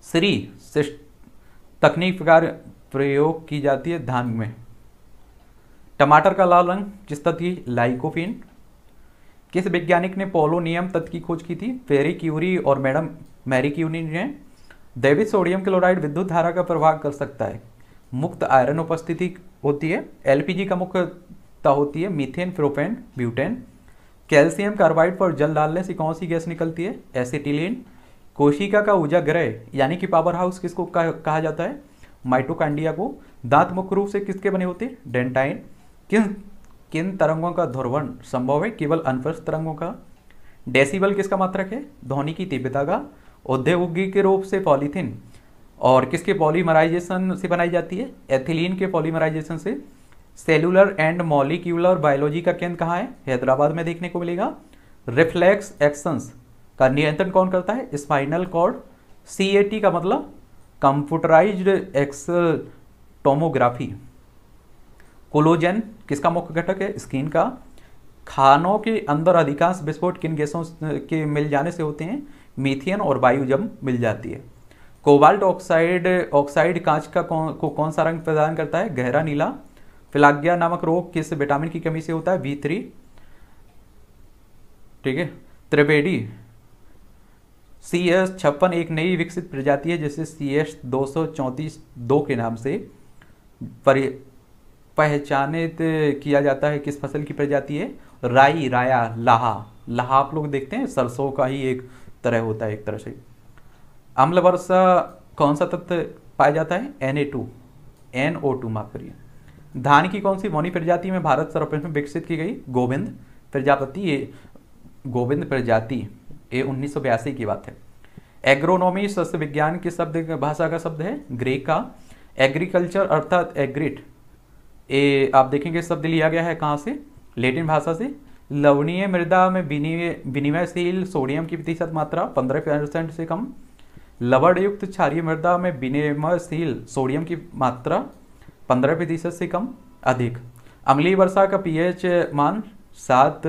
श्री तकनीक प्रकार प्रयोग की जाती है धान में। टमाटर का लाल रंग, किस तत्व की? लाइकोफिन। किस वैज्ञानिक ने पोलोनियम तत्व की खोज की थी? फेरी क्यूरी और मैडम मैरी क्यूरी ने। दैविक सोडियम क्लोराइड विद्युत धारा का प्रभाव कर सकता है। मुक्त आयरन उपस्थिति होती है। एलपीजी का मुख्यता होती है methane, propane, butane. Calcium carbide पर जल डालने से कौन सी गैस निकलती है? एसिटिलीन। कोशिका का ऊर्जा ग्रह, यानी कि पावर हाउस किसको कहा जाता है? माइटोकांडिया को। दांत मुख्य रूप से किसके बने होते हैं? डेंटाइन। किन किन तरंगों का ध्रुवण संभव है? केवल अनफर्स तरंगों का। डेसिबल किसका मात्रक है? ध्वनि की तीव्रता का। औद्योगिक रूप से पॉलीथीन। और किसके पॉलीमराइजेशन से बनाई जाती है? एथिलीन के पॉलीमराइजेशन से। सेलुलर एंड मॉलिक्यूलर बायोलॉजी का केंद्र कहाँ है? हैदराबाद में देखने को मिलेगा। रिफ्लेक्स एक्शंस का नियंत्रण कौन करता है? स्पाइनल कॉर्ड सीएटी का मतलब कंप्यूटराइज्ड एक्स टोमोग्राफी कोलोजन किसका मुख्य घटक है? स्किन का। खानों के अंदर अधिकांश विस्फोट किन गैसों के मिल जाने से होते हैं? मीथियन और वायु जब मिल जाती है। कोबाल्ट ऑक्साइड ऑक्साइड कांच का कौन, को कौन सा रंग प्रदान करता है? गहरा, नीला। फिलाग्या नामक रोग किस विटामिन की कमी से होता है? B three. ठीक है। त्रिवेडी सी एस छप्पन एक नई विकसित प्रजाति है, जिसे सी एस दो सौ चौंतीस दो के नाम से पहचानित किया जाता है। किस फ़सल की प्रजाति है? राई, राया, लाहा। लाहा आप लोग देखते हैं, सरसों का ही एक तरह होता है, एक तरह से। अम्ल वर्षा कौन सा तत्व पाया जाता है? N A two N O two माफ़ करिए। धान की कौन सी मोनी प्रजाति में भारत सर्वप्रथम विकसित की गई? गोविंद प्रजापति। ये गोविंद प्रजाति। ये उन्नीस सौ बयासी की बात है। एग्रोनॉमी सस्य विज्ञान के शब्द, भाषा का शब्द है ग्रेक का। एग्रीकल्चर अर्थात एग्रिट ये आप देखेंगे शब्द लिया गया है कहाँ से? लेटिन भाषा से। लवणीय मृदा में विनिमयशील सोडियम की प्रतिशत मात्रा पंद्रह परसेंट से कम। लवण युक्त क्षारीय मृदा में विनिमयशील सोडियम की मात्रा पंद्रह प्रतिशत से कम, अधिक। अम्लीय वर्षा का पीएच मान सात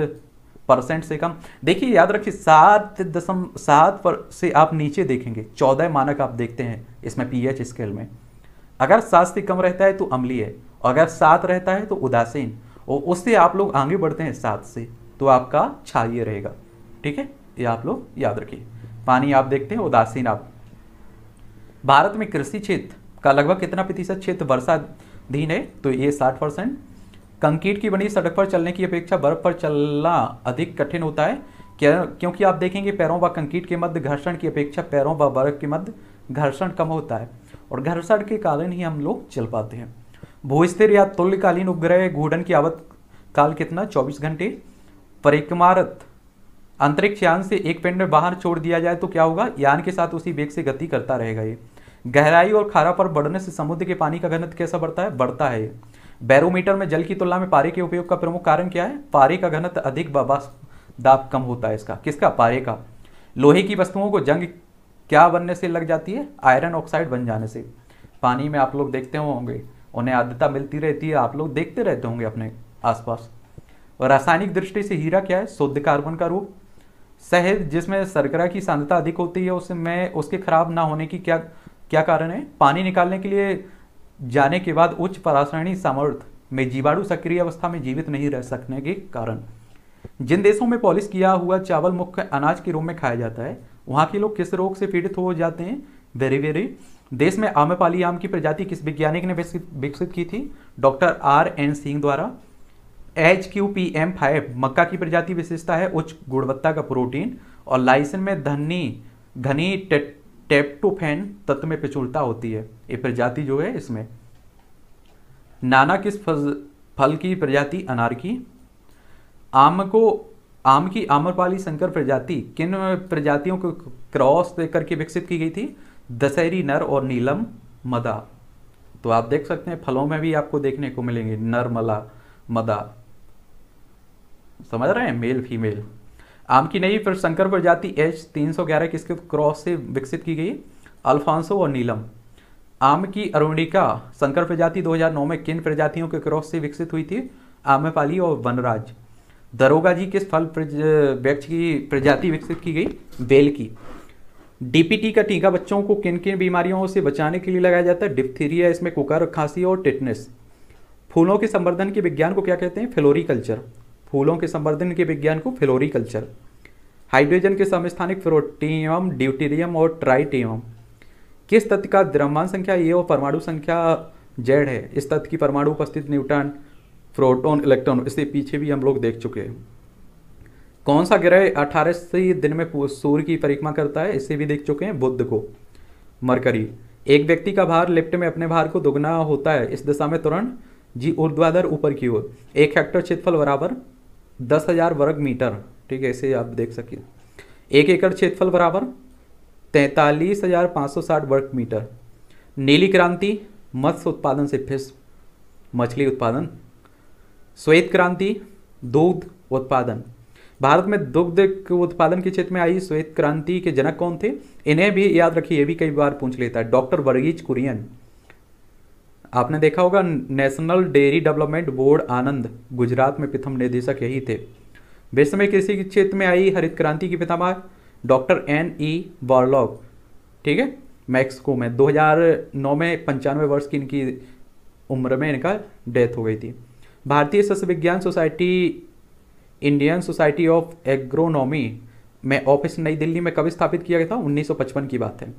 परसेंट से कम। देखिए, याद रखिए, सात दशम सात पर से आप नीचे देखेंगे, चौदह मानक आप देखते हैं इसमें पीएच स्केल में। अगर सात से कम रहता है तो अम्लीय है, अगर सात रहता है तो उदासीन। और उससे आप लोग आगे बढ़ते हैं सात से तो आपका क्षारीय रहेगा। ठीक है? ये आप लोग याद रखिए। पानी आप देखते हैं, उदासीन आप भारत में कृषि क्षेत्र का लगभग कितना प्रतिशत क्षेत्र वर्षाधीन है? तो ये साठ परसेंट। कंक्रीट की बनी सड़क पर चलने की अपेक्षा बर्फ़ पर चलना अधिक कठिन होता है। क्या, क्योंकि आप देखेंगे पैरों व कंक्रीट के मध्य घर्षण की अपेक्षा पैरों व बर्फ़ के मध्य घर्षण कम होता है और घर्षण के कारण ही हम लोग चल पाते हैं। भूस्थिर या तुल्यकालीन उपग्रह घूर्णन की आवत काल कितना? 24 घंटे। परिक्रमारत अंतरिक्ष यान से एक पिंड बाहर छोड़ दिया जाए तो क्या होगा? यान के साथ उसी वेग से गति करता रहेगा ये। गहराई और खारा पर बढ़ने से समुद्र के पानी का घनत्व कैसा बढ़ता है? बढ़ता है। बैरोमीटर में जल की तुलना में पारे के उपयोग का प्रमुख कारण क्या है? पारे का घनत्व अधिक दाब कम होता है इसका। किसका? पारे का। लोहे की वस्तुओं को जंग क्या बनने से लग जाती है? आयरन ऑक्साइड बन जाने से। पानी में आप लोग देखते होंगे, उन्हें आद्यता मिलती रहती है, आप लोग देखते रहते होंगे अपने आसपास। और रासायनिक दृष्टि से हीरा क्या है? शुद्ध कार्बन का रूप। शहद जिसमें शर्करा की सांद्रता अधिक होती है, उसमें उसके खराब ना होने की क्या क्या कारण है? पानी निकालने के लिए जाने के बाद उच्च परासरणी सामर्थ्य में जीवाणु सक्रिय अवस्था में जीवित नहीं रह सकने के कारण। जिन देशों में पॉलिश किया हुआ चावल मुख्य अनाज के रूप में खाया जाता है, वहाँ के लोग किस रोग से पीड़ित हो जाते हैं? वेरी वेरी। देश में आम्रपाली आम की प्रजाति किस वैज्ञानिक ने विकसित की थी? डॉक्टर आर एन सिंह द्वारा। H Q P M five मक्का की प्रजाति विशेषता है, उच्च गुणवत्ता का प्रोटीन, और लाइसिन में धनी, घनी टेप्टोफेन तत्व में प्रचुरता होती है। ये प्रजाति जो है इसमें। नाना किस फल की प्रजाति अनार की आम को, आम की आम्रपाली संकर प्रजाति, किन प्रजातियों को क्रॉस करके विकसित की गई थी? दशहरी नर और नीलम मदा। तो आप देख सकते हैं, फलों में भी आपको देखने को मिलेंगे, नर, मला, मदा। समझ रहे हैं? मेल फीमेल आम की नई पर संकर प्रजाति एच 311 किसके क्रॉस से विकसित की गई? अल्फांसो और नीलम. आम की अरुणिका संकर प्रजाति 2009 में किन प्रजातियों के क्रॉस से विकसित हुई थी? आम्रपाली और वनराज. दरोगा जी किस फल वृक्ष की प्रजाति विकसित की गई? बेल की. डीपीटी का टीका बच्चों को किन किन बीमारियों से बचाने के लिए लगाया जाता है? डिप्थीरिया इसमें कुकर, खांसी और टिटनेस फूलों के संवर्धन के विज्ञान को क्या कहते हैं? फ्लोरिकल्चर फूलों के संवर्धन के विज्ञान को फ्लोरिकल्चर, हाइड्रोजन के समस्थानिक फ्रोटियम ड्यूटीरियम और ट्राइटियम। किस तत्व का द्रव्यमान संख्या ये और परमाणु संख्या जेड है? इस तत्व की परमाणु उपस्थित न्यूट्रॉन प्रोटोन, इलेक्ट्रॉन, इससे पीछे भी हम लोग देख चुके हैं। कौन सा ग्रह अठारह से दिन में सूर्य की परिक्रमा करता है? इसे भी देख चुके हैं बुद्ध को। मरकरी। एक व्यक्ति का भार लिफ्ट में अपने भार को दोगुना होता है। इस दिशा में तुरंत जी ऊर्ध्वाधर ऊपर की ओर। एक हेक्टर क्षेत्रफल बराबर दस हज़ार वर्ग मीटर, ठीक है, इसे आप देख सकिए। एक एकड़ क्षेत्रफल बराबर तैतालीस हज़ार पाँच सौ साठ वर्ग मीटर। नीली क्रांति, मत्स्य उत्पादन से फ़िश, मछली उत्पादन। श्वेत क्रांति दूध उत्पादन। भारत में दुग्ध उत्पादन के क्षेत्र में आई श्वेत क्रांति के जनक कौन थे? इन्हें भी याद रखिए, ये भी कई बार पूछ लेता है। डॉक्टर वर्गीज कुरियन। आपने देखा होगा national dairy development board Anand, Gujarat में प्रथम निदेशक यही थे। विश्व में कृषि क्षेत्र में आई हरित क्रांति की पितामह, डॉक्टर एन ई वॉरलॉग ठीक है? मैक्सिको में 2009 में पंचानवे वर्ष की इनकी उम्र में इनका डेथ हो गई थी। भारतीय सस्य विज्ञान society, Indian society of agronomy में ऑफ़िस नई दिल्ली में कब स्थापित किया गया था? 1955 की बात है।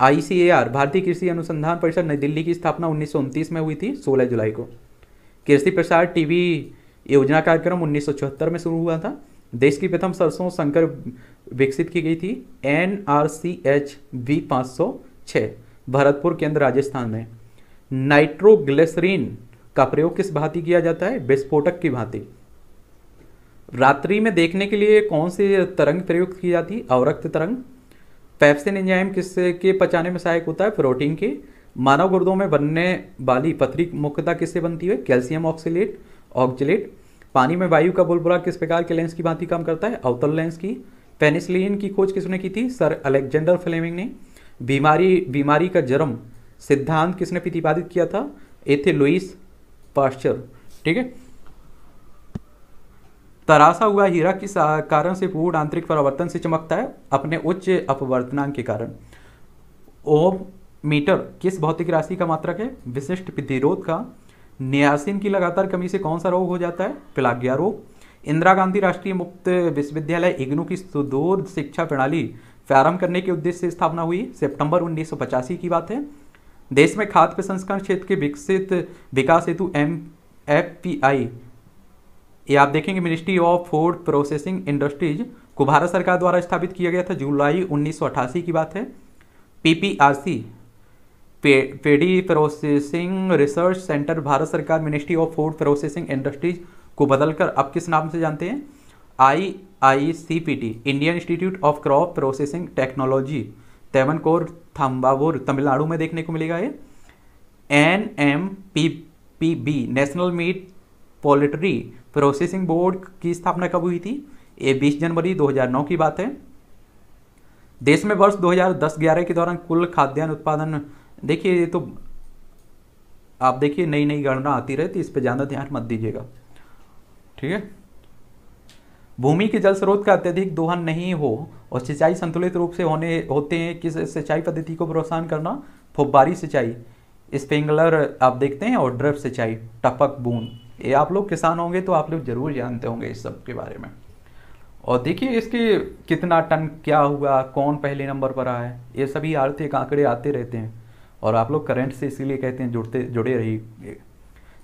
आईसीएआर, भारतीय कृषि अनुसंधान परिषद, नई दिल्ली की स्थापना उन्नीस में हुई थी 16 जुलाई को। कृषि प्रसार टीवी योजना कार्यक्रम उन्नीस में शुरू हुआ था। देश की प्रथम सरसों संकर विकसित की गई थी N R C H V पाँच सौ छः भरतपुर केंद्र राजस्थान में। नाइट्रोग्लिसरीन का प्रयोग किस भांति किया जाता है? विस्फोटक की भांति। रात्रि में देखने के लिए कौन सी तरंग प्रयुक्त की जाती है? अवरक्त तरंग। पैप्सिन एंजाइम किससे के पचाने में सहायक होता है? प्रोटीन के। मानव गुर्दों में बनने वाली पथरी मुख्यतः किससे बनती है? Calcium oxalate, oxalate. पानी में वायु का बुलबुला किस प्रकार के लेंस की भांति काम करता है? अवतल लेंस की। पेनिसिलिन की खोज किसने की थी? सर अलेक्जेंडर फ्लेमिंग ने। बीमारी बीमारी का जन्म सिद्धांत किसने प्रतिपादित किया था? ए थे लुइस पास्चर ठीक है? तरासा हुआ हीरा किस कारण से पूर्ण आंतरिक परावर्तन से चमकता है? अपने उच्च अपवर्तनांक के कारण। ओम मीटर किस भौतिक राशि का मात्रक है? विशिष्ट प्रतिरोध का। नियासिन की लगातार कमी से कौन सा रोग हो जाता है? पिलाग्या रोग। इंदिरा गांधी राष्ट्रीय मुक्त विश्वविद्यालय इग्नू की सुदूर शिक्षा प्रणाली प्रारंभ करने के उद्देश्य से स्थापना हुई। सितंबर उन्नीस सौ पचासी की बात है। देश में खाद्य प्रसंस्करण क्षेत्र के विकसित, विकास हेतु एम, एफ़ पी आई ये आप देखेंगे ministry of food processing industries को भारत सरकार द्वारा स्थापित किया गया था। जुलाई उन्नीस सौ अठासी की बात है। PPRC paddy processing research centre Bharat सरकार ministry of food processing industries को बदलकर अब किस नाम से जानते हैं? I I C P T Indian institute of crop processing technology तेवनकोर Thanjavur Tamil Nadu में देखने को मिलेगा ये। N M P P B national meat poultry processing board की स्थापना कब हुई थी? ये 20 जनवरी 2009 की बात है। देश में वर्ष 2010-11 के दौरान कुल खाद्यान्न उत्पादन, देखिए ये तो आप देखिए नई नई गणना आती रहती इस पर ज़्यादा ध्यान मत दीजिएगा। ठीक है? भूमि के जल स्रोत का अत्यधिक दोहन नहीं हो और सिंचाई संतुलित रूप से होने, होते हैं, किस सिंचाई पद्धति को प्रोत्साहन करना? फुब्बारी सिंचाई, स्प्रिंगलर आप देखते हैं और ड्रिप सिंचाई, टपक बूंद। ये आप लोग किसान होंगे तो आप लोग ज़रूर जानते होंगे इस सब के बारे में। और देखिए इसके कितना टन क्या हुआ, कौन पहले नंबर पर आया, ये सभी आर्थिक आंकड़े आते रहते हैं। और आप लोग करंट से इसीलिए कहते हैं, जुड़ते, जुड़े रहिए।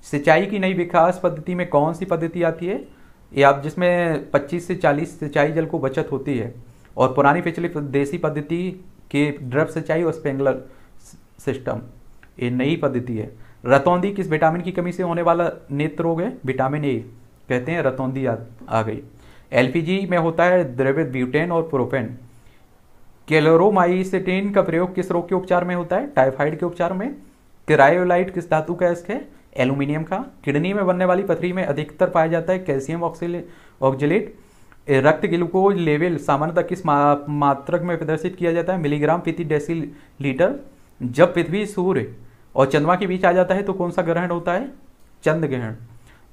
सिंचाई की नई विकास पद्धति में कौन सी पद्धति आती है? ये आप जिसमें 25 से 40 सिंचाई जल को बचत होती है। और पुरानी पिछली देसी पद्धति के ड्रप सिंचाई और स्पेंगलर सिस्टम, ये नई पद्धति है। रतौंदी किस विटामिन की कमी से होने वाला नेत्र रोग है? विटामिन ए कहते हैं रतौंदी आ, आ गई। एलपीजी में होता है द्रवित ब्यूटेन और प्रोपेन। कैलोरोमाइसिटिन का प्रयोग किस रोग के उपचार में होता है? टाइफाइड के उपचार में। क्रायोलाइट किस धातु का इसके एल्यूमिनियम का। किडनी में बनने वाली पथरी में अधिकतर पाया जाता है कैल्शियम ऑक्जिलेट। रक्त ग्लूकोज लेवल सामान्यतः किस मा, मात्रक में प्रदर्शित किया जाता है? मिलीग्राम प्रति डेसी लीटर जब पृथ्वी सूर्य और चंद्रमा के बीच आ जाता है तो कौन सा ग्रहण होता है? चंद ग्रहण।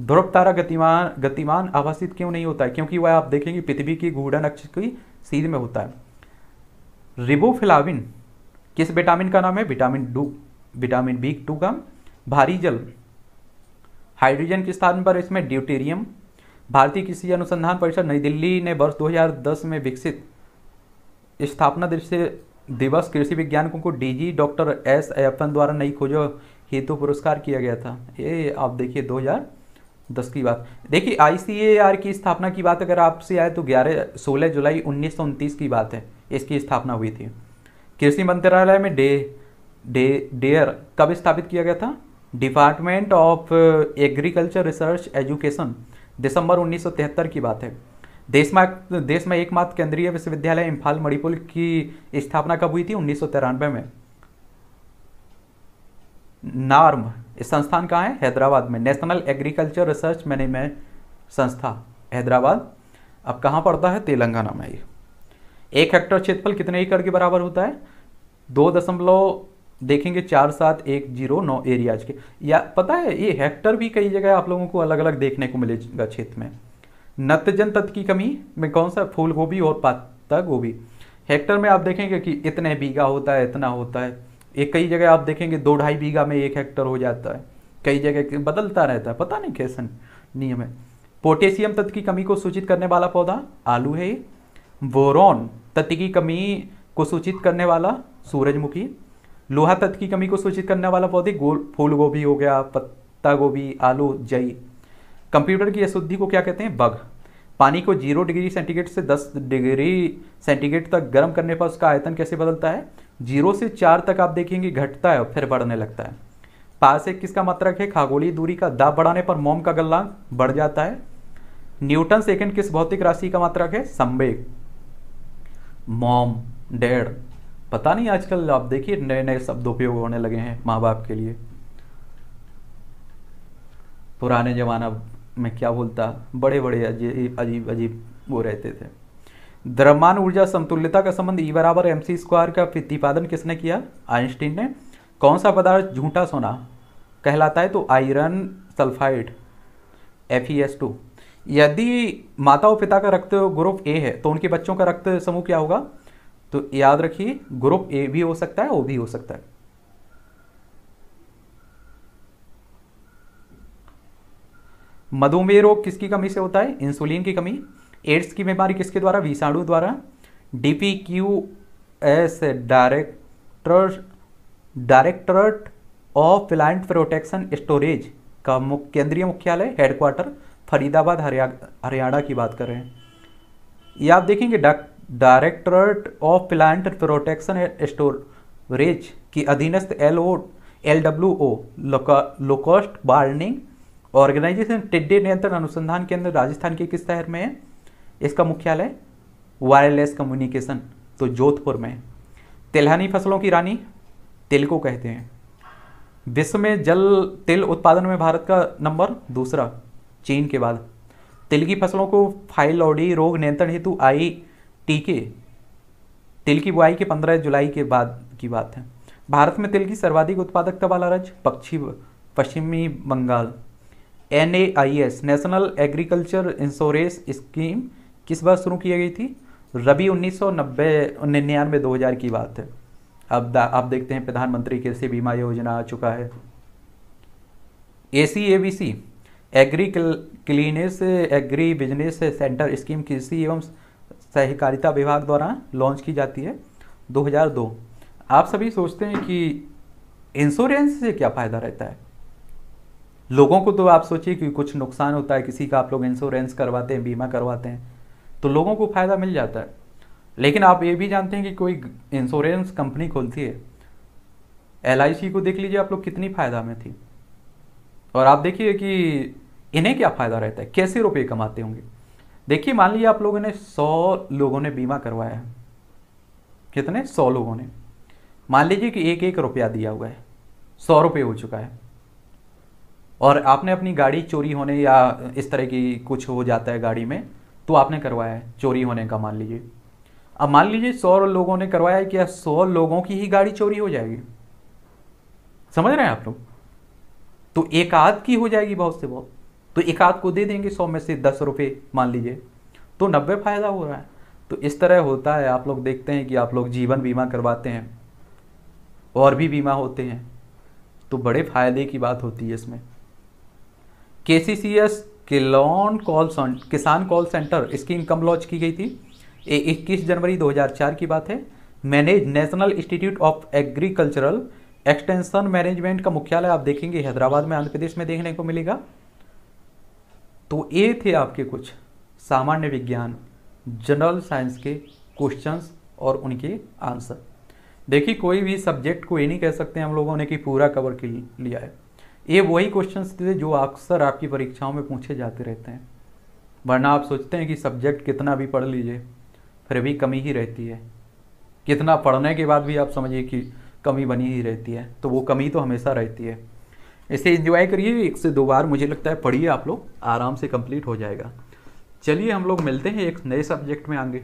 ध्रुव तारा गतिमान गतिमान आभासित क्यों नहीं होता है? क्योंकि वह आप देखेंगे पृथ्वी की घूर्णन अक्ष की सीध में होता है। रिबोफ्लाविन, किस विटामिन का नाम है? विटामिन डू, विटामिन बी टू का। भारी जल, हाइड्रोजन के स्थान पर इसमें ड्यूटेरियम। भारतीय कृषि अनुसंधान परिषद नई दिल्ली ने वर्ष 2010 में विकसित स्थापना दिवस दिवस कृषि वैज्ञानिकों को डीजी डॉक्टर एस अयप्पन द्वारा नई खोजों हेतु पुरस्कार किया गया था। ये आप देखिए 2010 की बात। देखिए आईसीएआर की स्थापना की बात अगर आपसे आए तो 11 16 जुलाई उन्नीस सौ उनतीस की बात है। इसकी स्थापना हुई थी। कृषि मंत्रालय में डे डे, डेयर कब स्थापित किया गया था? Department of agriculture research education, दिसंबर उन्नीस सौ तिहत्तर की बात है। देश में देश में एकमात्र केंद्रीय विश्वविद्यालय इम्फाल मणिपुर की स्थापना कब हुई थी? उन्नीस सौ तिरानवे में। नार्म, इस संस्थान कहाँ है? हैदराबाद में। नेशनल एग्रीकल्चर रिसर्च मैनेजमेंट संस्था, हैदराबाद। अब कहाँ पड़ता है? तेलंगाना में ये। एक हेक्टर क्षेत्रफल कितने एकड़ के बराबर होता है? दो दशमलव, देखेंगे, चार सात एक ज़ीरो नौ एरियाज़ के। या पता है, ये हेक्टर भी कई जगह आप लोगों को अलग अलग देखने को मिलेगा क्षेत्र में। नत्यजन तत्व की कमी में कौन सा फूल गोभी और पत्ता गोभी? हेक्टर में आप देखेंगे कि इतने बीघा होता है, इतना होता है। एक कई जगह आप देखेंगे दो ढाई बीघा में एक हेक्टर हो जाता है। कई जगह बदलता रहता है। पता नहीं कैसे नियम है। पोटेशियम तत्व की कमी को सूचित करने वाला पौधा आलू है। बोरोन तत्व की कमी को सूचित करने वाला सूरजमुखी। लोहा तत्व की कमी को सूचित करने वाला पौधे फूल गोभी हो गया, पत्ता गोभी, आलू, जई। कंप्यूटर की अशुद्धि को क्या कहते हैं? बग। पानी को ज़ीरो डिग्री सेंटीग्रेड से दस डिग्री सेंटीग्रेड तक गर्म करने पर उसका आयतन कैसे बदलता है? ज़ीरो से चार तक आप देखेंगे घटता है और फिर बढ़ने लगता है। पास एक किसका मात्रक है? खागोलीय दूरी का दाब बढ़ाने पर मोम का गलनांक बढ़ जाता है। न्यूटन सेकंड किस भौतिक राशि का मात्रक है? संवेग। मोम, डेढ़। पता नहीं आजकल आप देखिए नए नए शब्द उपयोग होने लगे हैं माँ बाप के लिए। पुराने जमाना में क्या बोलता बड़े बड़े अजीब अजीब वो रहते थे। द्रव्यमान ऊर्जा समतुल्यता का संबंध ई बराबर एम सी स्क्वायर का प्रतिपादन किसने किया? आइंस्टीन ने। कौन सा पदार्थ झूठा सोना कहलाता है? तो iron sulphide F E S two यदि माता और पिता का रक्त ग्रुप ए है तो उनके बच्चों का रक्त समूह क्या होगा? तो याद रखिए, ग्रुप ए भी हो सकता है ओ भी हो सकता है। मधुमेह रोग किसकी कमी से होता है? इंसुलिन की कमी। एड्स की बीमारी किसके द्वारा? विषाणु द्वारा। D P Q S director directorate of plant protection storage का मुख्य केंद्रीय मुख्यालय हेडक्वार्टर, फरीदाबाद हरियाणा की बात कर रहे हैं। ये आप देखेंगे directorate of plant protection storage की अधीनस्थ L O L W O locust warning organisation टिड्डे नियंत्रण अनुसंधान केंद्र राजस्थान के किस शहर में है? इसका मुख्यालय वायरलेस कम्युनिकेशन तो जोधपुर में तिलहनी फ़सलों की रानी तिल को कहते हैं। विश्व में जल, तिल उत्पादन में भारत का नंबर दूसरा, चीन के बाद। तिल की फ़सलों को फाइलॉडी रोग नियंत्रण हेतु आई टीके। तिल की बुआई के 15 जुलाई के बाद की बात है। भारत में तिल की सर्वाधिक उत्पादकता वाला राज्य पश्चिम पश्चिमी Bengal. N A I S national agriculture insurance scheme किस बार शुरू की गई थी? रबी उन्नीस सौ नब्बे निन्यानवे दो हज़ार की बात है। अब आप देखते हैं प्रधानमंत्री कृषि बीमा योजना आ चुका है। A C A B C agri clinics agri business centre scheme कृषि एवं सहकारिता विभाग द्वारा लॉन्च की जाती है 2002 आप सभी सोचते हैं कि इंश्योरेंस से क्या फ़ायदा रहता है? लोगों को तो आप सोचिए कि कुछ नुकसान होता है, किसी का आप लोग इंश्योरेंस करवाते हैं, बीमा करवाते हैं तो लोगों को फ़ायदा मिल जाता है। लेकिन आप ये भी जानते हैं कि कोई इंश्योरेंस कंपनी खोलती है एलआईसी को देख लीजिए आप लोग कितनी फ़ायदा में थी। और आप देखिए कि इन्हें क्या फ़ायदा रहता है, कैसे रुपये कमाते होंगे। देखिए, मान लीजिए आप लोगों ने सौ लोगों ने बीमा करवाया है। कितने? सौ लोगों ने। मान लीजिए कि एक एक रुपया दिया हुआ है, सौ रुपये हो चुका है। और आपने अपनी गाड़ी चोरी होने या इस तरह की कुछ हो जाता है गाड़ी में तो आपने करवाया है चोरी होने का, मान लीजिए। अब मान लीजिए सौ लोगों ने करवाया है कि सौ लोगों की ही गाड़ी चोरी हो जाएगी। समझ रहे हैं आप लोग? तो एक आध की हो जाएगी बहुत से बहुत। तो एक आध को दे देंगे सौ में से दस रुपये मान लीजिए। तो नब्बे फ़ायदा हो रहा है। तो इस तरह होता है, आप लोग देखते हैं कि आप लोग जीवन बीमा करवाते हैं और भी बीमा होते हैं। तो बड़े फ़ायदे की बात होती है इसमें। के सी सी एस किलोन कॉल किसान कॉल सेंटर, इसकी इनकम लॉन्च की गई थी। ये इक्कीस जनवरी 2004 की बात है। Manage national institute of agricultural extension management का मुख्यालय आप देखेंगे, हैदराबाद में आंध्र प्रदेश में देखने को मिलेगा। तो ये थे आपके कुछ सामान्य विज्ञान, जनरल साइंस के क्वेश्चंस और उनके आंसर। देखिए, कोई भी सब्जेक्ट को ये नहीं कह सकते हम लोगों ने कि पूरा कवर कर लिया है। ये वही क्वेश्चंस थे जो अक्सर आपकी परीक्षाओं में पूछे जाते रहते हैं। वरना आप सोचते हैं कि सब्जेक्ट कितना भी पढ़ लीजिए, फिर भी कमी ही रहती है। कितना पढ़ने के बाद भी आप समझिए कि कमी बनी ही रहती है तो वो कमी तो हमेशा रहती है। इसे इंजॉय करिए, एक से दो बार मुझे लगता है पढ़िए आप लोग, आराम से कंप्लीट हो जाएगा। चलिए हम लोग मिलते हैं एक नए सब्जेक्ट में आगे।